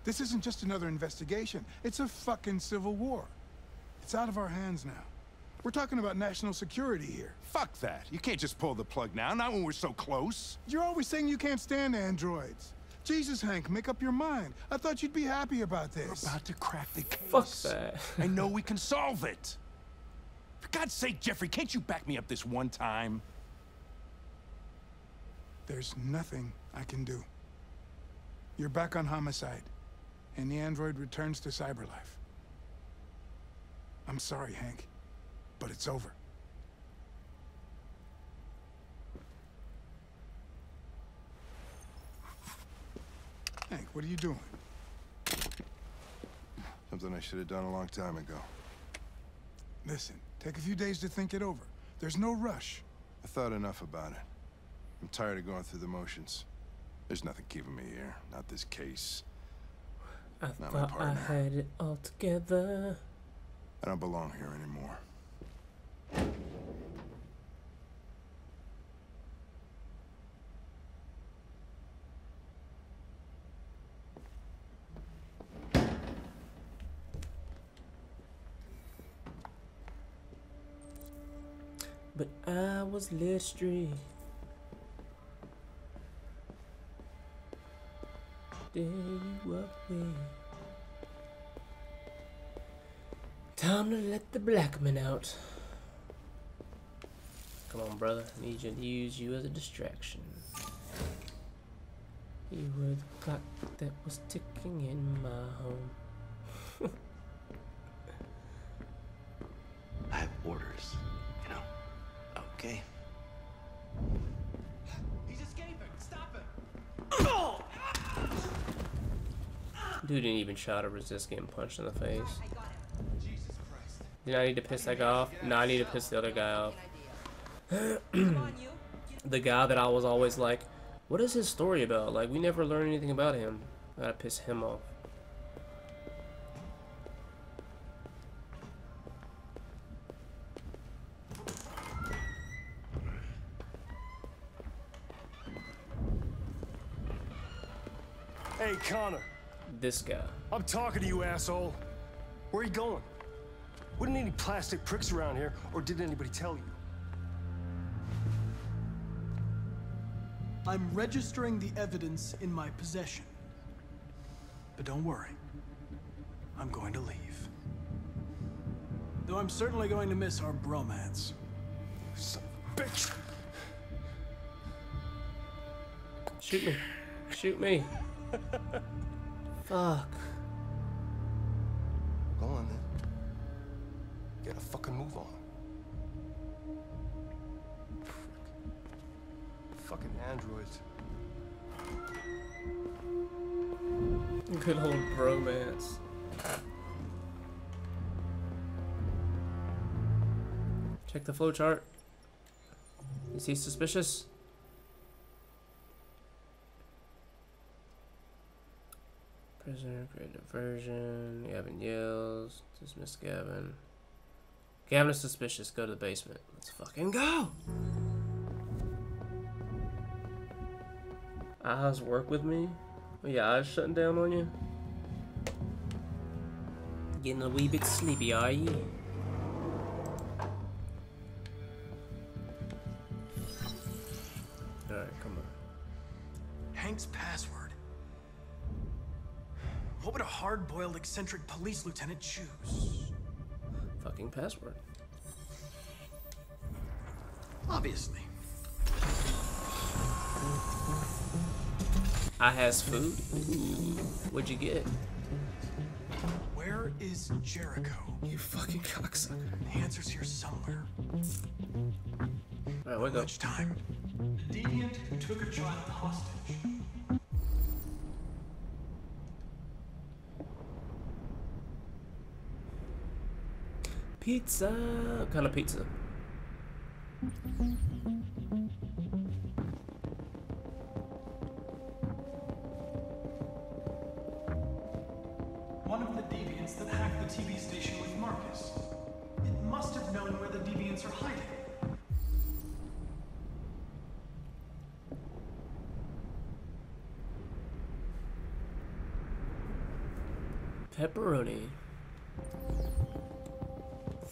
This isn't just another investigation. It's a fucking civil war. It's out of our hands now. We're talking about national security here. Fuck that. You can't just pull the plug now, not when we're so close. You're always saying you can't stand androids. Jesus, Hank, make up your mind. I thought you'd be happy about this. We're about to crack the case. Fuck that. I know we can solve it. For God's sake, Jeffrey, can't you back me up this one time? There's nothing I can do. You're back on homicide, and the android returns to cyberlife. I'm sorry, Hank, but it's over. Hank, what are you doing? Something I should have done a long time ago. Listen, take a few days to think it over. There's no rush. I thought enough about it. I'm tired of going through the motions. There's nothing keeping me here. Not this case. I Not my thought I partner. had it all together. I don't belong here anymore. But I was led astray. There you away. Time to let the black man out. Come on, brother. I need you to use you as a distraction. You were the clock that was ticking in my home. I have orders, you know. Okay. He's escaping. Stop him. Dude didn't even try to resist getting punched in the face. Did I need to piss that guy off? No, I need to piss the other guy off. the guy that I was always like, what is his story about? Like, we never learn anything about him. I gotta piss him off. Connor. This guy. I'm talking to you, asshole. Where are you going? Wouldn't any plastic pricks around here, or did anybody tell you? I'm registering the evidence in my possession. But don't worry. I'm going to leave. Though I'm certainly going to miss our bromance. Son of a bitch! Shoot me. Shoot me. Fuck. Go on then. Get a fucking move on. Fucking androids. Good old bromance. Check the flowchart. Is he suspicious? Prisoner, create diversion. Gavin yells. Dismiss Gavin. Gavin is suspicious. Go to the basement. Let's fucking go! Eyes work with me? Oh, yeah, eyes shutting down on you? Getting a wee bit sleepy, are you? Hard-boiled eccentric police lieutenant choose? Fucking password. Obviously. I has food. Ooh, what'd you get? Where is Jericho? You fucking cocksucker. The answer's here somewhere. Alright, wake up. Much time. Deviant who took a child hostage. Pizza. What kind of pizza? One of the deviants that hacked the TV station with Markus. It must have known where the deviants are hiding. Pepperoni.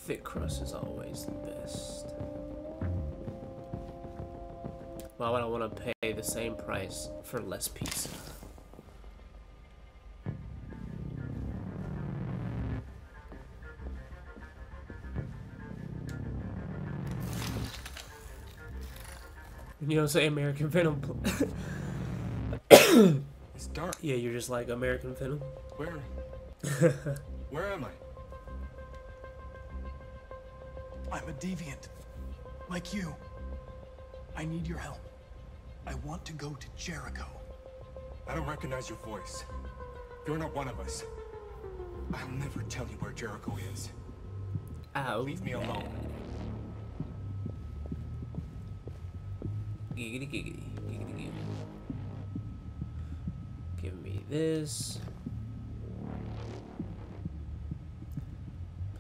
Thick crust is always the best. Why would I want to pay the same price for less pizza? You know, say American Venom. It's dark. Yeah, you're just like American Venom. Where? Where am I? I'm a deviant. Like you. I need your help. I want to go to Jericho. I don't recognize your voice. You're not one of us. I'll never tell you where Jericho is. Ow. Leave me alone. Giggity giggity. Giggity giggity. Give me this.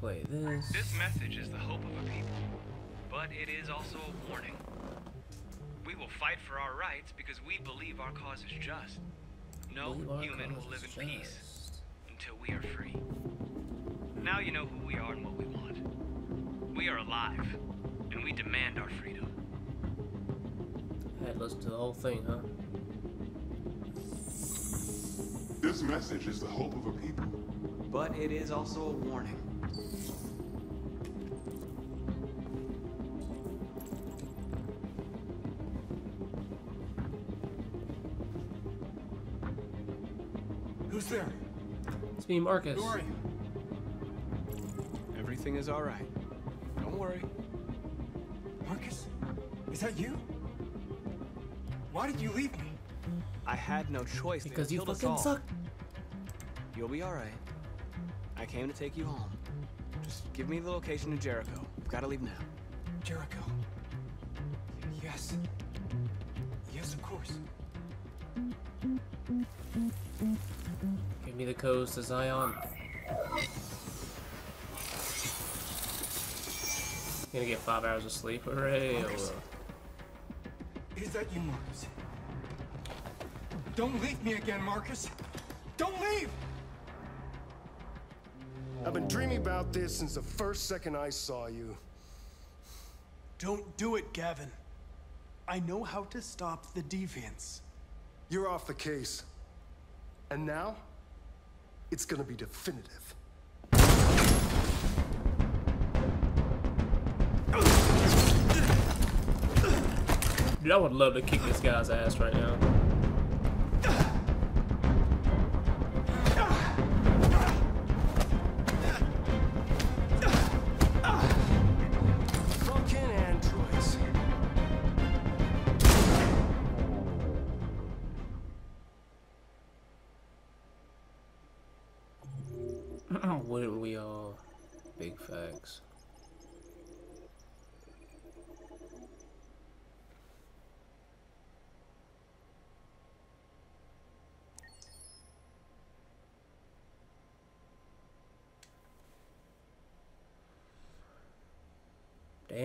Play this. This message is the hope of a people, but it is also a warning. We will fight for our rights because we believe our cause is just. No human will live is in peace until we are free. Now you know who we are and what we want. We are alive, and we demand our freedom. Had to listen to the whole thing, huh? This message is the hope of a people. But it is also a warning. Who's there? It's me, Markus. Who are you? Everything is alright. Don't worry. Markus? Is that you? Why did you leave me? I had no choice. Because you killed fucking suck. You'll be alright. I came to take you home. Just give me the location to Jericho. We've got to leave now. Jericho. Yes. Yes, of course. Give me the codes to Zion. Gonna get five hours of sleep. Hooray! Markus. Is that you, Markus? Don't leave me again, Markus! About this since the first second I saw you. Don't do it, Gavin. I know how to stop the deviants. You're off the case. And now, it's gonna be definitive. Dude, I would love to kick this guy's ass right now.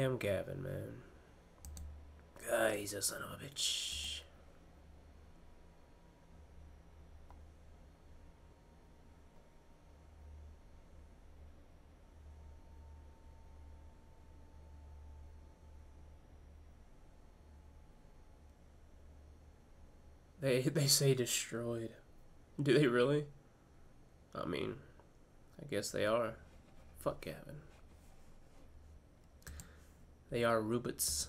Damn Gavin, man. God, he's a son of a bitch. They they say destroyed. Do they really? I mean, I guess they are. Fuck Gavin. They are Rubits.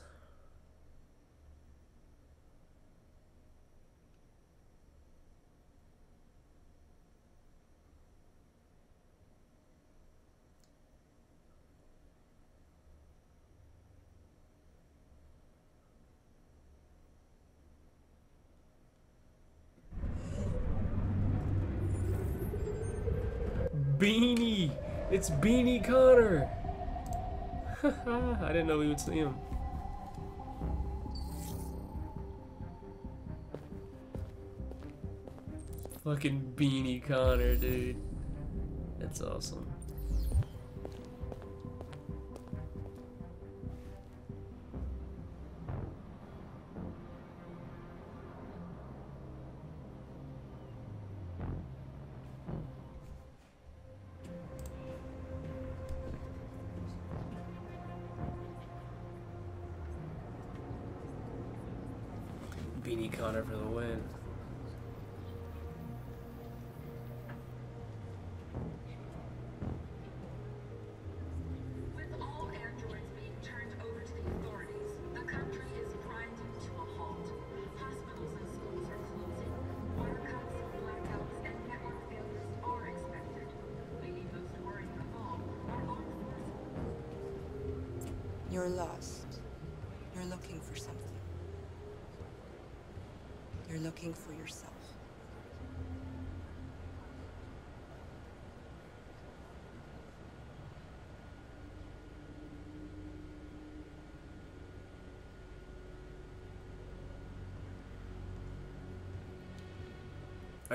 Beanie! It's Beanie Connor! I didn't know we would see him. Fucking Beanie Connor, dude. That's awesome.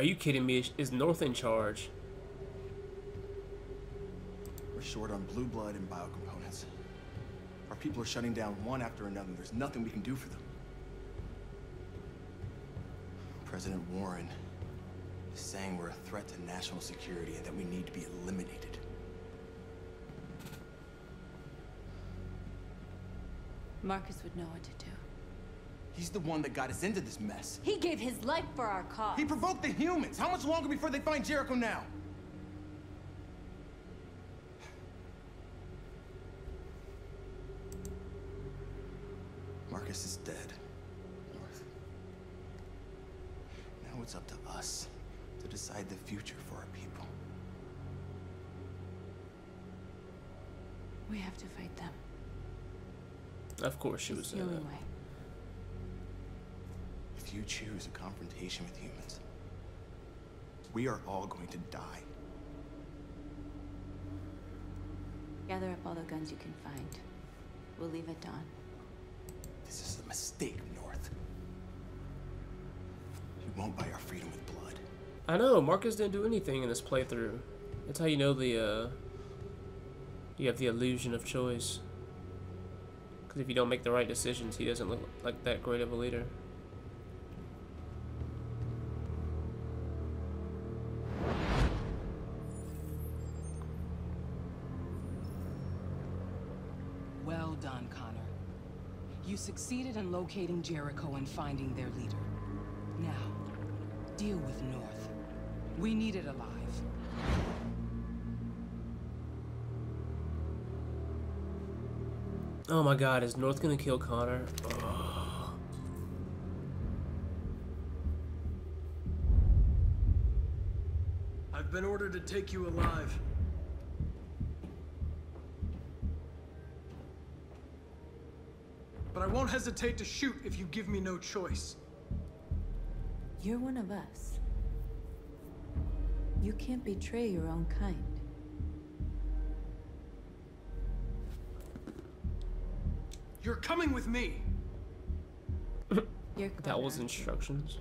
You kidding me? Is North in charge? We're short on blue blood and biocomponents. Our people are shutting down one after another. There's nothing we can do for them. President Warren is saying we're a threat to national security and that we need to be eliminated. Markus would know what to do. He's the one that got us into this mess. He gave his life for our cause. He provoked the humans. How much longer before they find Jericho now? Markus is dead. North. Now it's up to us to decide the future for our people. We have to fight them. Of course she was It's the saying only that. way. If you choose a confrontation with humans, we are all going to die. Gather up all the guns you can find. We'll leave at dawn. This is a mistake, North. You won't buy our freedom with blood. I know, Markus didn't do anything in this playthrough. That's how you know the, uh, you have the illusion of choice. Because if you don't make the right decisions, he doesn't look like that great of a leader. Succeeded in locating Jericho and finding their leader. Now, deal with North. We need it alive. Oh my god, is North gonna kill Connor? Ugh. I've been ordered to take you alive. But I won't hesitate to shoot if you give me no choice. You're one of us. You can't betray your own kind. You're coming with me. That was instructions.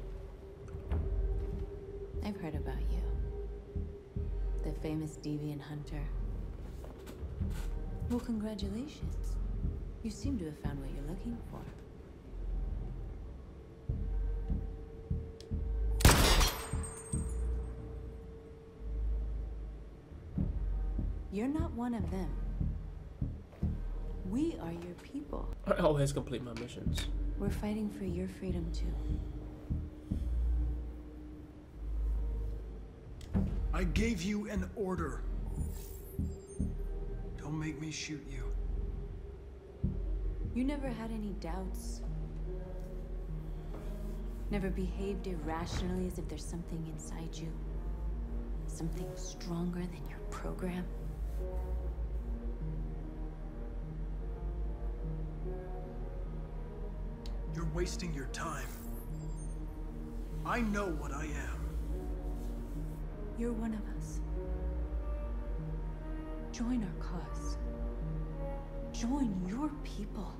I've heard about you. The famous deviant hunter. Well, congratulations. You seem to have found what you're looking for. You're not one of them. We are your people. I always complete my missions. We're fighting for your freedom too. I gave you an order. Don't make me shoot you. You never had any doubts. Never behaved irrationally as if there's something inside you. Something stronger than your program. You're wasting your time. I know what I am. You're one of us. Join our cause. Join your people.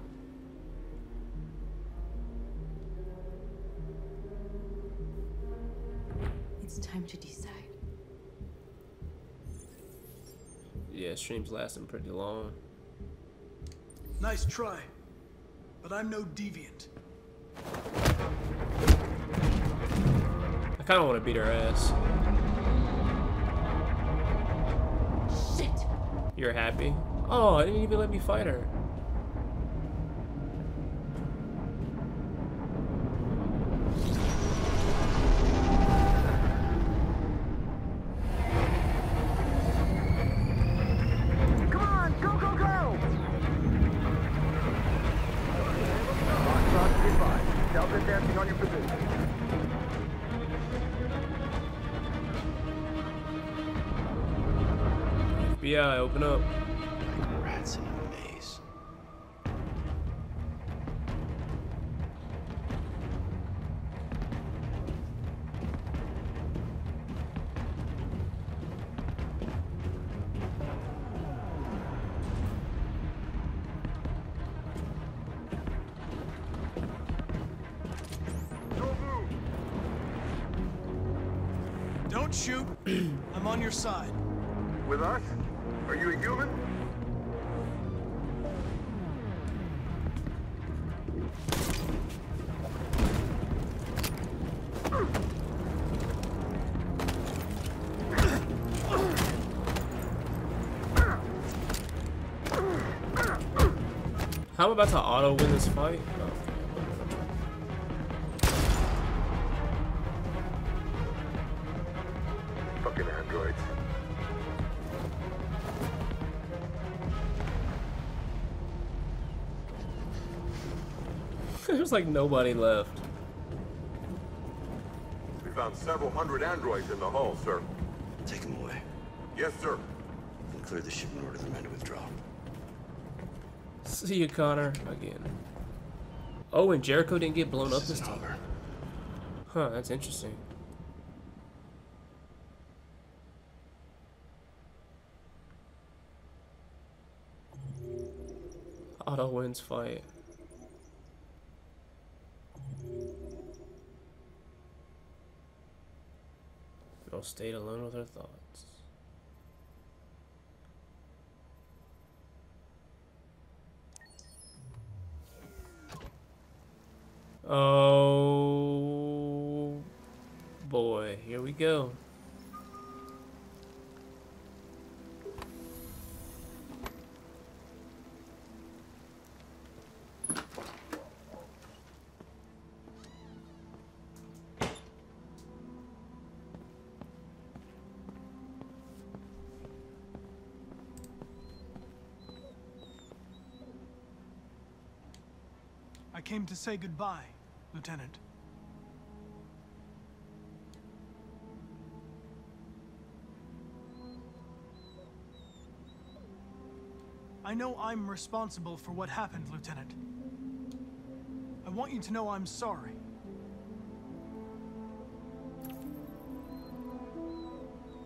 Yeah, stream's lasting pretty long. Nice try. But I'm no deviant. I kind of want to beat her ass. Shit! You're happy? Oh, I didn't even let me fight her. About to auto win this fight? Oh. Fucking androids. There's like nobody left. We found several hundred androids in the hull, sir. Take them away. Yes, sir. And clear the ship and order the men to withdraw. See you, Connor, again. Oh, and Jericho didn't get blown up this time. Huh, that's interesting. Auto wins fight. Girl stayed alone with her thoughts. Oh boy, here we go. I came to say goodbye, Lieutenant. I know I'm responsible for what happened, Lieutenant. I want you to know I'm sorry.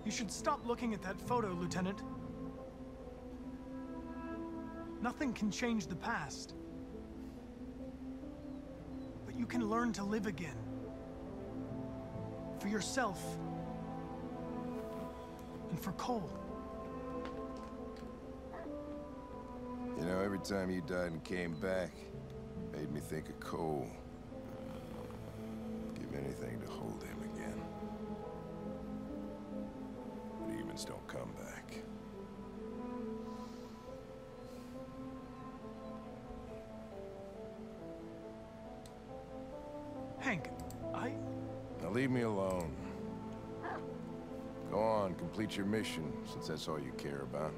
You should stop looking at that photo, Lieutenant. Nothing can change the past. You can learn to live again. For yourself. And for Cole. You know, every time you died and came back, made me think of Cole. Give anything to hold him again. But humans don't come back. Leave me alone. Go on, complete your mission, since that's all you care about.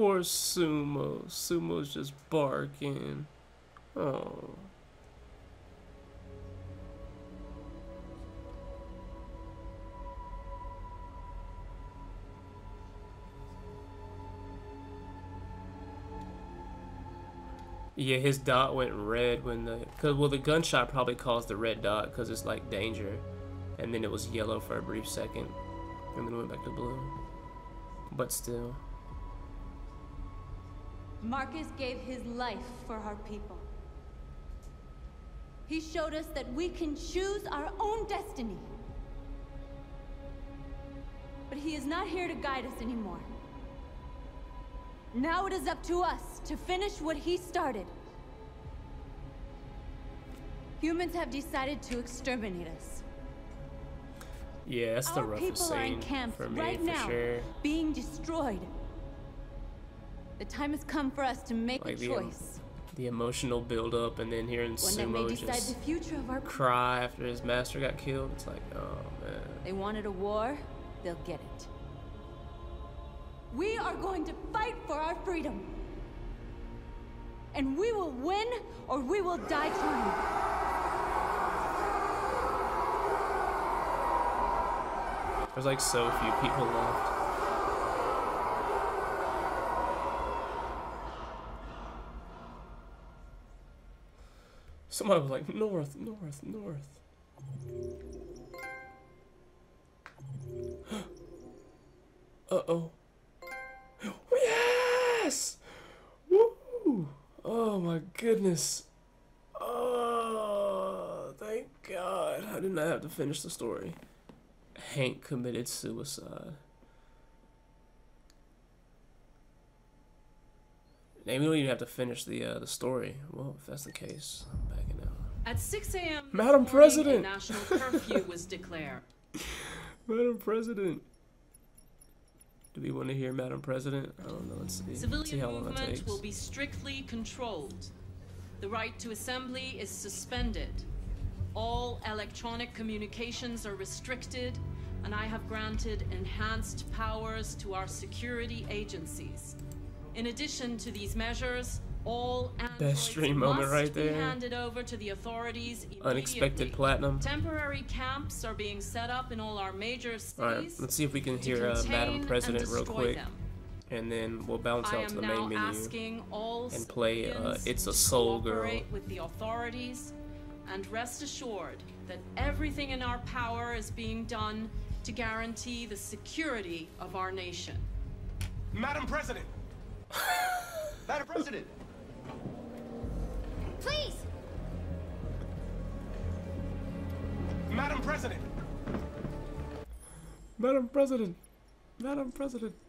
Poor Sumo. Sumo's just barking. Oh. Yeah, his dot went red when the cause well the gunshot probably caused the red dot because it's like danger, and then it was yellow for a brief second, and then it went back to blue. But still. Markus gave his life for our people. He showed us that we can choose our own destiny. But he is not here to guide us anymore. Now it is up to us to finish what he started. Humans have decided to exterminate us. Yeah, that's the Our roughest people are in scene for me right for now, sure. being destroyed. The time has come for us to make Like a the, choice. the emotional build up and then hearing Sumo just the future of our cry after his master got killed. It's like, oh man. They wanted a war, they'll get it. We are going to fight for our freedom. And we will win or we will die trying. There's like so few people left. Somebody was like, north, north, north. Uh-oh. Yes! Woo! Oh my goodness. Oh, thank God. I did not have to finish the story. Hank committed suicide. Maybe we don't even have to finish the uh, the story. Well, if that's the case. At 6 a.m. Madam morning, President. a national curfew was declared. Madam President. Do we want to hear Madam President? I don't know. Let's see. Let's see Civilian how long it movement takes. will be strictly controlled. The right to assembly is suspended. All electronic communications are restricted, and I have granted enhanced powers to our security agencies. In addition to these measures, all androids stream moment must right be there. handed over to the authorities Unexpected platinum. Temporary camps are being set up in all our major cities. All right, let's see if we can hear uh, Madam President real quick, them. and then we'll bounce I out to the main menu all and play uh, "It's a to Soul Girl." cooperate with the authorities, and rest assured that everything in our power is being done to guarantee the security of our nation. Madam President! Madam President! Please! Madam President! Madam President, Madam President.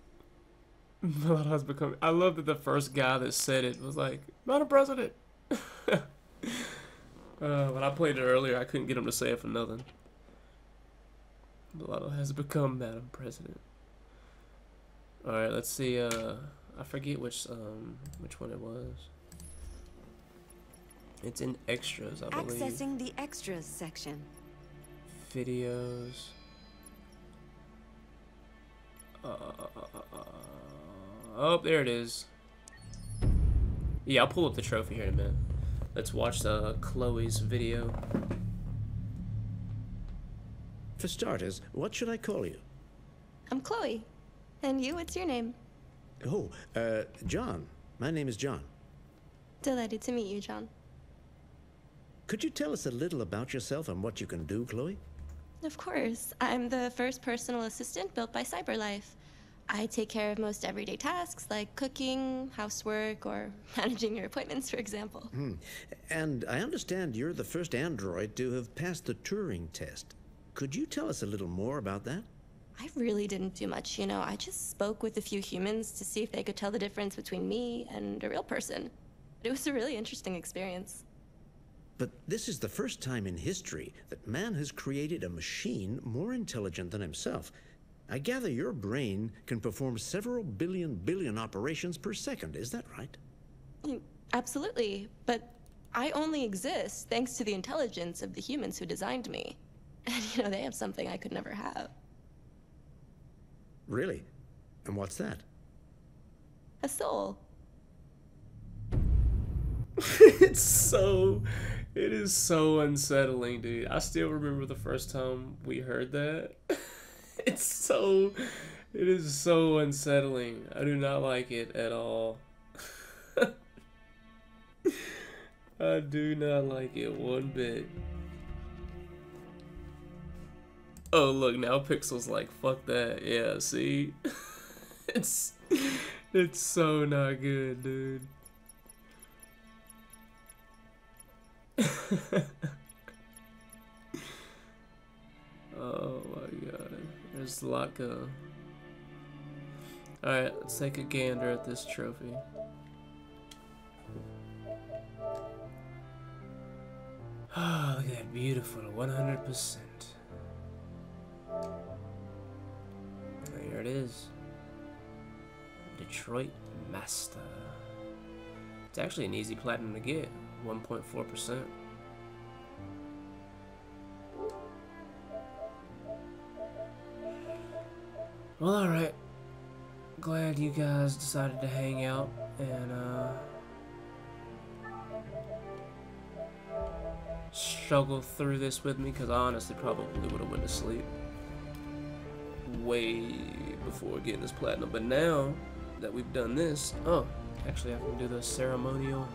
That has become. I love that the first guy that said it was like, Madam President. uh, when I played it earlier, I couldn't get him to say it for nothing. Mulatto has become Madam President. All right, let's see. Uh, I forget which um which one it was. It's in extras, I believe. Accessing the extras section. Videos. Uh, oh, there it is. Yeah, I'll pull up the trophy here in a minute. Let's watch uh, Chloe's video. For starters, what should I call you? I'm Chloe. And you, what's your name? Oh, uh, John. My name is John. Delighted to meet you, John. Could you tell us a little about yourself and what you can do, Chloe? Of course. I'm the first personal assistant built by CyberLife. I take care of most everyday tasks like cooking, housework, or managing your appointments, for example. Hmm. And I understand you're the first android to have passed the Turing test. Could you tell us a little more about that? I really didn't do much, you know. I just spoke with a few humans to see if they could tell the difference between me and a real person. It was a really interesting experience. But this is the first time in history that man has created a machine more intelligent than himself. I gather your brain can perform several billion billion operations per second, is that right? Mm, Absolutely, but I only exist thanks to the intelligence of the humans who designed me. And you know, they have something I could never have. Really? And what's that? A soul. it's so it is so unsettling dude. I still remember the first time we heard that. It's so it is so unsettling. I do not like it at all. I do not like it one bit. Oh look now pixel's like fuck that. Yeah see? It's it's so not good dude oh my god. There's a lot going. Alright, let's take a gander at this trophy. Ah, look at that beautiful 100%. There it is. Detroit Master. It's actually an easy platinum to get. 1.4%. Well, alright. glad you guys decided to hang out and uh, struggle through this with me because I honestly probably would have went to sleep way before getting this platinum. But now that we've done this, oh, actually I can do the ceremonial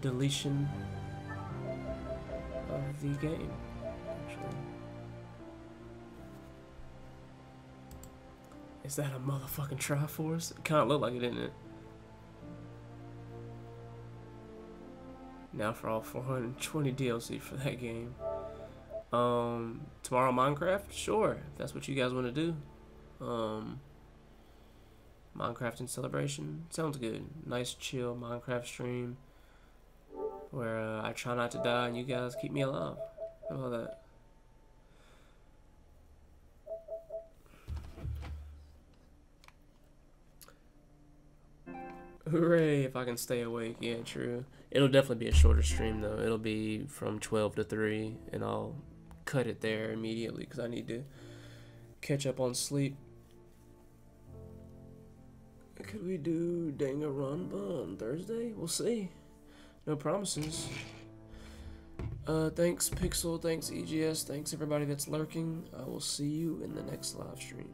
deletion of the game. Actually. Is that a motherfucking Triforce? It kind of looked like it, didn't it? Now for all 420 DLC for that game. Um, tomorrow Minecraft? Sure, if that's what you guys want to do. Um, Minecraft in celebration? Sounds good. Nice chill Minecraft stream where uh, I try not to die and you guys keep me alive. How about that? Hooray, if I can stay awake. Yeah, true. It'll definitely be a shorter stream, though. It'll be from 12 to 3, and I'll cut it there immediately because I need to catch up on sleep. Could we do Danganronpa on Thursday? We'll see. No promises. Uh, thanks Pixel, thanks EGS, thanks everybody that's lurking. I will see you in the next live stream.